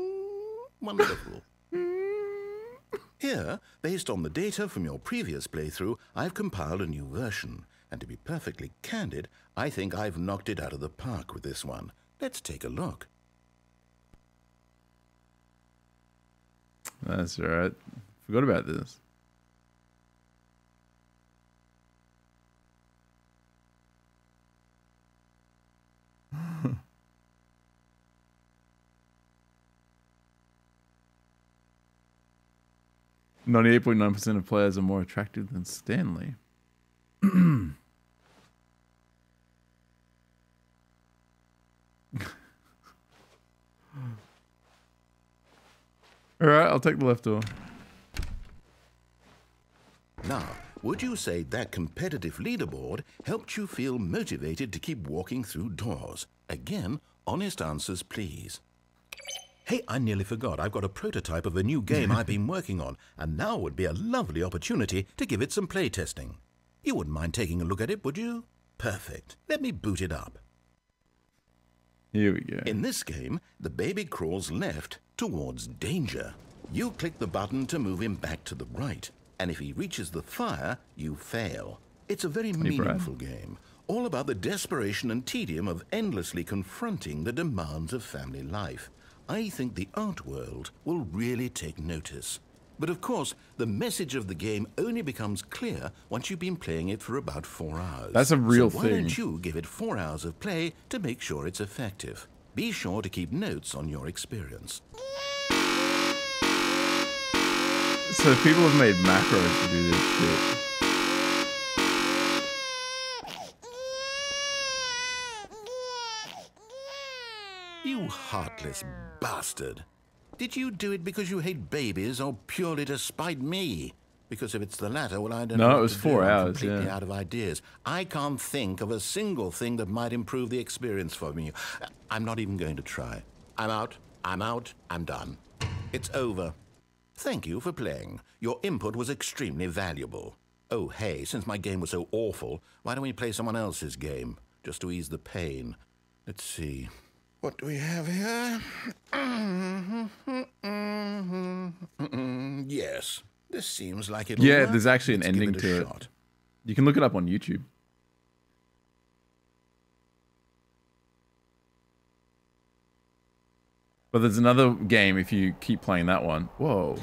Wonderful. [laughs] Here, based on the data from your previous playthrough, I've compiled a new version. And to be perfectly candid, I think I've knocked it out of the park with this one. Let's take a look. That's all right. Forgot about this. Ninety-eight point nine percent of players are more attractive than Stanley. [coughs] All right, I'll take the left door. Now, would you say that competitive leaderboard helped you feel motivated to keep walking through doors? Again, honest answers, please. Hey, I nearly forgot. I've got a prototype of a new game I've been [laughs] working on, and now would be a lovely opportunity to give it some playtesting. You wouldn't mind taking a look at it, would you? Perfect. Let me boot it up. Here we go. In this game, the baby crawls left towards danger. You click the button to move him back to the right, and if he reaches the fire, you fail. It's a very meaningful game, all about the desperation and tedium of endlessly confronting the demands of family life. I think the art world will really take notice. But of course, the message of the game only becomes clear once you've been playing it for about four hours. That's a real so why thing. don't you give it four hours of play to make sure it's effective? Be sure to keep notes on your experience. So people have made macros to do this shit. You heartless bastard. Did you do it because you hate babies or purely to spite me? Because if it's the latter, well, I don't No, know. No, it was four do. I'm hours, completely yeah. out of ideas. I can't think of a single thing that might improve the experience for me. I'm not even going to try. I'm out. I'm out. I'm done. It's over. Thank you for playing. Your input was extremely valuable. Oh, hey, since my game was so awful, why don't we play someone else's game? Just to ease the pain. Let's see. What do we have here? [laughs] yes, this seems like it. Yeah, there's actually an ending to it. shot. You can look it up on YouTube. But there's another game if you keep playing that one. Whoa.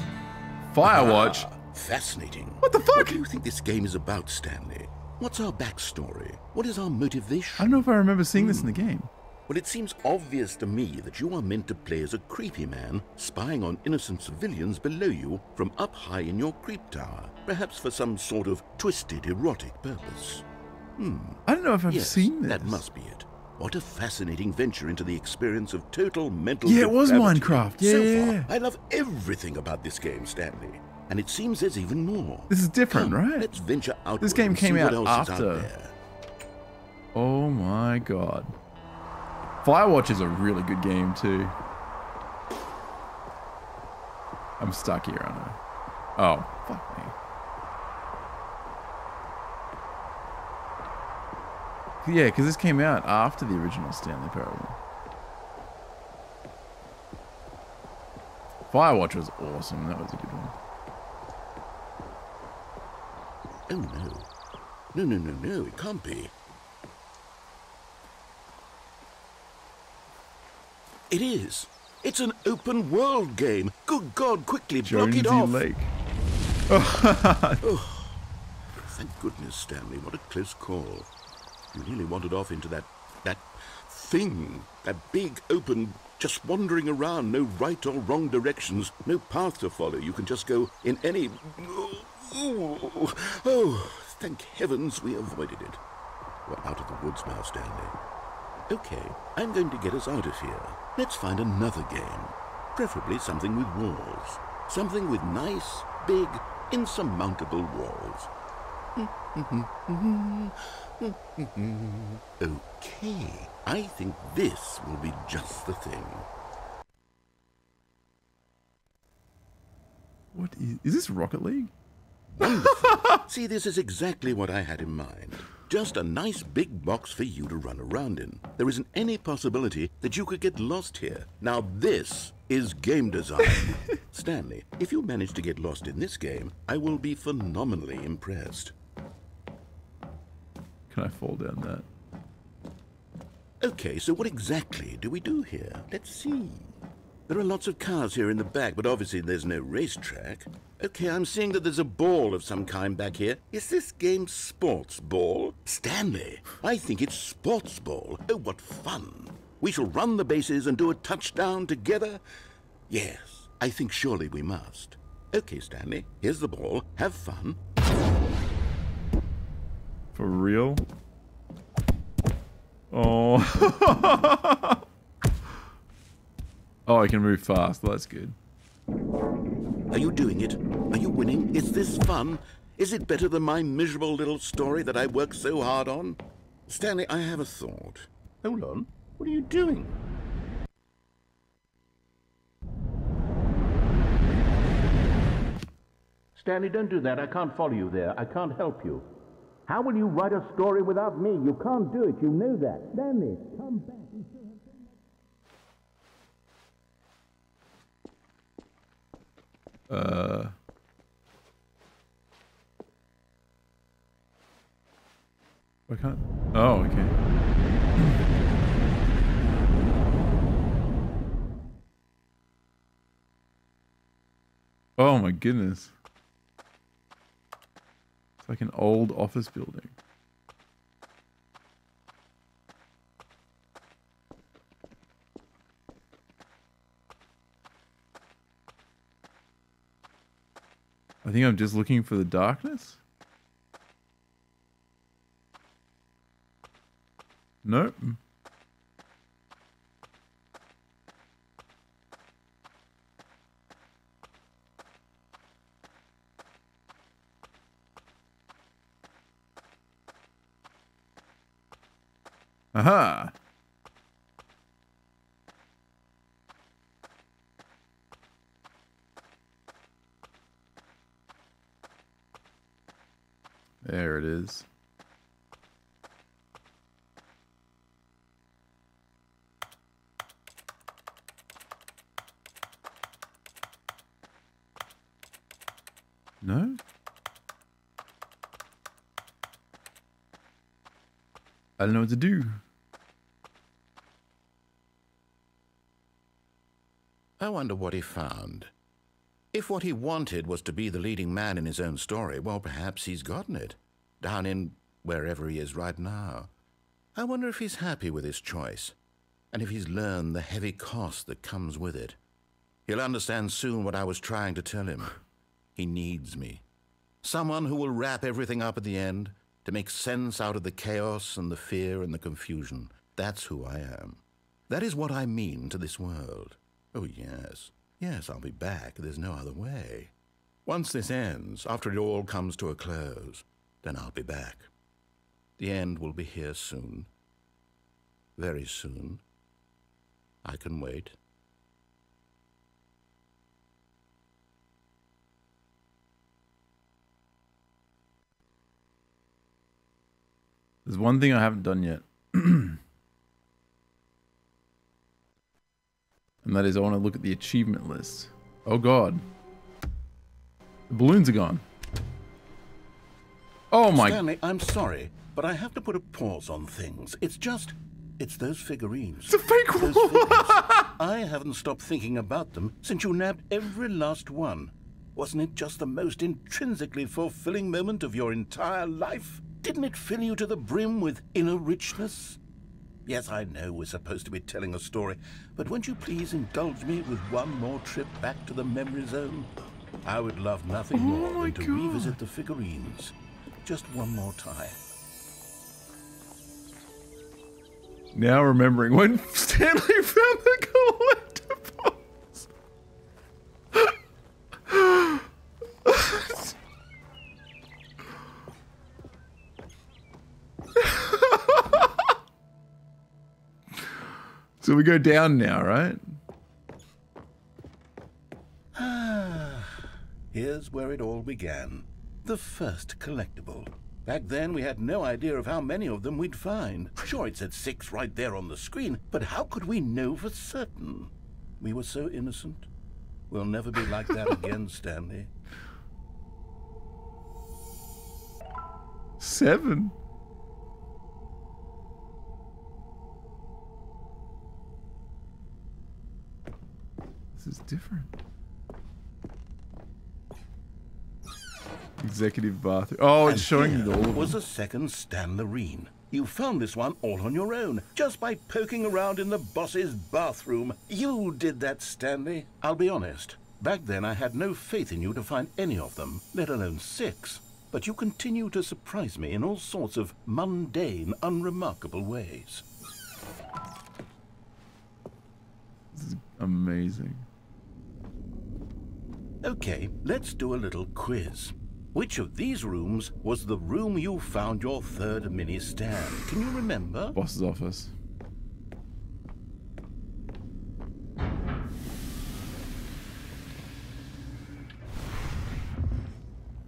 Firewatch. Ah, fascinating. What the fuck? What do you think this game is about, Stanley? What's our backstory? What is our motivation? I don't know if I remember seeing this in the game. Well, it seems obvious to me that you are meant to play as a creepy man spying on innocent civilians below you from up high in your creep tower, perhaps for some sort of twisted erotic purpose. Hmm. I don't know if I've yes, seen this. That must be it. What a fascinating venture into the experience of total mental Yeah, it was depravity. Minecraft. Yeah, so yeah, far. I love everything about this game, Stanley. And it seems there's even more. This is different, Come, right? Let's venture out. This game came out after. out. Oh my god. Firewatch is a really good game too. I'm stuck here, aren't I? Oh, fuck me. Yeah, because this came out after the original Stanley Parable. Firewatch was awesome. That was a good one. Oh no. No, no, no, no, it can't be. It is. It's an open world game. Good God, quickly block Jonesy it off. Lake. oh, [laughs] thank goodness, Stanley. What a close call. You really wandered off into that that thing, that big open, just wandering around, no right or wrong directions, no path to follow. You can just go in any. Oh, oh, thank heavens we avoided it. We're out of the woods now, Stanley. Okay, I'm going to get us out of here. Let's find another game. Preferably something with walls. Something with nice, big, insurmountable walls. [laughs] [laughs] okay, I think this will be just the thing. What is, is this Rocket League? Wonderful. [laughs] See, this is exactly what I had in mind. Just a nice big box for you to run around in. There isn't any possibility that you could get lost here. Now this is game design. [laughs] Stanley, if you manage to get lost in this game, I will be phenomenally impressed. Can I fall down that? Okay, so what exactly do we do here? Let's see. There are lots of cars here in the back, but obviously there's no racetrack. Okay, I'm seeing that there's a ball of some kind back here. Is this game sports ball? Stanley, I think it's sports ball. Oh, what fun. We shall run the bases and do a touchdown together? Yes, I think surely we must. Okay, Stanley, here's the ball. Have fun. For real? Oh. [laughs] oh, I can move fast. That's good. Are you doing it? Are you winning? Is this fun? Is it better than my miserable little story that I worked so hard on? Stanley, I have a thought. Hold on. What are you doing? Stanley, don't do that. I can't follow you there. I can't help you. How will you write a story without me? You can't do it. You knew that. Damn it. Come back. Uh. I can't? Oh, okay. Oh my goodness. Like an old office building. I think I'm just looking for the darkness. Nope. Aha. There it is. No? I don't know what to do. I wonder what he found. If what he wanted was to be the leading man in his own story, well, perhaps he's gotten it. Down in wherever he is right now. I wonder if he's happy with his choice, and if he's learned the heavy cost that comes with it. He'll understand soon what I was trying to tell him. He needs me. Someone who will wrap everything up at the end, to make sense out of the chaos and the fear and the confusion. That's who I am. That is what I mean to this world. Oh, yes. Yes, I'll be back. There's no other way. Once this ends, after it all comes to a close, then I'll be back. The end will be here soon. Very soon. I can wait. There's one thing I haven't done yet. [clears throat] and that is I want to look at the achievement list. Oh god. The balloons are gone. Oh my Stanley, I'm sorry, but I have to put a pause on things. It's just, it's those figurines. It's a fake one. [laughs] I haven't stopped thinking about them since you nabbed every last one. Wasn't it just the most intrinsically fulfilling moment of your entire life? Didn't it fill you to the brim with inner richness? Yes, I know we're supposed to be telling a story, but won't you please indulge me with one more trip back to the memory zone? I would love nothing oh more than to revisit the figurines. Just one more time. Now remembering when [laughs] Stanley found the collectibles. So we go down now, right? Ah, [sighs] here's where it all began. The first collectible. Back then, we had no idea of how many of them we'd find. Sure, it said six right there on the screen, but how could we know for certain? We were so innocent. We'll never be like that again, [laughs] Stanley. Seven. Is different. Executive bathroom. Oh, it's And showing here you all of was them. a second Stan Loreen. You found this one all on your own, just by poking around in the boss's bathroom. You did that, Stanley. I'll be honest. Back then, I had no faith in you to find any of them, let alone six. But you continue to surprise me in all sorts of mundane, unremarkable ways. This is amazing. Okay, let's do a little quiz. Which of these rooms was the room you found your third mini stand? Can you remember? Boss's office.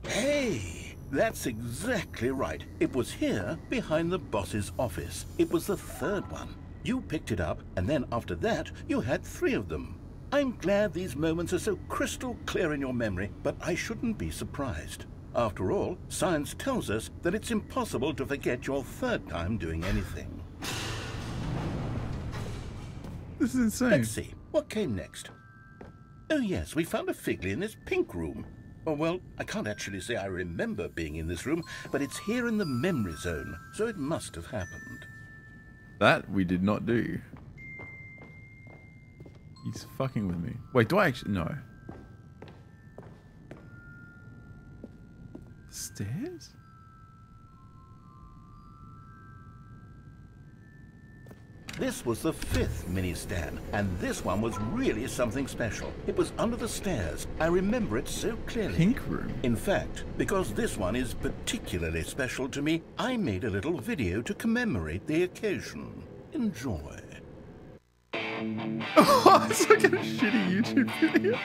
Hey, that's exactly right. It was here, behind the boss's office. It was the third one. You picked it up, and then after that, you had three of them. I'm glad these moments are so crystal clear in your memory, but I shouldn't be surprised. After all, science tells us that it's impossible to forget your third time doing anything. This is insane. Let's see, what came next? Oh yes, we found a Figley in this pink room. Oh, well, I can't actually say I remember being in this room, but it's here in the memory zone, so it must have happened. That we did not do. He's fucking with me. Wait, do I actually? No. Stairs? This was the fifth mini stand, and this one was really something special. It was under the stairs. I remember it so clearly. Pink room. In fact, because this one is particularly special to me, I made a little video to commemorate the occasion. Enjoy. Oh, [laughs] it's like a shitty YouTube video.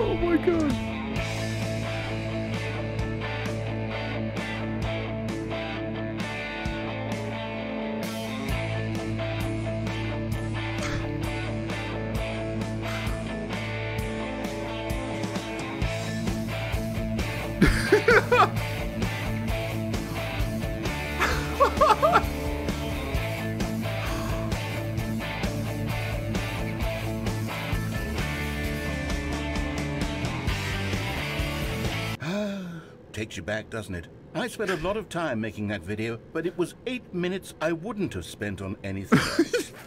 [laughs] oh my god. You back, doesn't it? I spent a lot of time making that video, but it was eight minutes I wouldn't have spent on anything else. [laughs]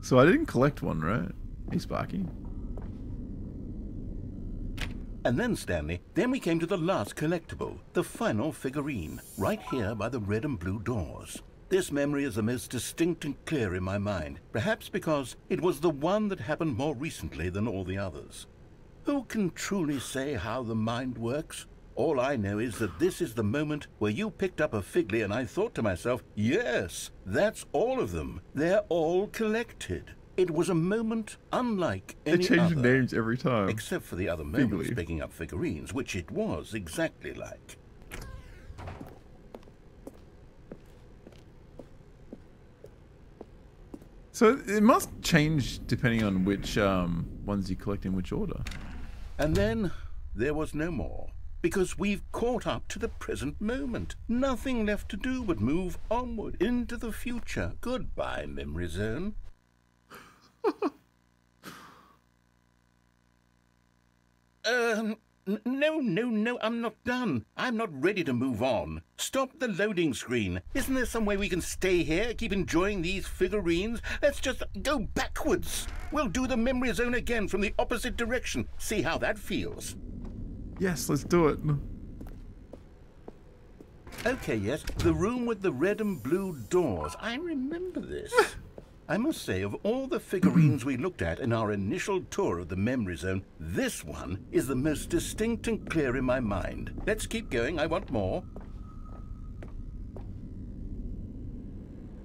So I didn't collect one, right? Hey, Sparky. And then, Stanley, then we came to the last collectible, the final figurine, right here by the red and blue doors. This memory is the most distinct and clear in my mind, perhaps because it was the one that happened more recently than all the others. Who can truly say how the mind works? All I know is that this is the moment where you picked up a Figley and I thought to myself, yes, that's all of them. They're all collected. It was a moment unlike any They any change other. names every time. Except for the other moments Figley. picking up figurines, which it was exactly like. So it must change depending on which um, ones you collect in which order. And then there was no more. Because we've caught up to the present moment. Nothing left to do but move onward into the future. Goodbye, Memory Zone. [laughs] um, n- no, no, no, I'm not done. I'm not ready to move on. Stop the loading screen. Isn't there some way we can stay here, keep enjoying these figurines? Let's just go backwards. We'll do the Memory Zone again from the opposite direction. See how that feels. Yes, let's do it. Okay, yes, the room with the red and blue doors. I remember this. [laughs] I must say, of all the figurines we looked at in our initial tour of the memory zone, this one is the most distinct and clear in my mind. Let's keep going, I want more.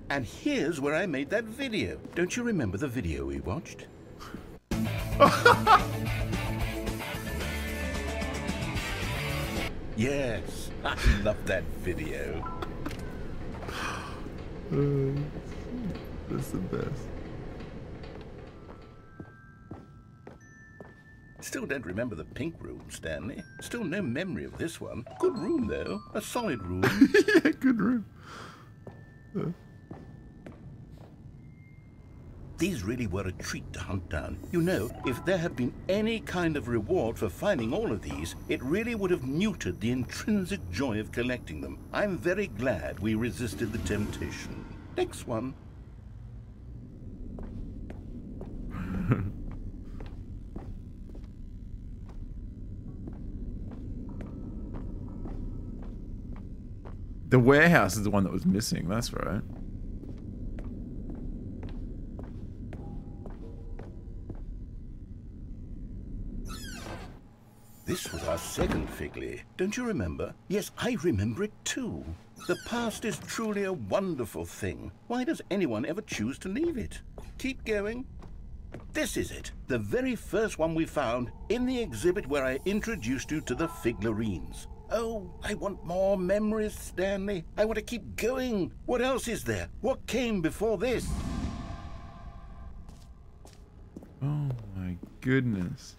And here's where I made that video. Don't you remember the video we watched? [laughs] yes, I love that video. Uh, [laughs] that's the best. Still don't remember the pink room, Stanley. Still no memory of this one. Good room, though. A solid room. [laughs] yeah, good room. Uh, These really were a treat to hunt down. You know, if there had been any kind of reward for finding all of these, it really would have neutered the intrinsic joy of collecting them. I'm very glad we resisted the temptation. Next one. [laughs] the warehouse is the one that was missing. That's right. This was our second Figley. Don't you remember? Yes, I remember it too. The past is truly a wonderful thing. Why does anyone ever choose to leave it? Keep going. This is it. The very first one we found in the exhibit where I introduced you to the figurines. Oh, I want more memories, Stanley. I want to keep going. What else is there? What came before this? Oh my goodness.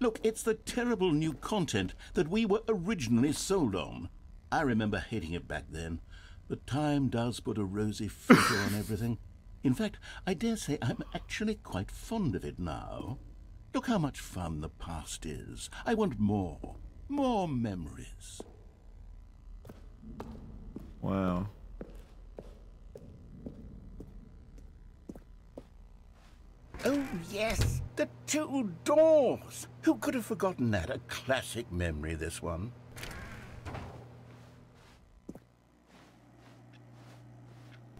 Look, it's the terrible new content that we were originally sold on. I remember hating it back then, but time does put a rosy filter on everything. In fact, I dare say I'm actually quite fond of it now. Look how much fun the past is. I want more. More memories. Wow. Oh, yes, the two doors. Who could have forgotten that? A classic memory, this one.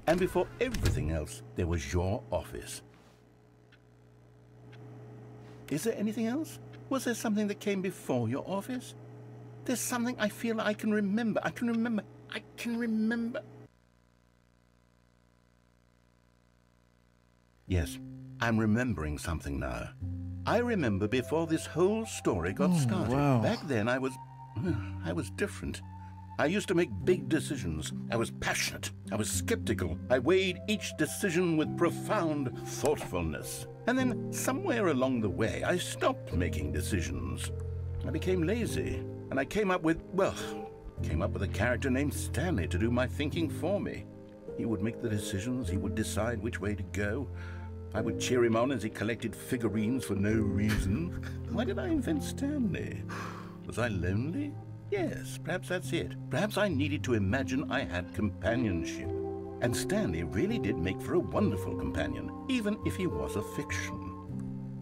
And before everything else, there was your office. Is there anything else? Was there something that came before your office? There's something I feel I can remember. I can remember. I can remember. Yes, I'm remembering something now. I remember before this whole story got Oh, started. wow. Back then, I was. [sighs] I was different. I used to make big decisions. I was passionate. I was skeptical. I weighed each decision with profound thoughtfulness. And then, somewhere along the way, I stopped making decisions. I became lazy. And I came up with, well, came up with a character named Stanley to do my thinking for me. He would make the decisions, he would decide which way to go. I would cheer him on as he collected figurines for no reason. [laughs] Why did I invent Stanley? Was I lonely? Yes, perhaps that's it. Perhaps I needed to imagine I had companionship. And Stanley really did make for a wonderful companion, even if he was a fiction.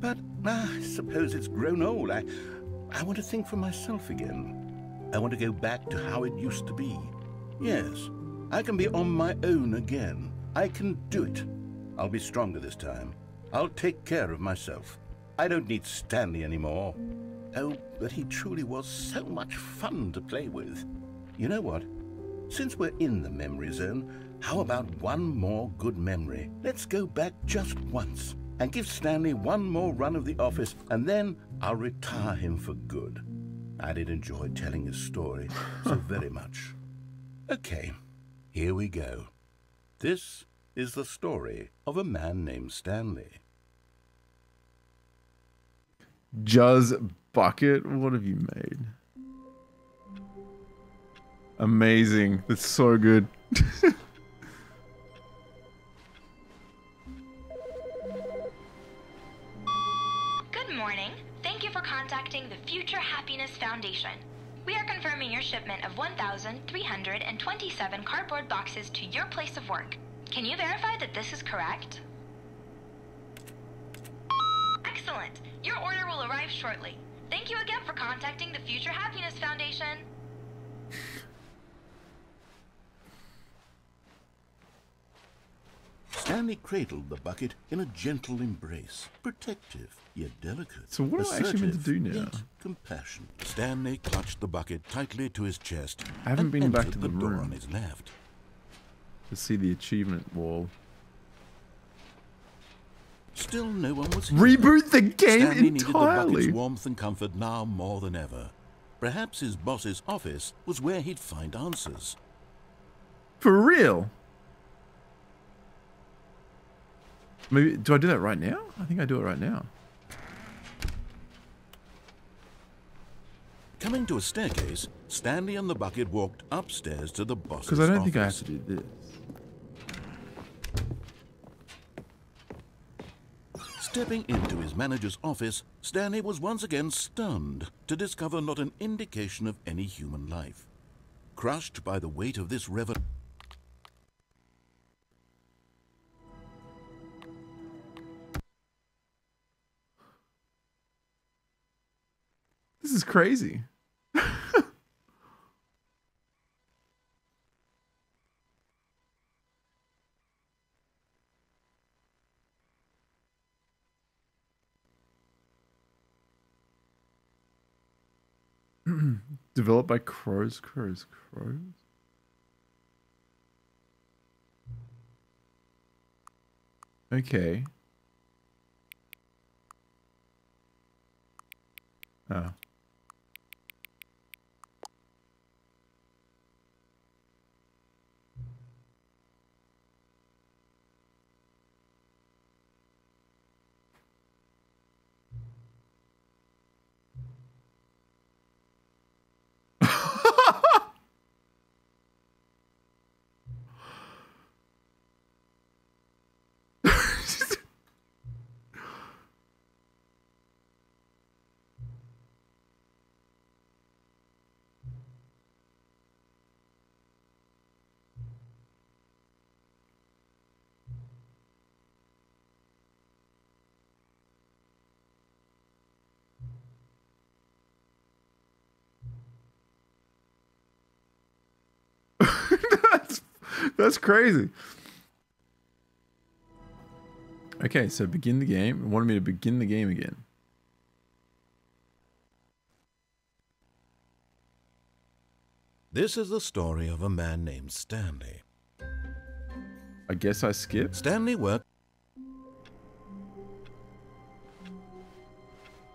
But ah, I suppose it's grown old. I, I want to think for myself again. I want to go back to how it used to be. Yes, I can be on my own again. I can do it. I'll be stronger this time. I'll take care of myself. I don't need Stanley anymore. Oh, but he truly was so much fun to play with. You know what? Since we're in the memory zone, how about one more good memory? Let's go back just once and give Stanley one more run of the office, and then I'll retire him for good. I did enjoy telling his story [laughs] so very much. Okay, here we go. This is the story of a man named Stanley. Juzz Bucket, what have you made? Amazing. That's so good. [laughs] Good morning. Thank you for contacting the Future Happiness Foundation. We are confirming your shipment of 1,327 cardboard boxes to your place of work. Can you verify that this is correct? Excellent. Your order will arrive shortly. Thank you again for contacting the Future Happiness Foundation. Stanley cradled the bucket in a gentle embrace, protective yet delicate. So what am I actually meant to assertive, do now? Yet compassion. Stanley clutched the bucket tightly to his chest. I haven't and been back entered to the door room. on his left. to see the achievement wall. Still, no one was here. Reboot the game Stanley needed the bucket's warmth and comfort now more than ever. Perhaps his boss's office was where he'd find answers. For real? Maybe do I do that right now? I think I do it right now. Coming to a staircase, Stanley and the bucket walked upstairs to the boss's office. Because I don't think I have to do this. Stepping into his manager's office, Stanley was once again stunned to discover not an indication of any human life. Crushed by the weight of this revel... This is crazy. Developed by Crows, Crows, Crows. Okay. Oh. That's crazy. Okay, so begin the game. It wanted me to begin the game again. This is the story of a man named Stanley. I guess I skipped. Stanley worked.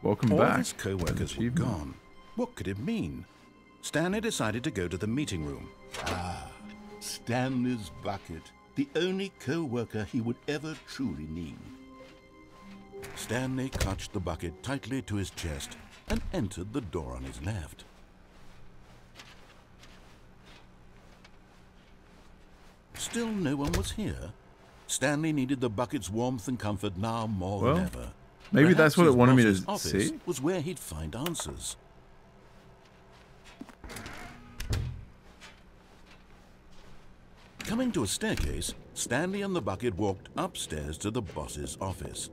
Welcome All back. his co-workers were gone. What could it mean? Stanley decided to go to the meeting room. Ah, Stanley's bucket. The only co-worker he would ever truly need. Stanley clutched the bucket tightly to his chest and entered the door on his left. Still no one was here. Stanley needed the bucket's warmth and comfort now more Well, than ever. maybe that's what it wanted me to office see. Was where he'd find answers. Coming to a staircase, Stanley and the bucket walked upstairs to the boss's office.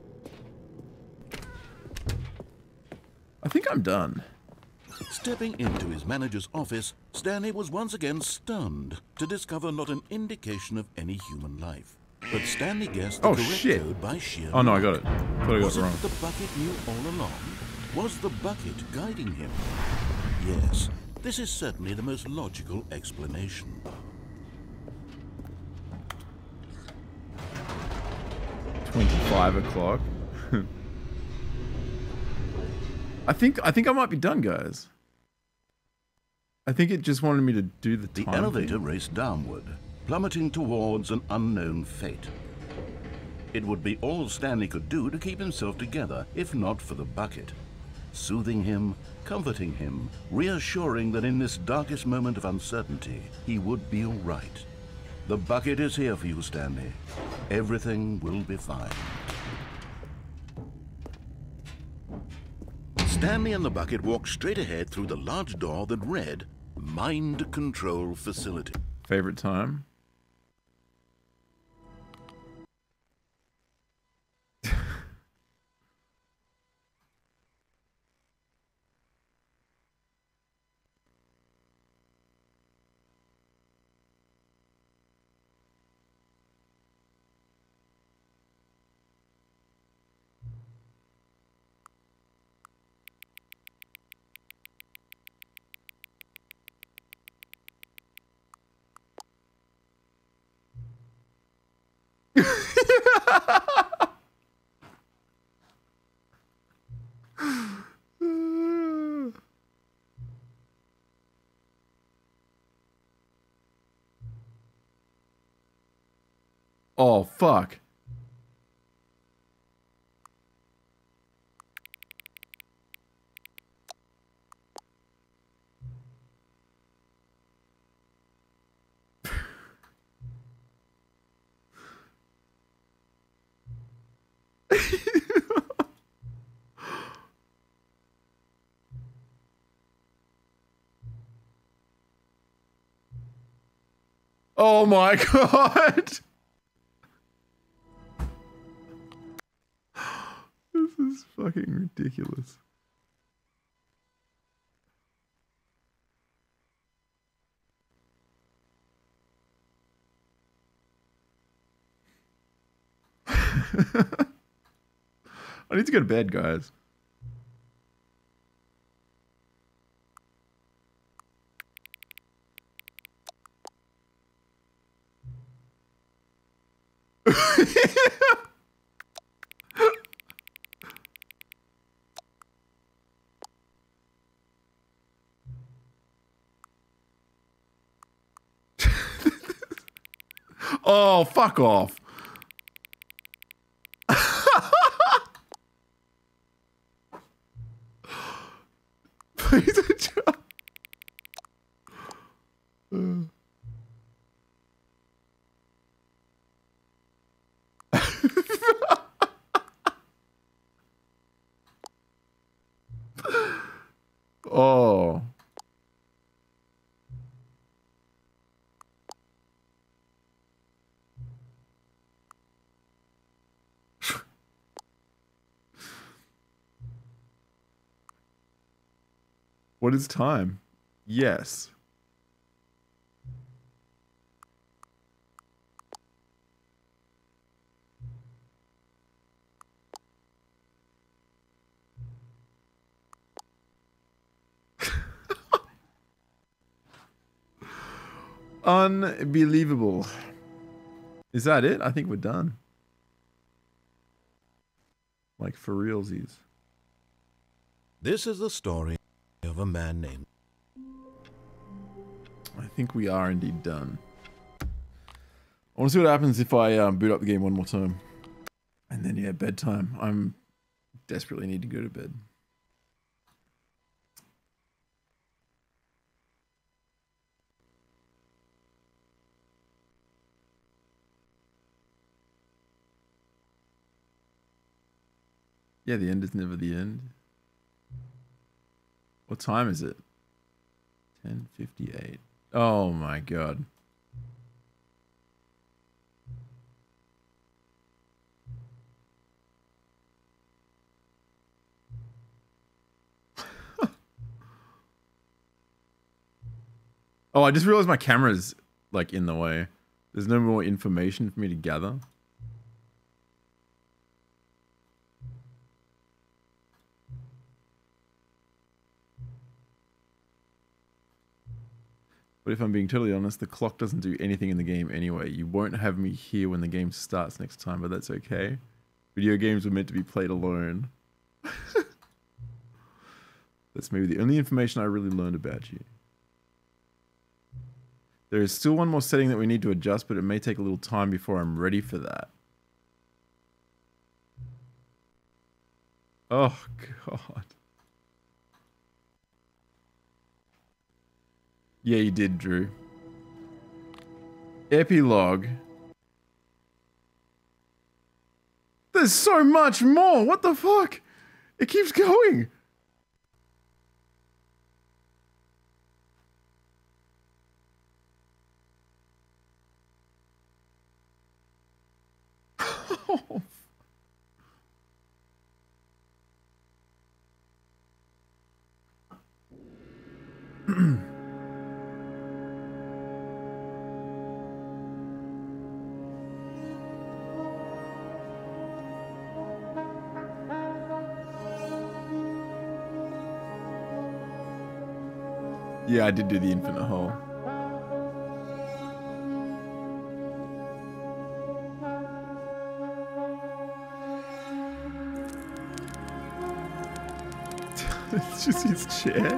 I think I'm done. Stepping into his manager's office, Stanley was once again stunned to discover not an indication of any human life. But Stanley guessed the Oh, correct shit. code by sheer Oh, no, I got it. Thought I got was it wrong. the bucket knew all along? Was the bucket guiding him? Yes, this is certainly the most logical explanation. Twenty-five o'clock. [laughs] I think I think I might be done, guys. I think it just wanted me to do the The elevator thing. raced downward, plummeting towards an unknown fate. It would be all Stanley could do to keep himself together, if not for the bucket. Soothing him, comforting him, reassuring that in this darkest moment of uncertainty, he would be all right. The bucket is here for you, Stanley. Everything will be fine. Stanley and the bucket walked straight ahead through the large door that read Mind Control Facility. Favorite time. Oh fuck. [laughs] Oh my [laughs] god. Is fucking ridiculous. [laughs] I need to go to bed, guys. Oh, fuck off. Please adjust. oh. What is time? Yes. [laughs] Unbelievable. Is that it? I think we're done. Like for realsies. This is the story of a man named. I think we are indeed done. I want to see what happens if I um, boot up the game one more time. And then, yeah, bedtime. I'm desperately need to go to bed. Yeah, the end is never the end. What time is it? 10:58. Oh my god. [laughs] oh, I just realized my camera's like in the way. There's no more information for me to gather. But if I'm being totally honest, the clock doesn't do anything in the game anyway. You won't have me here when the game starts next time, but that's okay. Video games were meant to be played alone. [laughs] that's maybe the only information I really learned about you. There is still one more setting that we need to adjust, but it may take a little time before I'm ready for that. Oh, [laughs] God. Yeah, you did, Drew. Epilogue. There's so much more. What the fuck? It keeps going. [laughs] yeah, I did do the infinite hole. it's [laughs] just his chair.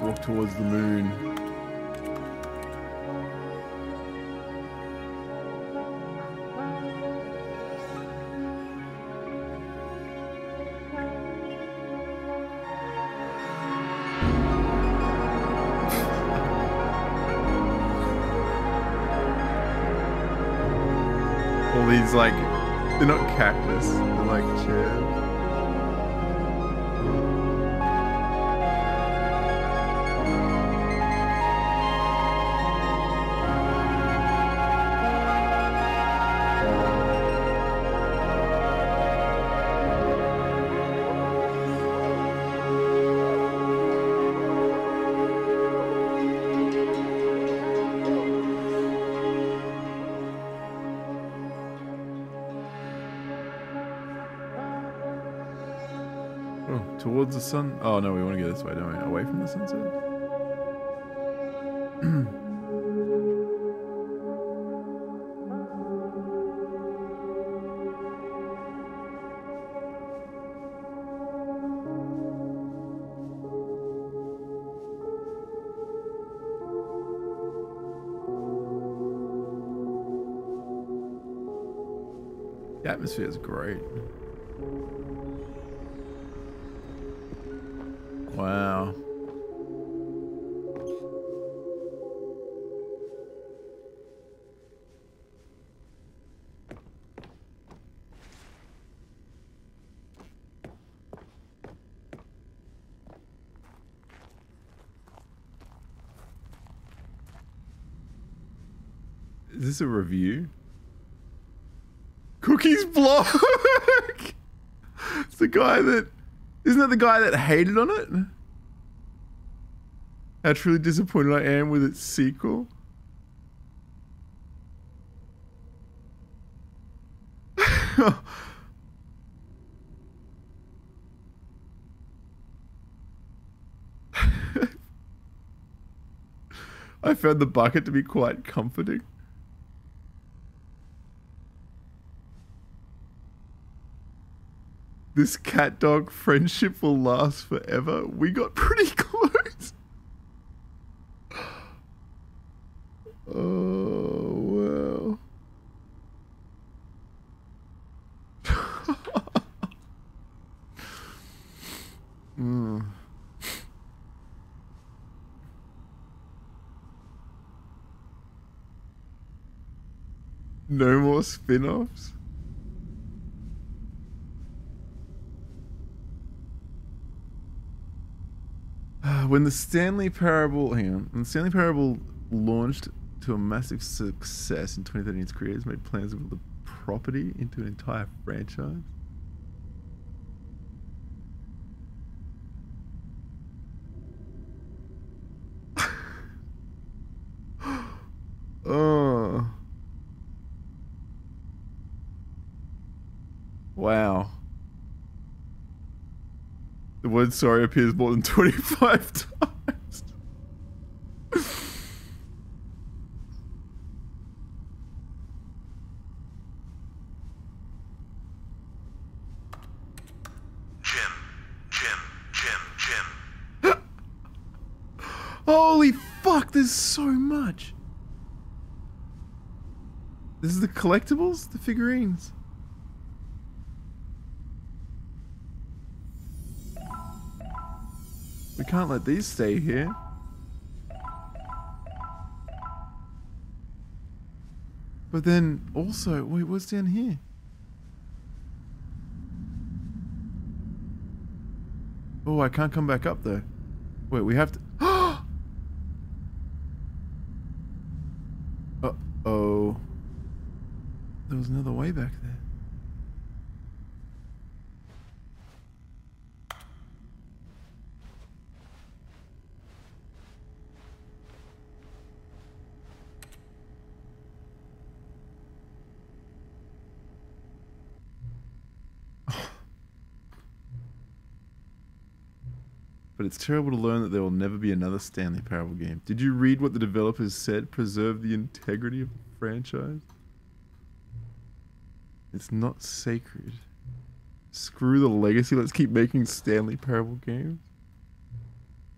Walk towards the moon. Like, they're not cactus, they're like chairs. the sun. Oh no, we want to go this way, don't we? Away from the sunset. [clears throat] atmosphere is great. This a review? Cookies blog. it's the guy that isn't that the guy that hated on it? How truly disappointed I am with its sequel. [laughs] I found the bucket to be quite comforting. This cat dog friendship will last forever. We got pretty [laughs] close. Oh, wow. [laughs] mm. No more spin-offs? When the Stanley Parable, hang on, when the Stanley Parable launched to a massive success in 2013, its creators made plans to build the property into an entire franchise. oh. Wow. The word sorry appears more than 25 [laughs] times. Jim, Jim, Jim, Jim. [gasps] Holy fuck, there's so much. This is the collectibles? The figurines? Can't let these stay here. But then also, wait, what's down here? Oh, I can't come back up though. Wait, we have to. uh oh. There was another way back there. But it's terrible to learn that there will never be another Stanley Parable game. Did you read what the developers said? Preserve the integrity of the franchise? It's not sacred. Screw the legacy. Let's keep making Stanley Parable games.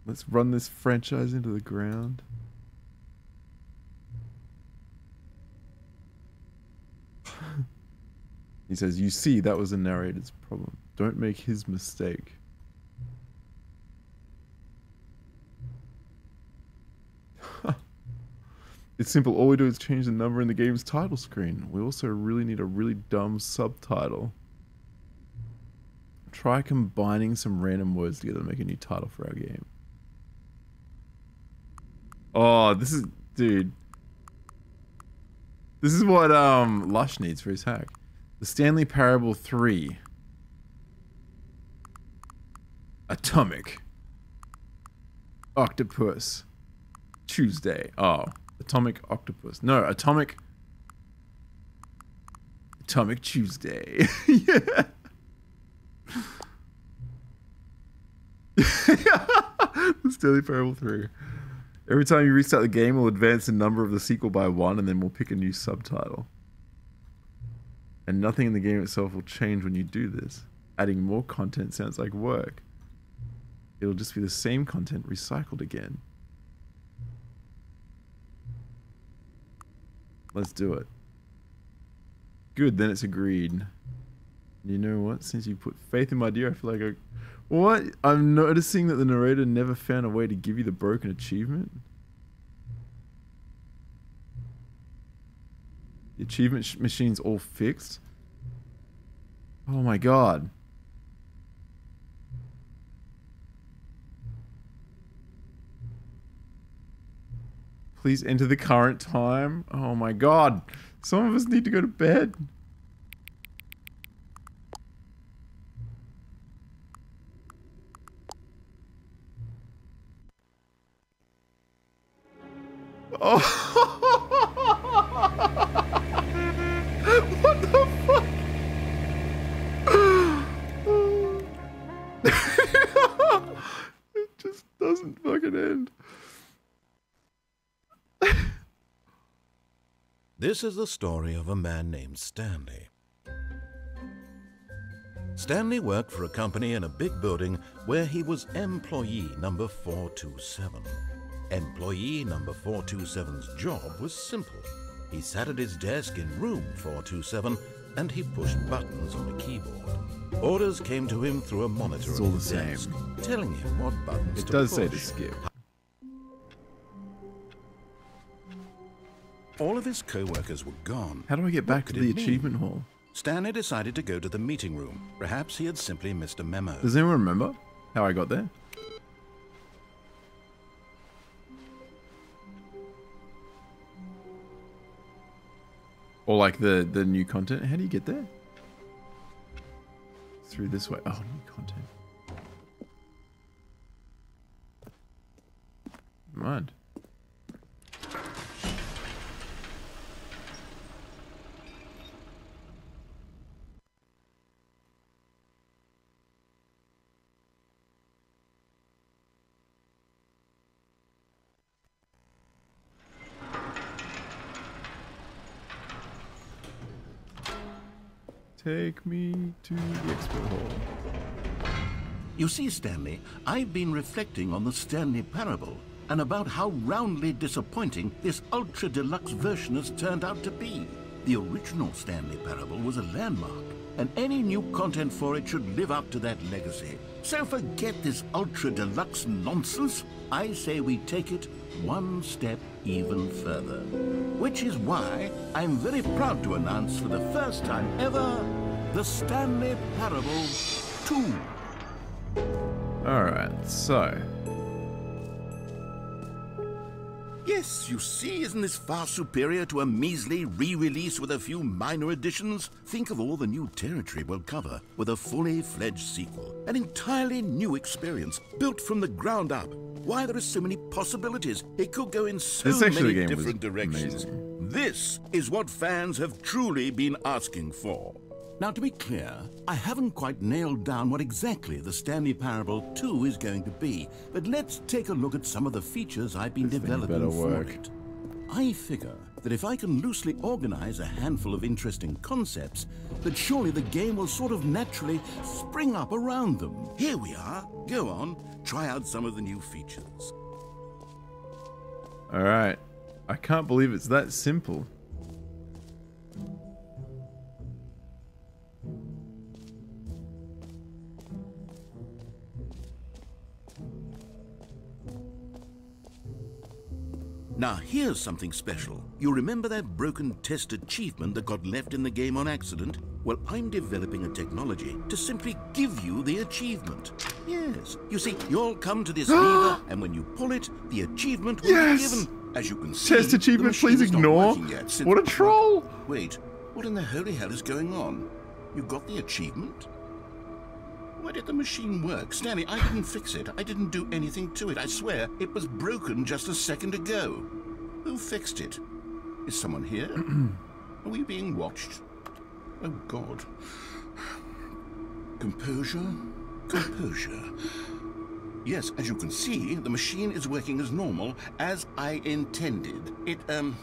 Let's run this franchise into the ground. [laughs] he says, You see, that was the narrator's problem. Don't make his mistake. It's simple. All we do is change the number in the game's title screen. We also really need a really dumb subtitle. Try combining some random words together to make a new title for our game. Oh, this is... Dude. This is what um Lush needs for his hack. The Stanley Parable 3. Atomic. Octopus. Tuesday. Oh. Atomic Octopus. No, Atomic... Atomic Tuesday. [laughs] yeah. [laughs] the Stanley Parable 3. Every time you restart the game, we'll advance the number of the sequel by one, and then we'll pick a new subtitle. And nothing in the game itself will change when you do this. Adding more content sounds like work. It'll just be the same content recycled again. Let's do it. Good, then it's agreed. You know what? Since you put faith in my dear, I feel like I. What? I'm noticing that the narrator never found a way to give you the broken achievement. The achievement machine's all fixed. Oh my god. Please enter the current time. Oh my god. Some of us need to go to bed. Oh. [laughs] This is the story of a man named Stanley. Stanley worked for a company in a big building where he was employee number 427. Employee number 427's job was simple. He sat at his desk in room 427 and he pushed buttons on a keyboard. Orders came to him through a monitor It's on all the same. desk, telling him what buttons It to does push. say to skip. All of his co-workers were gone. How do I get back to the it mean? achievement hall? Stanley decided to go to the meeting room. Perhaps he had simply missed a memo. Does anyone remember how I got there? Or like the the new content? How do you get there? Through this way. Oh, new content. Mind. Take me to the expo hall. You see, Stanley, I've been reflecting on the Stanley Parable and about how roundly disappointing this ultra deluxe version has turned out to be. The original Stanley Parable was a landmark, and any new content for it should live up to that legacy. So forget this ultra deluxe nonsense. I say we take it one step even further. Which is why I'm very proud to announce for the first time ever the Stanley Parable 2. Alright, so. Yes, you see, isn't this far superior to a measly re-release with a few minor additions? Think of all the new territory we'll cover with a fully fledged sequel. An entirely new experience, built from the ground up. Why, there are so many possibilities. It could go in so many different directions. amazing. This is what fans have truly been asking for. Now, to be clear, I haven't quite nailed down what exactly the Stanley Parable 2 is going to be, but let's take a look at some of the features I've been developing for work. it. I figure that if I can loosely organize a handful of interesting concepts, that surely the game will sort of naturally spring up around them. Here we are. Go on, try out some of the new features. Alright. I can't believe it's that simple. Now, here's something special. You remember that broken test achievement that got left in the game on accident? Well, I'm developing a technology to simply give you the achievement. Yes. You see, you'll come to this [gasps] lever, and when you pull it, the achievement will Yes! be given. As you can see, Test achievement, please ignore. yet What a troll! Wait, what in the holy hell is going on? You got the achievement? Why did the machine work? Stanley, I didn't fix it. I didn't do anything to it. I swear, it was broken just a second ago. Who fixed it? Is someone here? [clears throat] Are we being watched? Oh, God. Composure? Composure. Yes, as you can see, the machine is working as normal, as I intended. It, um,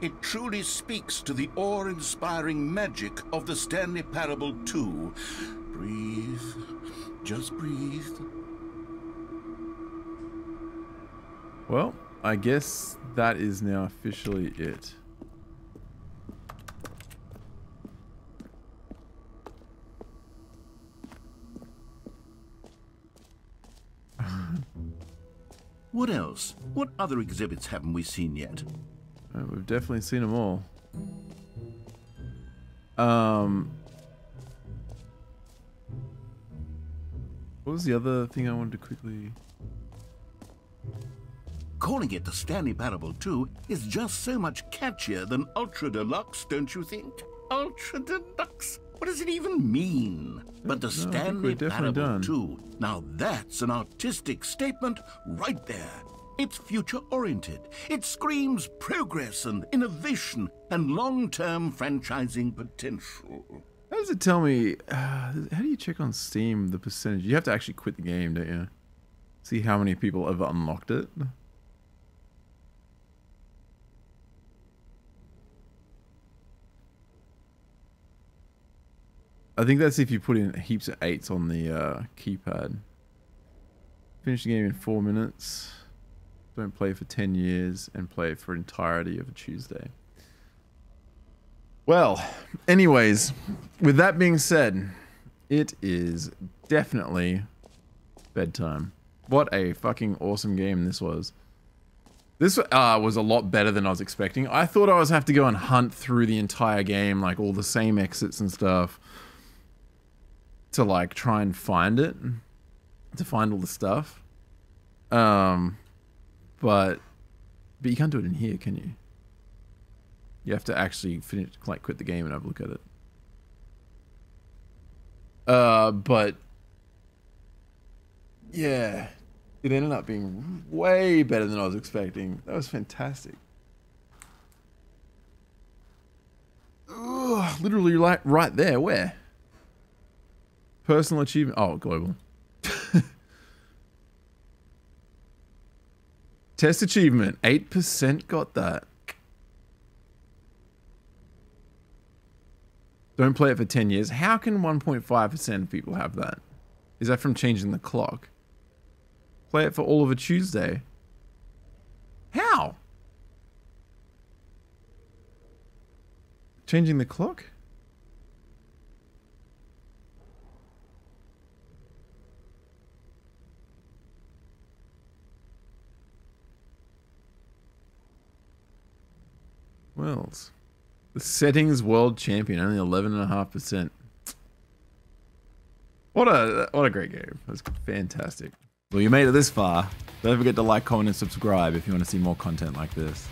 it truly speaks to the awe-inspiring magic of the Stanley Parable 2. Breathe. Just breathe. Well, I guess that is now officially it. [laughs] what else? What other exhibits haven't we seen yet? Uh, we've definitely seen them all. Um, what was the other thing I wanted to quickly? Calling it the Stanley Parable 2 is just so much catchier than Ultra Deluxe, don't you think? Ultra Deluxe? What does it even mean? But the No, Stanley Parable done. 2, now that's an artistic statement right there. It's future oriented. It screams progress and innovation and long term franchising potential. How does it tell me? Uh, how do you check on Steam the percentage? You have to actually quit the game, don't you? See how many people have unlocked it. I think that's if you put in heaps of eights on the uh, keypad. Finish the game in four minutes. Don't play for 10 years and play for entirety of a Tuesday. Well, anyways, with that being said, it is definitely bedtime. What a fucking awesome game this was. This uh, was a lot better than I was expecting. I thought I was have to go and hunt through the entire game, like all the same exits and stuff, to like try and find it, to find all the stuff. Um, but but you can't do it in here, can you? You have to actually finish, like, quit the game and have a look at it. Uh, but yeah, it ended up being way better than I was expecting. That was fantastic. Ugh, literally, like right there. Where? Personal achievement. Oh, global. [laughs] Test achievement. Eight percent got that. Don't play it for 10 years. How can 1.5% of people have that? Is that from changing the clock? Play it for all of a Tuesday. How? Changing the clock? Wells. Settings world champion, only eleven and a half percent. What a what a great game. That's fantastic. Well, you made it this far. Don't forget to like, comment, and subscribe if you want to see more content like this.